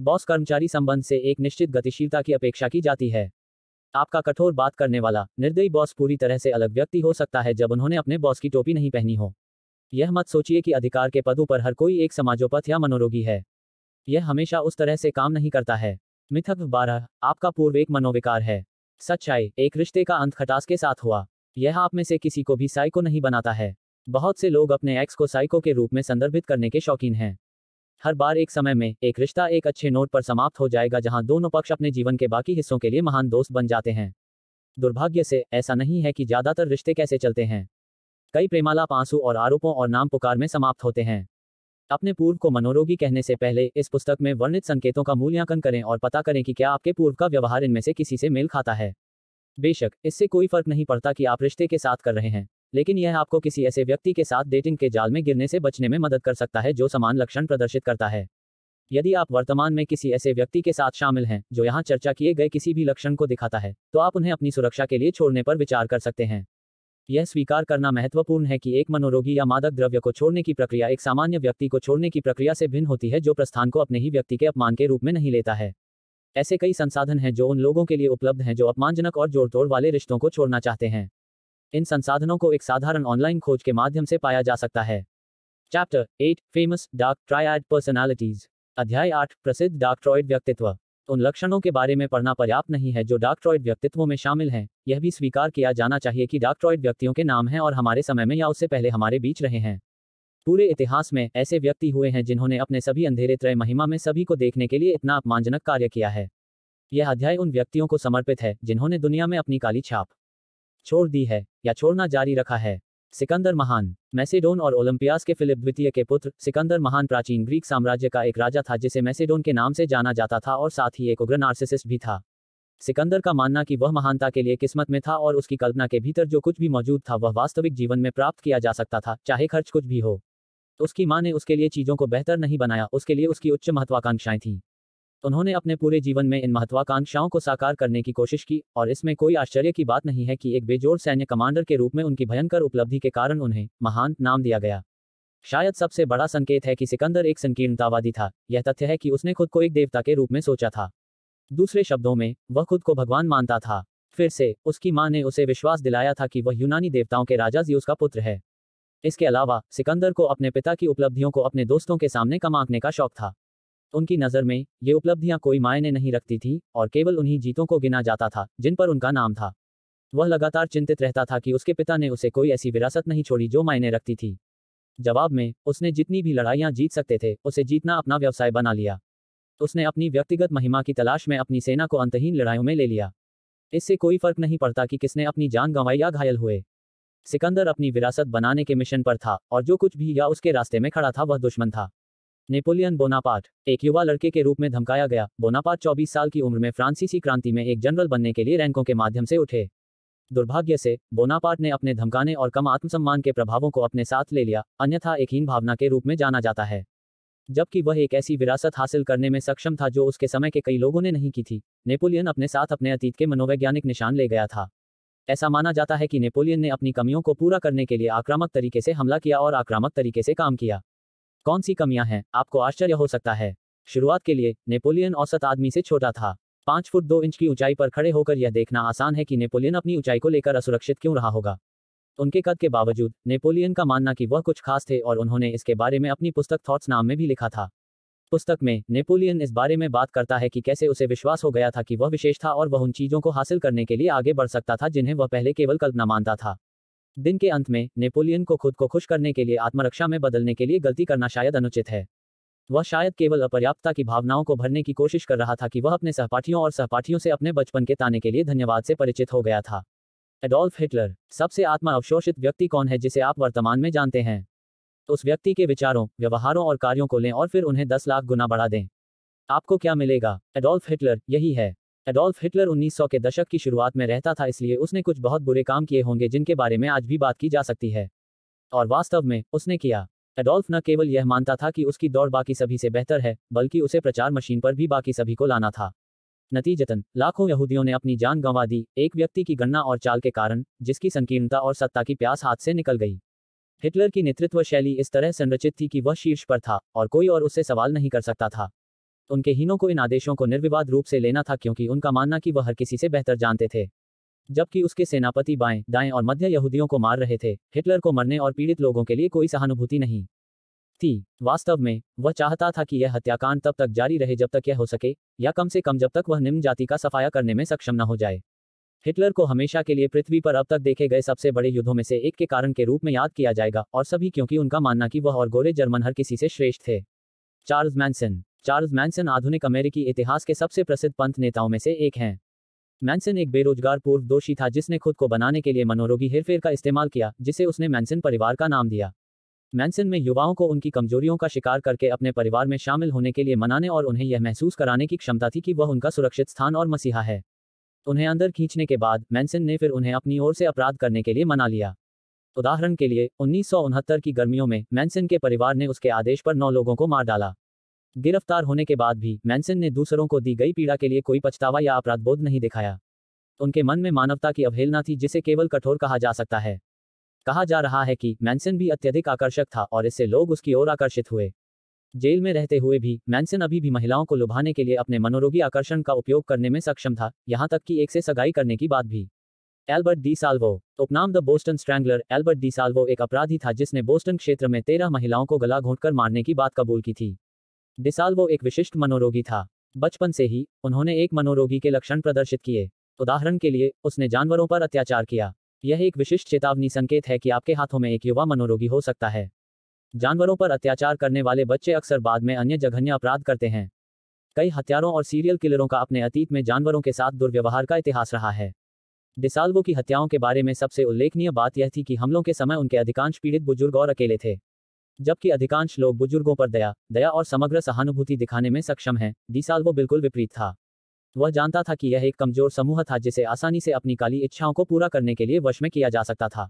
बॉस कर्मचारी संबंध से एक निश्चित गतिशीलता की अपेक्षा की जाती है। आपका कठोर बात करने वाला, निर्दयी बॉस पूरी तरह से अलग व्यक्ति हो सकता है जब उन्होंने अपने बॉस की टोपी नहीं पहनी हो। यह मत सोचिए कि अधिकार के पदों पर हर कोई एक समाजोपथ या मनोरोगी है। यह हमेशा उस तरह से काम नहीं करता है। मिथक बारह, आपका पूर्व एक मनोविकार है। सच्चाई, एक रिश्ते का अंत खटास के साथ हुआ। यह आप में से किसी को भी साइको नहीं बनाता है। बहुत से लोग अपने एक्स को साइको के रूप में संदर्भित करने के शौकीन हैं। हर बार एक समय में, एक रिश्ता एक अच्छे नोट पर समाप्त हो जाएगा जहाँ दोनों पक्ष अपने जीवन के बाकी हिस्सों के लिए महान दोस्त बन जाते हैं। दुर्भाग्य से, ऐसा नहीं है कि ज़्यादातर रिश्ते कैसे चलते हैं। कई प्रेमालाप आँसू और आरोपों और नाम पुकार में समाप्त होते हैं। अपने पूर्व को मनोरोगी कहने से पहले इस पुस्तक में वर्णित संकेतों का मूल्यांकन करें और पता करें कि क्या आपके पूर्व का व्यवहार इनमें से किसी से मेल खाता है। बेशक, इससे कोई फ़र्क नहीं पड़ता कि आप रिश्ते के साथ कर रहे हैं, लेकिन यह आपको किसी ऐसे व्यक्ति के साथ डेटिंग के जाल में गिरने से बचने में मदद कर सकता है जो समान लक्षण प्रदर्शित करता है। यदि आप वर्तमान में किसी ऐसे व्यक्ति के साथ शामिल हैं, जो यहाँ चर्चा किए गए किसी भी लक्षण को दिखाता है तो आप उन्हें अपनी सुरक्षा के लिए छोड़ने पर विचार कर सकते हैं। यह स्वीकार करना महत्वपूर्ण है कि एक मनोरोगी या मादक द्रव्य को छोड़ने की प्रक्रिया एक सामान्य व्यक्ति को छोड़ने की प्रक्रिया से भिन्न होती है जो प्रस्थान को अपने ही व्यक्ति के अपमान के रूप में नहीं लेता है। ऐसे कई संसाधन हैं जो उन लोगों के लिए उपलब्ध हैं जो अपमानजनक और जोड़तोड़ वाले रिश्तों को छोड़ना चाहते हैं। इन संसाधनों को एक साधारण ऑनलाइन खोज के माध्यम से पाया जा सकता है। Chapter eight, famous dark triad personalities, अध्याय आठ, प्रसिद्ध डार्कट्रॉइड व्यक्तित्व। उन लक्षणों के बारे में पढ़ना पर्याप्त नहीं है जो डार्कट्रॉइड व्यक्तित्वों में शामिल हैं। यह भी स्वीकार किया जाना चाहिए कि डार्कट्रॉइड व्यक्तियों के नाम हैं और हमारे समय में या उससे पहले हमारे बीच रहे हैं। पूरे इतिहास में ऐसे व्यक्ति हुए हैं जिन्होंने अपने सभी अंधेरे त्रय महिमा में सभी को देखने के लिए इतना अपमानजनक कार्य किया है। यह अध्याय उन व्यक्तियों को समर्पित है जिन्होंने दुनिया में अपनी काली छाप छोड़ दी है या छोड़ना जारी रखा है। सिकंदर महान, मैसेडोन और ओलंपियास के फिलिप द्वितीय के पुत्र, सिकंदर महान प्राचीन ग्रीक साम्राज्य का एक राजा था जिसे मैसेडोन के नाम से जाना जाता था और साथ ही एक उग्र नार्सिसिस्ट भी था। सिकंदर का मानना कि वह महानता के लिए किस्मत में था और उसकी कल्पना के भीतर जो कुछ भी मौजूद था वह वास्तविक जीवन में प्राप्त किया जा सकता था, चाहे खर्च कुछ भी हो। उसकी माँ ने उसके लिए चीज़ों को बेहतर नहीं बनाया, उसके लिए उसकी उच्च महत्वाकांक्षाएँ थीं। उन्होंने अपने पूरे जीवन में इन महत्वाकांक्षाओं को साकार करने की कोशिश की, और इसमें कोई आश्चर्य की बात नहीं है कि एक बेजोड़ सैन्य कमांडर के रूप में उनकी भयंकर उपलब्धि के कारण उन्हें महान नाम दिया गया। शायद सबसे बड़ा संकेत है कि सिकंदर एक संकीर्णतावादी था। यह तथ्य है कि उसने खुद को एक देवता के रूप में सोचा था। दूसरे शब्दों में, वह खुद को भगवान मानता था। फिर से, उसकी माँ ने उसे विश्वास दिलाया था कि वह यूनानी देवताओं के राजा जियूस का पुत्र है। इसके अलावा, सिकंदर को अपने पिता की उपलब्धियों को अपने दोस्तों के सामने कम आंकने का शौक था। उनकी नज़र में ये उपलब्धियाँ कोई मायने नहीं रखती थी और केवल उन्हीं जीतों को गिना जाता था, जिन पर उनका नाम था। वह लगातार चिंतित रहता था कि उसके पिता ने उसे कोई ऐसी विरासत नहीं छोड़ी जो मायने रखती थी। जवाब में, उसने जितनी भी लड़ाइयाँ जीत सकते थे, उसे जीतना अपना व्यवसाय बना लिया। उसने अपनी व्यक्तिगत महिमा की तलाश में अपनी सेना को अंतहीन लड़ाइयों में ले लिया। इससे कोई फ़र्क नहीं पड़ता कि किसने अपनी जान गंवाई या घायल हुए। सिकंदर अपनी विरासत बनाने के मिशन पर था और जो कुछ भी या उसके रास्ते में खड़ा था, वह दुश्मन था। नेपोलियन बोनापार्ट, एक युवा लड़के के रूप में धमकाया गया। बोनापार्ट 24 साल की उम्र में फ्रांसीसी क्रांति में एक जनरल बनने के लिए रैंकों के माध्यम से उठे। दुर्भाग्य से, बोनापार्ट ने अपने धमकाने और कम आत्मसम्मान के प्रभावों को अपने साथ ले लिया, अन्यथा एक हीन भावना के रूप में जाना जाता है। जबकि वह एक ऐसी विरासत हासिल करने में सक्षम था जो उसके समय के कई लोगों ने नहीं की थी। नेपोलियन अपने साथ अपने अतीत के मनोवैज्ञानिक निशान ले गया था। ऐसा माना जाता है कि नेपोलियन ने अपनी कमियों को पूरा करने के लिए आक्रामक तरीके से हमला किया और आक्रामक तरीके से काम किया। कौन सी कमियाँ हैं? आपको आश्चर्य हो सकता है। शुरुआत के लिए, नेपोलियन औसत आदमी से छोटा था। पाँच फुट दो इंच की ऊंचाई पर खड़े होकर यह देखना आसान है कि नेपोलियन अपनी ऊंचाई को लेकर असुरक्षित क्यों रहा होगा। उनके कद के बावजूद, नेपोलियन का मानना कि वह कुछ खास थे और उन्होंने इसके बारे में अपनी पुस्तक थॉट्स नाम में भी लिखा था। पुस्तक में, नेपोलियन इस बारे में बात करता है कि कैसे उसे विश्वास हो गया था कि वह विशेष था और वह उन चीज़ों को हासिल करने के लिए आगे बढ़ सकता था जिन्हें वह पहले केवल कल्पना मानता था। दिन के अंत में, नेपोलियन को खुद को खुश करने के लिए, आत्मरक्षा में बदलने के लिए गलती करना शायद अनुचित है। वह शायद केवल अपर्याप्तता की भावनाओं को भरने की कोशिश कर रहा था कि वह अपने सहपाठियों और सहपाठियों से अपने बचपन के ताने के लिए धन्यवाद से परिचित हो गया था। एडोल्फ हिटलर, सबसे आत्मा अवशोषित व्यक्ति कौन है जिसे आप वर्तमान में जानते हैं? उस व्यक्ति के विचारों, व्यवहारों और कार्यों को लें और फिर उन्हें दस लाख गुना बढ़ा दें। आपको क्या मिलेगा? एडोल्फ हिटलर, यही है। एडोल्फ हिटलर 1900 के दशक की शुरुआत में रहता था, इसलिए उसने कुछ बहुत बुरे काम किए होंगे जिनके बारे में आज भी बात की जा सकती है। और वास्तव में, उसने किया। एडोल्फ न केवल यह मानता था कि उसकी दौड़ बाकी सभी से बेहतर है, बल्कि उसे प्रचार मशीन पर भी बाकी सभी को लाना था। नतीजतन, लाखों यहूदियों ने अपनी जान गंवा दी, एक व्यक्ति की गणना और चाल के कारण, जिसकी संकीर्णता और सत्ता की प्यास हाथ से निकल गई। हिटलर की नेतृत्व शैली इस तरह संरचित थी कि वह शीर्ष पर था, और कोई और उससे सवाल नहीं कर सकता था। उनके हीनों को इन आदेशों को निर्विवाद रूप से लेना था क्योंकि उनका मानना कि वह हर किसी से बेहतर जानते थे। जबकि उसके सेनापति बाएँ, दाएँ और मध्य यहूदियों को मार रहे थे, हिटलर को मरने और पीड़ित लोगों के लिए कोई सहानुभूति नहीं। थी वास्तव में, वह चाहता था कि यह हत्याकांड तब तक जारी रहे जब तक यह हो सके, या कम से कम जब तक वह निम्न जाति का सफाया करने में सक्षम न हो जाए। हिटलर को हमेशा के लिए पृथ्वी पर अब तक देखे गए सबसे बड़े युद्धों में से एक के कारण के रूप में याद किया जाएगा, और सभी क्योंकि उनका मानना कि वह और गोरे जर्मन हर किसी से श्रेष्ठ थे। चार्ल्स मैनसन चार्ल्स मैनसन आधुनिक अमेरिकी इतिहास के सबसे प्रसिद्ध पंथ नेताओं में से एक हैं। मैनसन एक बेरोजगार पूर्व दोषी था जिसने खुद को बनाने के लिए मनोरोगी हेरफेर का इस्तेमाल किया, जिसे उसने मैनसन परिवार का नाम दिया। मैनसन में युवाओं को उनकी कमजोरियों का शिकार करके अपने परिवार में शामिल होने के लिए मनाने और उन्हें यह महसूस कराने की क्षमता थी कि वह उनका सुरक्षित स्थान और मसीहा है। उन्हें अंदर खींचने के बाद मैनसन ने फिर उन्हें अपनी ओर से अपराध करने के लिए मना लिया। उदाहरण के लिए, उन्नीस सौ उनहत्तर की गर्मियों में मैनसन के परिवार ने उसके आदेश पर नौ लोगों को मार डाला। गिरफ़्तार होने के बाद भी, मैनसन ने दूसरों को दी गई पीड़ा के लिए कोई पछतावा या अपराध बोध नहीं दिखाया। उनके मन में मानवता की अवहेलना थी, जिसे केवल कठोर कहा जा सकता है। कहा जा रहा है कि, मैनसन भी अत्यधिक आकर्षक था और इससे लोग उसकी ओर आकर्षित हुए। जेल में रहते हुए भी, मैनसन अभी भी महिलाओं को लुभाने के लिए अपने मनोरोगी आकर्षण का उपयोग करने में सक्षम था, यहाँ तक कि एक से सगाई करने की बात भी। एल्बर्ट डी साल्वो, उपनाम the Boston Strangler, Albert DeSalvo एक अपराधी था जिसने बोस्टन क्षेत्र में तेरह महिलाओं को गला घोंटकर मारने की बात कबूल की थी। डिसाल्वो एक विशिष्ट मनोरोगी था। बचपन से ही उन्होंने एक मनोरोगी के लक्षण प्रदर्शित किए। उदाहरण के लिए, उसने जानवरों पर अत्याचार किया। यह एक विशिष्ट चेतावनी संकेत है कि आपके हाथों में एक युवा मनोरोगी हो सकता है। जानवरों पर अत्याचार करने वाले बच्चे अक्सर बाद में अन्य जघन्य अपराध करते हैं। कई हत्यारों और सीरियल किलरों का अपने अतीत में जानवरों के साथ दुर्व्यवहार का इतिहास रहा है। डिसाल्वो की हत्याओं के बारे में सबसे उल्लेखनीय बात यह थी कि हमलों के समय उनके अधिकांश पीड़ित बुज़ुर्ग और अकेले थे। जबकि अधिकांश लोग बुज़ुर्गों पर दया दया और समग्र सहानुभूति दिखाने में सक्षम हैं। डिसाल्वो बिल्कुल विपरीत था। वह जानता था कि यह एक कमज़ोर समूह था जिसे आसानी से अपनी काली इच्छाओं को पूरा करने के लिए वश में किया जा सकता था।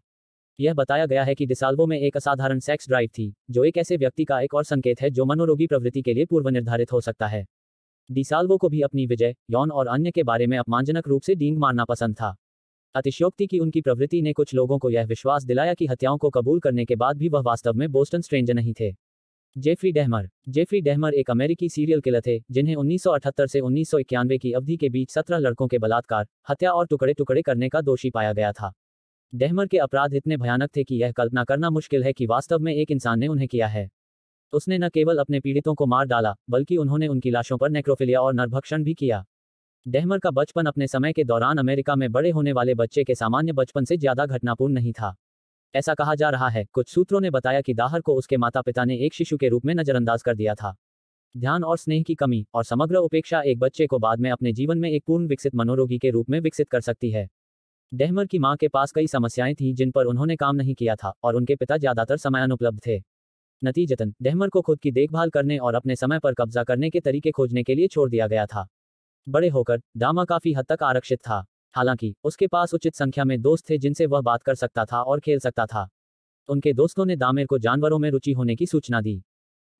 यह बताया गया है कि डिसाल्वो में एक असाधारण सेक्स ड्राइव थी, जो एक ऐसे व्यक्ति का एक और संकेत है जो मनोरोगी प्रवृत्ति के लिए पूर्व निर्धारित हो सकता है। डिसाल्वो को भी अपनी विजय, यौन और अन्य के बारे में अपमानजनक रूप से डींग मारना पसंद था। अतिशयोक्ति की उनकी प्रवृत्ति ने कुछ लोगों को यह विश्वास दिलाया कि हत्याओं को कबूल करने के बाद भी वह वास्तव में बोस्टन स्ट्रेंजर नहीं थे। Jeffrey Dahmer. जेफरी डेहमर एक अमेरिकी सीरियल किलर थे, जिन्हें 1978 से उन्नीस सौ इक्यानवे की अवधि के बीच 17 लड़कों के बलात्कार, हत्या और टुकड़े टुकड़े करने का दोषी पाया गया था। डेहमर के अपराध इतने भयानक थे कि यह कल्पना करना मुश्किल है कि वास्तव में एक इंसान ने उन्हें किया है। उसने न केवल अपने पीड़ितों को मार डाला, बल्कि उन्होंने उनकी लाशों पर नेक्रोफिलिया और नरभक्षण भी किया। डेहमर का बचपन अपने समय के दौरान अमेरिका में बड़े होने वाले बच्चे के सामान्य बचपन से ज़्यादा घटनापूर्ण नहीं था। ऐसा कहा जा रहा है, कुछ सूत्रों ने बताया कि दाहर को उसके माता पिता ने एक शिशु के रूप में नजरअंदाज कर दिया था। ध्यान और स्नेह की कमी और समग्र उपेक्षा एक बच्चे को बाद में अपने जीवन में एक पूर्ण विकसित मनोरोगी के रूप में विकसित कर सकती है। डेहमर की माँ के पास कई समस्याएँ थीं जिन पर उन्होंने काम नहीं किया था और उनके पिता ज़्यादातर समय अनुपलब्ध थे। नतीजतन, डेहमर को खुद की देखभाल करने और अपने समय पर कब्जा करने के तरीके खोजने के लिए छोड़ दिया गया था। बड़े होकर, दामा काफ़ी हद तक आरक्षित था। हालाँकि, उसके पास उचित संख्या में दोस्त थे जिनसे वह बात कर सकता था और खेल सकता था। उनके दोस्तों ने दामेर को जानवरों में रुचि होने की सूचना दी।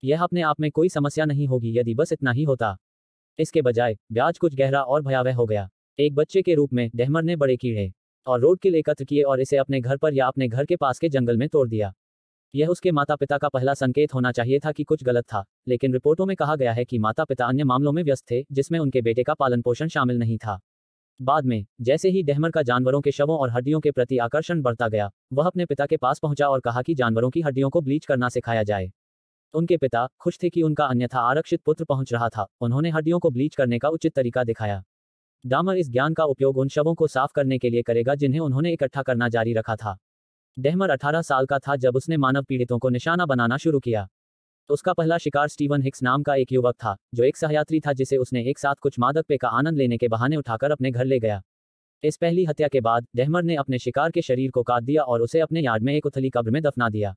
यह अपने आप में कोई समस्या नहीं होगी यदि बस इतना ही होता। इसके बजाय, ब्याज कुछ गहरा और भयावह हो गया। एक बच्चे के रूप में, डेहमर ने बड़े कीड़े और रोड किल एकत्र किए और इसे अपने घर पर या अपने घर के पास के जंगल में तोड़ दिया। यह उसके माता पिता का पहला संकेत होना चाहिए था कि कुछ गलत था, लेकिन रिपोर्टों में कहा गया है कि माता पिता अन्य मामलों में व्यस्त थे, जिसमें उनके बेटे का पालन पोषण शामिल नहीं था। बाद में, जैसे ही डेहमर का जानवरों के शवों और हड्डियों के प्रति आकर्षण बढ़ता गया, वह अपने पिता के पास पहुँचा और कहा कि जानवरों की हड्डियों को ब्लीच करना सिखाया जाए। उनके पिता खुश थे कि उनका अन्यथा आरक्षित पुत्र पहुँच रहा था, उन्होंने हड्डियों को ब्लीच करने का उचित तरीका दिखाया। डामर इस ज्ञान का उपयोग उन शवों को साफ़ करने के लिए करेगा जिन्हें उन्होंने इकट्ठा करना जारी रखा था। डेहमर 18 साल का था जब उसने मानव पीड़ितों को निशाना बनाना शुरू किया। उसका पहला शिकार स्टीवन हिक्स नाम का एक युवक था, जो एक सहयात्री था जिसे उसने एक साथ कुछ मादक पे का आनंद लेने के बहाने उठाकर अपने घर ले गया। इस पहली हत्या के बाद, डेहमर ने अपने शिकार के शरीर को काट दिया और उसे अपने यार्ड में एक उथली कब्र में दफना दिया।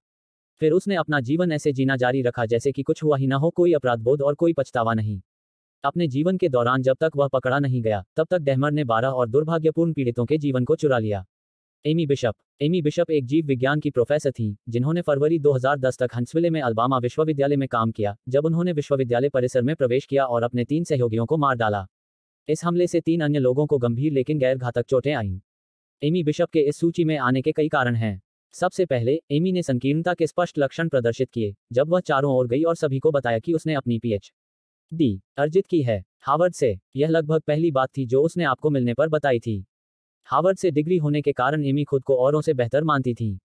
फिर उसने अपना जीवन ऐसे जीना जारी रखा जैसे कि कुछ हुआ ही ना हो, कोई अपराध बोध और कोई पछतावा नहीं। अपने जीवन के दौरान जब तक वह पकड़ा नहीं गया, तब तक डेहमर ने बारह और दुर्भाग्यपूर्ण पीड़ितों के जीवन को चुरा लिया। Amy bishop. एमी बिशप एक जीव विज्ञान की प्रोफेसर थी, जिन्होंने फरवरी 2010 तक हंसविले में अल्बामा विश्वविद्यालय में काम किया, जब उन्होंने विश्वविद्यालय परिसर में प्रवेश किया और अपने तीन सहयोगियों को मार डाला। इस हमले से तीन अन्य लोगों को गंभीर लेकिन गैर घातक चोटें आईं। एमी बिशप के इस सूची में आने के कई कारण हैं। सबसे पहले, एमी ने संकीर्णता के स्पष्ट लक्षण प्रदर्शित किए, जब वह चारों ओर गई और सभी को बताया कि उसने अपनी पीएच डी अर्जित की है। हार्वर्ड से, यह लगभग पहली बात थी जो उसने आपको मिलने पर बताई थी। हार्वर्ड से डिग्री होने के कारण एमी खुद को औरों से बेहतर मानती थी।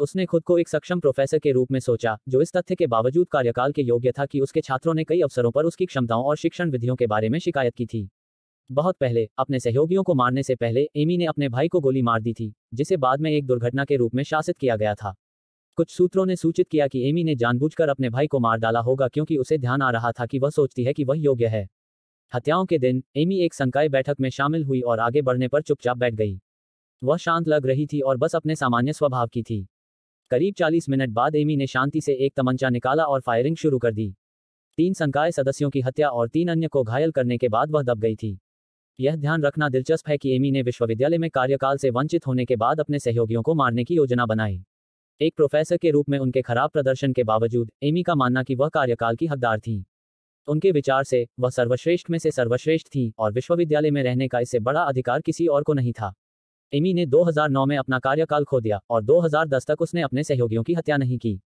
उसने खुद को एक सक्षम प्रोफेसर के रूप में सोचा, जो इस तथ्य के बावजूद कार्यकाल के योग्य था कि उसके छात्रों ने कई अवसरों पर उसकी क्षमताओं और शिक्षण विधियों के बारे में शिकायत की थी। बहुत पहले, अपने सहयोगियों को मारने से पहले, एमी ने अपने भाई को गोली मार दी थी, जिसे बाद में एक दुर्घटना के रूप में शासित किया गया था। कुछ सूत्रों ने सूचित किया कि एमी ने जानबूझकर अपने भाई को मार डाला होगा क्योंकि उसे ध्यान आ रहा था कि वह सोचती है कि वह योग्य है। हत्याओं के दिन, एमी एक संकाय बैठक में शामिल हुई और आगे बढ़ने पर चुपचाप बैठ गई। वह शांत लग रही थी और बस अपने सामान्य स्वभाव की थी। करीब 40 मिनट बाद एमी ने शांति से एक तमंचा निकाला और फायरिंग शुरू कर दी। तीन संकाय सदस्यों की हत्या और तीन अन्य को घायल करने के बाद वह दब गई थी। यह ध्यान रखना दिलचस्प है कि एमी ने विश्वविद्यालय में कार्यकाल से वंचित होने के बाद अपने सहयोगियों को मारने की योजना बनाई। एक प्रोफेसर के रूप में उनके खराब प्रदर्शन के बावजूद, एमी का मानना कि वह कार्यकाल की हकदार थी। उनके विचार से, वह सर्वश्रेष्ठ में से सर्वश्रेष्ठ थी और विश्वविद्यालय में रहने का इससे बड़ा अधिकार किसी और को नहीं था। एमी ने 2009 में अपना कार्यकाल खो दिया और 2010 तक उसने अपने सहयोगियों की हत्या नहीं की।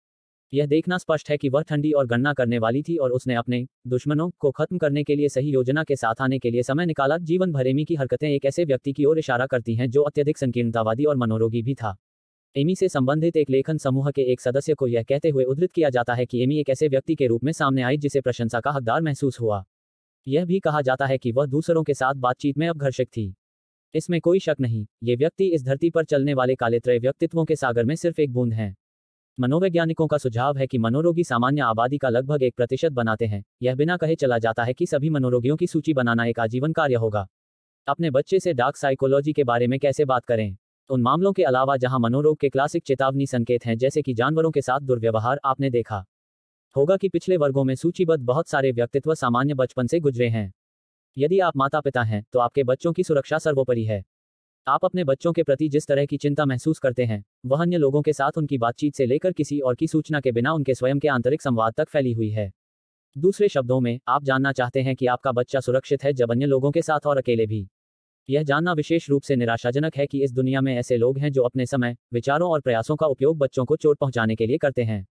यह देखना स्पष्ट है कि वह ठंडी और गणना करने वाली थी और उसने अपने दुश्मनों को खत्म करने के लिए सही योजना के साथ आने के लिए समय निकाला। जीवन भर एमी की हरकतें एक ऐसे व्यक्ति की ओर इशारा करती हैं जो अत्यधिक संकीर्णतावादी और मनोरोगी भी था। एमी से संबंधित एक लेखन समूह के एक सदस्य को यह कहते हुए उद्धृत किया जाता है कि एमी एक ऐसे व्यक्ति के रूप में सामने आई जिसे प्रशंसा का हकदार महसूस हुआ। यह भी कहा जाता है कि वह दूसरों के साथ बातचीत में अपघर्षक थी। इसमें कोई शक नहीं, ये व्यक्ति इस धरती पर चलने वाले काले त्रय व्यक्तित्वों के सागर में सिर्फ़ एक बूंद है। मनोवैज्ञानिकों का सुझाव है कि मनोरोगी सामान्य आबादी का लगभग एक प्रतिशत बनाते हैं। यह बिना कहे चला जाता है कि सभी मनोरोगियों की सूची बनाना एक आजीवन कार्य होगा। अपने बच्चे से डार्क साइकोलॉजी के बारे में कैसे बात करें? उन मामलों के अलावा जहाँ मनोरोग के क्लासिक चेतावनी संकेत हैं, जैसे कि जानवरों के साथ दुर्व्यवहार, आपने देखा होगा कि पिछले वर्गों में सूचीबद्ध बहुत सारे व्यक्तित्व सामान्य बचपन से गुजरे हैं। यदि आप माता पिता हैं तो आपके बच्चों की सुरक्षा सर्वोपरि है। आप अपने बच्चों के प्रति जिस तरह की चिंता महसूस करते हैं, वह अन्य लोगों के साथ उनकी बातचीत से लेकर किसी और की सूचना के बिना उनके स्वयं के आंतरिक संवाद तक फैली हुई है। दूसरे शब्दों में, आप जानना चाहते हैं कि आपका बच्चा सुरक्षित है जब अन्य लोगों के साथ और अकेले भी। यह जानना विशेष रूप से निराशाजनक है कि इस दुनिया में ऐसे लोग हैं जो अपने समय, विचारों और प्रयासों का उपयोग बच्चों को चोट पहुँचाने के लिए करते हैं।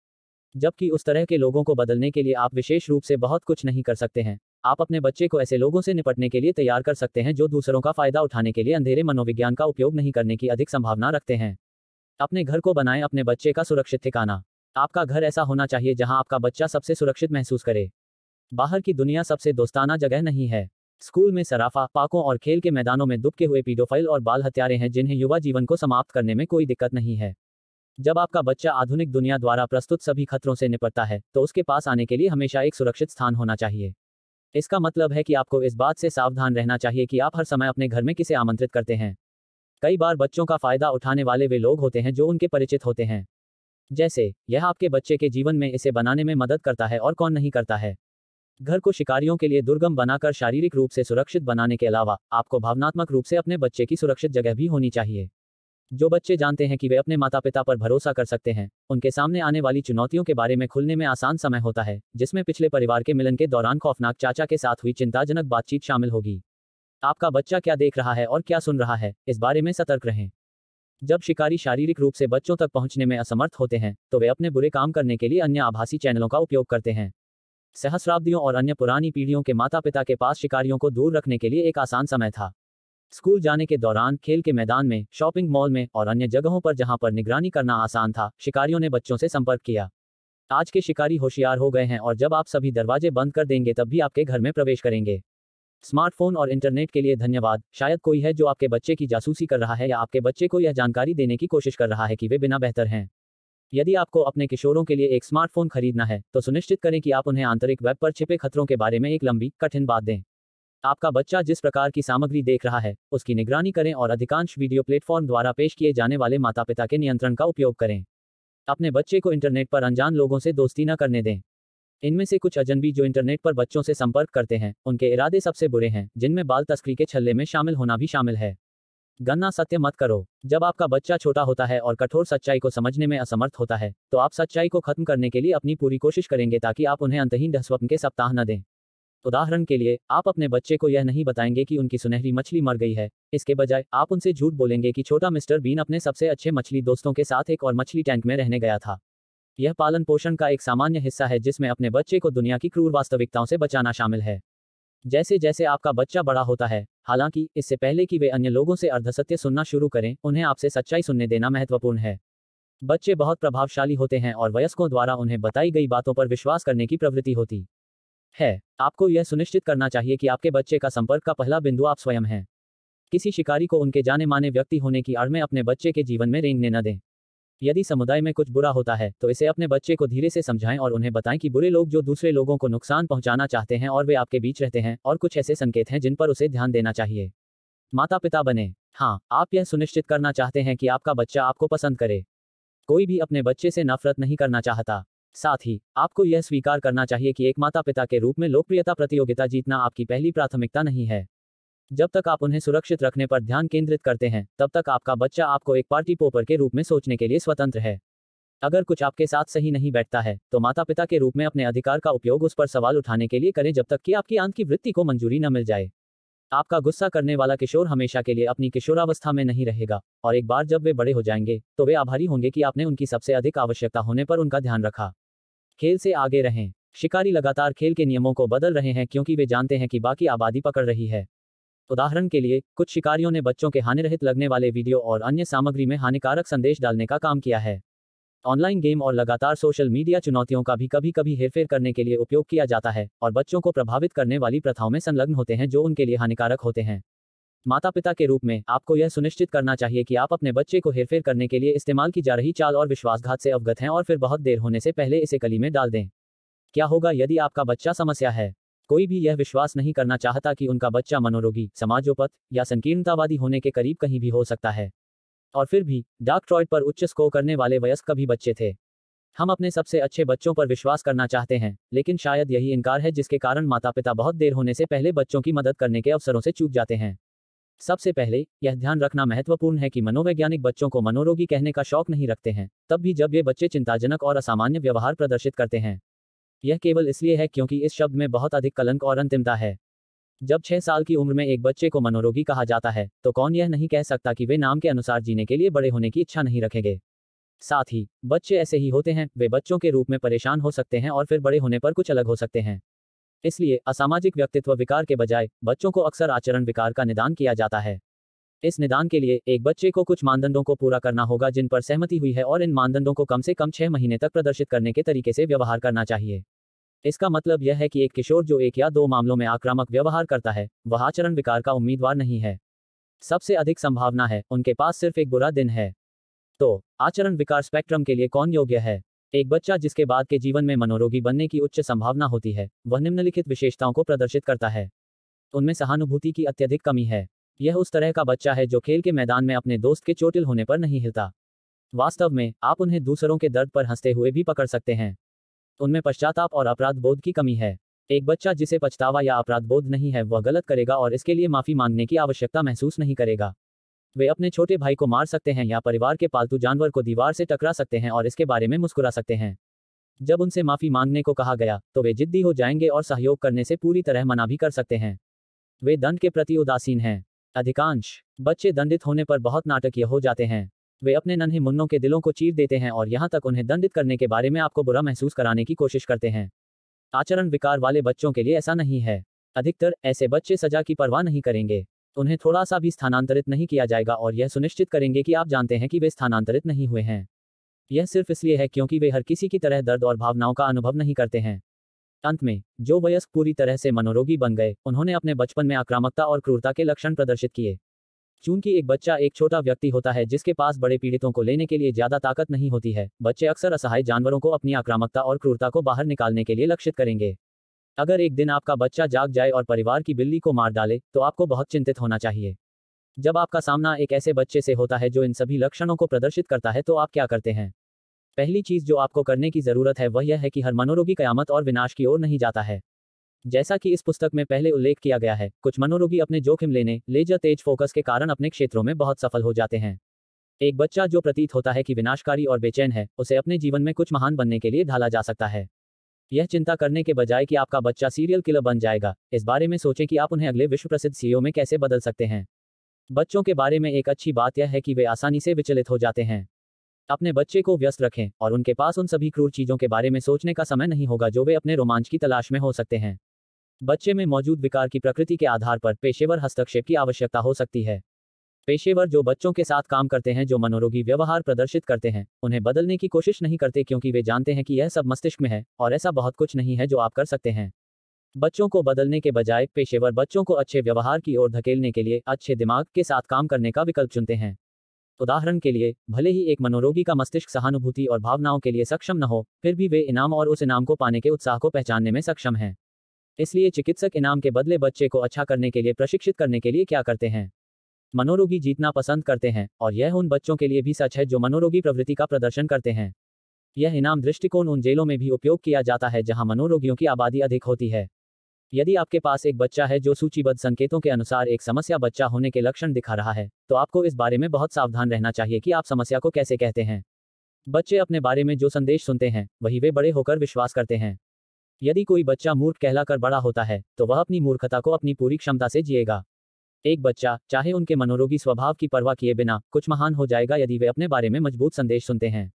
जबकि उस तरह के लोगों को बदलने के लिए आप विशेष रूप से बहुत कुछ नहीं कर सकते हैं। आप अपने बच्चे को ऐसे लोगों से निपटने के लिए तैयार कर सकते हैं जो दूसरों का फ़ायदा उठाने के लिए अंधेरे मनोविज्ञान का उपयोग नहीं करने की अधिक संभावना रखते हैं। अपने घर को बनाएँ, अपने बच्चे का सुरक्षित ठिकाना। आपका घर ऐसा होना चाहिए जहाँ आपका बच्चा सबसे सुरक्षित महसूस करे। बाहर की दुनिया सबसे दोस्ताना जगह नहीं है। स्कूल में सराफा, पाकों और खेल के मैदानों में दुबके हुए पीडोफाइल और बाल हत्यारे हैं जिन्हें युवा जीवन को समाप्त करने में कोई दिक्कत नहीं है। जब आपका बच्चा आधुनिक दुनिया द्वारा प्रस्तुत सभी खतरों से निपटता है तो उसके पास आने के लिए हमेशा एक सुरक्षित स्थान होना चाहिए। इसका मतलब है कि आपको इस बात से सावधान रहना चाहिए कि आप हर समय अपने घर में किसे आमंत्रित करते हैं। कई बार बच्चों का फ़ायदा उठाने वाले वे लोग होते हैं जो उनके परिचित होते हैं। जैसे, यह आपके बच्चे के जीवन में इसे बनाने में मदद करता है और कौन नहीं करता है। घर को शिकारियों के लिए दुर्गम बनाकर शारीरिक रूप से सुरक्षित बनाने के अलावा, आपको भावनात्मक रूप से अपने बच्चे की सुरक्षित जगह भी होनी चाहिए। जो बच्चे जानते हैं कि वे अपने माता पिता पर भरोसा कर सकते हैं, उनके सामने आने वाली चुनौतियों के बारे में खुलने में आसान समय होता है, जिसमें पिछले परिवार के मिलन के दौरान खौफनाक चाचा के साथ हुई चिंताजनक बातचीत शामिल होगी। आपका बच्चा क्या देख रहा है और क्या सुन रहा है, इस बारे में सतर्क रहें। जब शिकारी शारीरिक रूप से बच्चों तक पहुँचने में असमर्थ होते हैं तो वे अपने बुरे काम करने के लिए अन्य आभासी चैनलों का उपयोग करते हैं। सहस्राब्दियों और अन्य पुरानी पीढ़ियों के माता पिता के पास शिकारियों को दूर रखने के लिए एक आसान समय था। स्कूल जाने के दौरान खेल के मैदान में, शॉपिंग मॉल में और अन्य जगहों पर जहाँ पर निगरानी करना आसान था, शिकारियों ने बच्चों से संपर्क किया। आज के शिकारी होशियार हो गए हैं और जब आप सभी दरवाजे बंद कर देंगे तब भी आपके घर में प्रवेश करेंगे। स्मार्टफ़ोन और इंटरनेट के लिए धन्यवाद। शायद कोई है जो आपके बच्चे की जासूसी कर रहा है या आपके बच्चे को यह जानकारी देने की कोशिश कर रहा है कि वे बिना बेहतर हैं। यदि आपको अपने किशोरों के लिए एक स्मार्टफ़ोन खरीदना है तो सुनिश्चित करें कि आप उन्हें आंतरिक वेब पर छिपे खतरों के बारे में एक लंबी, कठिन बात दें। आपका बच्चा जिस प्रकार की सामग्री देख रहा है, उसकी निगरानी करें और अधिकांश वीडियो प्लेटफॉर्म द्वारा पेश किए जाने वाले माता पिता के नियंत्रण का उपयोग करें। अपने बच्चे को इंटरनेट पर अनजान लोगों से दोस्ती न करने दें। इनमें से कुछ अजनबी जो इंटरनेट पर बच्चों से संपर्क करते हैं, उनके इरादे सबसे बुरे हैं, जिनमें बाल तस्करी के छल्ले में शामिल होना भी शामिल है। गन्ना सत्य मत करो। जब आपका बच्चा छोटा होता है और कठोर सच्चाई को समझने में असमर्थ होता है तो आप सच्चाई को खत्म करने के लिए अपनी पूरी कोशिश करेंगे ताकि आप उन्हें अंतहीन स्वप्न के सप्ताह न दें। उदाहरण के लिए, आप अपने बच्चे को यह नहीं बताएँगे कि उनकी सुनहरी मछली मर गई है। इसके बजाय, आप उनसे झूठ बोलेंगे कि छोटा मिस्टर बीन अपने सबसे अच्छे मछली दोस्तों के साथ एक और मछली टैंक में रहने गया था। यह पालन पोषण का एक सामान्य हिस्सा है जिसमें अपने बच्चे को दुनिया की क्रूर वास्तविकताओं से बचाना शामिल है। जैसे जैसे आपका बच्चा बड़ा होता है, हालाँकि इससे पहले कि वे अन्य लोगों से अर्धसत्य सुनना शुरू करें, उन्हें आपसे सच्चाई सुनने देना महत्वपूर्ण है। बच्चे बहुत प्रभावशाली होते हैं और वयस्कों द्वारा उन्हें बताई गई बातों पर विश्वास करने की प्रवृत्ति होती है। आपको यह सुनिश्चित करना चाहिए कि आपके बच्चे का संपर्क का पहला बिंदु आप स्वयं हैं। किसी शिकारी को उनके जाने माने व्यक्ति होने की आड़ में अपने बच्चे के जीवन में रेंगने न दें। यदि समुदाय में कुछ बुरा होता है तो इसे अपने बच्चे को धीरे से समझाएँ और उन्हें बताएँ कि बुरे लोग जो दूसरे लोगों को नुकसान पहुंचाना चाहते हैं और वे आपके बीच रहते हैं और कुछ ऐसे संकेत हैं जिन पर उसे ध्यान देना चाहिए। माता पिता बने। हाँ आप यह सुनिश्चित करना चाहते हैं कि आपका बच्चा आपको पसंद करे। कोई भी अपने बच्चे से नफरत नहीं करना चाहता। साथ ही, आपको यह स्वीकार करना चाहिए कि एक माता पिता के रूप में लोकप्रियता प्रतियोगिता जीतना आपकी पहली प्राथमिकता नहीं है। जब तक आप उन्हें सुरक्षित रखने पर ध्यान केंद्रित करते हैं, तब तक आपका बच्चा आपको एक पार्टी पोपर के रूप में सोचने के लिए स्वतंत्र है। अगर कुछ आपके साथ सही नहीं बैठता है तो माता पिता के रूप में अपने अधिकार का उपयोग उस पर सवाल उठाने के लिए करें जब तक कि आपकी आंत की वृत्ति को मंजूरी न मिल जाए। आपका गुस्सा करने वाला किशोर हमेशा के लिए अपनी किशोरावस्था में नहीं रहेगा, और एक बार जब वे बड़े हो जाएँगे तो वे आभारी होंगे कि आपने उनकी सबसे अधिक आवश्यकता होने पर उनका ध्यान रखा। खेल से आगे रहें। शिकारी लगातार खेल के नियमों को बदल रहे हैं क्योंकि वे जानते हैं कि बाकी आबादी पकड़ रही है। उदाहरण के लिए, कुछ शिकारियों ने बच्चों के हानिरहित लगने वाले वीडियो और अन्य सामग्री में हानिकारक संदेश डालने का काम किया है। ऑनलाइन गेम और लगातार सोशल मीडिया चुनौतियों का भी कभी कभी हेरफेर करने के लिए उपयोग किया जाता है और बच्चों को प्रभावित करने वाली प्रथाओं में संलग्न होते हैं जो उनके लिए हानिकारक होते हैं। माता पिता के रूप में, आपको यह सुनिश्चित करना चाहिए कि आप अपने बच्चे को हेरफेर करने के लिए इस्तेमाल की जा रही चाल और विश्वासघात से अवगत हैं और फिर बहुत देर होने से पहले इसे कली में डाल दें। क्या होगा यदि आपका बच्चा समस्या है? कोई भी यह विश्वास नहीं करना चाहता कि उनका बच्चा मनोरोगी, समाजोपत या संकीर्णतावादी होने के करीब कहीं भी हो सकता है। और फिर भी, डार्क ट्रॉयड पर उच्च स्कोर करने वाले वयस्क कभी बच्चे थे। हम अपने सबसे अच्छे बच्चों पर विश्वास करना चाहते हैं, लेकिन शायद यही इनकार है जिसके कारण माता पिता बहुत देर होने से पहले बच्चों की मदद करने के अवसरों से चूक जाते हैं। सबसे पहले, यह ध्यान रखना महत्वपूर्ण है कि मनोवैज्ञानिक बच्चों को मनोरोगी कहने का शौक नहीं रखते हैं, तब भी जब ये बच्चे चिंताजनक और असामान्य व्यवहार प्रदर्शित करते हैं। यह केवल इसलिए है क्योंकि इस शब्द में बहुत अधिक कलंक और अंतिमता है। जब छह साल की उम्र में एक बच्चे को मनोरोगी कहा जाता है तो कौन यह नहीं कह सकता कि वे नाम के अनुसार जीने के लिए बड़े होने की इच्छा नहीं रखेंगे। साथ ही, बच्चे ऐसे ही होते हैं, वे बच्चों के रूप में परेशान हो सकते हैं और फिर बड़े होने पर कुछ अलग हो सकते हैं। इसलिए असामाजिक व्यक्तित्व विकार के बजाय, बच्चों को अक्सर आचरण विकार का निदान किया जाता है। इस निदान के लिए एक बच्चे को कुछ मानदंडों को पूरा करना होगा जिन पर सहमति हुई है और इन मानदंडों को कम से कम छह महीने तक प्रदर्शित करने के तरीके से व्यवहार करना चाहिए। इसका मतलब यह है कि एक किशोर जो एक या दो मामलों में आक्रामक व्यवहार करता है, वह आचरण विकार का उम्मीदवार नहीं है। सबसे अधिक संभावना है, उनके पास सिर्फ़ एक बुरा दिन है। तो आचरण विकार स्पेक्ट्रम के लिए कौन योग्य है? एक बच्चा जिसके बाद के जीवन में मनोरोगी बनने की उच्च संभावना होती है, वह निम्नलिखित विशेषताओं को प्रदर्शित करता है। उनमें सहानुभूति की अत्यधिक कमी है। यह उस तरह का बच्चा है जो खेल के मैदान में अपने दोस्त के चोटिल होने पर नहीं हिलता। वास्तव में, आप उन्हें दूसरों के दर्द पर हँसते हुए भी पकड़ सकते हैं। उनमें पश्चाताप और अपराध बोध की कमी है। एक बच्चा जिसे पछतावा या अपराध बोध नहीं है, वह गलत करेगा और इसके लिए माफ़ी मांगने की आवश्यकता महसूस नहीं करेगा। वे अपने छोटे भाई को मार सकते हैं या परिवार के पालतू जानवर को दीवार से टकरा सकते हैं और इसके बारे में मुस्कुरा सकते हैं। जब उनसे माफ़ी मांगने को कहा गया तो वे जिद्दी हो जाएँगे और सहयोग करने से पूरी तरह मना भी कर सकते हैं। वे दंड के प्रति उदासीन हैं। अधिकांश बच्चे दंडित होने पर बहुत नाटकीय हो जाते हैं। वे अपने नन्हे मुन्नों के दिलों को चीर देते हैं और यहाँ तक उन्हें दंडित करने के बारे में आपको बुरा महसूस कराने की कोशिश करते हैं। आचरण विकार वाले बच्चों के लिए ऐसा नहीं है। अधिकतर ऐसे बच्चे सजा की परवाह नहीं करेंगे। उन्हें थोड़ा सा भी स्थानांतरित नहीं किया जाएगा और यह सुनिश्चित करेंगे कि आप जानते हैं कि वे स्थानांतरित नहीं हुए हैं। यह सिर्फ़ इसलिए है क्योंकि वे हर किसी की तरह दर्द और भावनाओं का अनुभव नहीं करते हैं। अंत में, जो वयस्क पूरी तरह से मनोरोगी बन गए, उन्होंने अपने बचपन में आक्रामकता और क्रूरता के लक्षण प्रदर्शित किए। चूँकि एक बच्चा एक छोटा व्यक्ति होता है, जिसके पास बड़े पीड़ितों को लेने के लिए ज़्यादा ताकत नहीं होती है, बच्चे अक्सर असहाय जानवरों को अपनी आक्रामकता और क्रूरता को बाहर निकालने के लिए लक्षित करेंगे। अगर एक दिन आपका बच्चा जाग जाए और परिवार की बिल्ली को मार डाले तो आपको बहुत चिंतित होना चाहिए। जब आपका सामना एक ऐसे बच्चे से होता है, जो इन सभी लक्षणों को प्रदर्शित करता है तो आप क्या करते हैं? पहली चीज़ जो आपको करने की ज़रूरत है वह यह है कि हर मनोरोगी कयामत और विनाश की ओर नहीं जाता है। जैसा कि इस पुस्तक में पहले उल्लेख किया गया है, कुछ मनोरोगी अपने जोखिम लेने लेजर तेज फोकस के कारण अपने क्षेत्रों में बहुत सफल हो जाते हैं। एक बच्चा जो प्रतीत होता है कि विनाशकारी और बेचैन है, उसे अपने जीवन में कुछ महान बनने के लिए ढाला जा सकता है। यह चिंता करने के बजाय कि आपका बच्चा सीरियल किलर बन जाएगा, इस बारे में सोचें कि आप उन्हें अगले विश्व प्रसिद्ध सीईओ में कैसे बदल सकते हैं। बच्चों के बारे में एक अच्छी बात यह है कि वे आसानी से विचलित हो जाते हैं। अपने बच्चे को व्यस्त रखें और उनके पास उन सभी क्रूर चीज़ों के बारे में सोचने का समय नहीं होगा जो वे अपने रोमांच की तलाश में हो सकते हैं। बच्चे में मौजूद विकार की प्रकृति के आधार पर पेशेवर हस्तक्षेप की आवश्यकता हो सकती है। पेशेवर जो बच्चों के साथ काम करते हैं, जो मनोरोगी व्यवहार प्रदर्शित करते हैं, उन्हें बदलने की कोशिश नहीं करते क्योंकि वे जानते हैं कि यह सब मस्तिष्क में है और ऐसा बहुत कुछ नहीं है जो आप कर सकते हैं। बच्चों को बदलने के बजाय पेशेवर बच्चों को अच्छे व्यवहार की ओर धकेलने के लिए अच्छे दिमाग के साथ काम करने का विकल्प चुनते हैं। उदाहरण के लिए, भले ही एक मनोरोगी का मस्तिष्क सहानुभूति और भावनाओं के लिए सक्षम न हो, फिर भी वे इनाम और उस इनाम को पाने के उत्साह को पहचानने में सक्षम हैं। इसलिए चिकित्सक इनाम के बदले बच्चे को अच्छा करने के लिए, प्रशिक्षित करने के लिए क्या करते हैं? मनोरोगी जीतना पसंद करते हैं, और यह उन बच्चों के लिए भी सच है जो मनोरोगी प्रवृत्ति का प्रदर्शन करते हैं। यह इनाम दृष्टिकोण उन जेलों में भी उपयोग किया जाता है जहाँ मनोरोगियों की आबादी अधिक होती है। यदि आपके पास एक बच्चा है जो सूचीबद्ध संकेतों के अनुसार एक समस्या बच्चा होने के लक्षण दिखा रहा है तो आपको इस बारे में बहुत सावधान रहना चाहिए कि आप समस्या को कैसे कहते हैं। बच्चे अपने बारे में जो संदेश सुनते हैं, वही वे बड़े होकर विश्वास करते हैं। यदि कोई बच्चा मूर्ख कहलाकर बड़ा होता है तो वह अपनी मूर्खता को अपनी पूरी क्षमता से जिएगा। एक बच्चा, चाहे उनके मनोरोगी स्वभाव की परवाह किए बिना, कुछ महान हो जाएगा यदि वे अपने बारे में मज़बूत संदेश सुनते हैं।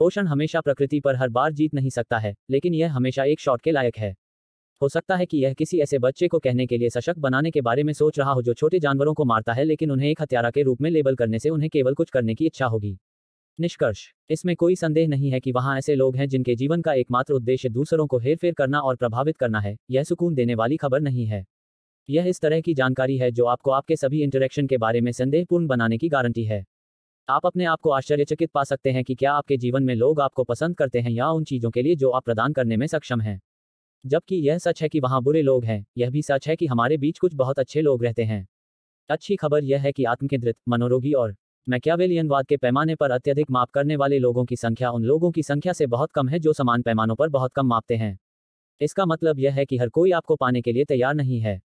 पोषण हमेशा प्रकृति पर हर बार जीत नहीं सकता है, लेकिन यह हमेशा एक शॉट के लायक है। हो सकता है कि यह किसी ऐसे बच्चे को कहने के लिए सशक्त बनाने के बारे में सोच रहा हो जो छोटे जानवरों को मारता है, लेकिन उन्हें एक हत्यारा के रूप में लेबल करने से उन्हें केवल कुछ करने की इच्छा होगी। निष्कर्ष। इसमें कोई संदेह नहीं है कि वहाँ ऐसे लोग हैं जिनके जीवन का एकमात्र उद्देश्य दूसरों को हेरफेर करना और प्रभावित करना है, यह सुकून देने वाली खबर नहीं है। यह इस तरह की जानकारी है जो आपको आपके सभी इंटरेक्शन के बारे में संदेहपूर्ण बनाने की गारंटी है। आप अपने आप को आश्चर्यचकित पा सकते हैं कि क्या आपके जीवन में लोग आपको पसंद करते हैं या उन चीज़ों के लिए जो आप प्रदान करने में सक्षम हैं। जबकि यह सच है कि वहाँ बुरे लोग हैं, यह भी सच है कि हमारे बीच कुछ बहुत अच्छे लोग रहते हैं। अच्छी खबर यह है कि आत्मकेंद्रित, मनोरोगी और मैक्यावेलियनवाद के पैमाने पर अत्यधिक माप करने वाले लोगों की संख्या उन लोगों की संख्या से बहुत कम है जो समान पैमानों पर बहुत कम मापते हैं। इसका मतलब यह है कि हर कोई आपको पाने के लिए तैयार नहीं है।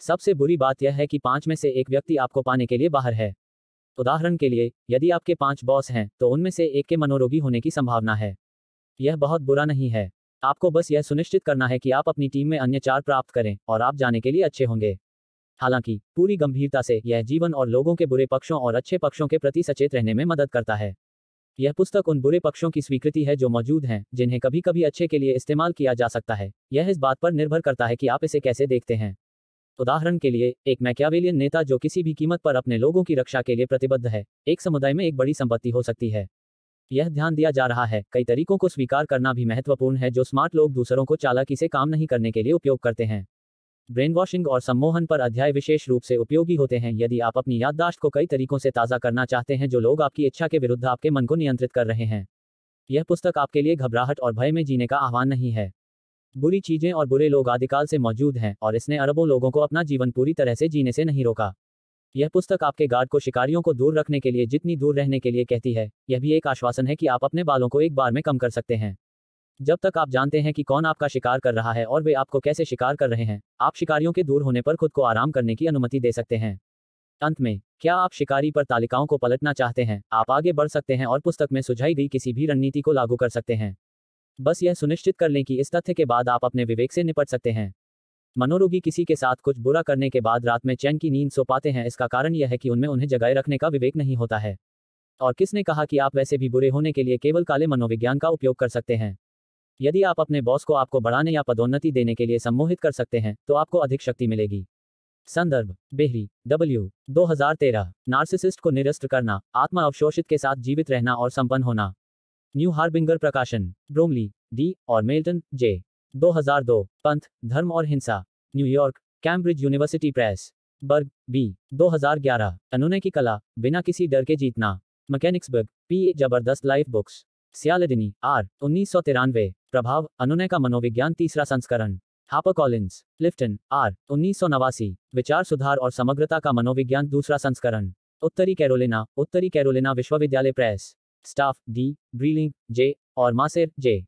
सबसे बुरी बात यह है कि पाँच में से एक व्यक्ति आपको पाने के लिए बाहर है। उदाहरण के लिए, यदि आपके पाँच बॉस हैं तो उनमें से एक के मनोरोगी होने की संभावना है। यह बहुत बुरा नहीं है। आपको बस यह सुनिश्चित करना है कि आप अपनी टीम में अन्य चार प्राप्त करें और आप जाने के लिए अच्छे होंगे। हालाँकि, पूरी गंभीरता से यह जीवन और लोगों के बुरे पक्षों और अच्छे पक्षों के प्रति सचेत रहने में मदद करता है। यह पुस्तक उन बुरे पक्षों की स्वीकृति है जो मौजूद हैं, जिन्हें कभी कभी अच्छे के लिए इस्तेमाल किया जा सकता है। यह इस बात पर निर्भर करता है कि आप इसे कैसे देखते हैं। उदाहरण के लिए, एक मैक्यावेलियन नेता जो किसी भी कीमत पर अपने लोगों की रक्षा के लिए प्रतिबद्ध है, एक समुदाय में एक बड़ी संपत्ति हो सकती है। यह ध्यान दिया जा रहा है, कई तरीकों को स्वीकार करना भी महत्वपूर्ण है जो स्मार्ट लोग दूसरों को चालाकी से काम नहीं करने के लिए उपयोग करते हैं। ब्रेन वॉशिंग और सम्मोहन पर अध्याय विशेष रूप से उपयोगी होते हैं, यदि आप अपनी याददाश्त को कई तरीकों से ताज़ा करना चाहते हैं जो लोग आपकी इच्छा के विरुद्ध आपके मन को नियंत्रित कर रहे हैं। यह पुस्तक आपके लिए घबराहट और भय में जीने का आह्वान नहीं है। बुरी चीज़ें और बुरे लोग आदिकाल से मौजूद हैं और इसने अरबों लोगों को अपना जीवन पूरी तरह से जीने से नहीं रोका। यह पुस्तक आपके गार्ड को शिकारियों को दूर रखने के लिए, जितनी दूर रहने के लिए कहती है, यह भी एक आश्वासन है कि आप अपने बालों को एक बार में कम कर सकते हैं। जब तक आप जानते हैं कि कौन आपका शिकार कर रहा है और वे आपको कैसे शिकार कर रहे हैं, आप शिकारियों के दूर होने पर खुद को आराम करने की अनुमति दे सकते हैं। अंत में, क्या आप शिकारी पर तालिकाओं को पलटना चाहते हैं? आप आगे बढ़ सकते हैं और पुस्तक में सुझाई गई किसी भी रणनीति को लागू कर सकते हैं। बस यह सुनिश्चित कर लें कि इस तथ्य के बाद आप अपने विवेक से निपट सकते हैं। मनोरोगी किसी के साथ कुछ बुरा करने के बाद रात में चैन की नींद सो पाते हैं। इसका कारण यह है कि उनमें उन्हें जगाए रखने का विवेक नहीं होता है। और किसने कहा कि आप वैसे भी बुरे होने के लिए केवल काले मनोविज्ञान का उपयोग कर सकते हैं? यदि आप अपने बॉस को आपको बढ़ाने या पदोन्नति देने के लिए सम्मोहित कर सकते हैं तो आपको अधिक शक्ति मिलेगी। संदर्भ, बेहरी, डब्ल्यू 2013 नार्सिसिस्ट को निरस्त करना, आत्मा अवशोषित के साथ जीवित रहना और संपन्न होना। न्यू हार्बिंगर प्रकाशन, ब्रोमली, डी, और मेल्टन, जे। 2002 पंथ, धर्म और हिंसा New York Cambridge university press, Berg, B 2011 अनुनय की कला, बिना किसी डर के जीतना मैकेनिक्सबर्ग पी ज़बरदस्त लाइफ बुक्स, सियालदिनी, आर, उन्नीस प्रभाव अनुनय का मनोविज्ञान तीसरा संस्करण हापर कॉलिंस लिफ्टन, आर, उन्नीस सौ नवासी, विचार सुधार और समग्रता का मनोविज्ञान दूसरा संस्करण, उत्तरी कैरोलिना उत्तरी कैरोलिना विश्वविद्यालय press, staff, D, Breiling, J, और मासेर, जे।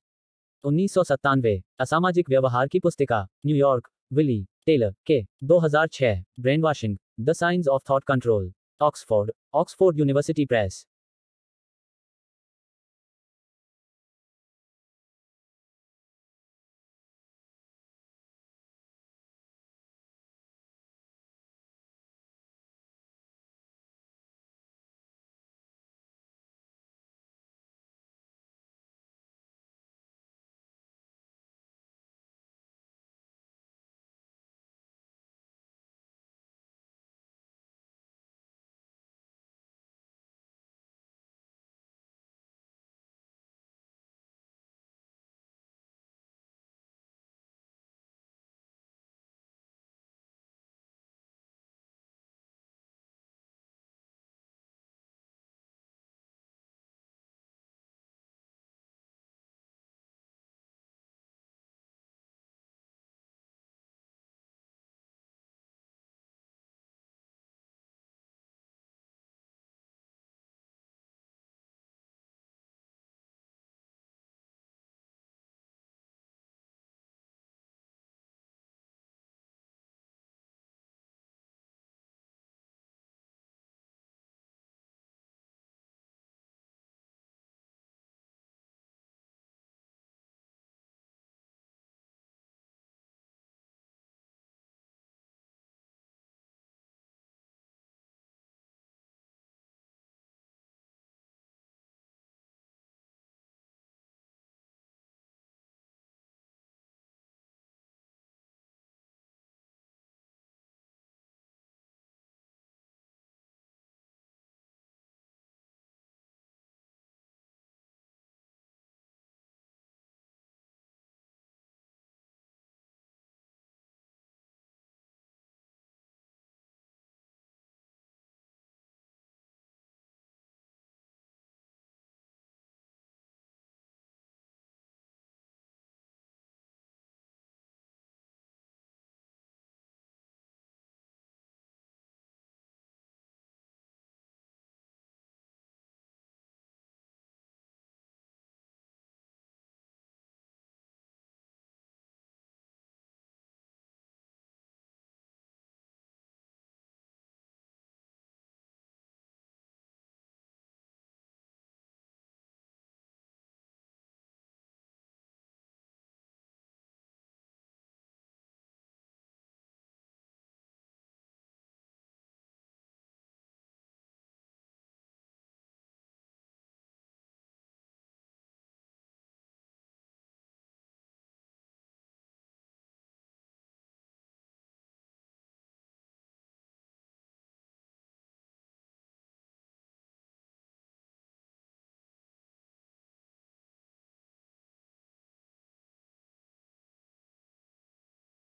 उन्नीस सौ सत्तानवे, असामाजिक व्यवहार की पुस्तिका New York Wiley, Taylor, K 2006 brain washing, the science of thought control, Oxford Oxford University Press.